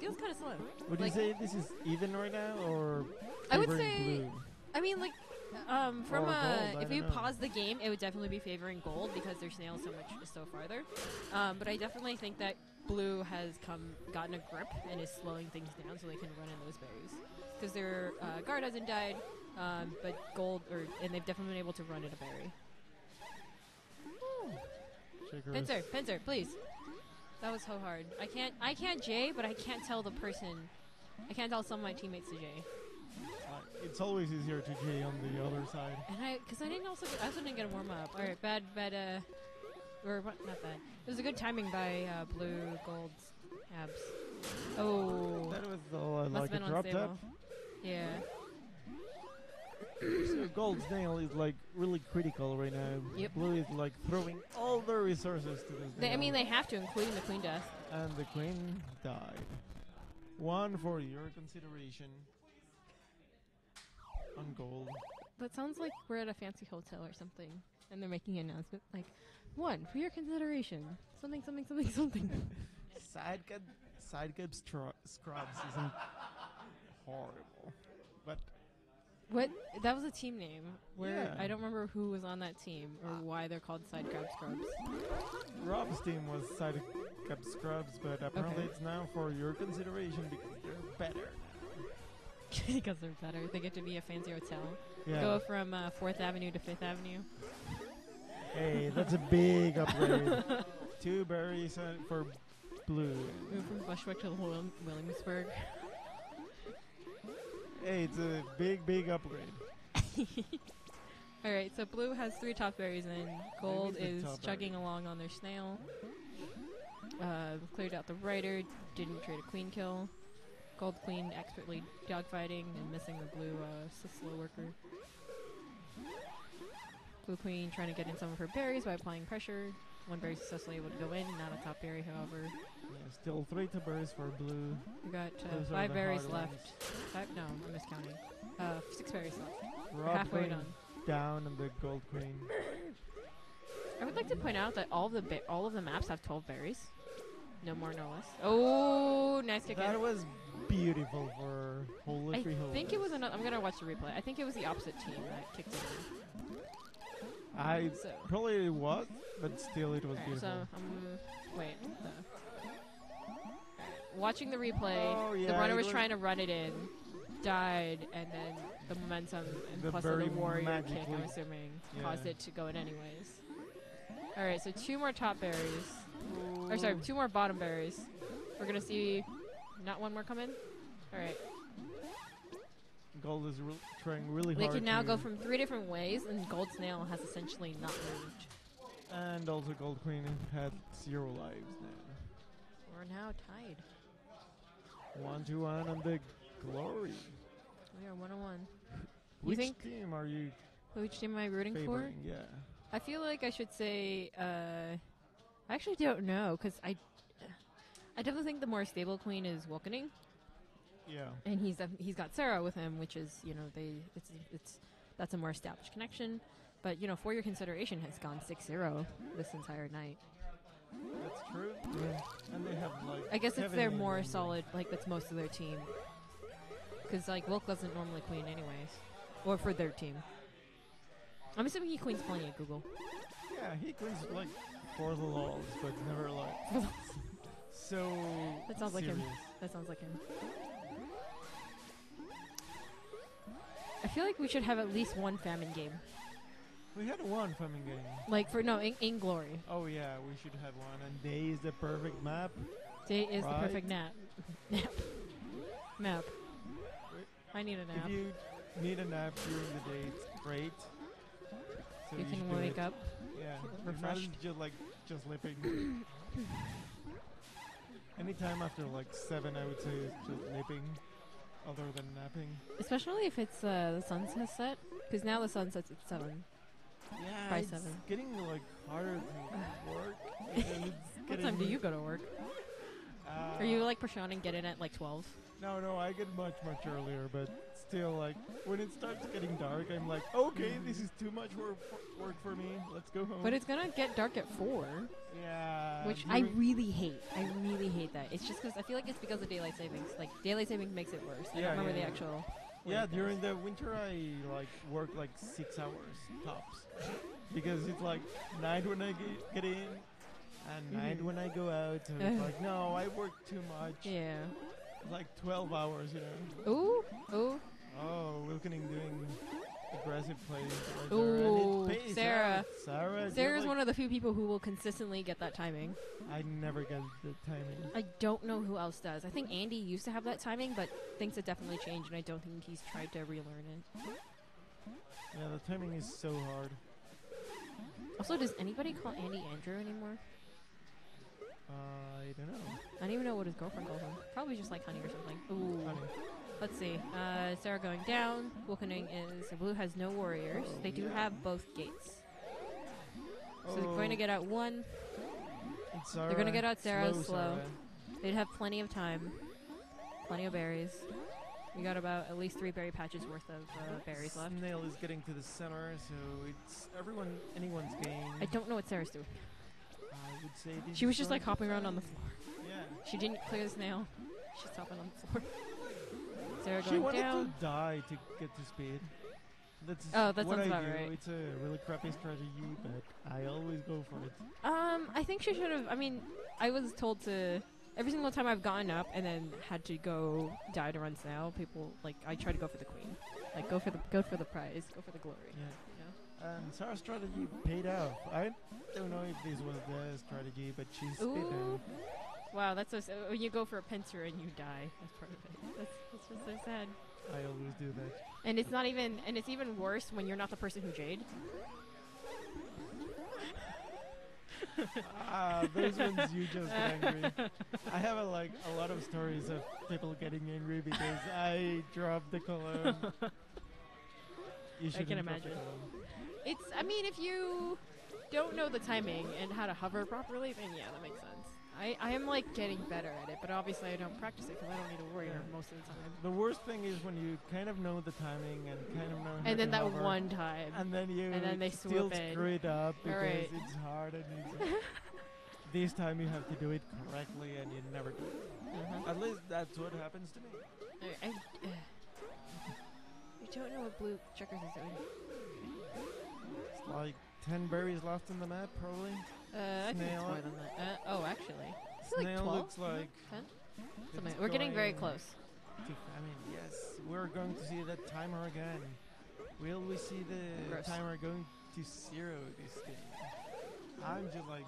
feels kind of slow. Would Like- you say this is even right now, or I would say- blue? I mean, like, um, from Or uh, gold, if you know. pause the game, it would definitely be favoring gold because their snail so much is so farther. Um, but I definitely think that blue has come gotten a grip and is slowing things down so they can run in those berries because their uh, guard hasn't died. Um, but gold, or and they've definitely been able to run in a berry. Pincer, pincer, please. That was so hard. I can't, I can't J, but I can't tell the person. I can't tell some of my teammates to J. Like, it's always easier to J on the other side. And I, because I didn't also, get, I also didn't get a warm up. All right, bad, bad, uh, or what? Not bad. It was a good timing by uh, Blue Gold's abs. Oh, That was all, uh, like a drop tap. Yeah. so Gold's nail is like really critical right now. Yep. Blue is like throwing all their resources to this. They, I mean, they have to, including the Queen Death. And the queen died. One for your consideration. On gold. That sounds like we're at a fancy hotel or something, and they're making an announcement like, one for your consideration, something, something, something, something. Side cab, side cab stru- scrubs isn't horrible, but What? That was a team name. Where Yeah. I don't remember who was on that team or ah. why they're called Side Crab Scrubs. Rob's team was side cab scrubs, but apparently Okay. it's now for your consideration because they're better. Because they're better. They get to be a fancy hotel. Yeah. Go from uh, Fourth Avenue to Fifth Avenue. Hey, that's a big upgrade. Two berries uh, for blue. Move from Bushwick to Wil- Williamsburg. Hey, it's a big, big upgrade. All right, so blue has three top berries, and gold is chugging berry. along on their snail. Uh, cleared out the rider, didn't trade a queen kill. Gold queen expertly dogfighting and missing the blue uh, worker. Blue queen trying to get in some of her berries by applying pressure. One berry successfully able to go in, not a top berry, however. Yeah, still three to berries for blue. We got uh, five berries left. ones. Five? No, I'm miscounting. Uh, six berries left. We're halfway done. down on the gold queen. I would like to point out that all of the all of the maps have 12 berries. No more, no less. Oh, nice kick That in. was beautiful for holy I think it was another. I'm gonna watch the replay. I think it was the opposite team that kicked it I So- probably it was, but still it was in. beautiful. So, um, wait. the- watching the replay, Oh, the runner was was- trying to run it in, died, and then the momentum and The plus the warrior kick, I'm assuming, yeah. caused it to go in anyways. All right, so two more top berries. Or sorry, two more bottom berries. We're gonna see, not one more come in. All right. Gold is re- trying really We hard. They can now to- go from three different ways, and Gold Snail has essentially not moved. And also gold queen had zero lives now. We're now tied. One to one on the glory. We are one on one. You Which think? team are you Which team am I rooting favoring? for? Yeah. I feel like I should say. Uh, I actually don't know because I, I definitely think the more stable queen is Wilkening, Yeah. and he's def- he's got Sarah with him, which is you know they it's it's that's a more established connection. But you know, for your consideration, has gone 6-0 this entire night. That's true. Yeah. And they have like. I guess it's their more solid, like that's most of their team. Because like Wilk doesn't normally queen anyways, or for their team. I'm assuming he queens plenty at Google. Yeah, he queens like for the laws, but never like. so. That sounds like him. That sounds like him. I feel like we should have at least one famine game. We had one famine game. Like for no in, in glory. Oh yeah, we should have one. And day is the perfect map. Day is the perfect nap. Nap. Map. I need a nap. If you need a nap during the day, it's great. So You should can wake up Yeah, if not, refreshed. just like just sleeping. Anytime after like seven, I would say is just sleeping, other than napping. Especially if it's uh, the sun has set, because now the sun sets at seven. Yeah, by it's seven. getting like harder to work. What time do you go to work? Uh, Are you like Prashant and get in at like twelve? No, no, I get much, much earlier, but still, like, when it starts getting dark, I'm like, okay, this is too much work for, work for me. Let's go home. But it's gonna get dark at four. Yeah. Which I really hate. I really hate that. It's just because I feel like it's because of daylight savings. Like daylight savings makes it worse. I Yeah, don't remember yeah, the actual. Yeah, during the winter, I like work like six hours tops because it's like night when I get, get in and night Mhm. when I go out. So it's like, no, I work too much. Yeah. Like 12 hours, you know. Ooh, ooh. Oh, Wilkening doing aggressive play. right Ooh, pays Sarah. out. Sarah. Sarah's like- one of the few people who will consistently get that timing. I never get the timing. I don't know who else does. I think Andy used to have that timing, but things have definitely changed, and I don't think he's tried to relearn it. Yeah, the timing is so hard. Also, does anybody call Andy Andrew anymore? I don't know. I don't even know what his girlfriend calls him. Probably just like Honey or something. Ooh. Honey. Let's see. Uh, Sarah going down. Wilkening is. Blue has no warriors. They do have both gates. So they're going to Oh. get out one. They're going to get out Sarah Slow slow. They'd have plenty of time. Plenty of berries. We got about at least three berry patches worth of uh, berries left. Snail is getting to the center, so it's everyone, anyone's game. I don't know what Sarah's doing. I would say this She was just like hopping around on the floor. Yeah. She didn't clear the snail. She's hopping on the floor. Sarah She going wanted down. to die to get to speed. That's Oh, that what sounds I about do. right. It's a really crappy strategy, but I always go for it. Um, I think she should have. I mean, I was told to. Every single time I've gotten up and then had to go die to run snail, people like I try to go for the queen, like go for the go for the prize, go for the glory. Yeah. And Sarah's strategy paid off. I don't know if this was the strategy, but she's spit. Wow, that's so. sad. When you go for a pincer and you die, that's part of it. That's, that's just so sad. I always do that. And it's not even. And it's even worse when you're not the person who jade. ah, those ones you just get angry. I have a, like a lot of stories of people getting angry because I dropped the cologne. You I can imagine. It's. I mean, if you don't know the timing and how to hover properly, then yeah, that makes sense. I, I am like getting better at it, but obviously I don't practice it because I don't need a warrior Yeah. most of the time. The worst thing is when you kind of know the timing and kind of know. And then that hover, one time. and then you And then they still screw it up because Alright. it's hard and this time you have to do it correctly and you never do it. Uh-huh. At least that's what happens to me. I, I, I don't know what blue checkers is doing. It's like ten berries left in the map, probably. Uh, I think it's more than that. Uh, oh, actually, it's like Snail 12? looks like 10? it's Something. We're getting very close. To famine, yes. We're going to see that timer again. Will we see the Gross. timer going to zero this game? I'm just like.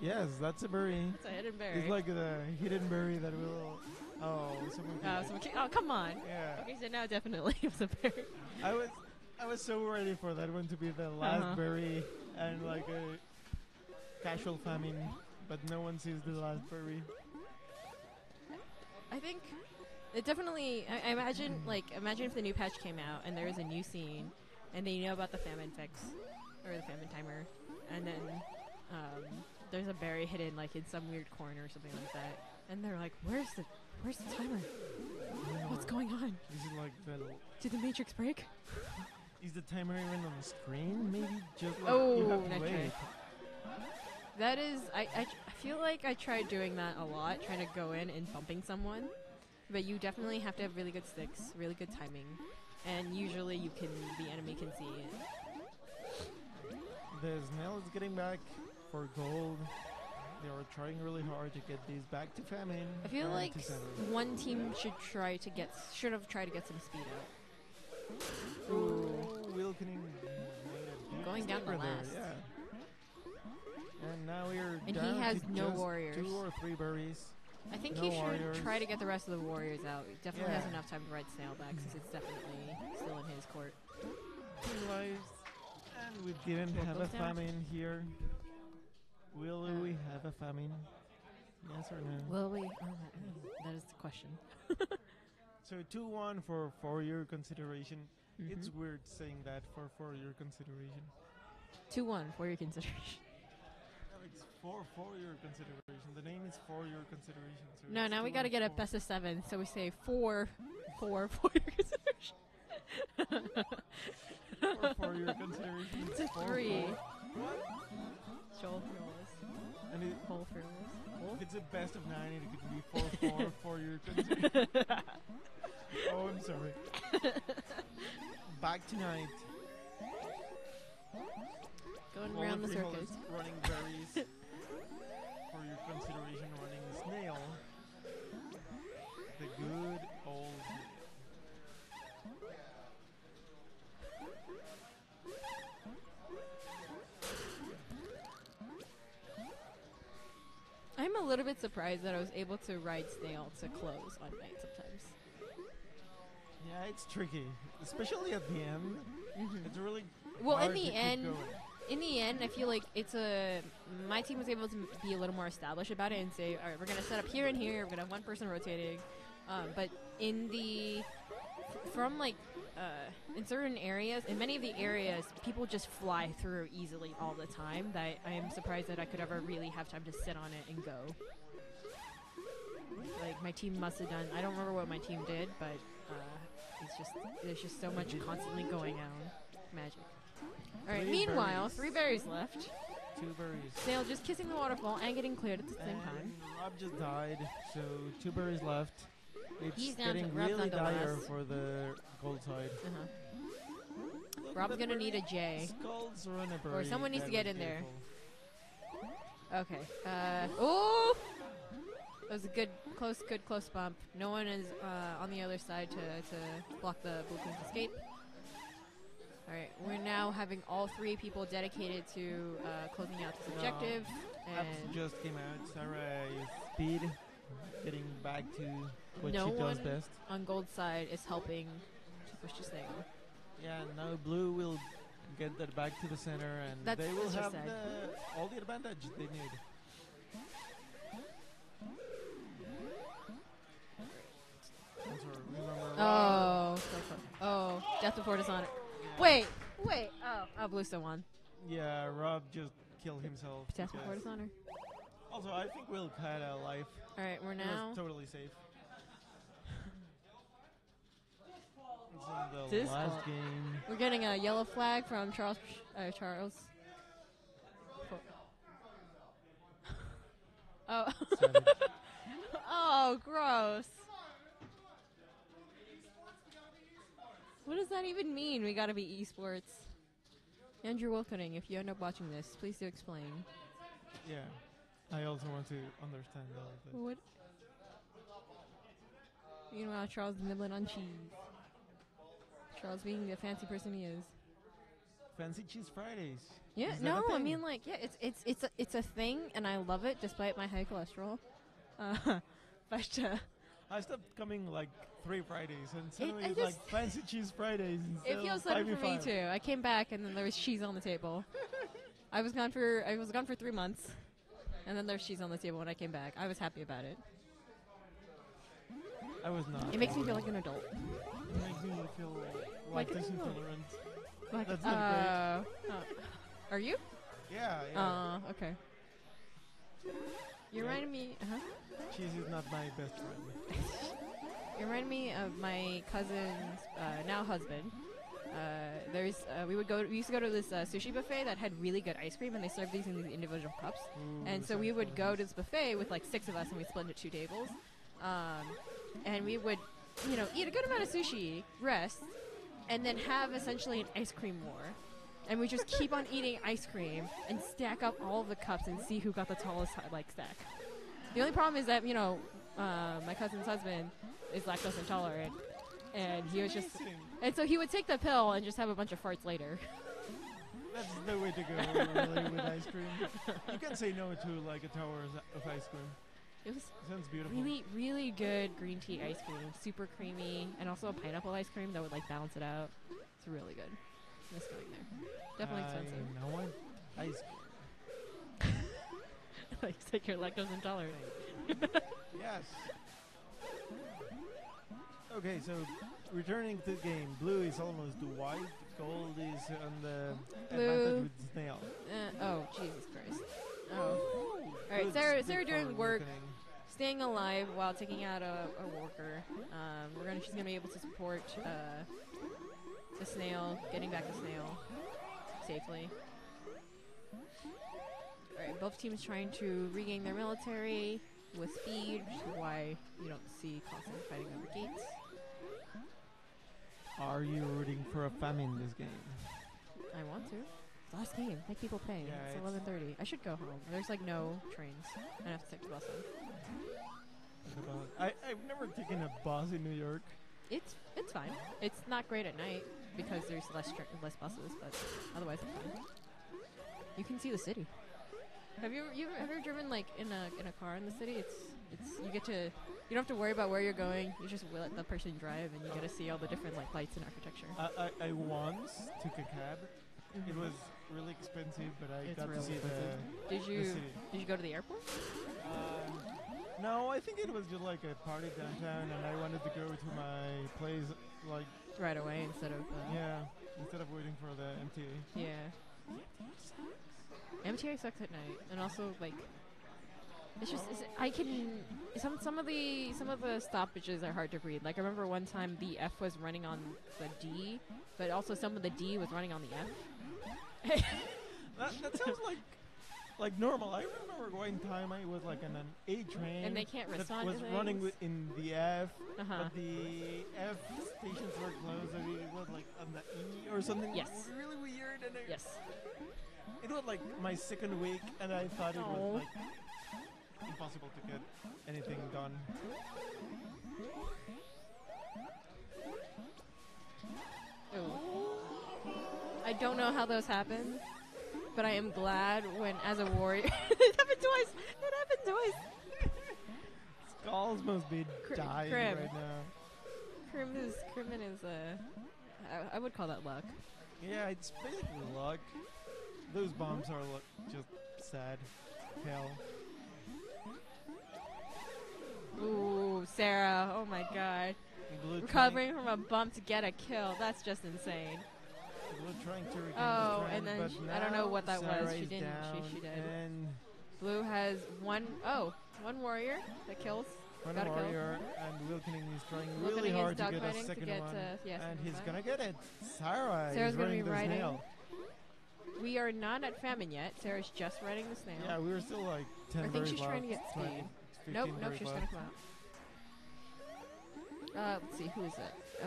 Yes, that's a berry. It's a hidden berry. It's like the hidden berry that will. Oh, someone. Oh, killed so oh, come on. Yeah. Okay, so now definitely it was a berry. I was I was so ready for that one to be the last Uh-huh. berry and like a casual famine, but no one sees the last berry. I think it definitely. I, I imagine, like, imagine if the new patch came out and there was a new scene, and they know about the famine fix or the famine timer, and then um, there's a berry hidden like in some weird corner or something like that, and they're like, "Where's the Where's the timer? What's going on? Is it like the Did the matrix break?" is the timer even on the screen? Maybe just like Oh, you have to wait. That is, I, I, I feel like I tried doing that a lot, trying to go in and bumping someone. But you definitely have to have really good sticks, really good timing, and usually you can, the enemy can see it. The snail is getting back for gold. They are trying really hard to get these back to famine. I feel like one team should try to get, should have tried to get some speed out. Ooh, Wilkening made a big Going down the there, last. Yeah. And now we're And he has to no warriors. Two or three berries. I think no he should warriors. try to get the rest of the warriors out. He definitely has enough time to ride Snail back since it's definitely still in his court. Two lives, and we didn't have a famine here. Will we have a famine? Yes or no? Will we? Oh, that- that is the question. So two one for for your consideration. It's Mhm. weird saying that for for your consideration. 2 1 for your consideration. No, it's for for your consideration. The name is for your consideration. So No, it's now we 2-1 gotta get a for- best of seven, so we say 4 4 for your consideration. Four for your consideration. It's a Four 3. for- Joel. And it, Whole fearless. if it's a best of nine, it could be four four for your consideration. oh, I'm sorry. Back tonight. Going around the circus. Running berries. for your consideration, running. The snail. Little bit surprised that I was able to ride snail to close on night sometimes. Yeah, it's tricky, especially at the end. Mhm. It's really Well, in the end, in the end, I feel like it's a my team was able to be a little more established about it and say, all right, we're gonna set up here and here. We're gonna have one person rotating. Um, but in the from like uh, in certain areas, in many of the areas, people just fly through easily all the time. That I am surprised that I could ever really have time to sit on it and go. Like my team must have done. I don't remember what my team did, but uh, it's just there's just so much constantly going on. Magic. All right. Three meanwhile, berries. three berries left. Two berries. Snail just kissing the waterfall and getting cleared at the same time. Rob just died, so two berries left. It's He's down to- getting really dire for the gold side. Uh-huh. Rob's gonna need a J. Skulls or someone needs to get in there. Okay. Uh, oh! That was a good, close, good, close bump. No one is uh, on the other side to, to block the Blue Queen's escape. Alright, we're now having all three people dedicated to uh, closing out this objective. And just came out. Sarah is speed, getting back to what no she does one best. on gold side is helping to push this thing. Yeah, now blue will get that back to the center, and That's- they will have the, all the advantage they need. Also, remember Rob- Oh, oh, Death before Dishonor. Wait, wait. Oh, oh, Blue still won. Yeah, Rob just killed himself. Death before Dishonor. Also, I think we'll had a life. All right, we're now. totally safe. In the This last game. We're getting a yellow flag from Charles. Uh, Charles. Oh. oh, gross. What does that even mean? We gotta be esports. Andrew Wilkening, if you end up watching this, please do explain. Yeah, I also want to understand all of that. What? Meanwhile, Charles nibbling on cheese. Charles being the fancy person he is. Fancy Cheese Fridays. Yeah, Is that a no, I mean like yeah, it's it's it's a, it's a thing, and I love it despite my high cholesterol. Uh, but uh, I stopped coming like three Fridays, and suddenly I it's like Fancy Cheese Fridays. it feels better for me too. I came back, and then there was cheese on the table. I was gone for I was gone for three months, and then there's cheese on the table when I came back. I was happy about it. I was not. It makes me feel like an adult. It makes me feel Like lactose intolerant. Like, That's not uh, oh. Are you? Yeah, yeah. Uh, okay. You reminded me. Uh-huh. Cheese is not my best friend. You remind me of my cousin's uh, now husband. Uh, there's uh, we would go we used to go to this uh, sushi buffet that had really good ice cream and they served these in these individual cups and so we would go to this buffet with like six of us and we split into two tables um, and we would you know eat a good amount of sushi rest and then have essentially an ice cream war and we just keep on eating ice cream and stack up all of the cups and see who got the tallest like stack the only problem is that you know uh, my cousin's husband is lactose intolerant, and he was just and so he would take the pill and just have a bunch of farts later. That's the way to go, really, with ice cream. You can't say no to like a tower of ice cream. It was Sounds beautiful. really, really good green tea ice cream, super creamy, and also a pineapple ice cream that would like balance it out. It's really good. Miss going there. Definitely expensive. I know what ice cream. like you're lactose intolerant. Yes. Okay, so returning to the game, blue is almost white, gold is on the Blue. advantage with snail. Uh, oh Jesus Christ! Oh. All right, Sarah. Sarah doing work, staying alive while taking out a, a worker. Um, we're gonna. She's gonna be able to support uh, the snail, getting back the snail safely. All right, both teams trying to regain their military with speed, which is why you don't see constant fighting over gates. Are you rooting for a famine this game? I want to. Last game. Make people pay. Yeah, it's it's- eleven thirty. I should go home. There's like no trains. I have to take the bus home. I, I've never taken a bus in New York. It's it's fine. It's not great at night because there's less less buses, but otherwise it's fine. You can see the city. Have you you ever, have you driven like in a in a car in the city? It's it's you get to you don't have to worry about where you're going. You just let the person drive, and you get to see all the different like lights and architecture. I, I, I once took a cab. It Mhm. was really expensive, but I It's got really to see the Did the you city. did you go to the airport? Um, no, I think it was just like a party downtown, and I wanted to go to my place like Right away instead of uh, yeah, instead of waiting for the MTA. Yeah. MTA sucks at night, and also like it's just it's, I can some some of the some of the stoppages are hard to read. Like I remember one time the F was running on the D, but also some of the D was running on the F. That, that sounds like like normal. I remember one time I was like on an A train, And they can't that respond to was running with in the F, Uh-huh. but the F stations were closed. So it was like on the E or something. Yes. really weird. And I, yes, it was like my second week, and I thought it was like impossible to get anything done. Ooh. I don't know how those happen, but I am glad when, as a warrior, it happened twice. It happened twice. Skulls must be Cr- dying Krim. right now. Krim is Crimin is uh, I, I would call that luck. Yeah, it's basically luck. Those bombs are luck, just sad. Hell. Ooh, Sarah! Oh my God, Blue recovering from a bump to get a kill. That's just insane. Oh, the and then I don't know what that was. She didn't. She, she did. And Blue has one oh one warrior that kills. one Got a kill. warrior, and Wilkening is trying Wilkening really hard to get a dogfighting to second get, one, uh, yeah, and he's fight. gonna get it. Sarah Sarah's is gonna be the riding. snail. We are not at famine yet. Sarah's just riding the snail. Yeah, we were still like ten I think she's trying to get speed. Nope, nope, she's gonna come out. Uh, let's see, who is it? Uh,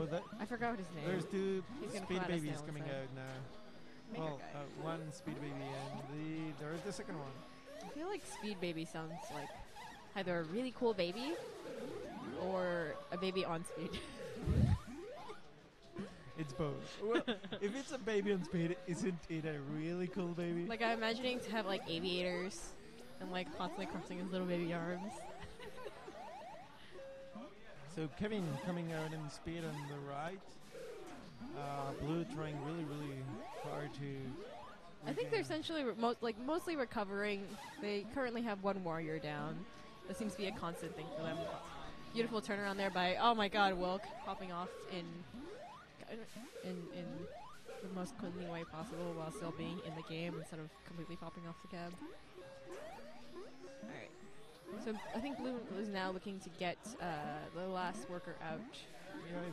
Oh, that- I forgot what his name. There's two He's speed come out as babies coming out now. Maker well, uh, one speed baby and the there is the second one. I feel like Speed Baby sounds like either a really cool baby or a baby on speed. It's both. well, if it's a baby on speed, isn't it a really cool baby? like I'm imagining to have like aviators and like constantly crossing his little baby arms. So Kevin coming out in speed on the right. Uh, Blue trying really, really hard to. I think they're essentially re- mo- like mostly recovering. They currently have one warrior down. That seems to be a constant thing for them. Beautiful turnaround there by oh my god, Wilk popping off in in in the most cleanly way possible while still being in the game instead of completely popping off the cab. All right. So I think Blue is now looking to get uh, the last worker out,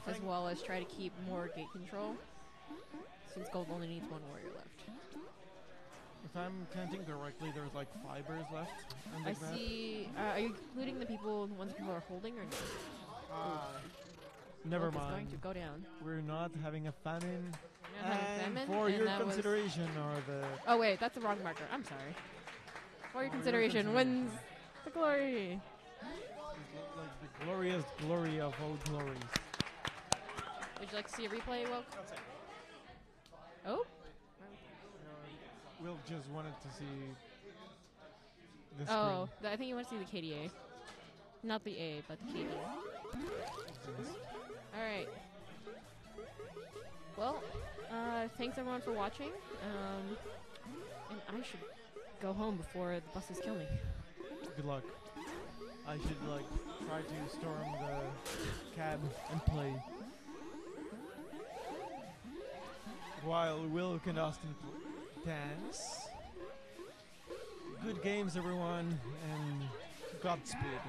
as well as try to keep more gate control, since Gold only needs one warrior left. If I'm counting correctly, there's like fibers left. I see. Uh, are you including the people, the ones people are holding, or no? Ah, Never Wilk is going mind. to go down. We're not having a famine. We're not having a And famine, for and your consideration, or the Oh wait, that's the wrong marker. I'm sorry. For your your consideration, wins the glory. like the glorious glory of all glories. Would you like to see a replay, Wilk? Oh, Will just wanted to see the oh, th- I think you want to see the KDA, not the A, but the KDA. All right. Well, uh, thanks everyone for watching. Um, and I should go home before the buses kill me. Good luck. I should like try to storm the cab and play. While Will can Austin dance. Good games, everyone, and Godspeed.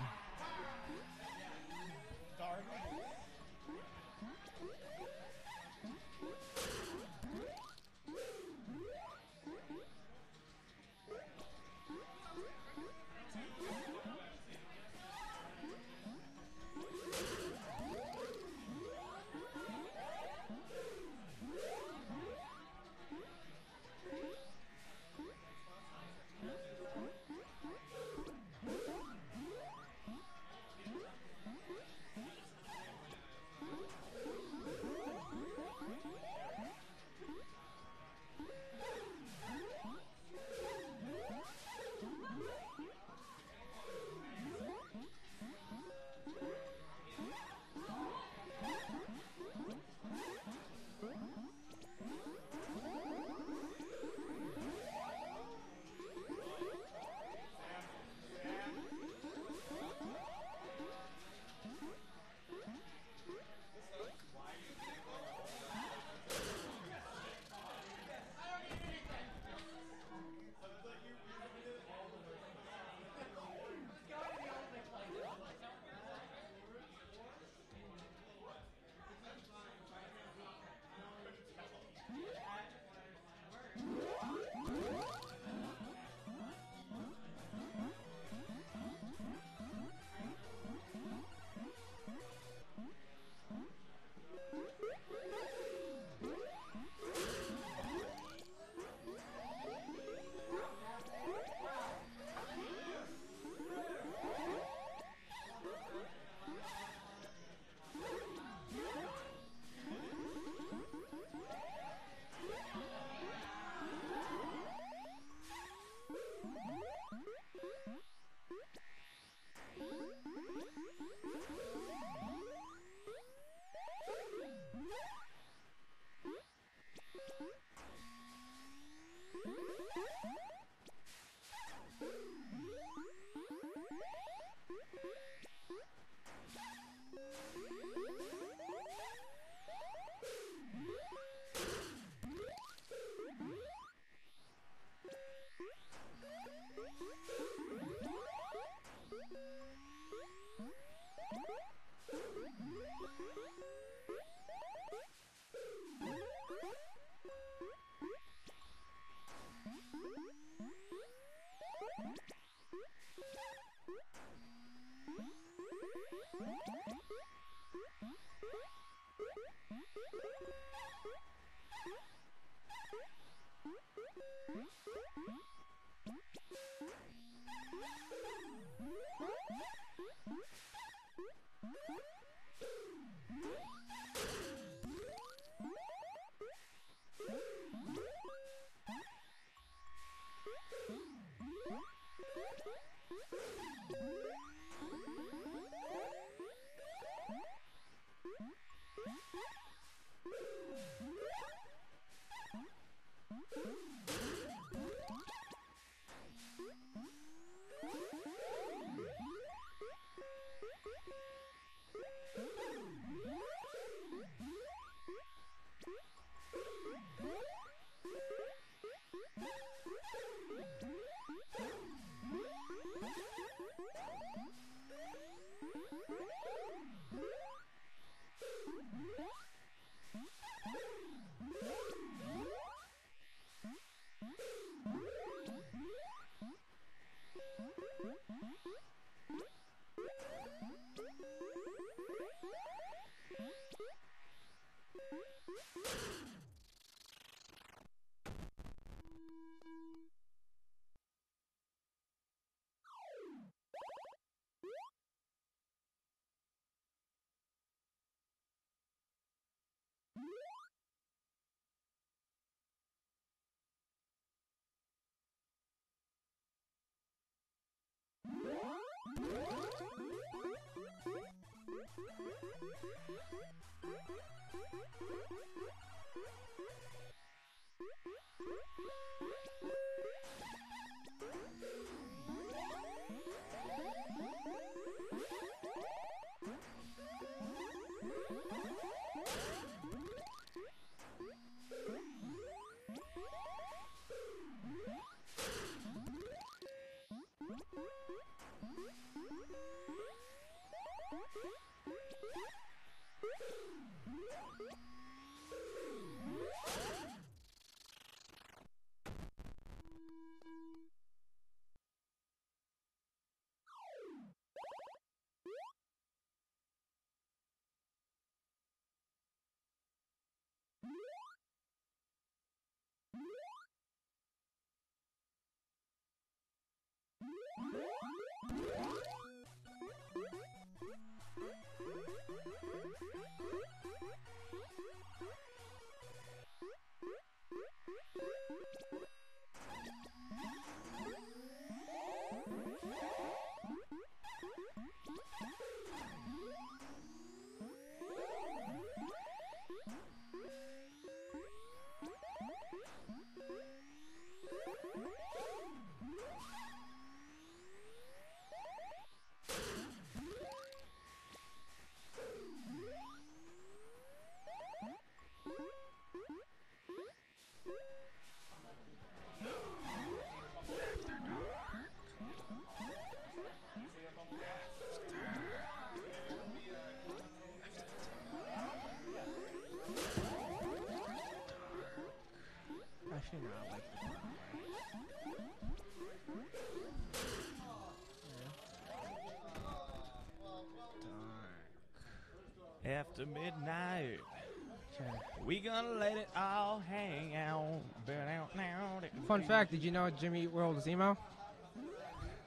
We gonna let it all hang out. Burn out now. Fun fact: Did you know Jimmy Eat World is emo?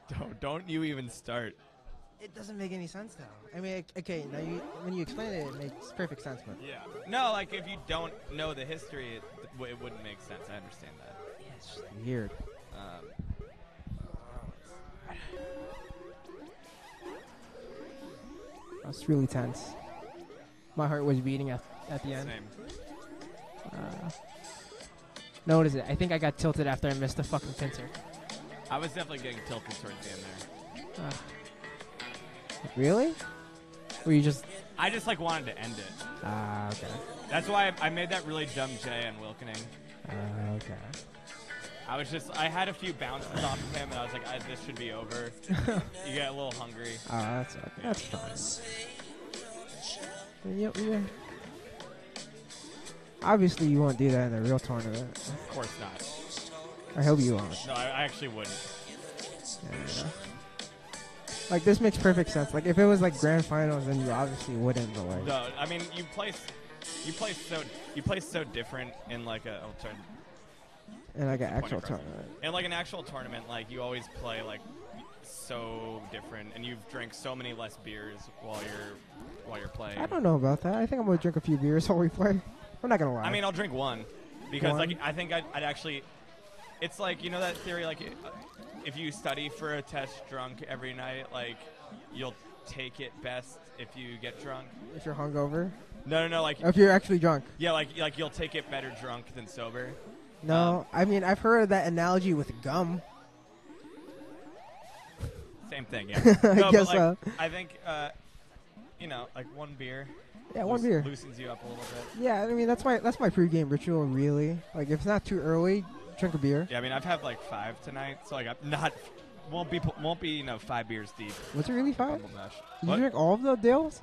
Don't, don't you even start. It doesn't make any sense though. I mean, okay, now you when you explain it, it makes perfect sense. But Yeah. No, like if you don't know the history, it, it wouldn't make sense. I understand that. it's just weird. Um, I was really tense. My heart was beating at, at the end. Same. Uh, no, what is it? I think I got tilted after I missed the fucking pincer. I was definitely getting tilted towards the end there. Uh, really? Were you just? I just like wanted to end it. Ah, okay. That's why I, I made that really dumb J on Wilkening. Ah, okay. I was just I had a few bounces off of him, and I was like, I, this should be over. you get a little hungry. Oh, that's okay. That's fine. Yeah, yeah. Obviously, you won't do that in a real tournament. Of course not. I hope you won't. No, I, I actually wouldn't. Yeah. Like this makes perfect sense. Like if it was like grand finals, then you obviously wouldn't. But like, No, I mean you play s- you play so you play so different in like a oh, sorry. in like an Point actual across. tournament. In like an actual tournament, like you always play like so different, and you've drank so many less beers while you're while you're playing. I don't know about that. I think I'm gonna drink a few beers while we play. I'm not gonna lie. I mean, I'll drink one because like I think I'd, I'd actually. It's like you know that theory like if you study for a test drunk every night, like you'll take it best if you get drunk. if you're hungover. No, no, no. Like If you're actually drunk. Yeah, like like you'll take it better drunk than sober. No, I mean I've heard that analogy with gum. Same thing, yeah. I guess but like, so. I think, uh, you know, like one beer. Yeah, one beer. loosens you up a little bit. Yeah, I mean that's my that's my pregame ritual. Really, like if it's not too early, drink a beer. Yeah, I mean, I've had like five tonight, so like I'm not won't be won't be you know five beers deep. Was it really five? Did What? you drink all of the Dales?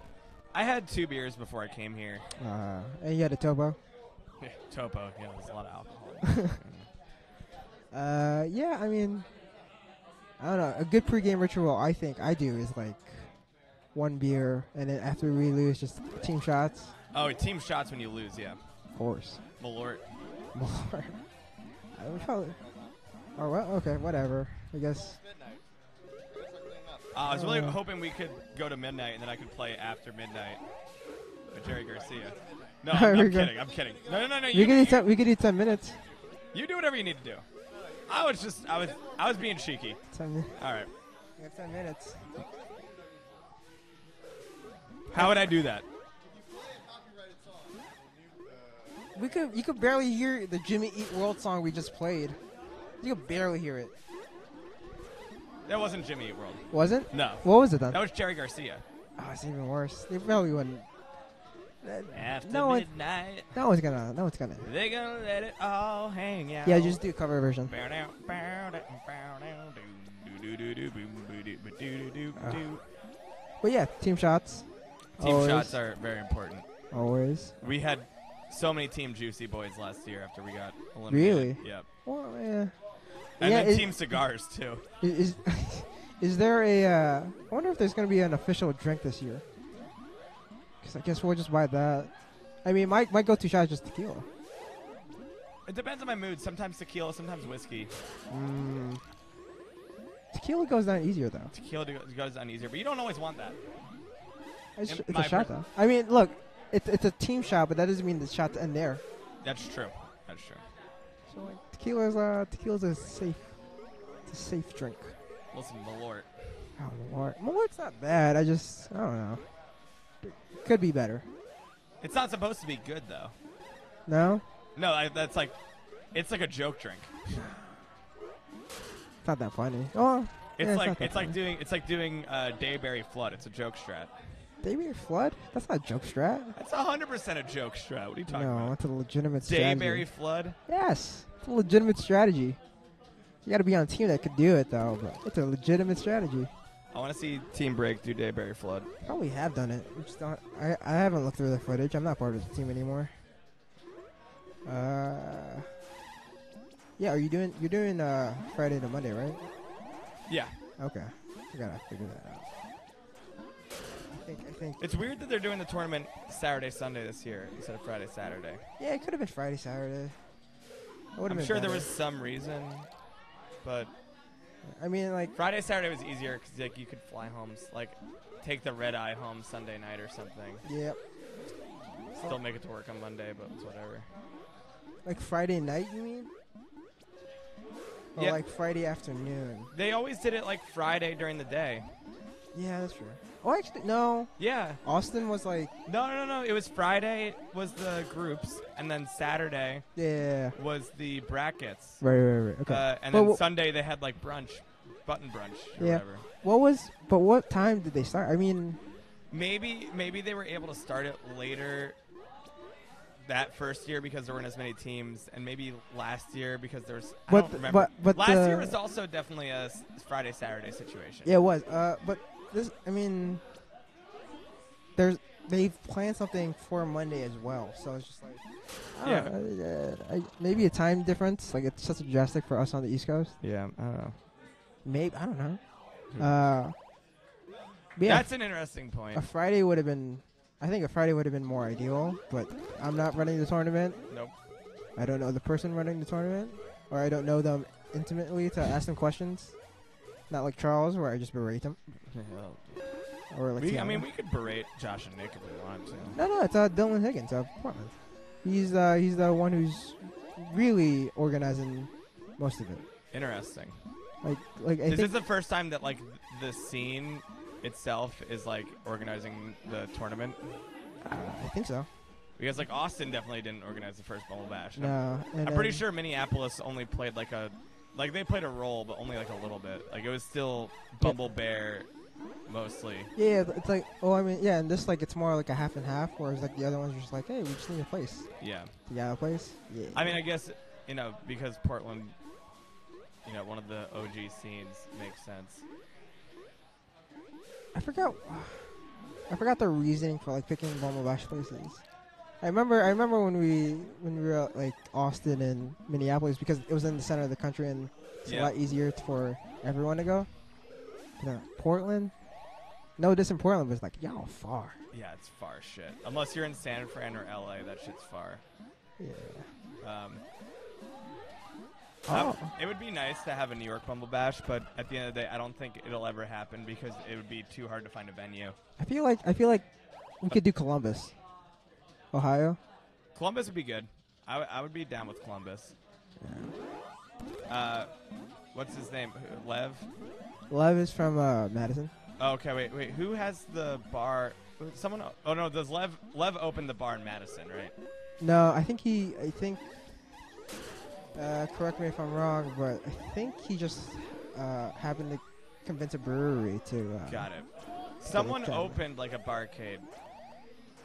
I had two beers before I came here. Uh, and you had a Topo. Yeah, Topo, yeah, there's a lot of alcohol. Uh, yeah, I mean, I don't know. A good pregame ritual, I think I do, is like one beer, and then after we lose, just team shots. oh, team shots when you lose, yeah. Of course. Malort. More. I would probably. Oh well, okay, whatever. I guess. Uh, I was really Uh, hoping we could go to midnight and then I could play after midnight with Jerry Garcia. No, I'm, I'm kidding. I'm kidding. No, no, no, no. we You, could you, eat ten. We could eat ten minutes. you do whatever you need to do. I was just, I was, I was being cheeky. Ten. mi- All right. We have ten minutes. How would I do that? We could. You could barely hear the Jimmy Eat World song we just played. You could barely hear it. That wasn't Jimmy Eat World. Wasn't? No. What was it then? That was Jerry Garcia. Oh, it's even worse. They probably wouldn't. After no one, midnight, no one's gonna. No one's gonna. they're gonna let it all hang out. Yeah, just do a cover version. Uh. But yeah, team shots. Team Always. shots are very important. Always. We had so many Team Juicy boys last year after we got eliminated. Really? Yep. Well, yeah. And Yeah, then it- Team Cigars too. Is is there a? Uh, I wonder if there's gonna be an official drink this year. Because I guess we'll just buy that. I mean, my my go-to shot is just tequila. It depends on my mood. Sometimes tequila, sometimes whiskey. Mm. Tequila goes down easier though. Tequila goes down easier, but you don't always want that. It's, it's a shot though. I mean, look, it's it's a team shot, but that doesn't mean the shot's end there. That's true. That's true. So like, tequila's uh tequila's a safe, it's a safe drink. Listen, Malort. Oh Lord, Malort's not bad. I just I don't know. Could be better. It's not supposed to be good though. No, No, I, that's like, it's like a joke drink. it's not that funny. Oh, It's yeah, like that it's like doing it's like doing uh, Dayberry Flood. It's a joke strat. Dayberry Flood. That's not a joke strat. That's hundred percent a joke strat. What are you talking about? no, about? it's a legitimate strategy. Dayberry Flood. Yes, it's a legitimate strategy. You got to be on a team that could do it though, but it's a legitimate strategy. I want to see Team Break do Dayberry Flood. Probably have done it. Just don't, I I haven't looked through the footage. I'm not part of the team anymore. Uh, yeah. Are you doing? You're doing uh Friday to Monday, right? Yeah. Okay. I gotta figure that out. I think. I think. It's weird that they're doing the tournament Saturday Sunday this year instead of Friday Saturday. Yeah, it could have been Friday, Saturday. I'm sure there was some reason, but I mean, like Friday Saturday was easier because like you could fly home, like take the red eye home Sunday night or something. Yep. Still make it to work on Monday, but it's whatever. Like Friday night, you mean? Or Yeah. like Friday afternoon. They always did it like Friday during the day. Yeah, that's true. Oh, actually, no. Yeah. Austin was like, No, no, no, no. It was Friday was the groups, and then Saturday yeah. was the brackets. Right, right, right. Okay. Uh, and But then wh- Sunday they had like brunch, button brunch or Yeah. whatever. What was? But what time did they start? I mean, Maybe maybe they were able to start it later that first year because there weren't as many teams, and maybe last year because there was. I But don't the- remember. but- but last year was also definitely a Friday Saturday situation. yeah, it was. Uh, but this, I mean, there's they've planned something for Monday as well, so it's just like, I Yeah. don't know, uh, I, maybe a time difference. Like it's such a drastic for us on the East Coast. Yeah, I don't know. Maybe I don't know. Uh, yeah, That's an interesting point. a Friday would have been. I think a Friday would have been more ideal, but I'm not running the tournament. Nope. I don't know the person running the tournament, or I don't know them intimately to ask them questions. Not like Charles, where I just berate them. Or like We, I Tiana. mean, we could berate Josh and Nick if we wanted to. No, no, it's uh, Dylan Higgins of Portland. He's uh, he's the one who's really organizing most of it. Interesting. Like, like I Is think this the first time that like the scene itself is like organizing the tournament? I think so. Because like Austin definitely didn't organize the first Bumble Bash. No, and I'm pretty then- sure Minneapolis only played like a, like they played a role, but only like a little bit. Like it was still Bumble Bear, mostly. Yeah, it's like oh, I mean, yeah, and this like it's more like a half and half, whereas like the other ones are just like, hey, we just need a place. Yeah. You got a place? Yeah. I mean, I guess you know because Portland, you know, one of the OG scenes makes sense. I forgot. I forgot the reasoning for like picking Bumble Bash places. I remember. I remember when we when we were at, like Austin and Minneapolis because it was in the center of the country and it's Yeah. a lot easier for everyone to go. But, uh, Portland. No, this in Portland, was like y'all far. Yeah, it's far shit. Unless you're in San Fran or LA, that shit's far. Yeah. Um, Oh. um, it would be nice to have a New York Bumble Bash, but at the end of the day, I don't think it'll ever happen because it would be too hard to find a venue. I feel like I feel like we could do Columbus, Ohio. Columbus would be good. I, w- I would be down with Columbus. Uh, what's his name? Lev? Lev is from uh, Madison. Oh, okay, wait, wait. Who has the bar? Someone? Oh no, does Lev Lev open the bar in Madison, right? No, I think he. I think. Uh, correct me if I'm wrong, but I think he just uh, happened to convince a brewery to. Uh, Got it. Someone opened like a barcade,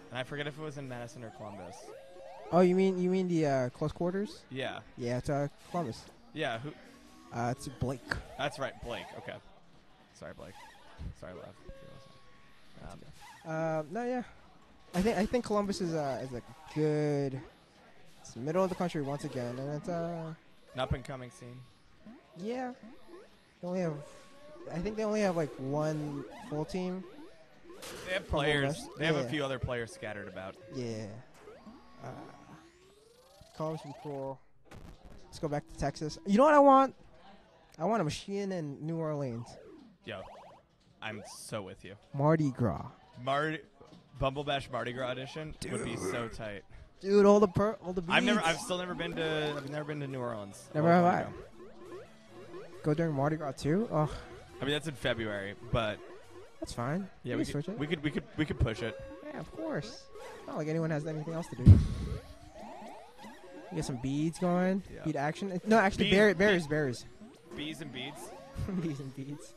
and I forget if it was in Madison or Columbus. Oh, you mean you mean the uh, close quarters? Yeah. Yeah, it's uh, Columbus. Yeah. Who? Uh, it's Blake. That's right, Blake. Okay. Sorry, Blake. Sorry, love. Um, Uh, no, yeah. I think I think Columbus is uh, is a good. It's the middle of the country once again, and it's uh an up and coming scene. yeah. They only have. I think they only have like one full team. They have players. They have a few other players scattered about. Yeah. Uh, would be cool. Let's go back to Texas. You know what I want? I want a machine in New Orleans. Yo, I'm so with you. Mardi Gras. Mardi, Bumble Bash Mardi Gras edition would be so tight. Dude, all the per- all the beads. I've never, I've still never been to, I've never been to New Orleans. Never have I. Go during Mardi Gras too? Oh, I mean, that's in February, but that's fine. yeah, we we could, switch it. we could, we could, we could push it. Yeah, of course. Not like anyone has anything else to do. You Get some beads going. Yeah. Bead action. No, actually, Bead- berry, bead- berries, berries. Bees and beads. bees and beads.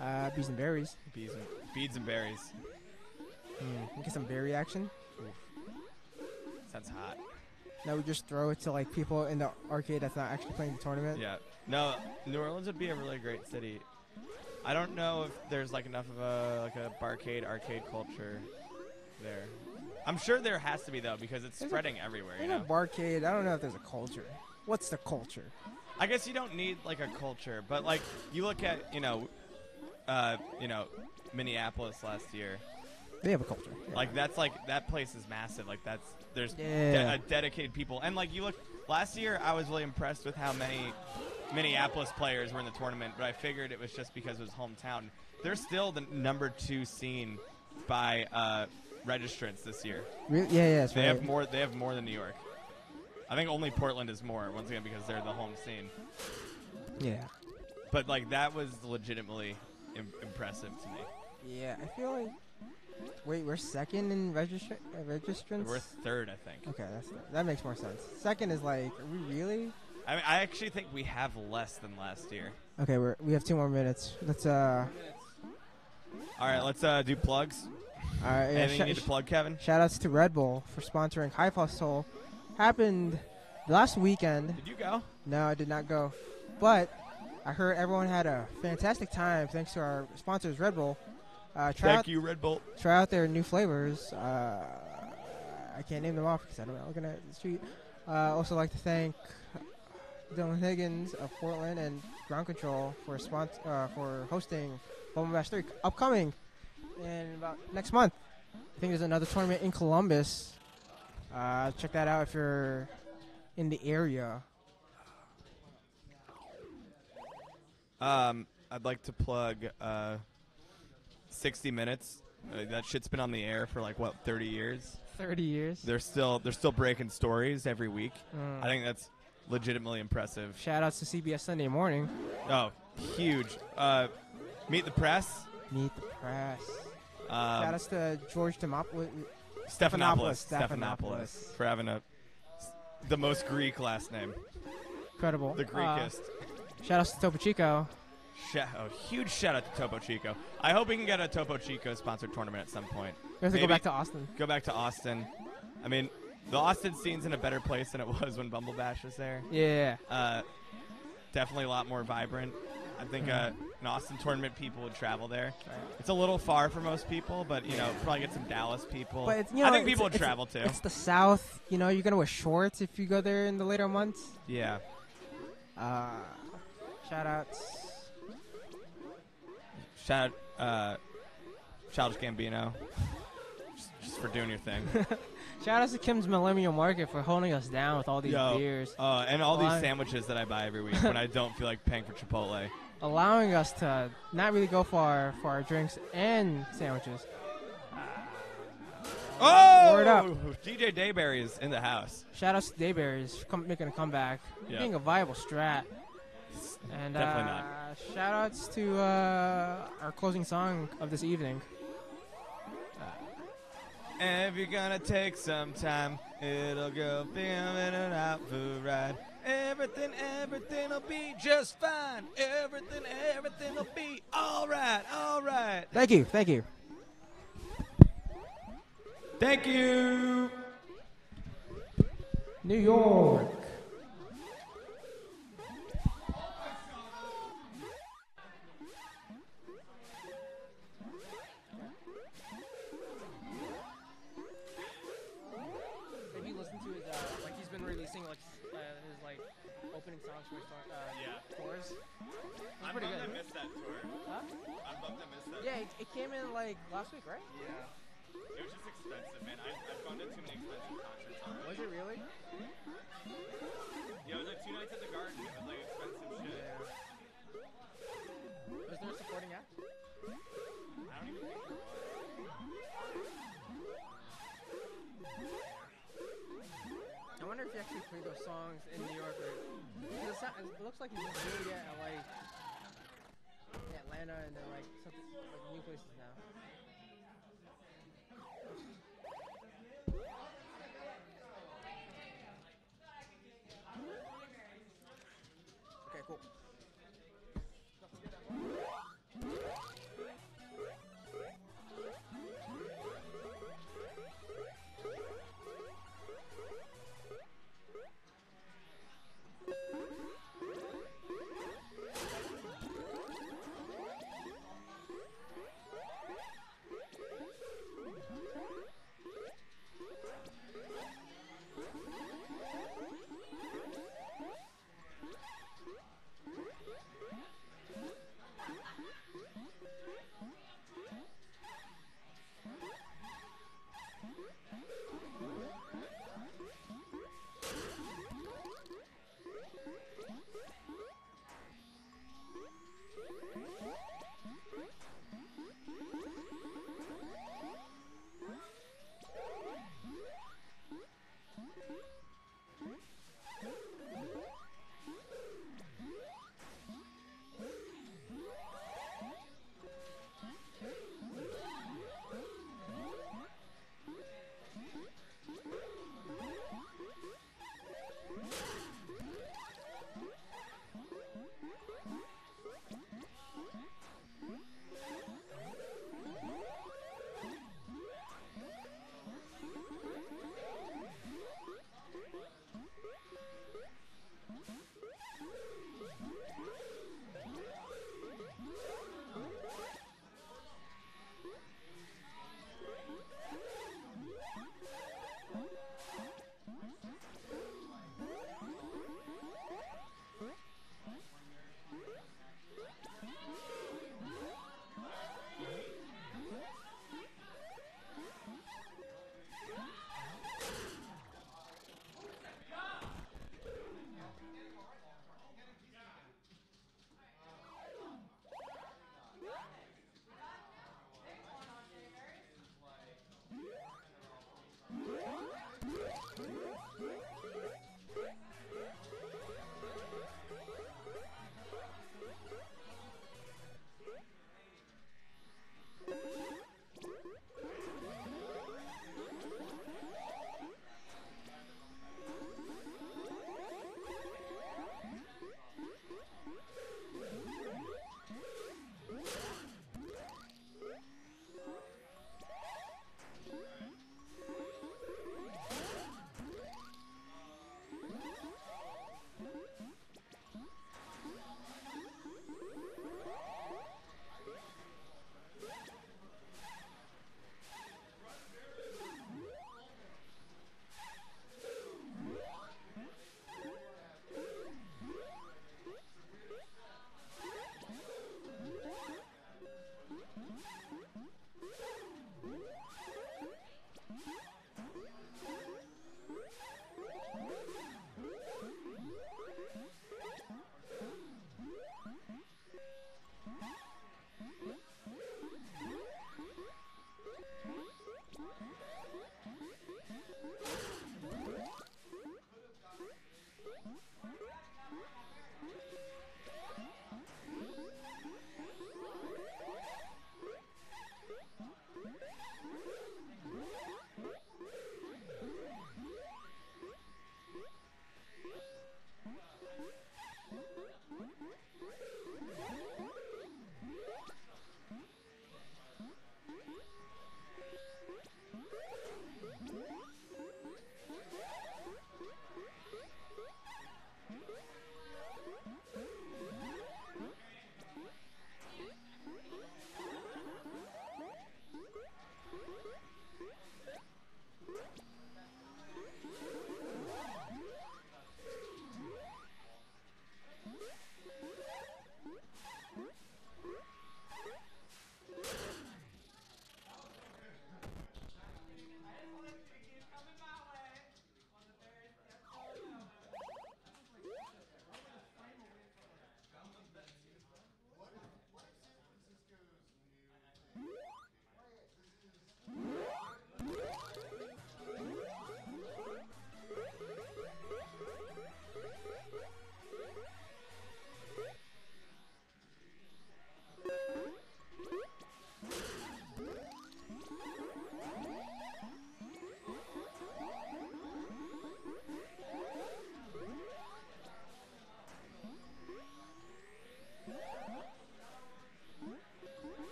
Uh, bees and berries. Bees and beads and berries. Mm. Get some berry action. Sounds hot. Now we just throw it to like people in the arcade that's not actually playing the tournament. Yeah. No, New Orleans would be a really great city. I don't know if there's like enough of a like a barcade arcade culture there. I'm sure there has to be though because it's There's a- spreading everywhere. You know. a barcade. I don't know if there's a culture. What's the culture? I guess you don't need like a culture, but like you look at you know, uh, you know, Minneapolis last year. They have a culture. Like that's like that place is massive. Like that's there's de- Yeah. uh, dedicated people, and like you look last year, I was really impressed with how many Minneapolis players were in the tournament. But I figured it was just because it was hometown. They're still the number two scene by uh, registrants this year. Really? Yeah, yeah, they right. have more. They have more than New York. I think only Portland is more once again because they're the home scene. Yeah. But like that was legitimately Im- impressive to me. Yeah, I feel like. Wait, we're second in registra- uh, registrants. We're third, I think. Okay, that's that makes more sense. Second is like, are we really? I mean, I actually think we have less than last year. Okay, we're we have two more minutes. Let's uh. All right, let's uh, do plugs. All right, yeah, Anything you need to plug, Kevin? Shout outs to Red Bull for sponsoring High Hustle. Happened last weekend. Did you go? No, I did not go. But I heard everyone had a fantastic time thanks to our sponsors, Red Bull. Uh, try Thank out, you, Red Bull. Try out their new flavors. Uh, I can't name them off because I don't know. Looking at the street. Uh, also like to thank Dylan Higgins of Portland and Ground Control for spons- uh, for hosting Bumble Bash 3 upcoming in about next month. I think there's another tournament in Columbus. Uh, check that out if you're in the area. Um, I'd like to plug uh, 60 Minutes. Uh, that shit's been on the air for like what 30 years. 30 years. They're still they're still breaking stories every week. Mm. I think that's legitimately impressive. Shout outs to CBS Sunday Morning. Oh, huge. Uh, Meet the Press. Meet the Press. Um, Shout outs to George Demopoulos. Stephanopoulos. Stephanopoulos. Stephanopoulos. For having a the most Greek last name. Incredible. The Uh, Greekest. shout outs to Topo Chico. Sh- a huge shout out to Topo Chico. I hope we can get a Topo Chico sponsored tournament at some point. We have to go back to Austin. Go back to Austin. I mean, the Austin scene's in a better place than it was when Bumble Bash was there. Yeah. Uh, definitely a lot more vibrant. I think uh, Mhm. an Austin tournament people would travel there. It's a little far for most people, but you know, probably get some Dallas people. But it's, you know, I think it's- people would it's- travel too. It's the South. You know, you're gonna wear shorts if you go there in the later months. Yeah. Uh, shout outs. Shout out, uh, Childish Gambino, just, just for doing your thing. Shout outs to Kim's Millennial Market for holding us down with all these Yo, beers. uh, and all these sandwiches that I buy every week when I don't feel like paying for Chipotle. allowing us to not really go for our, for our drinks and sandwiches. Oh, Word up. DJ Dayberry is in the house. Shout outs to Dayberries come, making a comeback, Yeah. being a viable strat. And Definitely uh, not. shout outs to uh, our closing song of this evening. If you're gonna take some time, it'll go feeling an out for ride. Everything, everything'll be just fine. Everything, everything'll be alright, alright. Thank you, thank you. Thank you. New York. Opening songs for his uh, Yeah. tours? I'm pretty bummed good. I missed that tour. Huh? I'm bummed I missed that. Yeah, it, it came in like last week, right? Yeah. It was just expensive, man. I, I've gone to too many expensive concerts already. Was it really? Yeah, it was like two nights at the Garden. It was like expensive shit. Was there a supporting act? I don't even think there was. I wonder if he actually played those songs in New York. Or, it, looks like he's doing it at like Atlanta and then like like new places now.